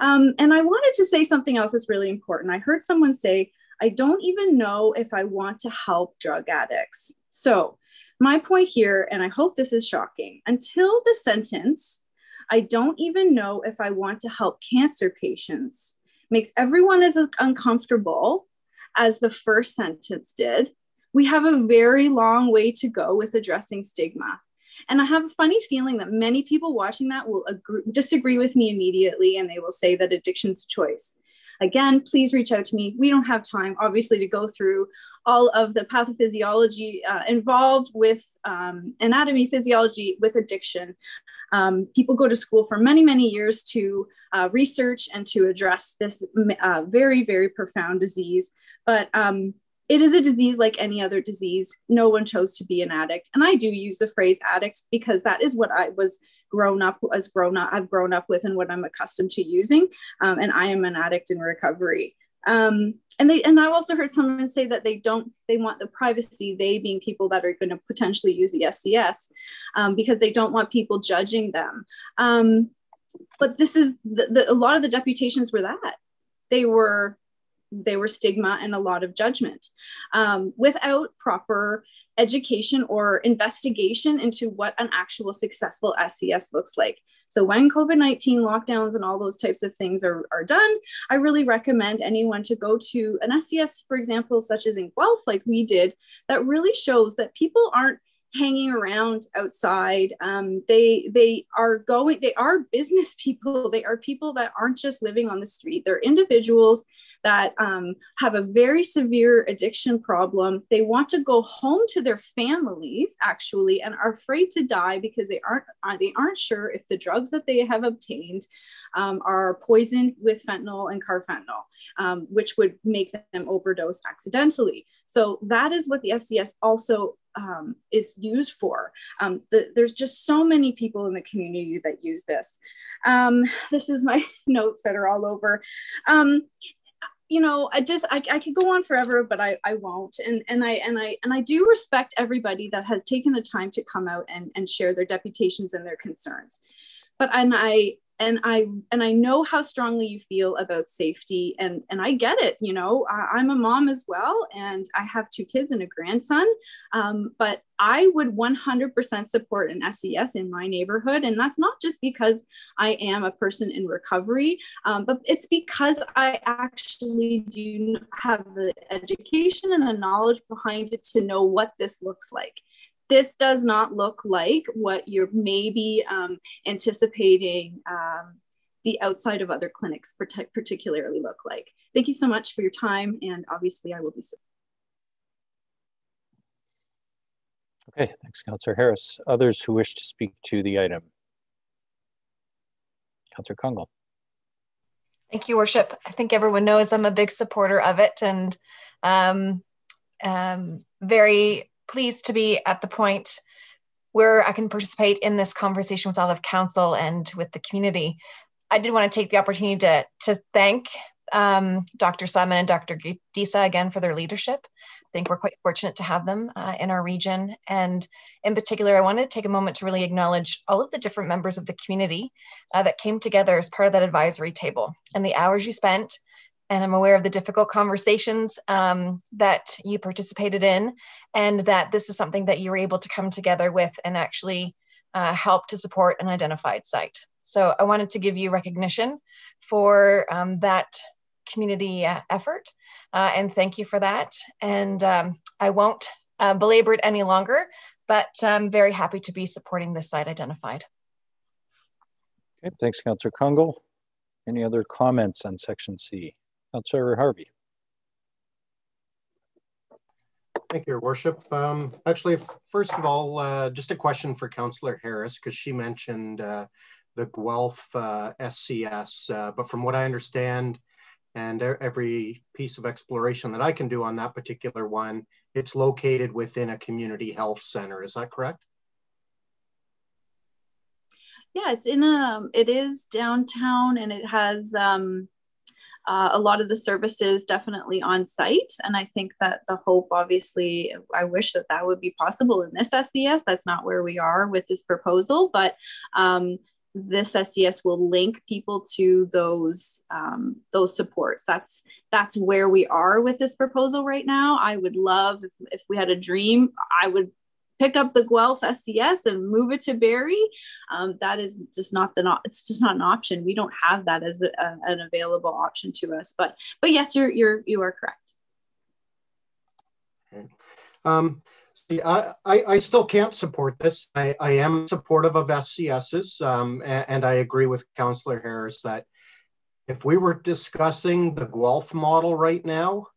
Um, and I wanted to say something else that's really important. I heard someone say, I don't even know if I want to help drug addicts. So, my point here, and I hope this is shocking, until the sentence, I don't even know if I want to help cancer patients, makes everyone as uncomfortable as the first sentence did. We have a very long way to go with addressing stigma. And I have a funny feeling that many people watching that will agree, disagree with me immediately and they will say that addiction's a choice. Again, please reach out to me. We don't have time, obviously, to go through all of the pathophysiology uh, involved with um, anatomy, physiology, with addiction. Um, people go to school for many, many years to uh, research and to address this uh, very, very profound disease. But um, it is a disease like any other disease. No one chose to be an addict. And I do use the phrase addict because that is what I was grown up as grown up I've grown up with and what I'm accustomed to using. Um, and I am an addict in recovery. Um, and they and I also heard someone say that they don't they want the privacy. They being people that are going to potentially use the SCS um, because they don't want people judging them. Um, but this is the, the, a lot of the deputations were that they were they were stigma and a lot of judgment um, without proper education or investigation into what an actual successful SCS looks like. So when COVID-19 lockdowns and all those types of things are, are done, I really recommend anyone to go to an SCS, for example, such as in Guelph, like we did, that really shows that people aren't hanging around outside. Um, they they are going. They are business people. They are people that aren't just living on the street. They're individuals that um, have a very severe addiction problem. They want to go home to their families actually, and are afraid to die because they aren't uh, they aren't sure if the drugs that they have obtained um, are poisoned with fentanyl and carfentanil, um, which would make them overdose accidentally. So that is what the SCS also um, is used for. Um, the, there's just so many people in the community that use this. Um, this is my notes that are all over. Um, you know, I just I, I could go on forever, but I, I won't. And and I and I and I do respect everybody that has taken the time to come out and, and share their deputations and their concerns. But and I and i and i know how strongly you feel about safety and and i get it you know I, am a mom as well and i have two kids and a grandson um, but i would 100% support an SCS in my neighborhood and that's not just because i am a person in recovery um, but it's because i actually do have the education and the knowledge behind it to know what this looks like this does not look like what you're maybe um, anticipating um, the outside of other clinics particularly look like. Thank you so much for your time, and obviously I will be. Okay, thanks, Councillor Harris. Others who wish to speak to the item? Councillor Kungl. Thank you, Worship. I think everyone knows I'm a big supporter of it and um, um, very pleased to be at the point where I can participate in this conversation with all of council and with the community. I did want to take the opportunity to, to thank um, Dr. Simon and Dr. Disa again for their leadership. I think we're quite fortunate to have them uh, in our region. And in particular, I wanted to take a moment to really acknowledge all of the different members of the community uh, that came together as part of that advisory table and the hours you spent and I'm aware of the difficult conversations um, that you participated in, and that this is something that you were able to come together with and actually uh, help to support an identified site. So I wanted to give you recognition for um, that community uh, effort, uh, and thank you for that. And um, I won't uh, belabor it any longer, but I'm very happy to be supporting this site identified. Okay, thanks, Councillor Kungl. Any other comments on Section C? Councillor Harvey. Thank you, Your Worship. Um, actually, first of all, uh, just a question for Councillor Harris, because she mentioned uh, the Guelph uh, SCS, uh, but from what I understand, and every piece of exploration that I can do on that particular one, it's located within a community health center. Is that correct? Yeah, it's in a, it is downtown and it has um, uh, a lot of the services definitely on site. And I think that the hope, obviously, I wish that that would be possible in this SCS. That's not where we are with this proposal, but um, this SCS will link people to those um, those supports. That's that's where we are with this proposal right now. I would love if, if we had a dream, I would pick up the Guelph SCS and move it to Barrie. Um, that is just not the not it's just not an option. We don't have that as a, a, an available option to us. But but yes, you're you're you are correct. Okay. Um, I, I, I, still can't support this. I, I am supportive of SCSs, um, and, and, I agree with Councillor Harris that if we were discussing the Guelph model right now,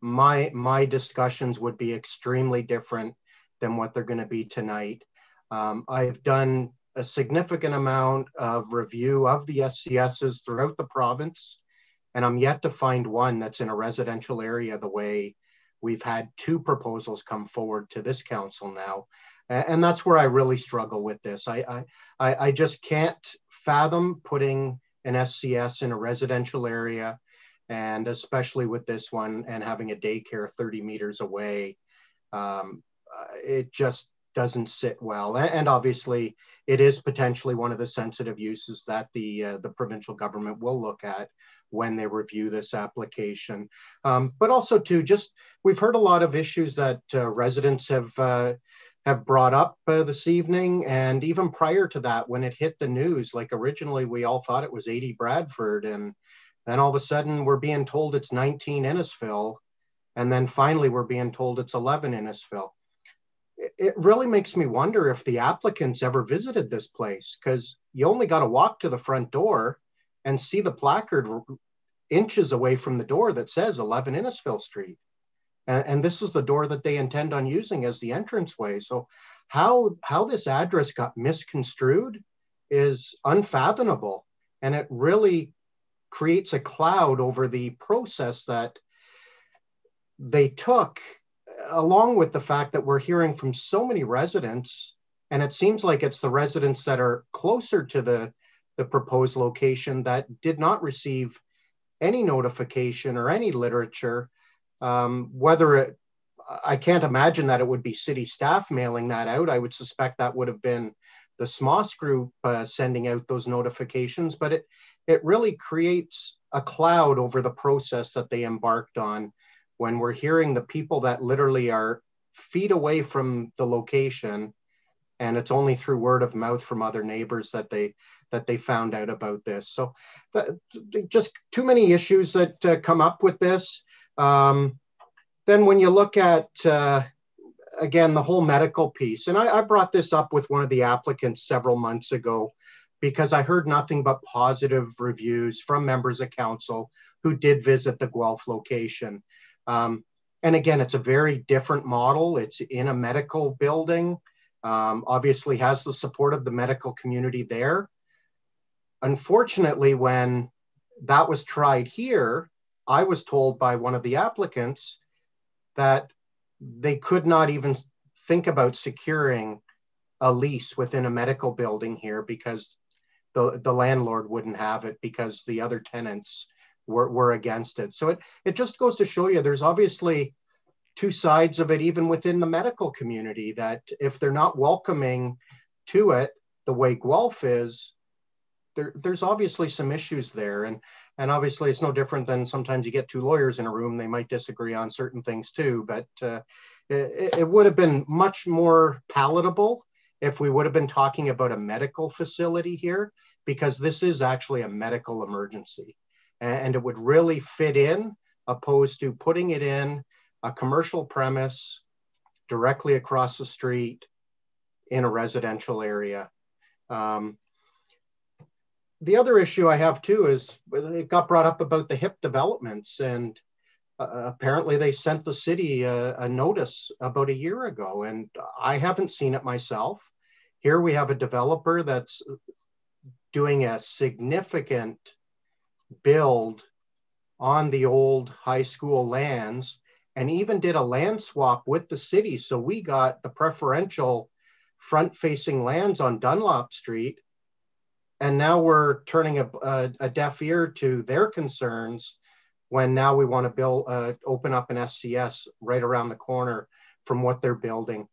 my my discussions would be extremely different than what they're going to be tonight. Um, I've done a significant amount of review of the SCSs throughout the province, and I'm yet to find one that's in a residential area the way we've had two proposals come forward to this council now. And that's where I really struggle with this. I, I, I just can't fathom putting an SCS in a residential area, and especially with this one and having a daycare 30 meters away. Um, it just doesn't sit well. And obviously, it is potentially one of the sensitive uses that the uh, the provincial government will look at when they review this application. Um, but also, too, just we've heard a lot of issues that uh, residents have. Uh, have brought up uh, this evening, and even prior to that, when it hit the news, like originally we all thought it was 80 Bradford, and then all of a sudden we're being told it's 19 Innisfil, and then finally we're being told it's 11 Innisfil it really makes me wonder if the applicants ever visited this place because you only got to walk to the front door and see the placard inches away from the door that says 11 Innisfil Street. And, and, this is the door that they intend on using as the entranceway. So how, how this address got misconstrued is unfathomable. And it really creates a cloud over the process that they took along with the fact that we're hearing from so many residents, and it seems like it's the residents that are closer to the, the proposed location that did not receive any notification or any literature, um, whether it, I can't imagine that it would be city staff mailing that out. I would suspect that would have been the SMOS group uh, sending out those notifications, but it, it really creates a cloud over the process that they embarked on when we're hearing the people that literally are feet away from the location and it's only through word of mouth from other neighbors that they that they found out about this so that, just too many issues that uh, come up with this um, then when you look at uh, again the whole medical piece and I, I brought this up with one of the applicants several months ago because I heard nothing but positive reviews from members of council who did visit the Guelph location. Um, and again, it's a very different model. It's in a medical building, um, obviously has the support of the medical community there. Unfortunately, when that was tried here, I was told by one of the applicants that they could not even think about securing a lease within a medical building here because the, the landlord wouldn't have it because the other tenants were, were against it. So it, it just goes to show you there's obviously two sides of it, even within the medical community, that if they're not welcoming to it the way Guelph is, there, there's obviously some issues there. And, and obviously it's no different than sometimes you get two lawyers in a room, they might disagree on certain things too, but uh, it, it would have been much more palatable if we would have been talking about a medical facility here, because this is actually a medical emergency and it would really fit in opposed to putting it in a commercial premise directly across the street in a residential area. Um, the other issue I have too is it got brought up about the hip developments and uh, apparently they sent the city a, a, notice about a year ago and I haven't seen it myself. Here we have a developer that's doing a significant build on the old high school lands and even did a land swap with the city. So we got the preferential front facing lands on Dunlop Street. And now we're turning a, a, a deaf ear to their concerns when now we want to build, uh, open up an SCS right around the corner from what they're building.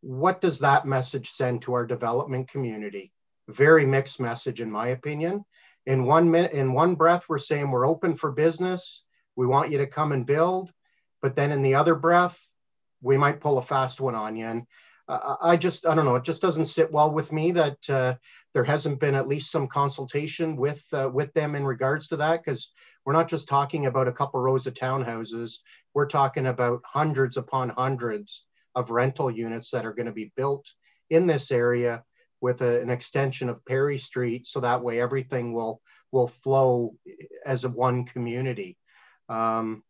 What does that message send to our development community? Very mixed message, in my opinion. In one minute, in one breath, we're saying we're open for business. We want you to come and build but then in the other breath, we might pull a fast one on you. And uh, I just, I don't know, it just doesn't sit well with me that uh, there hasn't been at least some consultation with uh, with them in regards to that, because we're not just talking about a couple rows of townhouses. We're talking about hundreds upon hundreds of rental units that are going to be built in this area with a, an extension of Perry Street, so that way everything will will flow as a one community. Um,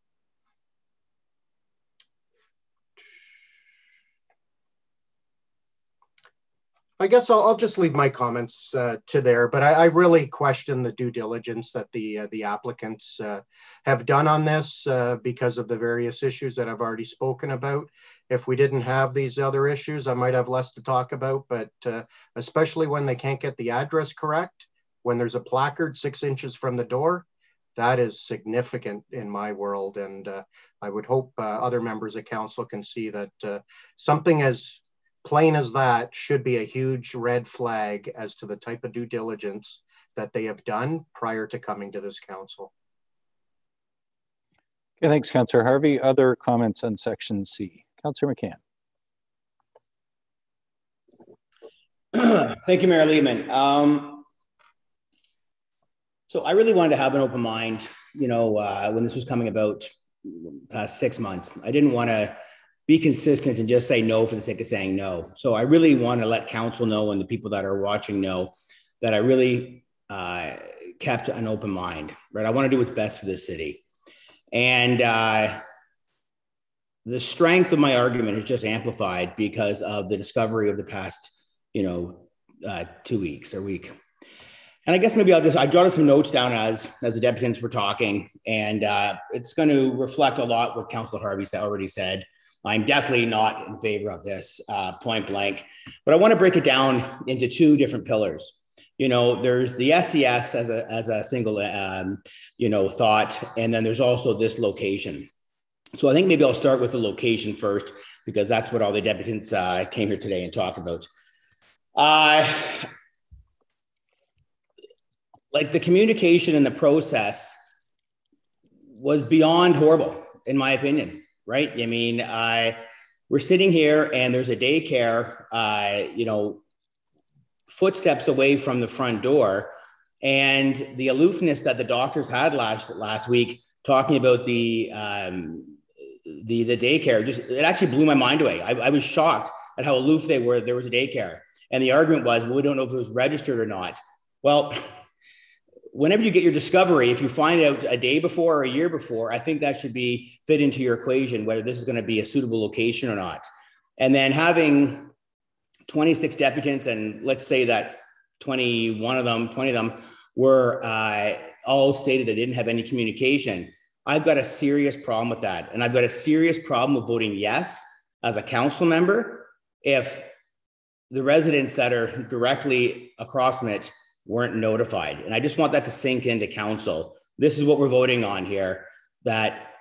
I guess I'll, I'll, just leave my comments uh, to there, but I, I, really question the due diligence that the uh, the applicants uh, have done on this uh, because of the various issues that I've already spoken about. If we didn't have these other issues, I might have less to talk about, but uh, especially when they can't get the address correct, when there's a placard six inches from the door, that is significant in my world. And uh, I would hope other members of council can see that something as plain as that should be a huge red flag as to the type of due diligence that they have done prior to coming to this council. Okay, thanks, Councillor Harvey. Other comments on section C? Councillor McCann. Thank you, Mayor Lehman. Um, so I really wanted to have an open mind, you know, uh, when this was coming about past six months. I didn't want to be consistent and just say no for the sake of saying no. So I really want to let council know and the people that are watching know that I really uh, kept an open mind, right? I want to do what's best for the city. And uh, the strength of my argument is just amplified because of the discovery of the past, you know, uh, two weeks or week. And I guess maybe I'll just, I jotted some notes down as, as the deputants were talking, and uh, it's going to reflect a lot what Councilor Harvey already said. I'm definitely not in favor of this uh, point blank, but I want to break it down into two different pillars. You know, there's the SCS as a, as a single, um, you know, thought, and then there's also this location. So I think maybe I'll start with the location first because that's what all the deputants uh, came here today and talked about. Uh, like the communication and the process was beyond horrible, in my opinion right? I mean, I we're sitting here and there's a daycare, uh, you know, footsteps away from the front door, and the aloofness that the doctors had last last week, talking about the um, the the daycare, just it actually blew my mind away. I, I was shocked at how aloof they were. There was a daycare, and the argument was, well, we don't know if it was registered or not. Well, whenever you get your discovery, if you find out a day before or a year before, I think that should be fit into your equation, whether this is going to be a suitable location or not. And then having 26 deputants, and let's say that 21 of them, 20 of them were uh, all stated they didn't have any communication. I've got a serious problem with that. And I've got a serious problem with voting yes as a council member if the residents that are directly across from it weren't notified. And I just want that to sink into council. This is what we're voting on here that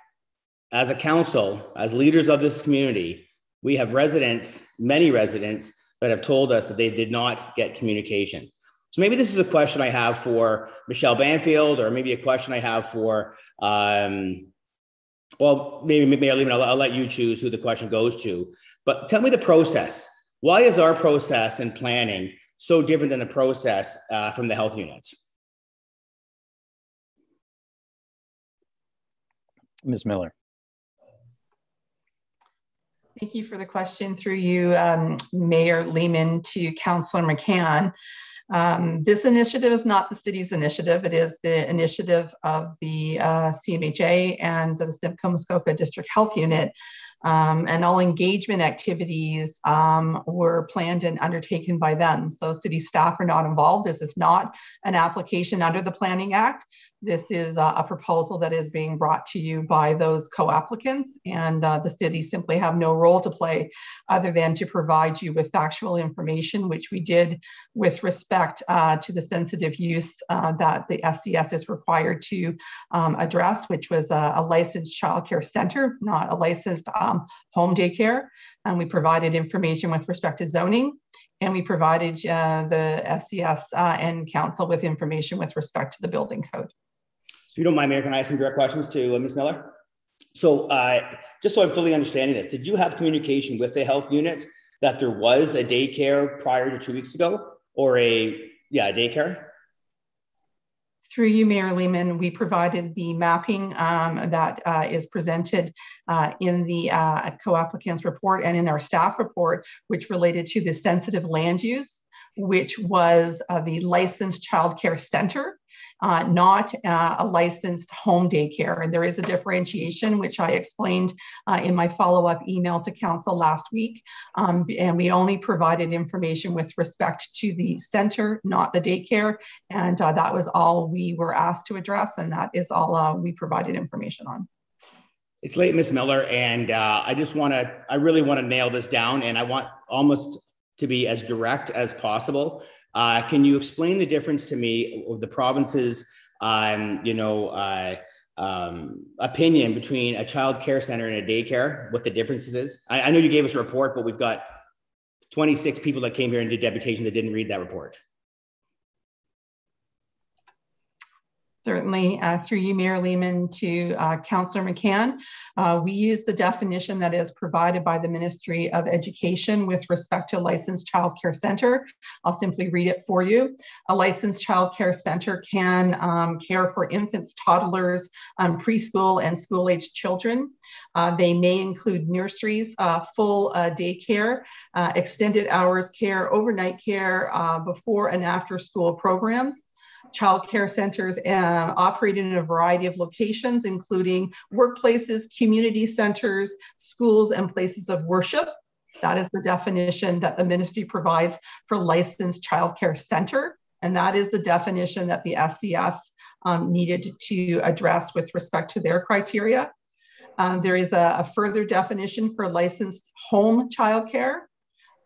as a council, as leaders of this community, we have residents, many residents, that have told us that they did not get communication. So maybe this is a question I have for Michelle Banfield, or maybe a question I have for, um, well, maybe maybe I'll, I'll, I'll let you choose who the question goes to. But tell me the process. Why is our process and planning so different than the process uh, from the health units. Ms. Miller. Thank you for the question through you, um, Mayor Lehman to Councillor McCann. Um, this initiative is not the city's initiative. It is the initiative of the uh, CMHA and the Simcoe Muskoka District Health Unit. Um, and all engagement activities um, were planned and undertaken by them. So city staff are not involved. This is not an application under the Planning Act. This is a, proposal that is being brought to you by those co-applicants and uh, the city simply have no role to play other than to provide you with factual information, which we did with respect uh, to the sensitive use uh, that the SCS is required to um, address, which was a, a licensed childcare center, not a licensed um, home daycare. And we provided information with respect to zoning and we provided uh, the SCS uh, and council with information with respect to the building code you don't mind, Mayor, can I ask some direct questions to uh, Ms. Miller? So uh, just so I'm fully understanding this, did you have communication with the health unit that there was a daycare prior to two weeks ago or a, yeah, a daycare? Through you, Mayor Lehman, we provided the mapping um, that uh, is presented uh, in the uh, co-applicant's report and in our staff report, which related to the sensitive land use, which was uh, the licensed childcare center uh, not uh, a licensed home daycare. And there is a differentiation, which I explained uh, in my follow up email to council last week. Um, and we only provided information with respect to the center, not the daycare. And uh, that was all we were asked to address. And that is all uh, we provided information on. It's late, Miss Miller, and uh, I just want to, I really want to nail this down, and I want almost to be as direct as possible. Uh, can you explain the difference to me of the province's, um, you know, uh, um, opinion between a child care center and a daycare? What the differences is? I, I know you gave us a report, but we've got 26 people that came here and did deputation that didn't read that report. Certainly uh, through you, Mayor Lehman, to uh, Councillor McCann. Uh, we use the definition that is provided by the Ministry of Education with respect to a licensed child care center. I'll simply read it for you. A licensed child care center can um, care for infants, toddlers, um, preschool, and school-aged children. Uh, they may include nurseries, uh, full uh, daycare, extended hours care, overnight care, before and after school programs. Child care centers uh, operate in a variety of locations, including workplaces, community centers, schools, and places of worship. That is the definition that the ministry provides for licensed child care center. And that is the definition that the SCS um, needed to address with respect to their criteria. Um, there is a, a, further definition for licensed home childcare.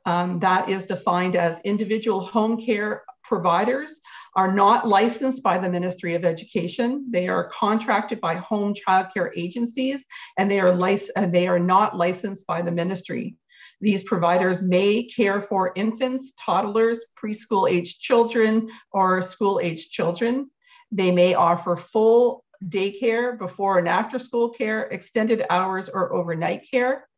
Um, that is defined as individual home care providers are not licensed by the Ministry of Education. They are contracted by home childcare agencies and they are, lic- they are not licensed by the ministry. These providers may care for infants, toddlers, preschool age children, or school age children. They may offer full daycare, before and after school care, extended hours, or overnight care.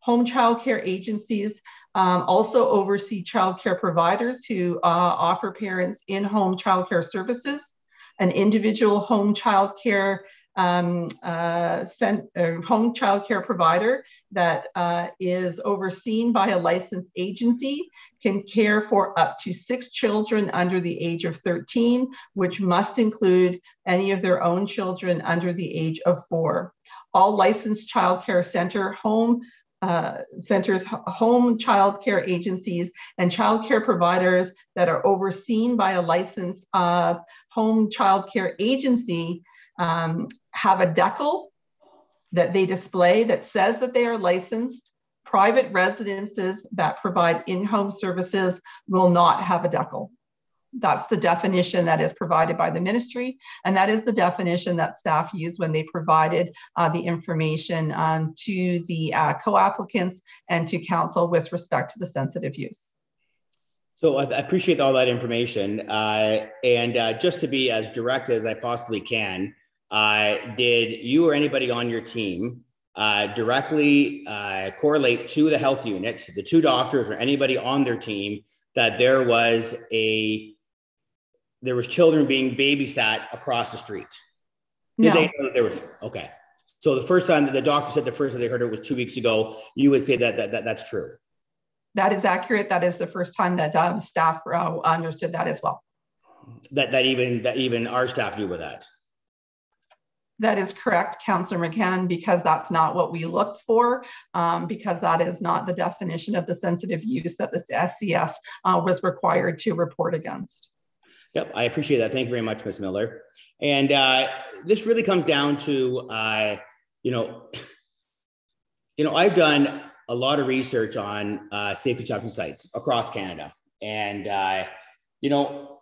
Home child care agencies um, also oversee child care providers who uh, offer parents in-home child care services, an individual home childcare um, uh, sent, uh, home childcare provider that uh, is overseen by a licensed agency can care for up to six children under the age of 13, which must include any of their own children under the age of four. All licensed child care center home uh, centers, home child care agencies, and child care providers that are overseen by a licensed uh, home child care agency um, have a decal that they display that says that they are licensed. Private residences that provide in-home services will not have a decal. That's the definition that is provided by the ministry, and that is the definition that staff used when they provided uh, the information um, to the uh, co-applicants and to council with respect to the sensitive use. So I appreciate all that information. Uh, and uh, just to be as direct as I possibly can, uh, did you or anybody on your team uh, directly correlate to the health unit, the two doctors or anybody on their team, that there was a there was children being babysat across the street. Did no. they know that there was okay? So the first time that the doctor said the first time they heard it was two weeks ago, you would say that that, that that's true. That is accurate. That is the first time that um, staff uh, understood that as well. That that even that even our staff knew with that. That is correct, Councillor McCann, because that's not what we looked for, um, because that is not the definition of the sensitive use that the SCS uh, was required to report against. Yep, I appreciate that. Thank you very much, Ms. Miller. And uh, this really comes down to, uh, you know, you know, I've done a lot of research on uh, safe consumption sites across Canada, and uh, you know,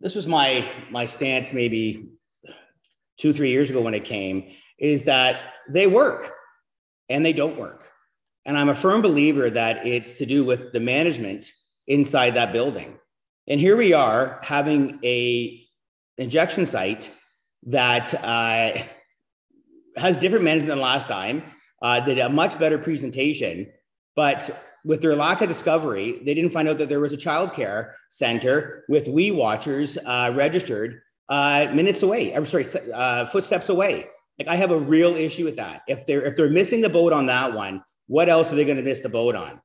this was my my stance maybe two, three years ago when it came, is that they work and they don't work. And I'm a firm believer that it's to do with the management inside that building. And here we are having a injection site that uh, has different management than last time, uh, did a much better presentation, but with their lack of discovery, they didn't find out that there was a childcare center with Wee watchers uh, registered uh, minutes away. I'm sorry, uh, footsteps away. Like I have a real issue with that. If they're if they're missing the boat on that one, what else are they going to miss the boat on?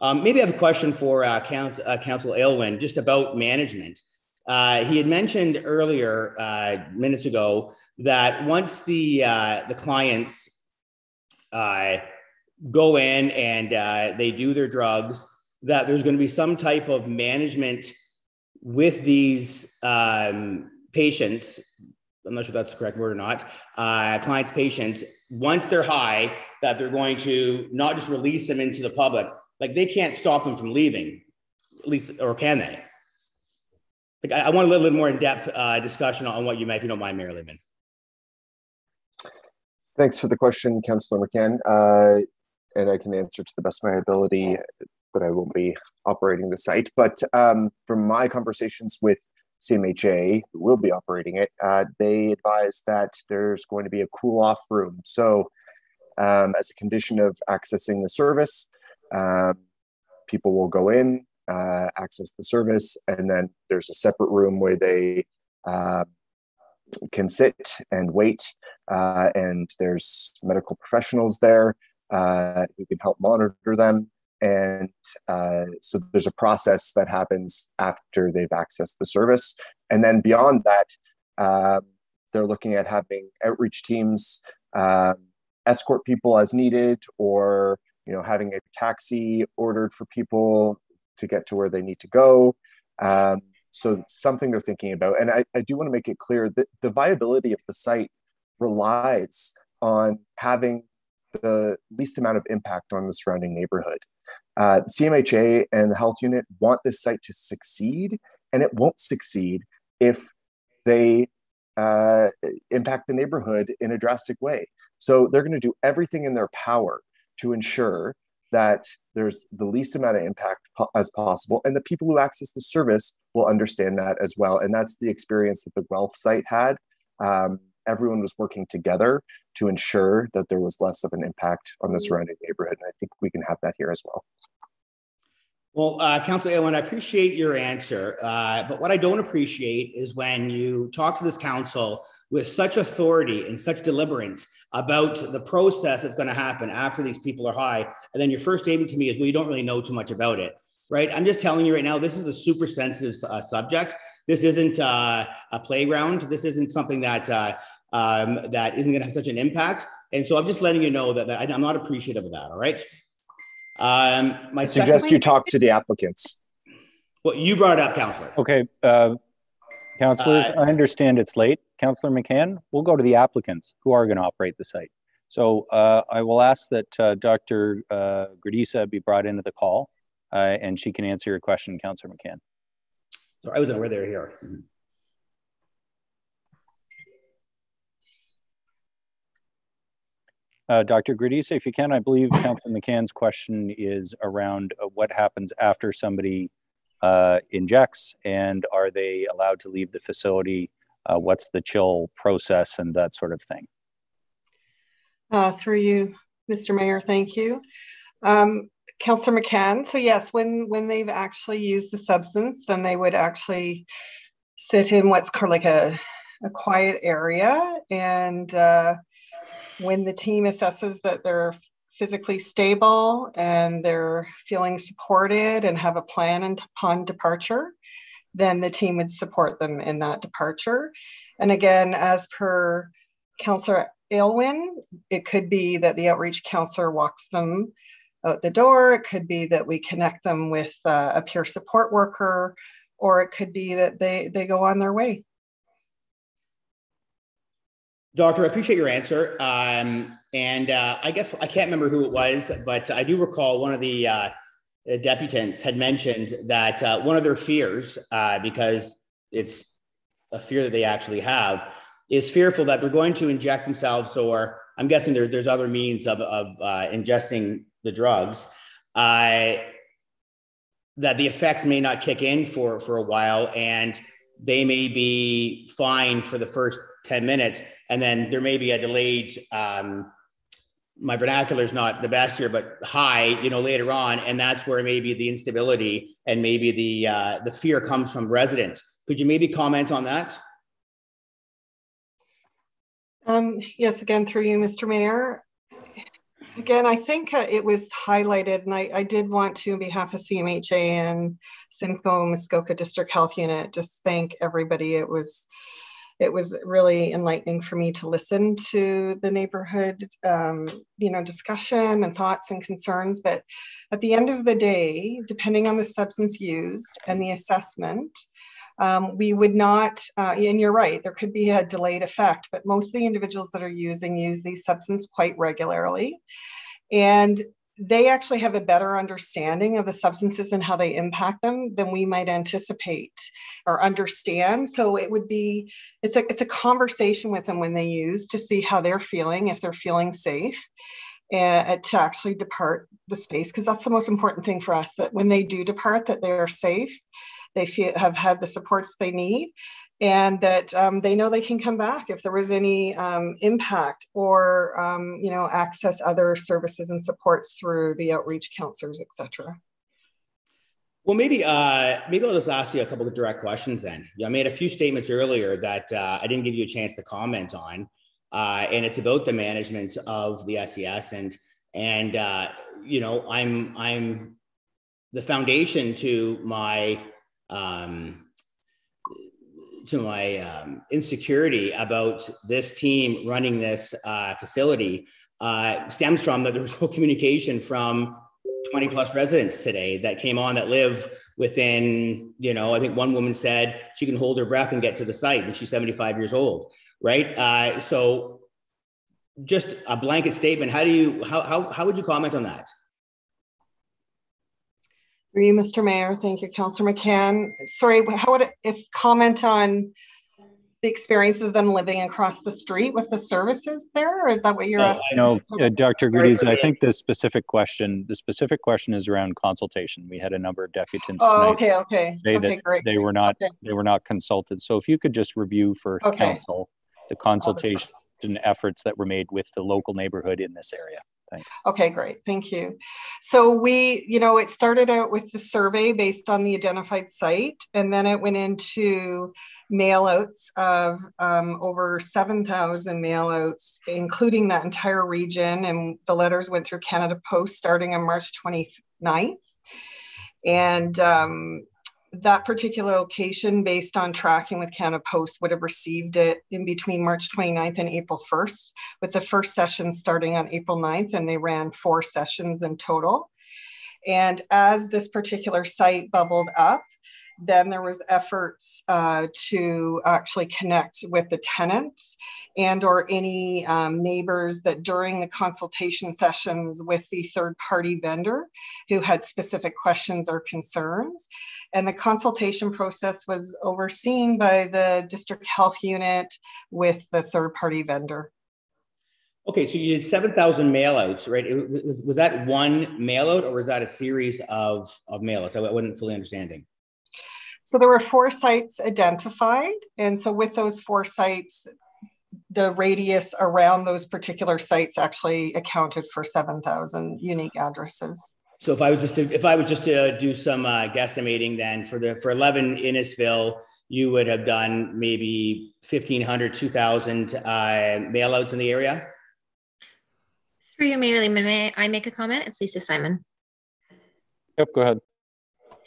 Um, maybe I have a question for uh, Council, uh, Council Aylwin just about management. Uh, he had mentioned earlier uh, minutes ago that once the uh, the clients uh, go in and uh, they do their drugs, that there's going to be some type of management with these um, patients, I'm not sure that's the correct word or not, clients, patients, once they're high, that they're going to not just release them into the public, like they can't stop them from leaving, at least, or can they? Like, I, I want a little bit more in depth uh, discussion on what you meant, if you don't mind, Mayor Lehman. Thanks for the question, Councillor McCann. Uh, and I can answer to the best of my ability, but I won't be operating the site. But um, from my conversations with CMHA, who will be operating it, uh, they advise that there's going to be a cool off room. So, um, as a condition of accessing the service, um, people will go in, uh, access the service, and then there's a separate room where they uh, can sit and wait. Uh, and there's medical professionals there uh, who can help monitor them and uh, so there's a process that happens after they've accessed the service. And then beyond that, uh, they're looking at having outreach teams uh, escort people as needed or you know having a taxi ordered for people to get to where they need to go um, so something they're thinking about and I, I do want to make it clear that the viability of the site relies on having the least amount of impact on the surrounding neighborhood. Uh, CMHA and the health unit want this site to succeed, and it won't succeed if they uh, impact the neighborhood in a drastic way. So they're going to do everything in their power to ensure that there's the least amount of impact po- as possible, and the people who access the service will understand that as well. And that's the experience that the Guelph site had. Um, everyone was working together to ensure that there was less of an impact on the mm-hmm. surrounding neighborhood. And I think we can have that here as well. Well, uh, Councilor Aylwin, I appreciate your answer. Uh, but what I don't appreciate is when you talk to this council with such authority and such deliberance about the process that's going to happen after these people are high. And then your first statement to me is, well, you don't really know too much about it, right? I'm just telling you right now, this is a super sensitive uh, subject. This isn't uh, a playground. This isn't something that uh, um, that isn't going to have such an impact. And so I'm just letting you know that, that I'm not appreciative of that. All right. Um, my I suggest you talk to the applicants. Well, you brought it up, counselor. Okay. Uh, councillors, uh, I understand it's late. Councillor McCann, we'll go to the applicants who are going to operate the site. So uh, I will ask that uh, Dr. Uh, Gradisa be brought into the call uh, and she can answer your question, Councillor McCann. So I wasn't aware they were here. Uh, Dr. Gradisa, if you can, I believe Councilor McCann's question is around uh, what happens after somebody uh, injects and are they allowed to leave the facility? Uh, what's the chill process and that sort of thing? Uh, through you, Mr. Mayor, thank you. Um, Councillor McCann, so yes, when, when they've actually used the substance, then they would actually sit in what's called like a, a quiet area and uh, when the team assesses that they're physically stable and they're feeling supported and have a plan and upon departure, then the team would support them in that departure. And again, as per Counselor Aylwin, it could be that the outreach counselor walks them out the door. It could be that we connect them with uh, a peer support worker, or it could be that they, they go on their way. Doctor, I appreciate your answer. Um, and uh, I guess I can't remember who it was, but I do recall one of the uh, deputants had mentioned that uh, one of their fears, uh, because it's a fear that they actually have, is fearful that they're going to inject themselves, or I'm guessing there, there's other means of, of uh, ingesting the drugs, uh, that the effects may not kick in for, for a while and they may be fine for the first 10 minutes. And then there may be a delayed, um, my vernacular is not the best here, but high, you know, later on. And that's where maybe the instability and maybe the, uh, the fear comes from residents. Could you maybe comment on that? Um, yes, again, through you, Mr. Mayor. Again, I think uh, it was highlighted, and I, I, did want to, on behalf of CMHA and Simcoe Muskoka District Health Unit, just thank everybody. It was it was really enlightening for me to listen to the neighborhood, um, you know, discussion and thoughts and concerns. But at the end of the day, depending on the substance used and the assessment, um, we would not, uh, and you're right, there could be a delayed effect, but most of the individuals that are using use these substances quite regularly. And they actually have a better understanding of the substances and how they impact them than we might anticipate or understand. So it would be, it's a, it's a conversation with them when they use to see how they're feeling, if they're feeling safe and to actually depart the space because that's the most important thing for us that when they do depart that they are safe they feel, have had the supports they need and that um, they know they can come back if there was any um, impact or um, you know access other services and supports through the outreach counselors etc well maybe uh, maybe i'll just ask you a couple of direct questions then. I made a few statements earlier that uh, i didn't give you a chance to comment on uh, and it's about the management of the SCS and and uh, you know i'm i'm the foundation to my um, to my um, insecurity about this team running this uh, facility uh, stems from that there was no communication from 20 plus residents today that came on that live within, you know, I think one woman said she can hold her breath and get to the site and she's 75 years old, right? Uh, so just a blanket statement. How do you, how, how, how would you comment on that? For you, Mr. Mayor. Thank you, Councillor McCann. Sorry, how would it, if comment on the experience of them living across the street with the services there, or is that what you're uh, asking? No, uh, Dr. Goody's, I think the specific question, the specific question is around consultation. We had a number of deputants oh, okay, okay. say okay, that great. they were not okay. they were not consulted. So if you could just review for okay. council the consultation efforts that were made with the local neighborhood in this area. Thanks. Okay, great. Thank you. So we, you know, it started out with the survey based on the identified site, and then it went into mailouts of um, over 7,000 mailouts, including that entire region. And the letters went through Canada Post starting on March 29th. And um, that particular location, based on tracking with Canada Post, would have received it in between March 29th and April 1st, with the first session starting on April 9th, and they ran four sessions in total. And as this particular site bubbled up, then there was efforts uh, to actually connect with the tenants and or any um, neighbors that during the consultation sessions with the third party vendor who had specific questions or concerns. And the consultation process was overseen by the district health unit with the third party vendor. Okay, so you did 7,000 mailouts, right? Was, was, that one mailout or was that a series of, of mailouts? I wasn't fully understanding. So there were four sites identified. And so with those four sites, the radius around those particular sites actually accounted for 7,000 unique addresses. So if I was just to, if I was just to do some uh, guesstimating, then for the for 11 Innisfil, you would have done maybe 1,500, 2,000 uh, mailouts in the area. Through you, Mayor Lehman, may I make a comment? It's Lisa Simon. Yep, go ahead.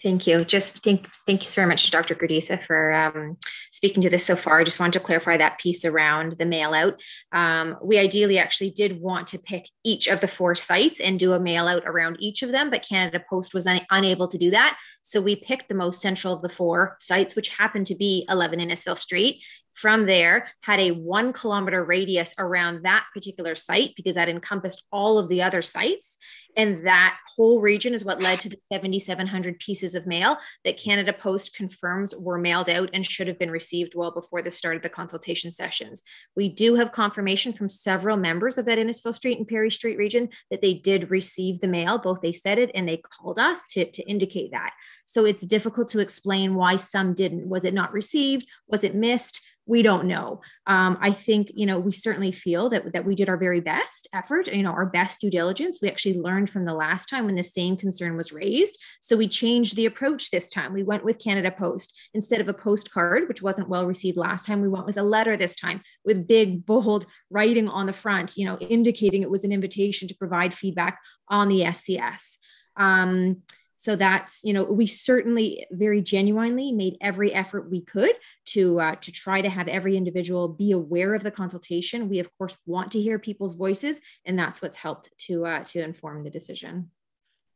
Thank you. Just thank thank you very much to Dr. Gurdisa for um, speaking to this so far. I just wanted to clarify that piece around the mail out. Um, we ideally actually did want to pick each of the four sites and do a mail out around each of them, but Canada Post was un unable to do that. So we picked the most central of the four sites, which happened to be 11 Innisfil Street from there had a one kilometer radius around that particular site because that encompassed all of the other sites and that whole region is what led to the 7,700 pieces of mail that Canada Post confirms were mailed out and should have been received well before the start of the consultation sessions. We do have confirmation from several members of that Innisfil Street and Perry Street region that they did receive the mail. Both they said it and they called us to, to indicate that. So it's difficult to explain why some didn't. Was it not received? Was it missed? we don't know. Um, I think, you know, we certainly feel that, that we did our very best effort, you know, our best due diligence. We actually learned from the last time when the same concern was raised. So we changed the approach this time. We went with Canada Post instead of a postcard, which wasn't well received last time. We went with a letter this time with big, bold writing on the front, you know, indicating it was an invitation to provide feedback on the SCS. Um, so that's you know we certainly very genuinely made every effort we could to uh, to try to have every individual be aware of the consultation we of course want to hear people's voices and that's what's helped to uh, to inform the decision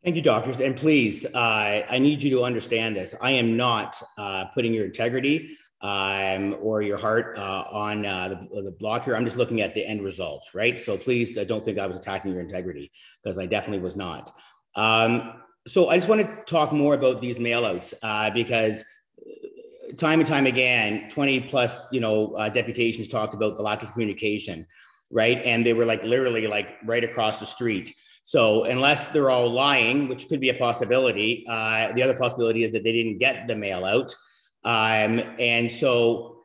Thank you, doctors. And please, uh, I need you to understand this. I am not uh, putting your integrity um, or your heart uh, on uh, the, the block here. I'm just looking at the end result, right? So please uh, don't think I was attacking your integrity because I definitely was not. Um, so I just want to talk more about these mailouts uh, because time and time again, 20 plus, you know, uh, deputations talked about the lack of communication, right? And they were like literally like right across the street. So unless they're all lying, which could be a possibility, uh, the other possibility is that they didn't get the mail out. Um, and so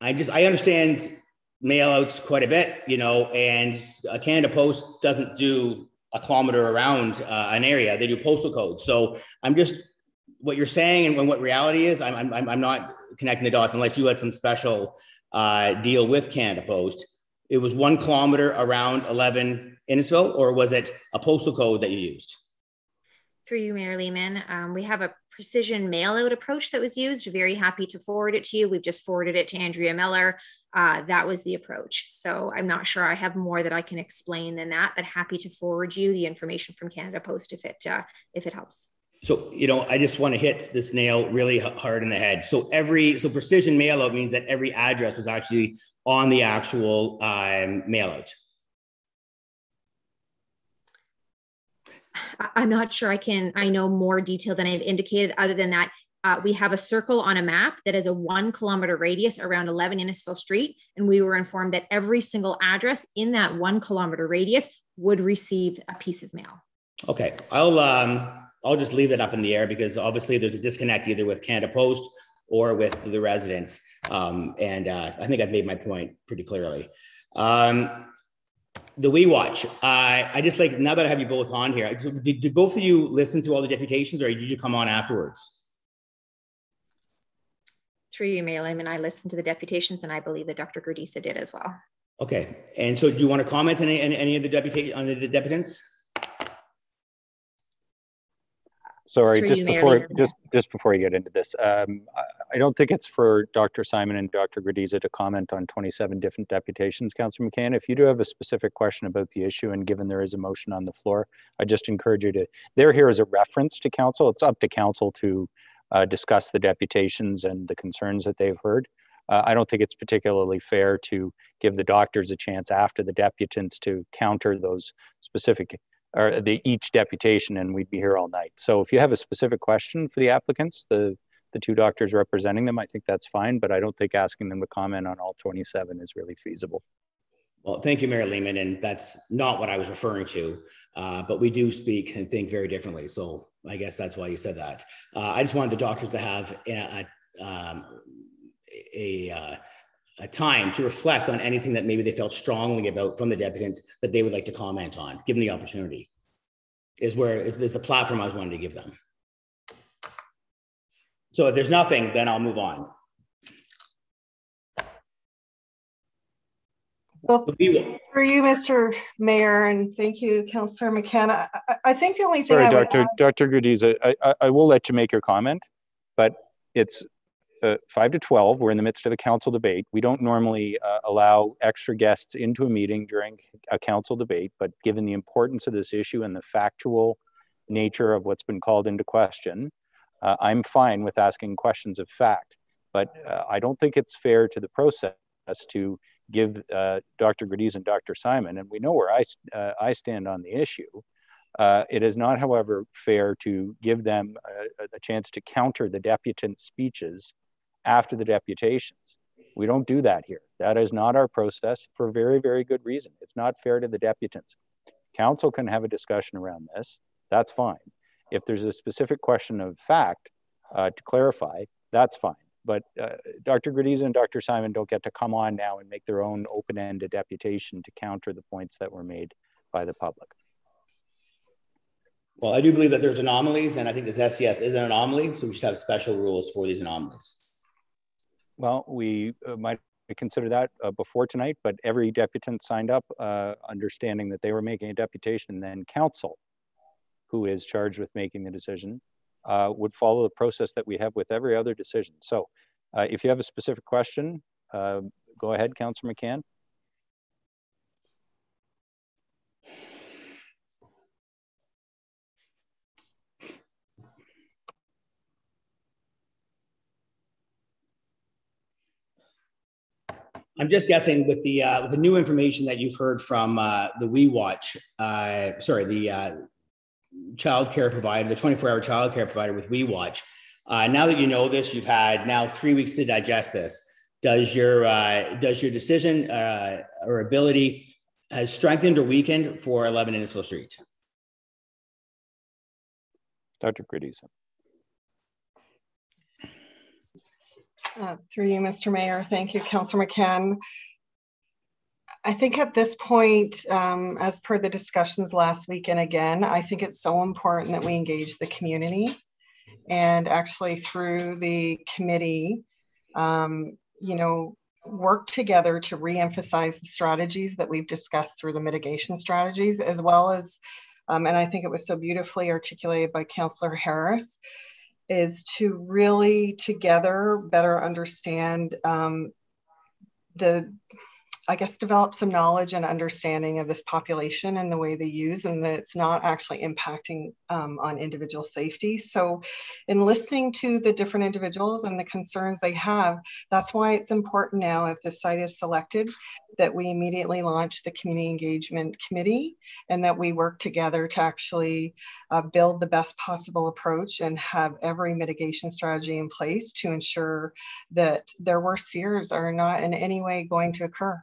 I just, I understand mail outs quite a bit, you know, and Canada Post doesn't do a kilometer around uh, an area. They do postal codes. So I'm just what you're saying and what reality is. I'm I'm I'm not connecting the dots unless you had some special uh, deal with Canada Post. It was one kilometer around 11 Innisfil, or was it a postal code that you used? Through you, Mayor Lehman, um, we have a precision mail out approach that was used. Very happy to forward it to you. We've just forwarded it to Andrea Miller uh, that was the approach. So I'm not sure I have more that I can explain than that, but happy to forward you the information from Canada Post if it uh, if it helps. So you know, I just want to hit this nail really hard in the head. So every so precision mailout means that every address was actually on the actual um, mailout. I'm not sure I can. I know more detail than I've indicated. Other than that, uh, we have a circle on a map that is a one kilometer radius around 11 Innisfil Street. And we were informed that every single address in that one kilometer radius would receive a piece of mail. Okay, I'll um, I'll just leave that up in the air because obviously there's a disconnect either with Canada Post or with the residents. Um, and uh, I think I've made my point pretty clearly. Um, the Wee Watch. I just like now that I have you both on here. Did, did both of you listen to all the deputations, or did you come on afterwards? Through you, Mayor Lehman, I listened to the deputations and I believe that Dr. Gurdisa did as well. Okay. And so do you want to comment on any, any of the deputy on the, the deputants? Sorry, Through just you, before just just before you get into this, um, I, I, don't think it's for Dr. Simon and Dr. Gurdisa to comment on 27 different deputations, Councillor McCann. If you do have a specific question about the issue, and given there is a motion on the floor, I just encourage you to. They're here as a reference to council. It's up to council to uh, discuss the deputations and the concerns that they've heard. Uh, I don't think it's particularly fair to give the doctors a chance after the deputants to counter those specific or the each deputation, and we'd be here all night. So if you have a specific question for the applicants, the the two doctors representing them, I think that's fine. But I don't think asking them to comment on all 27 is really feasible. Well, thank you, Mayor Lehman. And that's not what I was referring to. Uh, but we do speak and think very differently. So I guess that's why you said that. Uh, I just wanted the doctors to have a, a, um, a, uh, a, time to reflect on anything that maybe they felt strongly about from the deputants that they would like to comment on, given the opportunity. Is where is the platform I was wanting to give them. So if there's nothing, then I'll move on. Well, for you, Mr. Mayor, and thank you, Councillor McKenna. I, I, think the only thing Sorry, I Dr. Add, Dr. Gurdiza, I, I, I, will let you make your comment, but it's uh, 5 to 12. We're in the midst of a council debate. We don't normally uh, allow extra guests into a meeting during a council debate, but given the importance of this issue and the factual nature of what's been called into question, uh, I'm fine with asking questions of fact. But uh, I don't think it's fair to the process to give uh, Dr. Gurdiza and Dr. Simon, and we know where I, uh, I stand on the issue. Uh, it is not, however, fair to give them a, a, chance to counter the deputant's speeches after the deputations. We don't do that here. That is not our process for very, very good reason. It's not fair to the deputants. Council can have a discussion around this. That's fine. If there's a specific question of fact uh, to clarify, that's fine. But uh, Dr. Gurdiza and Dr. Simon don't get to come on now and make their own open-ended deputation to counter the points that were made by the public. Well, I do believe that there's anomalies, and I think this SCS is an anomaly, so we should have special rules for these anomalies. Well, we uh, might consider that uh, before tonight, but every deputant signed up uh, understanding that they were making a deputation, then council, who is charged with making the decision, uh, would follow the process that we have with every other decision. So uh, if you have a specific question, uh, go ahead, Councillor McCann. I'm just guessing with the uh, with the new information that you've heard from uh, the Wee Watch, uh, sorry, the uh, child care provider, the 24 hour child care provider with Wee Watch. Uh, now that you know this, you've had now three weeks to digest this. Does your uh, does your decision uh, or ability has strengthened or weakened for 11 Innisfil Street? Dr. Gurdiza. Uh, through you, Mr. Mayor. Thank you, Councillor McCann. I think at this point, um, as per the discussions last week and again, I think it's so important that we engage the community and actually through the committee, um, you know, work together to re-emphasize the strategies that we've discussed through the mitigation strategies, as well as, um, and I think it was so beautifully articulated by Councillor Harris, is to really together better understand um, the I guess, develop some knowledge and understanding of this population and the way they use, and that it's not actually impacting um, on individual safety. So, in listening to the different individuals and the concerns they have, that's why it's important now, if the site is selected, that we immediately launch the community engagement committee and that we work together to actually uh, build the best possible approach and have every mitigation strategy in place to ensure that their worst fears are not in any way going to occur.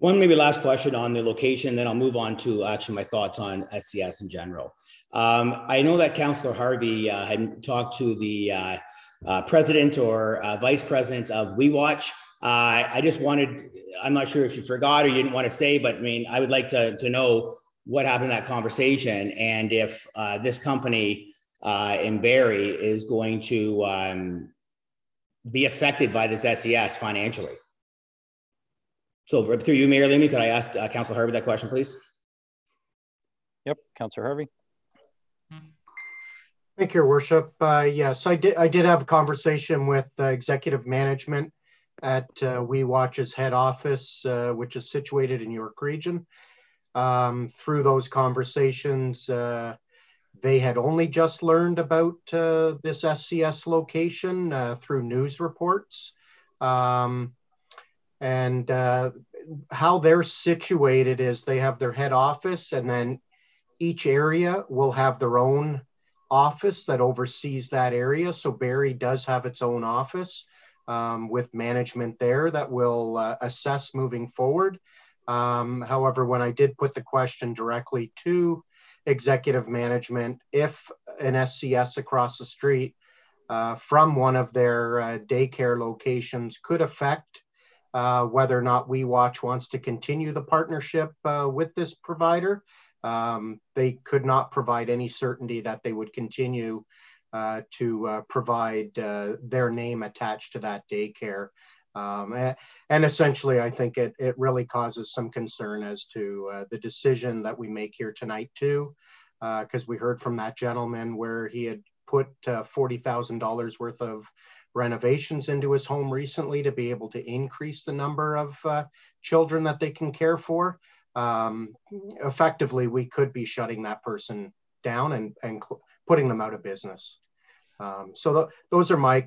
One maybe last question on the location, then I'll move on to actually my thoughts on SCS in general. Um, I know that Councillor Harvey uh, had talked to the uh, uh, president or uh, vice president of Wee Watch. Uh, I just wanted, I'm not sure if you forgot or you didn't want to say, but I mean, I would like to, to know what happened in that conversation and if uh, this company in Barrie is going to um, be affected by this SCS financially. So through you, Mayor Lehman, could I ask uh, Councilor Harvey that question, please? Yep, Councilor Harvey. Thank you, Your Worship. Uh, yes, I did. I did have a conversation with uh, executive management at uh, Wee Watch's head office, uh, which is situated in York Region. Um, through those conversations, uh, they had only just learned about uh, this SCS location uh, through news reports. Um, and uh, how they're situated is they have their head office and then each area will have their own office that oversees that area. So Barrie does have its own office um, with management there that will uh, assess moving forward. Um, however when i did put the question directly to executive management if an scs across the street uh, from one of their uh, daycare locations could affect uh, whether or not Wee Watch wants to continue the partnership uh, with this provider. Um, they could not provide any certainty that they would continue uh, to uh, provide uh, their name attached to that daycare. Um, and essentially, I think it, it really causes some concern as to uh, the decision that we make here tonight, too, because we heard from that gentleman where he had put $40,000 worth of renovations into his home recently to be able to increase the number of uh, children that they can care for. Um, effectively, we could be shutting that person down and, and putting them out of business. Um, so th those are my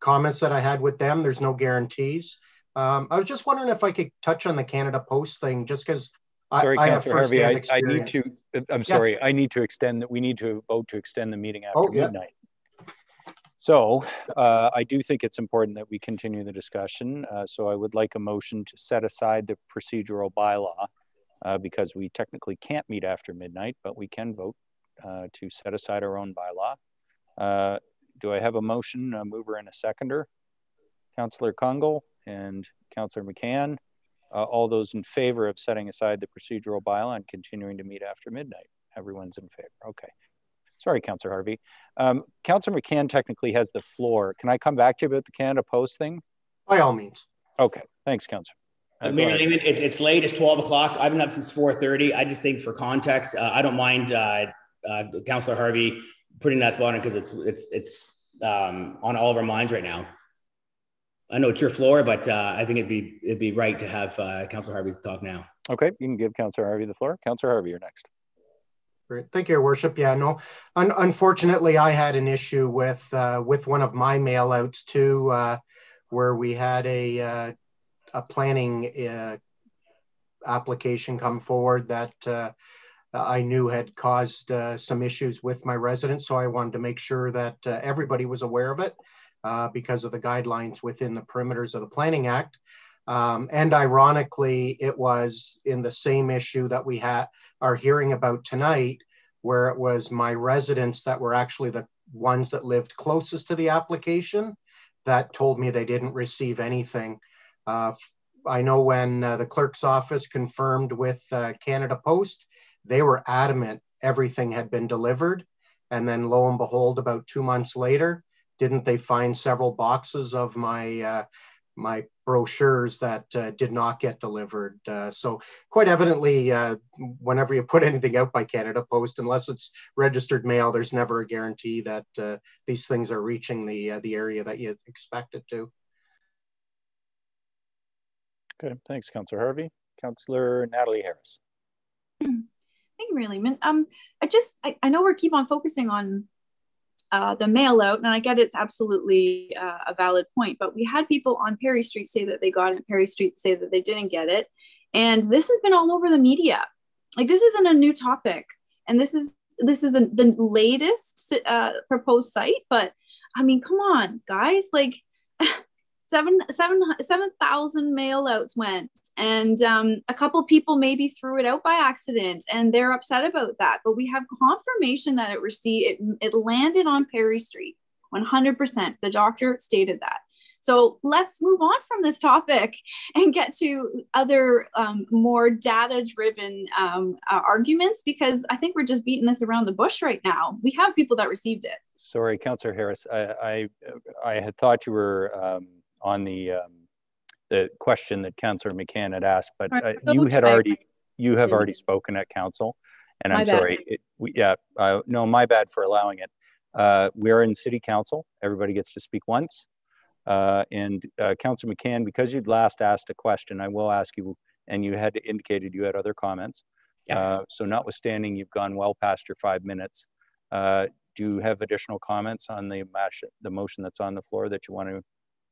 comments that I had with them. There's no guarantees. Um, I was just wondering if I could touch on the Canada Post thing, just because I, I have Harvey, I, I, need to. I'm sorry. Yeah. I need to extend that. We need to vote to extend the meeting after oh, yeah. midnight. So uh, I do think it's important that we continue the discussion. Uh, so I would like a motion to set aside the procedural bylaw uh, because we technically can't meet after midnight, but we can vote uh, to set aside our own bylaw. Uh, do I have a motion, a mover and a seconder? Councillor Kungl and Councillor McCann. Uh, all those in favor of setting aside the procedural bylaw and continuing to meet after midnight? Everyone's in favor. Okay. Sorry, Councillor Harvey. Um, Councillor McCann technically has the floor. Can I come back to you about the Canada Post thing? By all means. Okay. Thanks, Councillor. Uh, Mayor Lehman, it's, it's late. It's 12 o'clock. I've been up since 4.30. I just think for context, uh, I don't mind uh, uh, Councillor Harvey putting that spot in because it's, it's, it's um, on all of our minds right now. I know it's your floor, but uh, I think it'd be it'd be right to have uh, Councillor Harvey talk now. Okay, you can give Councillor Harvey the floor. Councillor Harvey, you're next. Great. Thank you, Your Worship. Yeah, no, un unfortunately, I had an issue with uh, with one of my mailouts too, uh, where we had a uh, a planning uh, application come forward that uh, I knew had caused uh, some issues with my residents. So I wanted to make sure that everybody was aware of it because of the guidelines within the perimeters of the Planning Act. Um, and ironically, it was in the same issue that we had are hearing about tonight, where it was my residents that were actually the ones that lived closest to the application that told me they didn't receive anything. Uh, I know when uh, the clerk's office confirmed with uh, Canada Post, they were adamant everything had been delivered. And then lo and behold, about two months later, didn't they find several boxes of my uh, my brochures that uh, did not get delivered. Uh, so quite evidently, uh, whenever you put anything out by Canada Post, unless it's registered mail, there's never a guarantee that uh, these things are reaching the uh, the area that you expect it to. Okay, thanks, Councillor Harvey. Councillor Natalie Harris. Thank you, Mayor Lehman. Um, I just, I, I know we keep on focusing on uh, the mail out, and I get it's absolutely uh, a valid point, but we had people on Perry Street say that they got it, Perry Street say that they didn't get it. And this has been all over the media. Like this isn't a new topic. And this is this is a, the latest uh, proposed site, but I mean, come on, guys, like seven seven seven thousand mail outs went and um, a couple people maybe threw it out by accident and they're upset about that but we have confirmation that it received it, it landed on perry street 100% the doctor stated that so let's move on from this topic and get to other um, more data driven um, uh, arguments because I think we're just beating this around the bush right now. We have people that received it. Sorry, Councillor Harris. I, I, I had thought you were um, on the um, the question that Councillor McCann had asked, but uh, you had already you have already spoken at council, and my I'm bad. sorry. It, we, yeah, uh, no, my bad for allowing it. Uh, we're in city council. Everybody gets to speak once. Uh, and uh, Councillor McCann, because you'd last asked a question, I will ask you, and you had indicated you had other comments. Yeah. Uh, so notwithstanding, you've gone well past your five minutes. Uh, do you have additional comments on the, the motion that's on the floor that you want to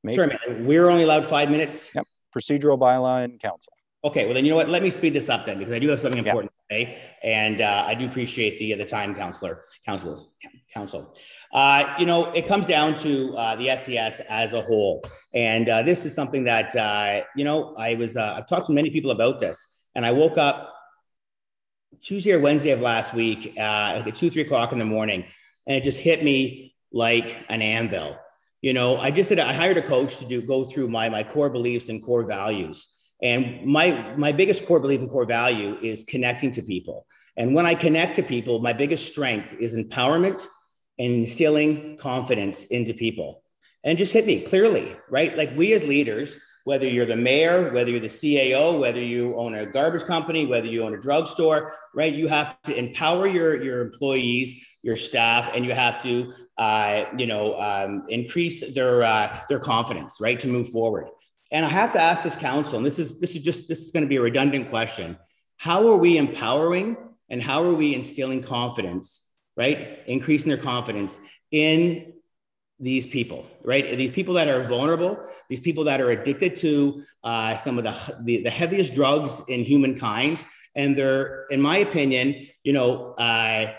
Make sure, man. We're only allowed five minutes. Yep. Procedural bylaw and council. Okay, well then you know what? Let me speed this up then because I do have something important to say, and uh, I do appreciate the the time, counselor, councilors, council. Uh, you know, it comes down to uh, the SCS as a whole, and uh, this is something that uh, you know I was uh, I've talked to many people about this, and I woke up Tuesday or Wednesday of last week, like at two three o'clock in the morning, and it just hit me like an anvil you know i just did i hired a coach to do go through my my core beliefs and core values and my my biggest core belief and core value is connecting to people and when i connect to people my biggest strength is empowerment and instilling confidence into people. And just hit me clearly, right? Like we as leaders, whether you're the mayor, whether you're the CAO, whether you own a garbage company, whether you own a drugstore, right? You have to empower your, your employees, your staff, and you have to, uh, you know, um, increase their uh, their confidence, right, to move forward. And I have to ask this council, and this is this is just this is going to be a redundant question: How are we empowering and how are we instilling confidence, right, increasing their confidence in these people, right? These people that are vulnerable, these people that are addicted to uh, some of the, the, the heaviest drugs in humankind, and they're, in my opinion, you know, uh,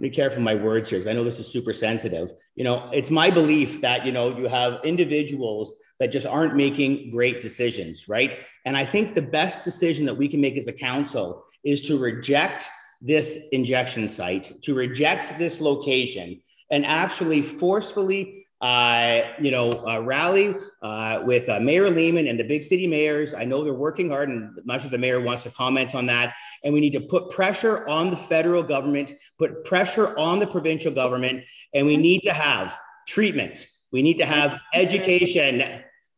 be careful my words here because I know this is super sensitive. You know, it's my belief that you know you have individuals that just aren't making great decisions, right? And I think the best decision that we can make as a council is to reject this injection site, to reject this location, and actually forcefully uh, you know, uh, rally uh, with uh, Mayor Lehman and the big city mayors. I know they're working hard, and I'm the mayor wants to comment on that. And we need to put pressure on the federal government, put pressure on the provincial government, and we need to have treatment. We need to have education.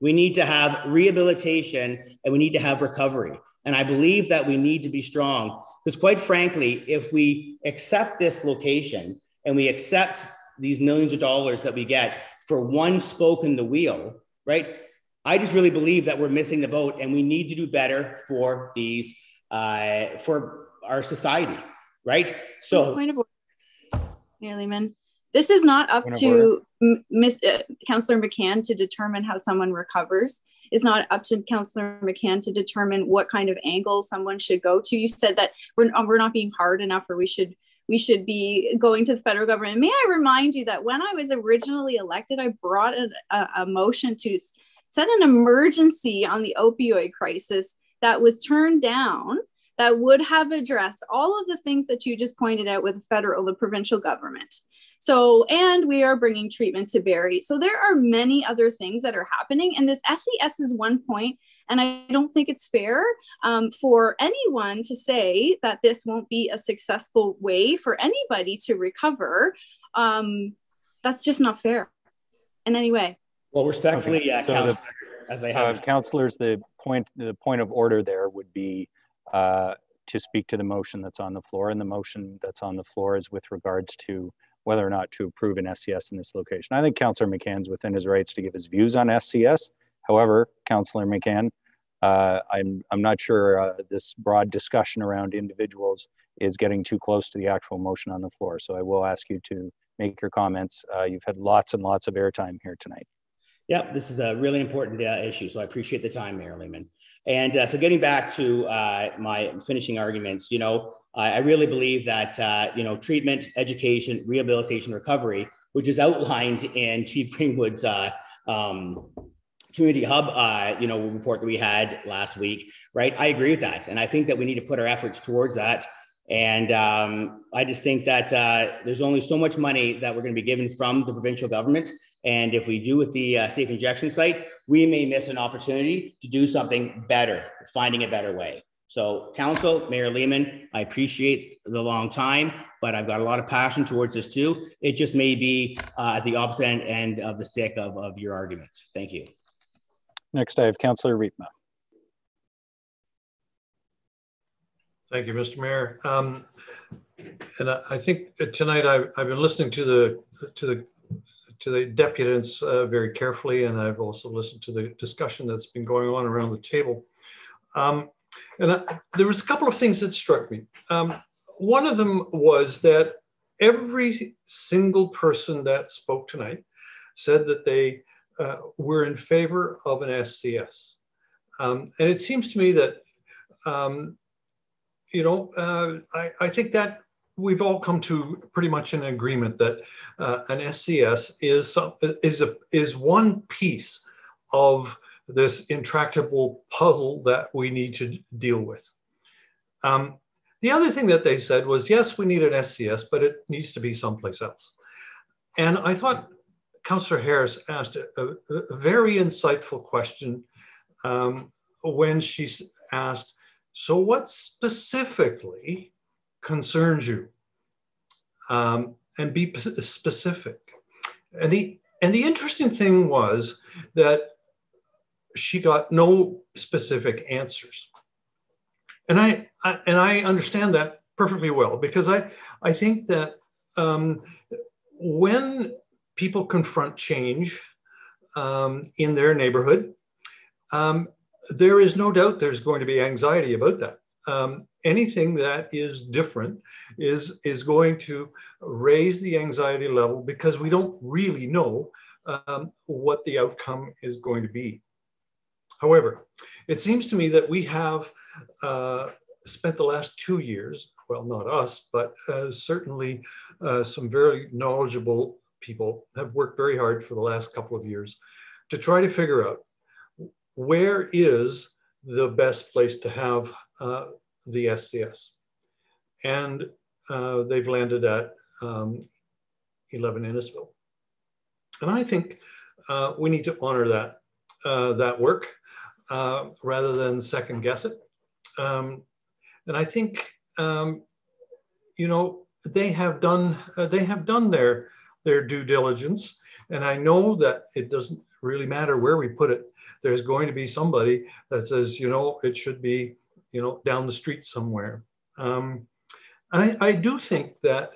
We need to have rehabilitation, and we need to have recovery. And I believe that we need to be strong because, quite frankly, if we accept this location and we accept these millions of dollars that we get for one spoke in the wheel, right? I just really believe that we're missing the boat and we need to do better for these, uh, for our society, right? So, point of order, Mayor Lehman. This is not up to Miss uh, Councillor McCann to determine how someone recovers. It's not up to Councillor McCann to determine what kind of angle someone should go to. You said that we're, we're not being hard enough, or we should we should be going to the federal government. May I remind you that when I was originally elected, I brought a, a, motion to set an emergency on the opioid crisis that was turned down that would have addressed all of the things that you just pointed out with the federal, the provincial government. So, and we are bringing treatment to Barrie. So, there are many other things that are happening. And this SCS is one point and I don't think it's fair um, for anyone to say that this won't be a successful way for anybody to recover. Um, that's just not fair in any way. Well, respectfully, okay. uh, so the, as I have. Uh, councillors, the point, the point of order there would be uh, to speak to the motion that's on the floor. And the motion that's on the floor is with regards to whether or not to approve an SCS in this location. I think Councillor McCann's within his rights to give his views on SCS. However, Councillor McCann, uh, I'm, I'm not sure uh, this broad discussion around individuals is getting too close to the actual motion on the floor. So I will ask you to make your comments. Uh, you've had lots and lots of airtime here tonight. Yep, this is a really important uh, issue. So I appreciate the time, Mayor Lehman. And uh, so getting back to uh, my finishing arguments, you know, I really believe that, you know, treatment, education, rehabilitation, recovery, which is outlined in Chief Greenwood's um, community hub uh, you know report that we had last week right? I agree with that. And i think that we need to put our efforts towards that. And um, i just think that uh, there's only so much money that we're going to be given from the provincial government. And if we do with the uh, safe injection site we may miss an opportunity to do something better finding a better way. So council mayor lehman i appreciate the long time but i've got a lot of passion towards this too. It just may be uh, at the opposite end, of the stick of, of your arguments. Thank you Next, I have Councillor Riepma. Thank you, Mr. Mayor. Um, and I, I, think tonight I've, I've, been listening to the to the to the deputants uh, very carefully, and I've also listened to the discussion that's been going on around the table. Um, and I, there was a couple of things that struck me. Um, one of them was that every single person that spoke tonight said that they uh, we're in favor of an SCS. Um, and it seems to me that, um, you know, uh, I, I, think that we've all come to pretty much an agreement that uh, an SCS is, some, is, a, is one piece of this intractable puzzle that we need to deal with. Um, the other thing that they said was, yes, we need an SCS, but it needs to be someplace else. And I thought Councillor Harris asked a, a, very insightful question um, when she asked, so what specifically concerns you? um, and be specific. And the and the interesting thing was that she got no specific answers. And I, I and I understand that perfectly well because I I think that um, when people confront change um, in their neighborhood, um, there is no doubt there's going to be anxiety about that. Um, anything that is different is, is going to raise the anxiety level because we don't really know um, what the outcome is going to be. However, it seems to me that we have uh, spent the last two years, well, not us, but uh, certainly uh, some very knowledgeable people have worked very hard for the last couple of years to try to figure out where is the best place to have uh, the SCS. And uh, they've landed at um, 11 Innisfil. And I think uh, we need to honor that, uh, that work uh, rather than second guess it. Um, and I think, um, you know, they have done, uh, they have done their, their due diligence. And I know that it doesn't really matter where we put it. There's going to be somebody that says, you know, it should be, you know, down the street somewhere. Um, I, I, do think that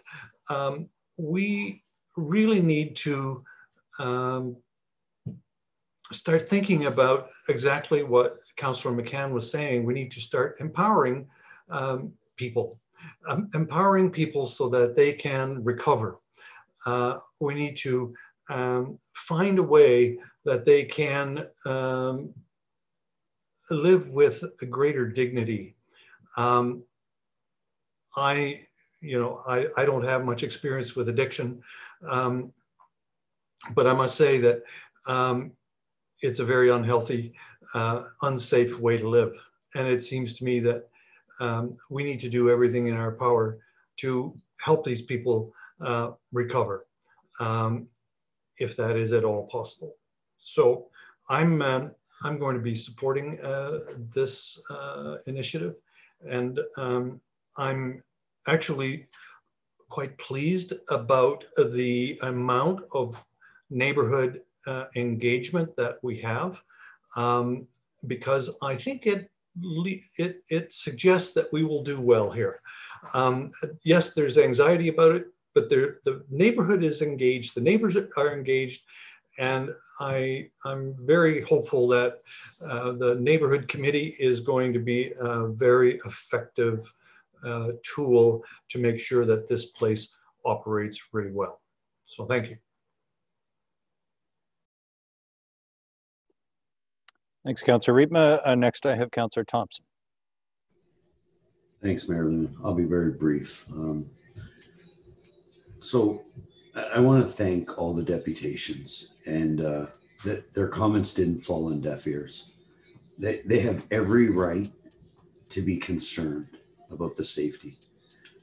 um, we really need to um, start thinking about exactly what Councillor McCann was saying. We need to start empowering um, people, um, empowering people so that they can recover. Uh, we need to um, find a way that they can um, live with a greater dignity. Um, I, you know, I, I don't have much experience with addiction, um, but I must say that um, it's a very unhealthy, uh, unsafe way to live. And it seems to me that um, we need to do everything in our power to help these people uh, recover, um, if that is at all possible. So I'm um, I'm going to be supporting uh, this uh, initiative, and um, I'm actually quite pleased about the amount of neighborhood uh, engagement that we have, um, because I think it it, it suggests that we will do well here. Um, yes, there's anxiety about it, but the neighborhood is engaged, the neighbors are engaged, and I, I'm very hopeful that uh, the neighborhood committee is going to be a very effective uh, tool to make sure that this place operates really well. So thank you. Thanks, Councillor Riepma. Uh, next, I have Councillor Thomson. Thanks, Mayor Lehman. I'll be very brief. Um, so I want to thank all the deputations and uh, that their comments didn't fall on deaf ears. They, they have every right to be concerned about the safety.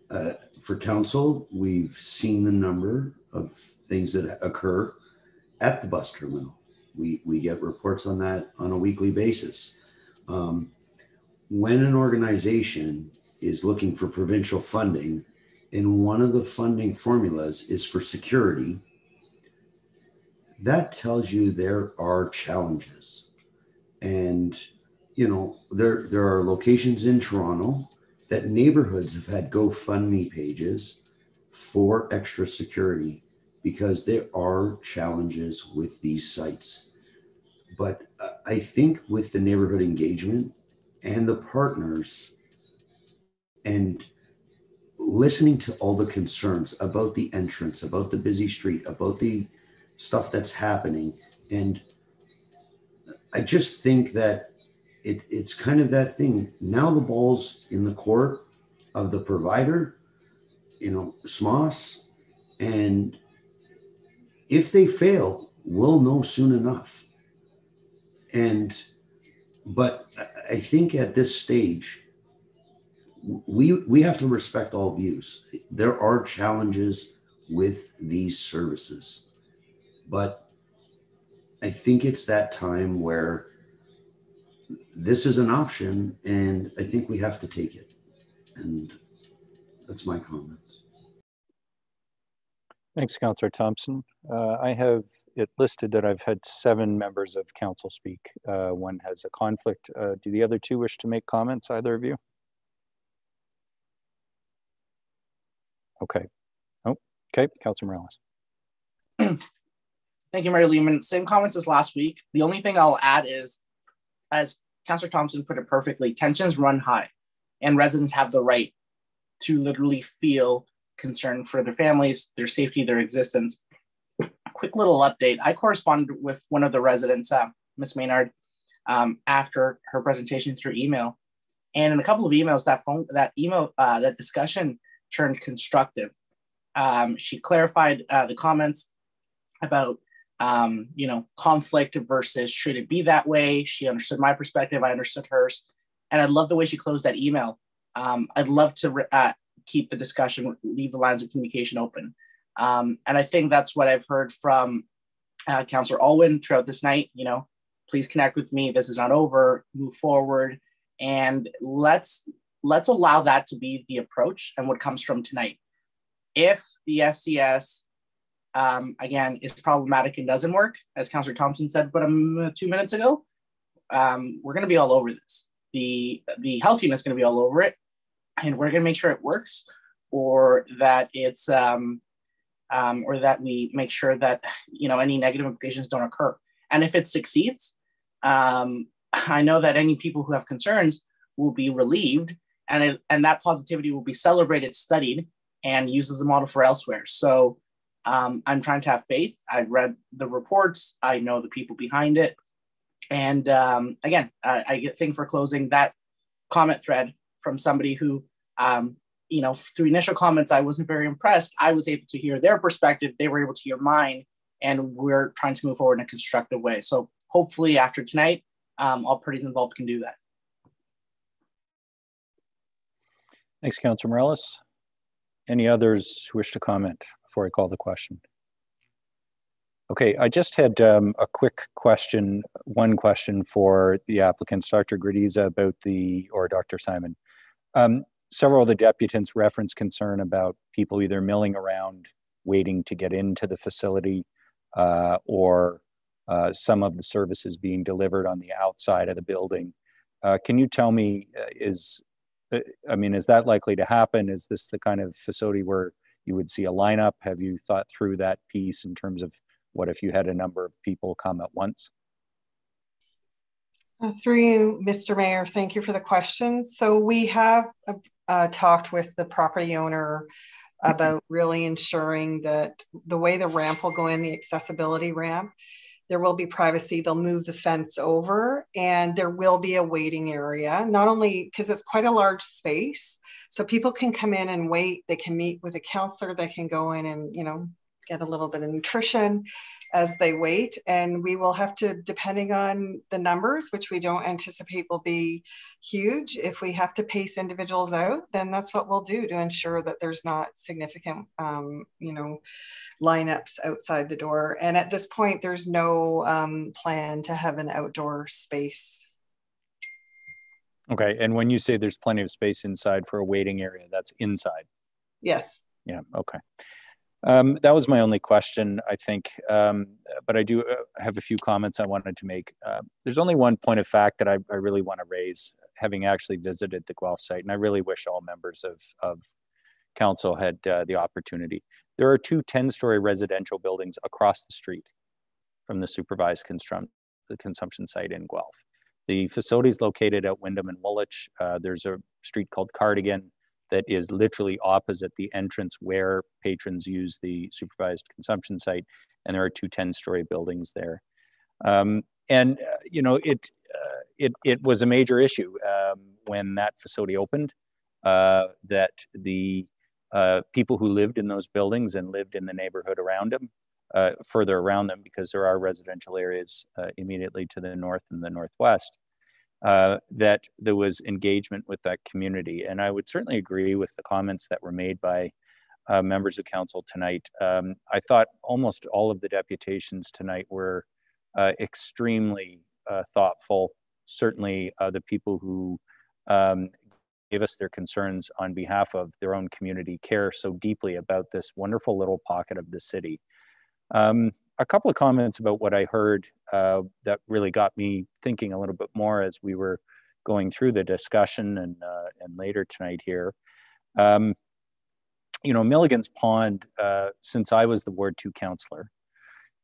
Uh, for council, we've seen the number of things that occur at the bus terminal. We, we get reports on that on a weekly basis. Um, when an organization is looking for provincial funding, and one of the funding formulas is for security, that tells you there are challenges. And, you know, there, there are locations in Toronto that neighborhoods have had GoFundMe pages for extra security because there are challenges with these sites. But I think with the neighborhood engagement and the partners and listening to all the concerns about the entrance, about the busy street, about the stuff that's happening. And I just think that it, it's kind of that thing. Now the ball's in the court of the provider, you know, SMOS. And if they fail, we'll know soon enough. And, but I think at this stage, we we have to respect all views. There are challenges with these services, but I think it's that time where this is an option, and I think we have to take it. And that's my comments. Thanks, Councillor Thomson. Uh, I have it listed that I've had seven members of council speak. Uh, one has a conflict. Uh, do the other two wish to make comments, either of you? Okay. Oh, okay, Councillor Morales. Thank you, Mayor Lehman. Same comments as last week. The only thing I'll add is, as Councillor Thomson put it perfectly, tensions run high and residents have the right to literally feel concern for their families, their safety, their existence. Quick little update. I corresponded with one of the residents, uh, Miss Maynard, um, after her presentation through email. And in a couple of emails, that phone, that email, uh, that discussion turned constructive. Um, she clarified uh, the comments about, um, you know, conflict versus should it be that way. She understood my perspective. I understood hers, and I love the way she closed that email. Um, I'd love to uh, keep the discussion, leave the lines of communication open. Um, and I think that's what I've heard from uh, Councillor Aylwin throughout this night. You know, please connect with me. This is not over. Move forward, and let's let's allow that to be the approach and what comes from tonight. If the SCS um, again is problematic and doesn't work, as Councillor Thomson said, but um, two minutes ago, um, we're going to be all over this. The the health unit's going to be all over it and we're going to make sure it works or that it's um, um, or that we make sure that you know any negative implications don't occur and if it succeeds um, i know that any people who have concerns will be relieved and it, and that positivity will be celebrated studied and used as a model for elsewhere so um, i'm trying to have faith i've read the reports i know the people behind it and um, again I, I get thing for closing that comment thread from somebody who, um, you know, through initial comments, I wasn't very impressed. I was able to hear their perspective. They were able to hear mine, and we're trying to move forward in a constructive way. So hopefully, after tonight, um, all parties involved can do that. Thanks, Councilor Morales. Any others wish to comment before I call the question? Okay, I just had um, a quick question, one question for the applicants, Dr. Gradiza about the, or Dr. Simon, um, several of the deputants referenced concern about people either milling around waiting to get into the facility uh, or uh, some of the services being delivered on the outside of the building. Uh, can you tell me, uh, is, I mean, is that likely to happen? Is this the kind of facility where you would see a lineup? Have you thought through that piece in terms of what if you had a number of people come at once? Uh, through you, Mr. Mayor, thank you for the question. So we have uh, uh, talked with the property owner about really ensuring that the way the ramp will go in, the accessibility ramp, there will be privacy. They'll move the fence over and there will be a waiting area, not only because it's quite a large space. So people can come in and wait. They can meet with a counselor. They can go in and, you know, get a little bit of nutrition as they wait. And we will have to, depending on the numbers, which we don't anticipate will be huge, if we have to pace individuals out, then that's what we'll do to ensure that there's not significant, um, you know, lineups outside the door. And at this point, there's no um, plan to have an outdoor space. Okay. And when you say there's plenty of space inside for a waiting area, that's inside? Yes. Yeah. Okay. Um, that was my only question, I think. Um, but I do uh, have a few comments I wanted to make. Uh, there's only one point of fact that I, I really want to raise, having actually visited the Guelph site, and I really wish all members of, of council had uh, the opportunity. There are two 10-story residential buildings across the street from the supervised the consumption site in Guelph. The facility is located at Wyndham and Woolwich. Uh, there's a street called Cardigan that is literally opposite the entrance where patrons use the supervised consumption site. And there are two 10 story buildings there. Um, and, uh, you know, it, uh, it, it was a major issue um, when that facility opened uh, that the uh, people who lived in those buildings and lived in the neighborhood around them, uh, further around them, because there are residential areas uh, immediately to the north and the northwest, uh, that there was engagement with that community. And I would certainly agree with the comments that were made by uh, members of council tonight. Um, I thought almost all of the deputations tonight were uh, extremely uh, thoughtful. Certainly, uh, the people who um, us their concerns on behalf of their own community, care so deeply about this wonderful little pocket of the city. Um, a couple of comments about what I heard uh, that really got me thinking a little bit more as we were going through the discussion and, uh, and later tonight here. Um, you know, Milligan's Pond, uh, since I was the Ward 2 counselor,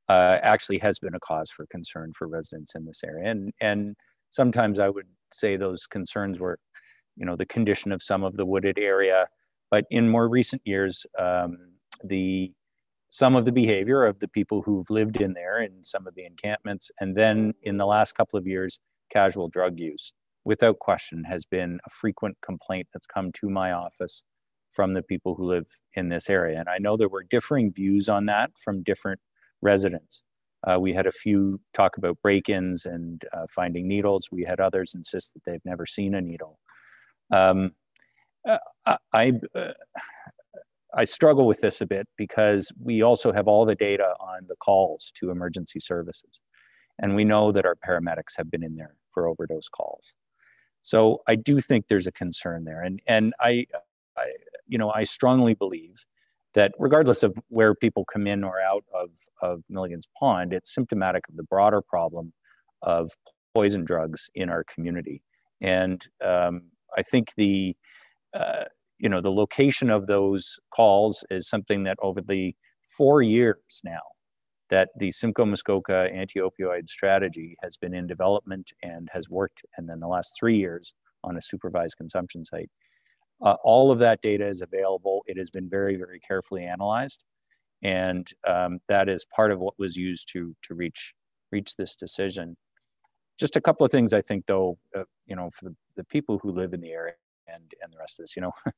uh, actually has been a cause for concern for residents in this area. And, and sometimes I would say those concerns were, you know, the condition of some of the wooded area. But in more recent years, um, the some of the behavior of the people who've lived in there in some of the encampments, and then in the last couple of years, casual drug use, without question, has been a frequent complaint that's come to my office from the people who live in this area. And I know there were differing views on that from different residents. Uh, we had a few talk about break-ins and uh, finding needles. We had others insist that they've never seen a needle. Um, uh, I, uh, I struggle with this a bit because we also have all the data on the calls to emergency services. And we know that our paramedics have been in there for overdose calls. So I do think there's a concern there. And, and I, I, you know, I strongly believe that regardless of where people come in or out of, of Milligan's Pond, it's symptomatic of the broader problem of poison drugs in our community. And um, I think the, uh, you know, the location of those calls is something that over the four years now that the Simcoe Muskoka anti-opioid strategy has been in development and has worked, and then the last three years on a supervised consumption site. Uh, all of that data is available. It has been very, very carefully analyzed, and um, that is part of what was used to to reach reach this decision. Just a couple of things I think, though, uh, you know, for the, the people who live in the area and and the rest of this, you know.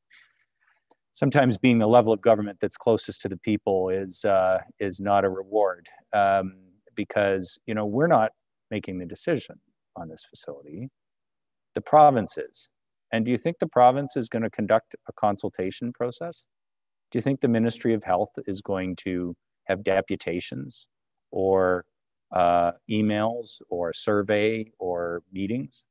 sometimes being the level of government that's closest to the people is uh, is not a reward um, because you know we're not making the decision on this facility the province is and do you think the province is going to conduct a consultation process? Do you think the Ministry of Health is going to have deputations or uh, emails or survey or meetings?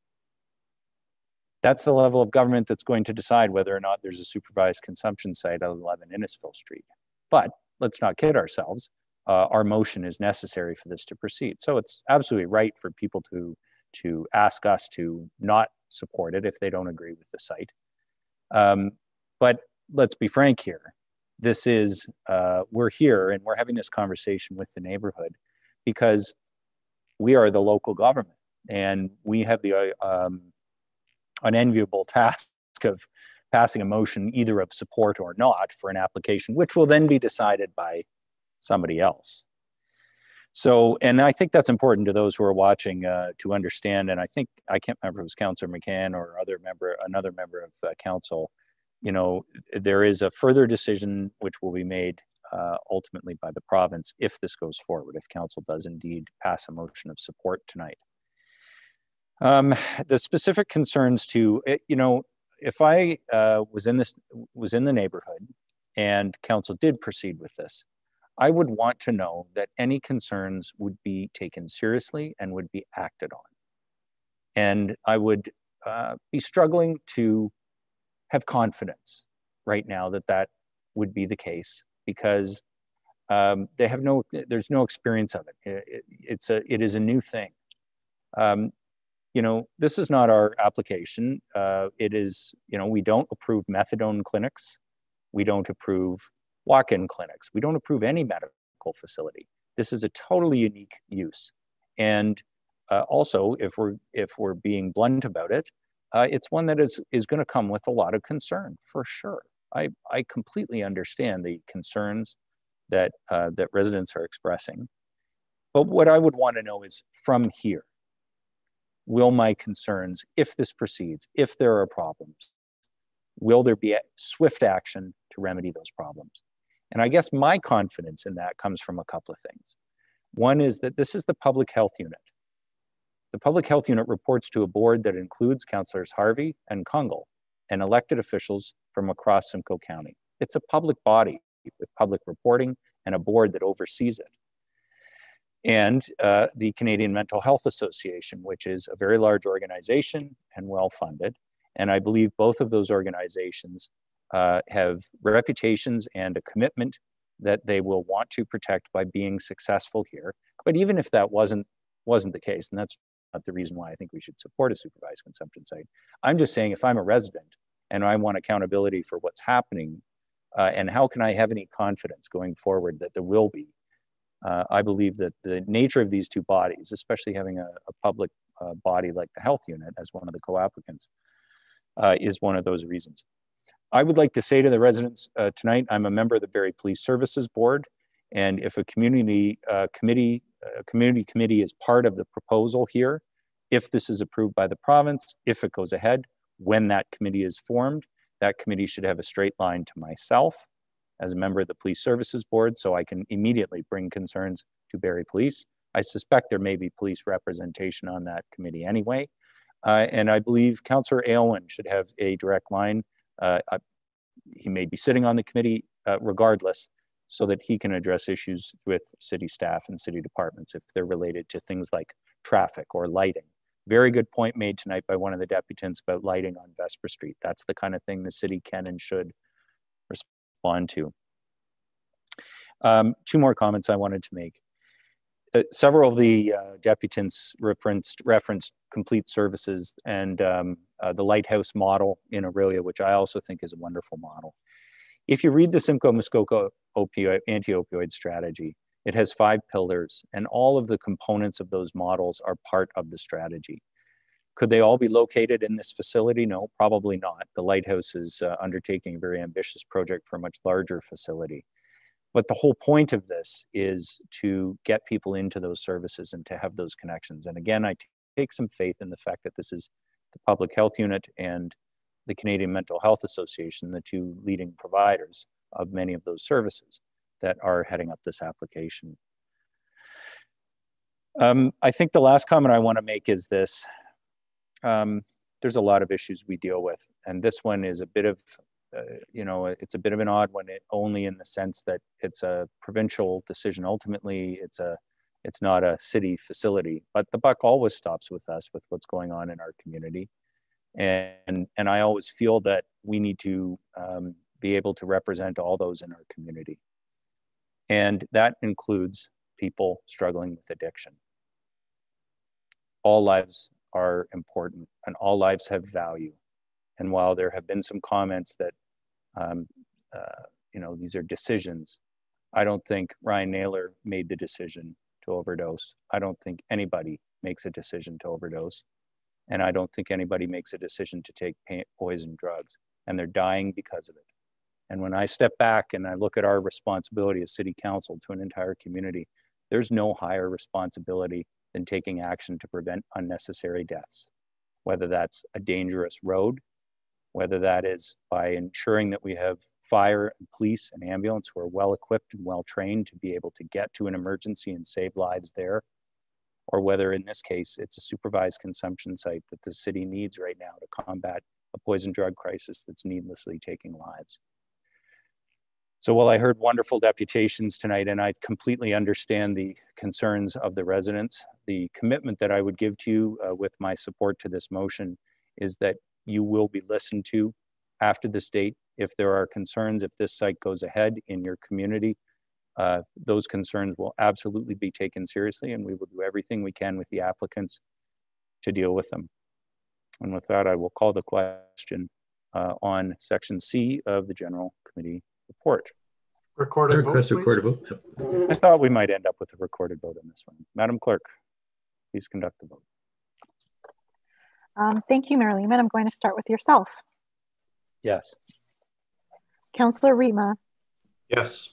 That's the level of government that's going to decide whether or not there's a supervised consumption site at 11 Innisfil Street. But let's not kid ourselves. Uh, our motion is necessary for this to proceed. So it's absolutely right for people to to ask us to not support it if they don't agree with the site. Um, but let's be frank here. This is, uh, we're here and we're having this conversation with the neighborhood because we are the local government and we have the um, unenviable task of passing a motion either of support or not for an application, which will then be decided by somebody else. So, and I think that's important to those who are watching uh, to understand. And I think I can't remember if it was Councillor McCann or other member, another member of uh, council. You know, there is a further decision which will be made uh, ultimately by the province if this goes forward. If council does indeed pass a motion of support tonight. Um, the specific concerns to, eh, you know, if I uh, was in this was in the neighborhood and council did proceed with this, I would want to know that any concerns would be taken seriously and would be acted on. And I would uh, be struggling to have confidence right now that that would be the case because um, they have no, there's no experience of it. it, it it's a, it is a new thing. Um, you know, this is not our application. Uh, it is, you know, we don't approve methadone clinics. We don't approve walk-in clinics. We don't approve any medical facility. This is a totally unique use. And uh, also, if we're, if we're being blunt about it, uh, it's one that is, is gonna come with a lot of concern, for sure. I, I completely understand the concerns that, uh, that residents are expressing. But what I would wanna know is from here, will my concerns, if this proceeds, if there are problems, will there be swift action to remedy those problems? And I guess my confidence in that comes from a couple of things. One is that this is the public health unit. The public health unit reports to a board that includes councillors Harvey and Kungl and elected officials from across Simcoe County. It's a public body with public reporting and a board that oversees it. And uh, the Canadian Mental Health Association, which is a very large organization and well funded, And I believe both of those organizations uh, have reputations and a commitment that they will want to protect by being successful here. But even if that wasn't wasn't the case, and that's not the reason why I think we should support a supervised consumption site. I'm just saying if I'm a resident and I want accountability for what's happening, uh, and how can I have any confidence going forward that there will be? Uh, I believe that the nature of these two bodies, especially having a, a public uh, body like the health unit as one of the co-applicants, uh, is one of those reasons. I would like to say to the residents uh, tonight, I'm a member of the Barrie Police Services Board, and if a community uh, committee, a community committee is part of the proposal here, if this is approved by the province, if it goes ahead, when that committee is formed, that committee should have a straight line to myself as a member of the Police Services Board, so I can immediately bring concerns to Barrie Police. I suspect there may be police representation on that committee anyway. Uh, and I believe Councillor Aylwin should have a direct line. Uh, uh, he may be sitting on the committee uh, regardless, so that he can address issues with city staff and city departments if they're related to things like traffic or lighting. Very good point made tonight by one of the deputants about lighting on Vespra Street. That's the kind of thing the city can and should respond to. Um, two more comments I wanted to make. Uh, several of the uh, deputants referenced, referenced complete services and um, uh, the lighthouse model in Orillia, which I also think is a wonderful model. If you read the Simcoe Muskoka opioid, anti-opioid strategy, it has five pillars and all of the components of those models are part of the strategy. Could they all be located in this facility? No, probably not. The Lighthouse is uh, undertaking a very ambitious project for a much larger facility. But the whole point of this is to get people into those services and to have those connections. And again, I take some faith in the fact that this is the Public Health Unit and the Canadian Mental Health Association, the two leading providers of many of those services that are heading up this application. Um, I think the last comment I want to make is this. Um, there's a lot of issues we deal with, and this one is a bit of uh, you know, it's a bit of an odd one, it, only in the sense that it's a provincial decision. Ultimately, it's a, it's not a city facility. But the buck always stops with us with what's going on in our community, and and I always feel that we need to um, be able to represent all those in our community, and that includes people struggling with addiction. All lives are important, and all lives have value. And while there have been some comments that um, uh, you know, these are decisions. I don't think Ryan Naylor made the decision to overdose. I don't think anybody makes a decision to overdose. And I don't think anybody makes a decision to take poison drugs. And they're dying because of it. And when I step back and I look at our responsibility as city council to an entire community, there's no higher responsibility than taking action to prevent unnecessary deaths, whether that's a dangerous road whether that is by ensuring that we have fire and police and ambulance who are well equipped and well trained to be able to get to an emergency and save lives there, or whether in this case it's a supervised consumption site that the city needs right now to combat a poison drug crisis that's needlessly taking lives. So while I heard wonderful deputations tonight and I completely understand the concerns of the residents, the commitment that I would give to you uh, with my support to this motion is that you will be listened to after this date. If there are concerns, if this site goes ahead in your community, uh, those concerns will absolutely be taken seriously and we will do everything we can with the applicants to deal with them. And with that, I will call the question uh, on section C of the general committee report. Recorded vote, request recorded vote. I thought we might end up with a recorded vote on this one. Madam Clerk, please conduct the vote. Um, thank you, Mayor Lehman. I'm going to start with yourself. Yes. Councillor Riepma. Yes.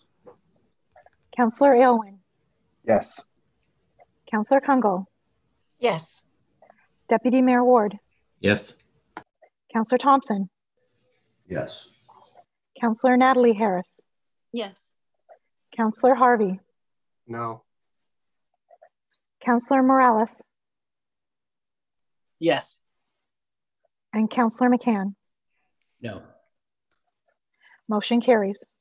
Councillor Aylwin. Yes. Councillor Kungl. Yes. Deputy Mayor Ward. Yes. Councillor Thomson. Yes. Councillor Natalie Harris. Yes. Councillor Harvey. No. Councillor Morales. Yes. And Councillor McCann. No. Motion carries.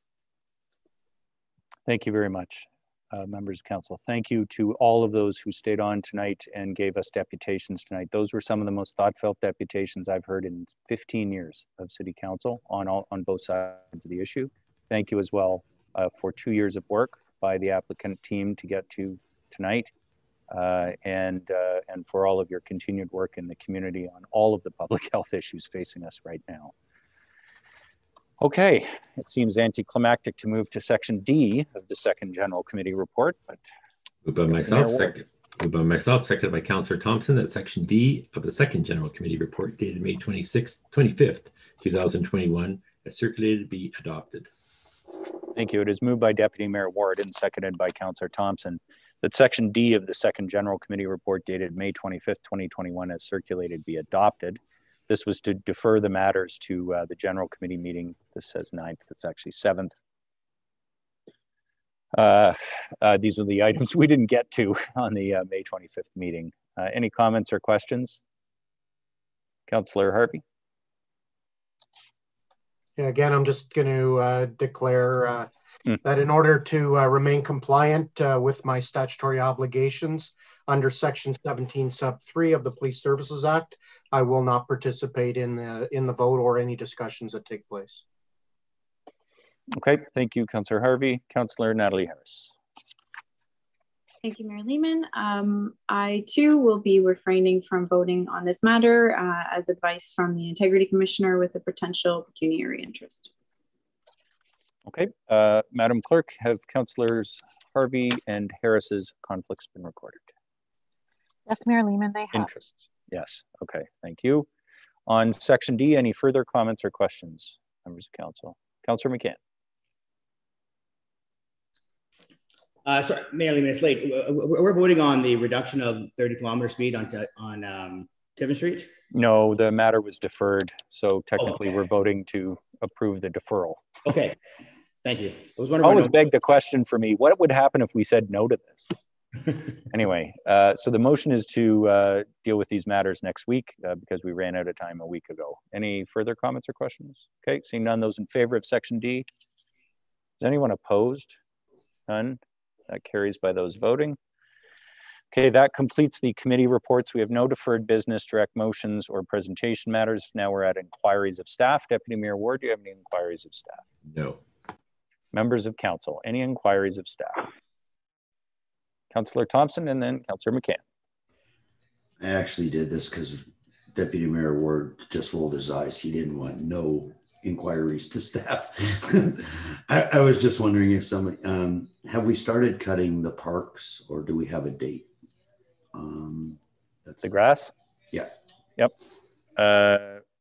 Thank you very much. Uh, members of council. Thank you to all of those who stayed on tonight and gave us deputations tonight. Those were some of the most thought-felt deputations I've heard in 15 years of city council on all, on both sides of the issue. Thank you as well uh, for two years of work by the applicant team to get to tonight. Uh, and uh, and for all of your continued work in the community on all of the public health issues facing us right now. Okay, it seems anticlimactic to move to section D of the second general committee report, but moved by myself, second. Moved by myself, seconded by Councillor Thomson that section D of the second general committee report dated May 26th, 25th, 2021 as circulated be adopted. Thank you. It is moved by Deputy Mayor Ward and seconded by Councillor Thomson that section D of the second general committee report dated May 25th, 2021 as circulated be adopted. This was to defer the matters to uh, the general committee meeting. This says 9th, it's actually 7th. Uh, uh, these were the items we didn't get to on the uh, May 25th meeting. Uh, any comments or questions? Councillor Harvey? Yeah, again, I'm just going to uh, declare mm. that in order to remain compliant with my statutory obligations under Section 17 Sub 3 of the Police Services Act, I will not participate in the in the vote or any discussions that take place. Okay, thank you, Councillor Harvey. Councillor Natalie Harris. Thank you, Mayor Lehman. Um, I too will be refraining from voting on this matter uh, as advice from the Integrity Commissioner with a potential pecuniary interest. Okay, uh, Madam Clerk, have Councillors Harvey and Harris's conflicts been recorded? Yes, Mayor Lehman, they have. Interests. Yes. Okay. Thank you. On section D, any further comments or questions, members of council? Councillor McCann. Uh, sorry, Mayor Lehman, it's late. We're voting on the reduction of 30 kilometer speed on, on um, Tiffin Street? No, the matter was deferred. So technically oh, okay. we're voting to approve the deferral. Okay. Thank you. I was wondering. Always beg the question for me, what would happen if we said no to this? anyway, uh, so the motion is to uh, deal with these matters next week uh, because we ran out of time a week ago. Any further comments or questions? Okay, seeing none, those in favor of section D. Is anyone opposed? None. That carries by those voting. Okay, that completes the committee reports. We have no deferred business, direct motions, or presentation matters. Now we're at inquiries of staff. Deputy Mayor Ward, do you have any inquiries of staff? No. Members of council, any inquiries of staff? Councillor Thomson and then Councillor McCann. I actually did this because Deputy Mayor Ward just rolled his eyes. He didn't want no inquiries to staff. I, I, was just wondering if somebody, um, have we started cutting the parks or do we have a date? Um, that's the grass? Yeah. Yep. Uh,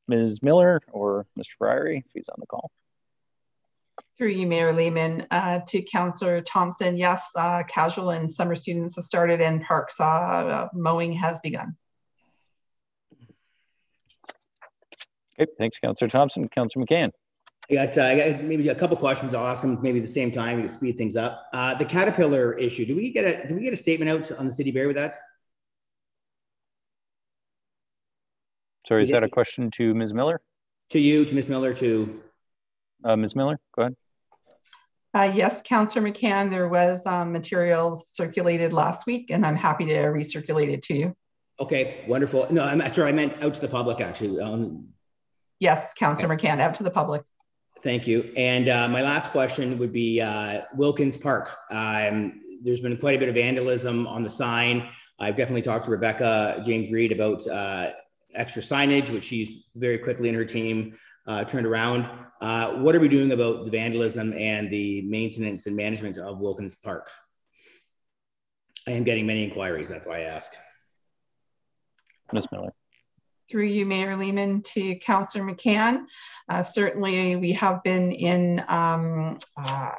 Ms. Miller or Mr. Friary, if he's on the call. Through you, Mayor Lehman, uh, to Councillor Thomson, yes, uh, casual and summer students have started and parks uh, mowing has begun. Okay, thanks, Councillor Thomson. Councillor McCann. I got, uh, I got maybe a couple questions. I'll ask them maybe at the same time to speed things up. Uh, the Caterpillar issue. Do we get a do we get a statement out on the city bear with that? Sorry, is that a question to Ms. Miller? To you, to Ms. Miller, to uh, Ms. Miller. Go ahead. Uh, yes, Councillor McCann, there was um, material circulated last week, and I'm happy to recirculate it to you. Okay, wonderful. No, I'm sorry, I meant out to the public actually. Um, yes, Councillor okay. McCann, out to the public. Thank you. And uh, my last question would be uh, Wilkins Park. Um, there's been quite a bit of vandalism on the sign. I've definitely talked to Rebecca James-Reid about uh, extra signage, which she's very quickly in her team uh, turned around. Uh, what are we doing about the vandalism and the maintenance and management of Wilkins Park? I am getting many inquiries. That's why I ask. Ms. Miller. Through you, Mayor Lehman, to Councillor McCann. Uh, certainly, we have been in um, uh,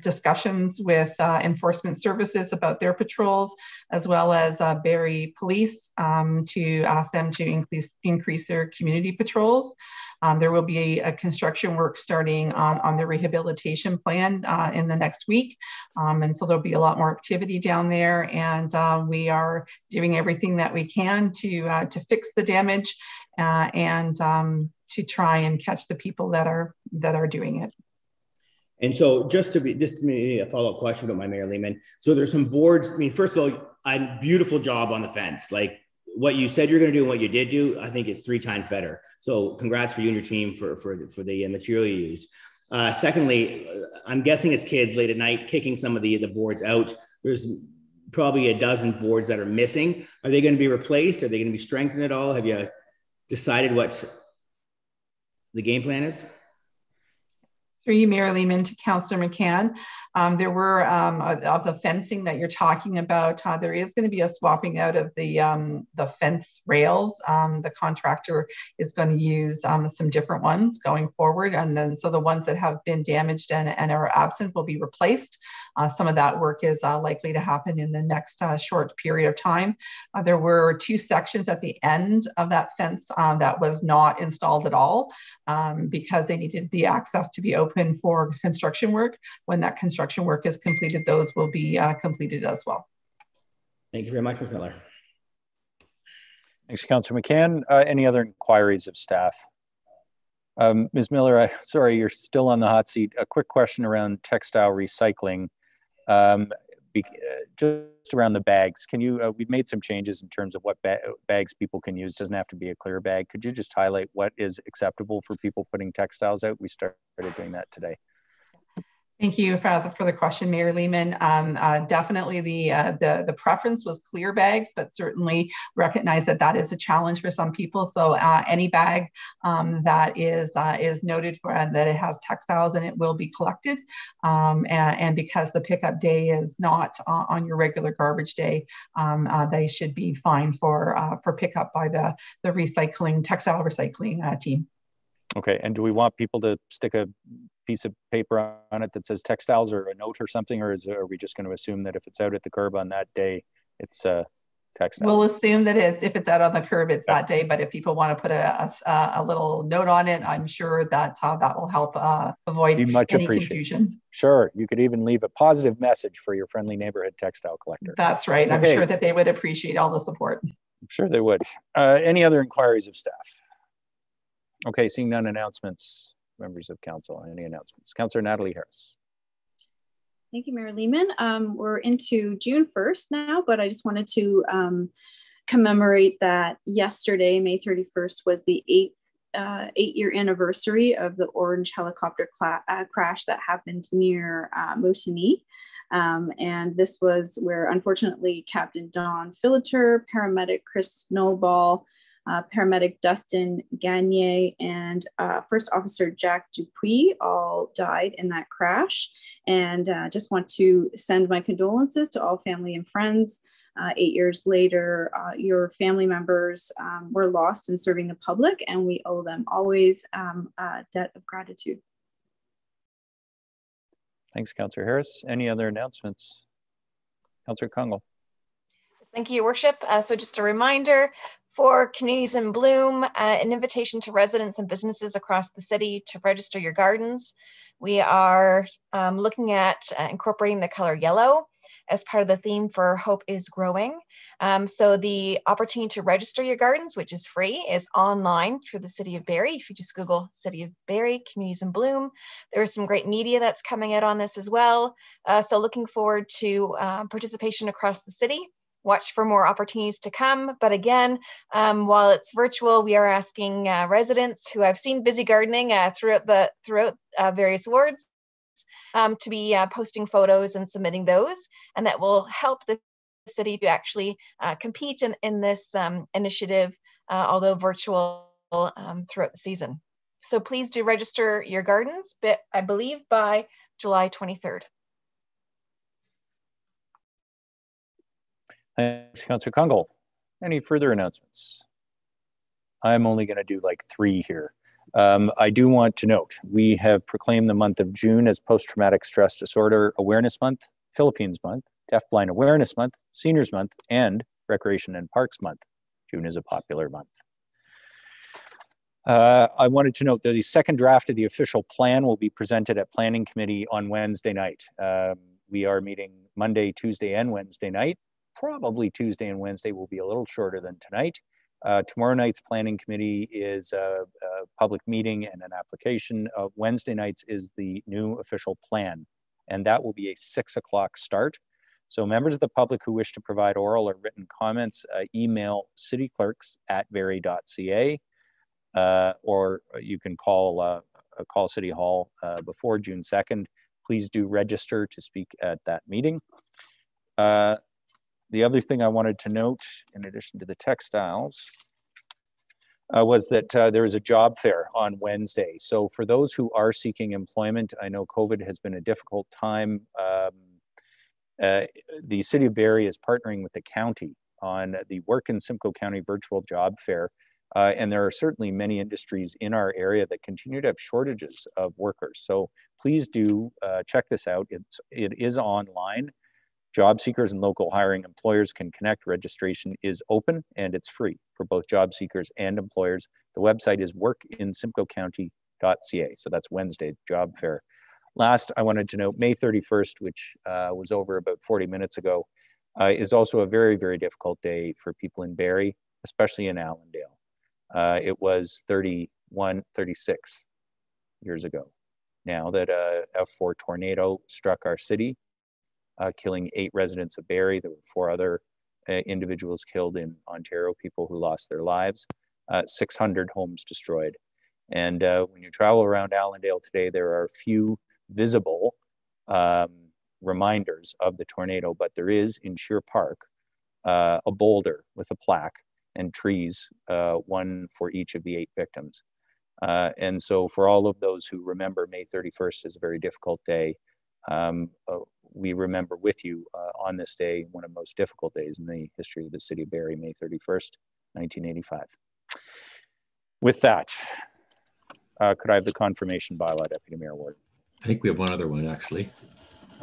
discussions with uh, enforcement services about their patrols, as well as uh, Barrie Police um, to ask them to increase, increase their community patrols. Um, there will be a, a, construction work starting on, on the rehabilitation plan uh, in the next week. Um, and so there'll be a lot more activity down there. And uh, we are doing everything that we can to, uh, to fix the damage uh, and um, to try and catch the people that are, that are doing it. And so just to be, just to me, a follow-up question about my Mayor Lehman. So there's some boards, I mean, first of all, a beautiful job on the fence. Like what you said you're going to do and what you did do, I think it's three times better. So congrats for you and your team for, for, the, for the material you used. Uh, secondly, I'm guessing it's kids late at night kicking some of the, the boards out. There's probably a dozen boards that are missing. Are they going to be replaced? Are they going to be strengthened at all? Have you decided what the game plan is? You, Mayor Lehman, to Councillor McCann. Um, there were um, of the fencing that you're talking about. Uh, there is going to be a swapping out of the um, the fence rails. Um, the contractor is going to use um, some different ones going forward, and then so the ones that have been damaged and, and are absent will be replaced. Uh, some of that work is uh, likely to happen in the next uh, short period of time. Uh, there were two sections at the end of that fence um, that was not installed at all because they needed the access to be open open for construction work. When that construction work is completed, those will be uh, completed as well. Thank you very much, Ms. Miller. Thanks, Councillor McCann. Uh, any other inquiries of staff? Um, Ms. Miller, I, sorry, you're still on the hot seat. A quick question around textile recycling. Um, be, uh, just around the bags, can you, uh, we've made some changes in terms of what ba bags people can use. Doesn't have to be a clear bag. Could you just highlight what is acceptable for people putting textiles out? We started doing that today. Thank you for the, for the question, Mayor Lehman. Um, uh, definitely the, uh, the, the preference was clear bags, but certainly recognize that that is a challenge for some people. So uh, any bag um, that is, uh, is noted for uh, that it has textiles and it will be collected. Um, and, and, because the pickup day is not uh, on your regular garbage day, um, they should be fine for, for pickup by the, the recycling, textile recycling team. Okay, and do we want people to stick a piece of paper on it that says textiles or a note or something, or is are we just going to assume that if it's out at the curb on that day, it's uh, textiles? We'll assume that it's if it's out on the curb, it's that day. But if people want to put a, a, a little note on it, I'm sure that uh, that will help uh, avoid Be much any confusion. Sure, you could even leave a positive message for your friendly neighborhood textile collector. That's right. Okay. I'm sure that they would appreciate all the support. I'm sure they would. Uh, any other inquiries of staff? Okay, seeing none announcements, members of council, any announcements? Councillor Natalie Harris. Thank you, Mayor Lehman. Um, we're into June 1st now, but I just wanted to um, commemorate that yesterday, May 31st, was the eighth uh, eight year anniversary of the Ornge helicopter uh, crash that happened near uh. Um, and this was where, unfortunately, Captain Don Filliter, paramedic Chris Snowball, uh, paramedic Dustin Dagenais, and uh, First Officer Jack Dupuis all died in that crash. And uh, just want to send my condolences to all family and friends. Uh, eight years later, uh, your family members um, were lost in serving the public, and we owe them always um, a debt of gratitude. Thanks, Councillor Harris. Any other announcements? Councillor Kungl. Thank you, Your Worship. Uh, so just a reminder for Communities in Bloom, uh, an invitation to residents and businesses across the city to register your gardens. We are um, looking at uh, incorporating the color yellow as part of the theme for Hope is Growing. Um, so the opportunity to register your gardens, which is free, is online through the City of Barrie. If you just Google City of Barrie, Communities in Bloom, there is some great media that's coming out on this as well. Uh, so looking forward to uh, participation across the city watch for more opportunities to come. But again, um, while it's virtual, we are asking uh, residents who have seen busy gardening uh, throughout the throughout uh, various wards um, to be uh, posting photos and submitting those, and that will help the city to actually uh, compete in, in this um, initiative, uh, although virtual um, throughout the season. So please do register your gardens, but I believe by July 23rd. Thanks, Councillor Kungl. Any further announcements? I'm only going to do like three here. Um, I do want to note, we have proclaimed the month of June as Post-Traumatic Stress Disorder Awareness Month, Philippines Month, Deafblind Awareness Month, Seniors Month, and Recreation and Parks Month. June is a popular month. Uh, I wanted to note that the second draft of the official plan will be presented at Planning Committee on Wednesday night. Um, we are meeting Monday, Tuesday, and Wednesday night probably Tuesday and Wednesday will be a little shorter than tonight. Uh, tomorrow night's planning committee is a, a, public meeting and an application. Uh, Wednesday nights is the new official plan, and that will be a six o'clock start. So members of the public who wish to provide oral or written comments, uh, email cityclerks at barrie.ca, uh, or you can call uh, call City Hall uh, before June 2nd. Please do register to speak at that meeting. The other thing I wanted to note, in addition to the textiles, uh, was that uh, there is a job fair on Wednesday. So for those who are seeking employment, I know COVID has been a difficult time. Um, uh, the City of Barrie is partnering with the county on the Work in Simcoe County Virtual Job Fair. Uh, and there are certainly many industries in our area that continue to have shortages of workers. So please do uh, check this out. It's, it is online. Job seekers and local hiring employers can connect. Registration is open and it's free for both job seekers and employers. The website is workinsimcoecounty.ca. So that's Wednesday job fair. Last, I wanted to note May 31st, which uh, was over about 40 minutes ago, uh, is also a very, very difficult day for people in Barrie, especially in Allandale. Uh, it was 31, 36 years ago now that a F4 tornado struck our city uh, killing eight residents of Barrie. There were four other uh, individuals killed in Ontario, people who lost their lives, uh, 600 homes destroyed. And uh, when you travel around Allandale today, there are few visible um, reminders of the tornado, but there is in Sherr Park uh, a boulder with a plaque and trees, uh, one for each of the eight victims. and so, for all of those who remember, May 31st is a very difficult day. Um, uh, we remember with you uh, on this day, one of the most difficult days in the history of the city of Barrie, May 31st, 1985. With that, uh, could I have the confirmation bylaw, Deputy Mayor Ward? I think we have one other one actually.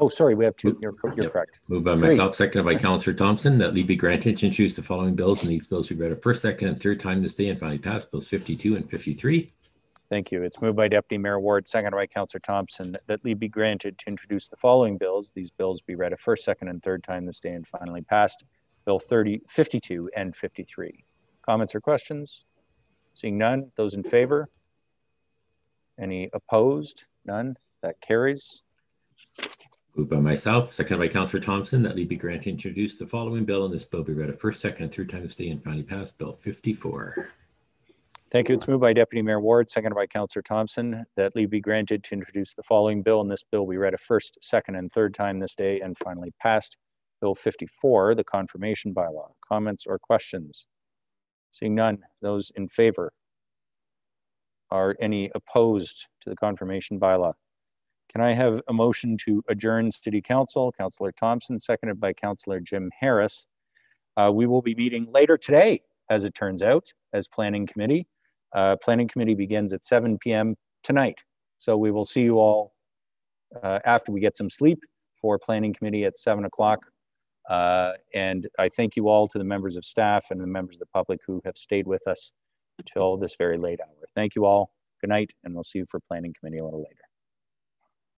Oh, sorry, we have two. You're, you're yep. correct. Moved by myself, seconded by Councillor Thomson, that leave be granted to introduce the following bills, and these bills be read a first, second, and third time this day and finally passed. Bills 52 and 53. Thank you. It's moved by Deputy Mayor Ward, seconded by Councillor Thomson, that leave be granted to introduce the following bills. These bills be read a first, second, and third time this day and finally passed. Bill 30, 52 and 53. Comments or questions? Seeing none, those in favor? Any opposed? None. That carries. Moved by myself, seconded by Councillor Thomson, that leave be granted to introduce the following bill, and this bill be read a first, second, and third time this day and finally passed. Bill 54. Thank you. It's moved by Deputy Mayor Ward, seconded by Councillor Thomson, that leave be granted to introduce the following bill. And this bill we read a first, second, and third time this day and finally passed. Bill 54, the confirmation bylaw. Comments or questions? Seeing none, those in favor? Are any opposed to the confirmation bylaw? Can I have a motion to adjourn City Council? Councillor Thomson, seconded by Councillor Jim Harris. Uh, we will be meeting later today, as it turns out, as Planning Committee. Uh, planning committee begins at 7 p.m. tonight. So we will see you all uh, after we get some sleep for planning committee at 7 o'clock. Uh, and I thank you all to the members of staff and the members of the public who have stayed with us till this very late hour. Thank you all. Good night, and we'll see you for planning committee a little later.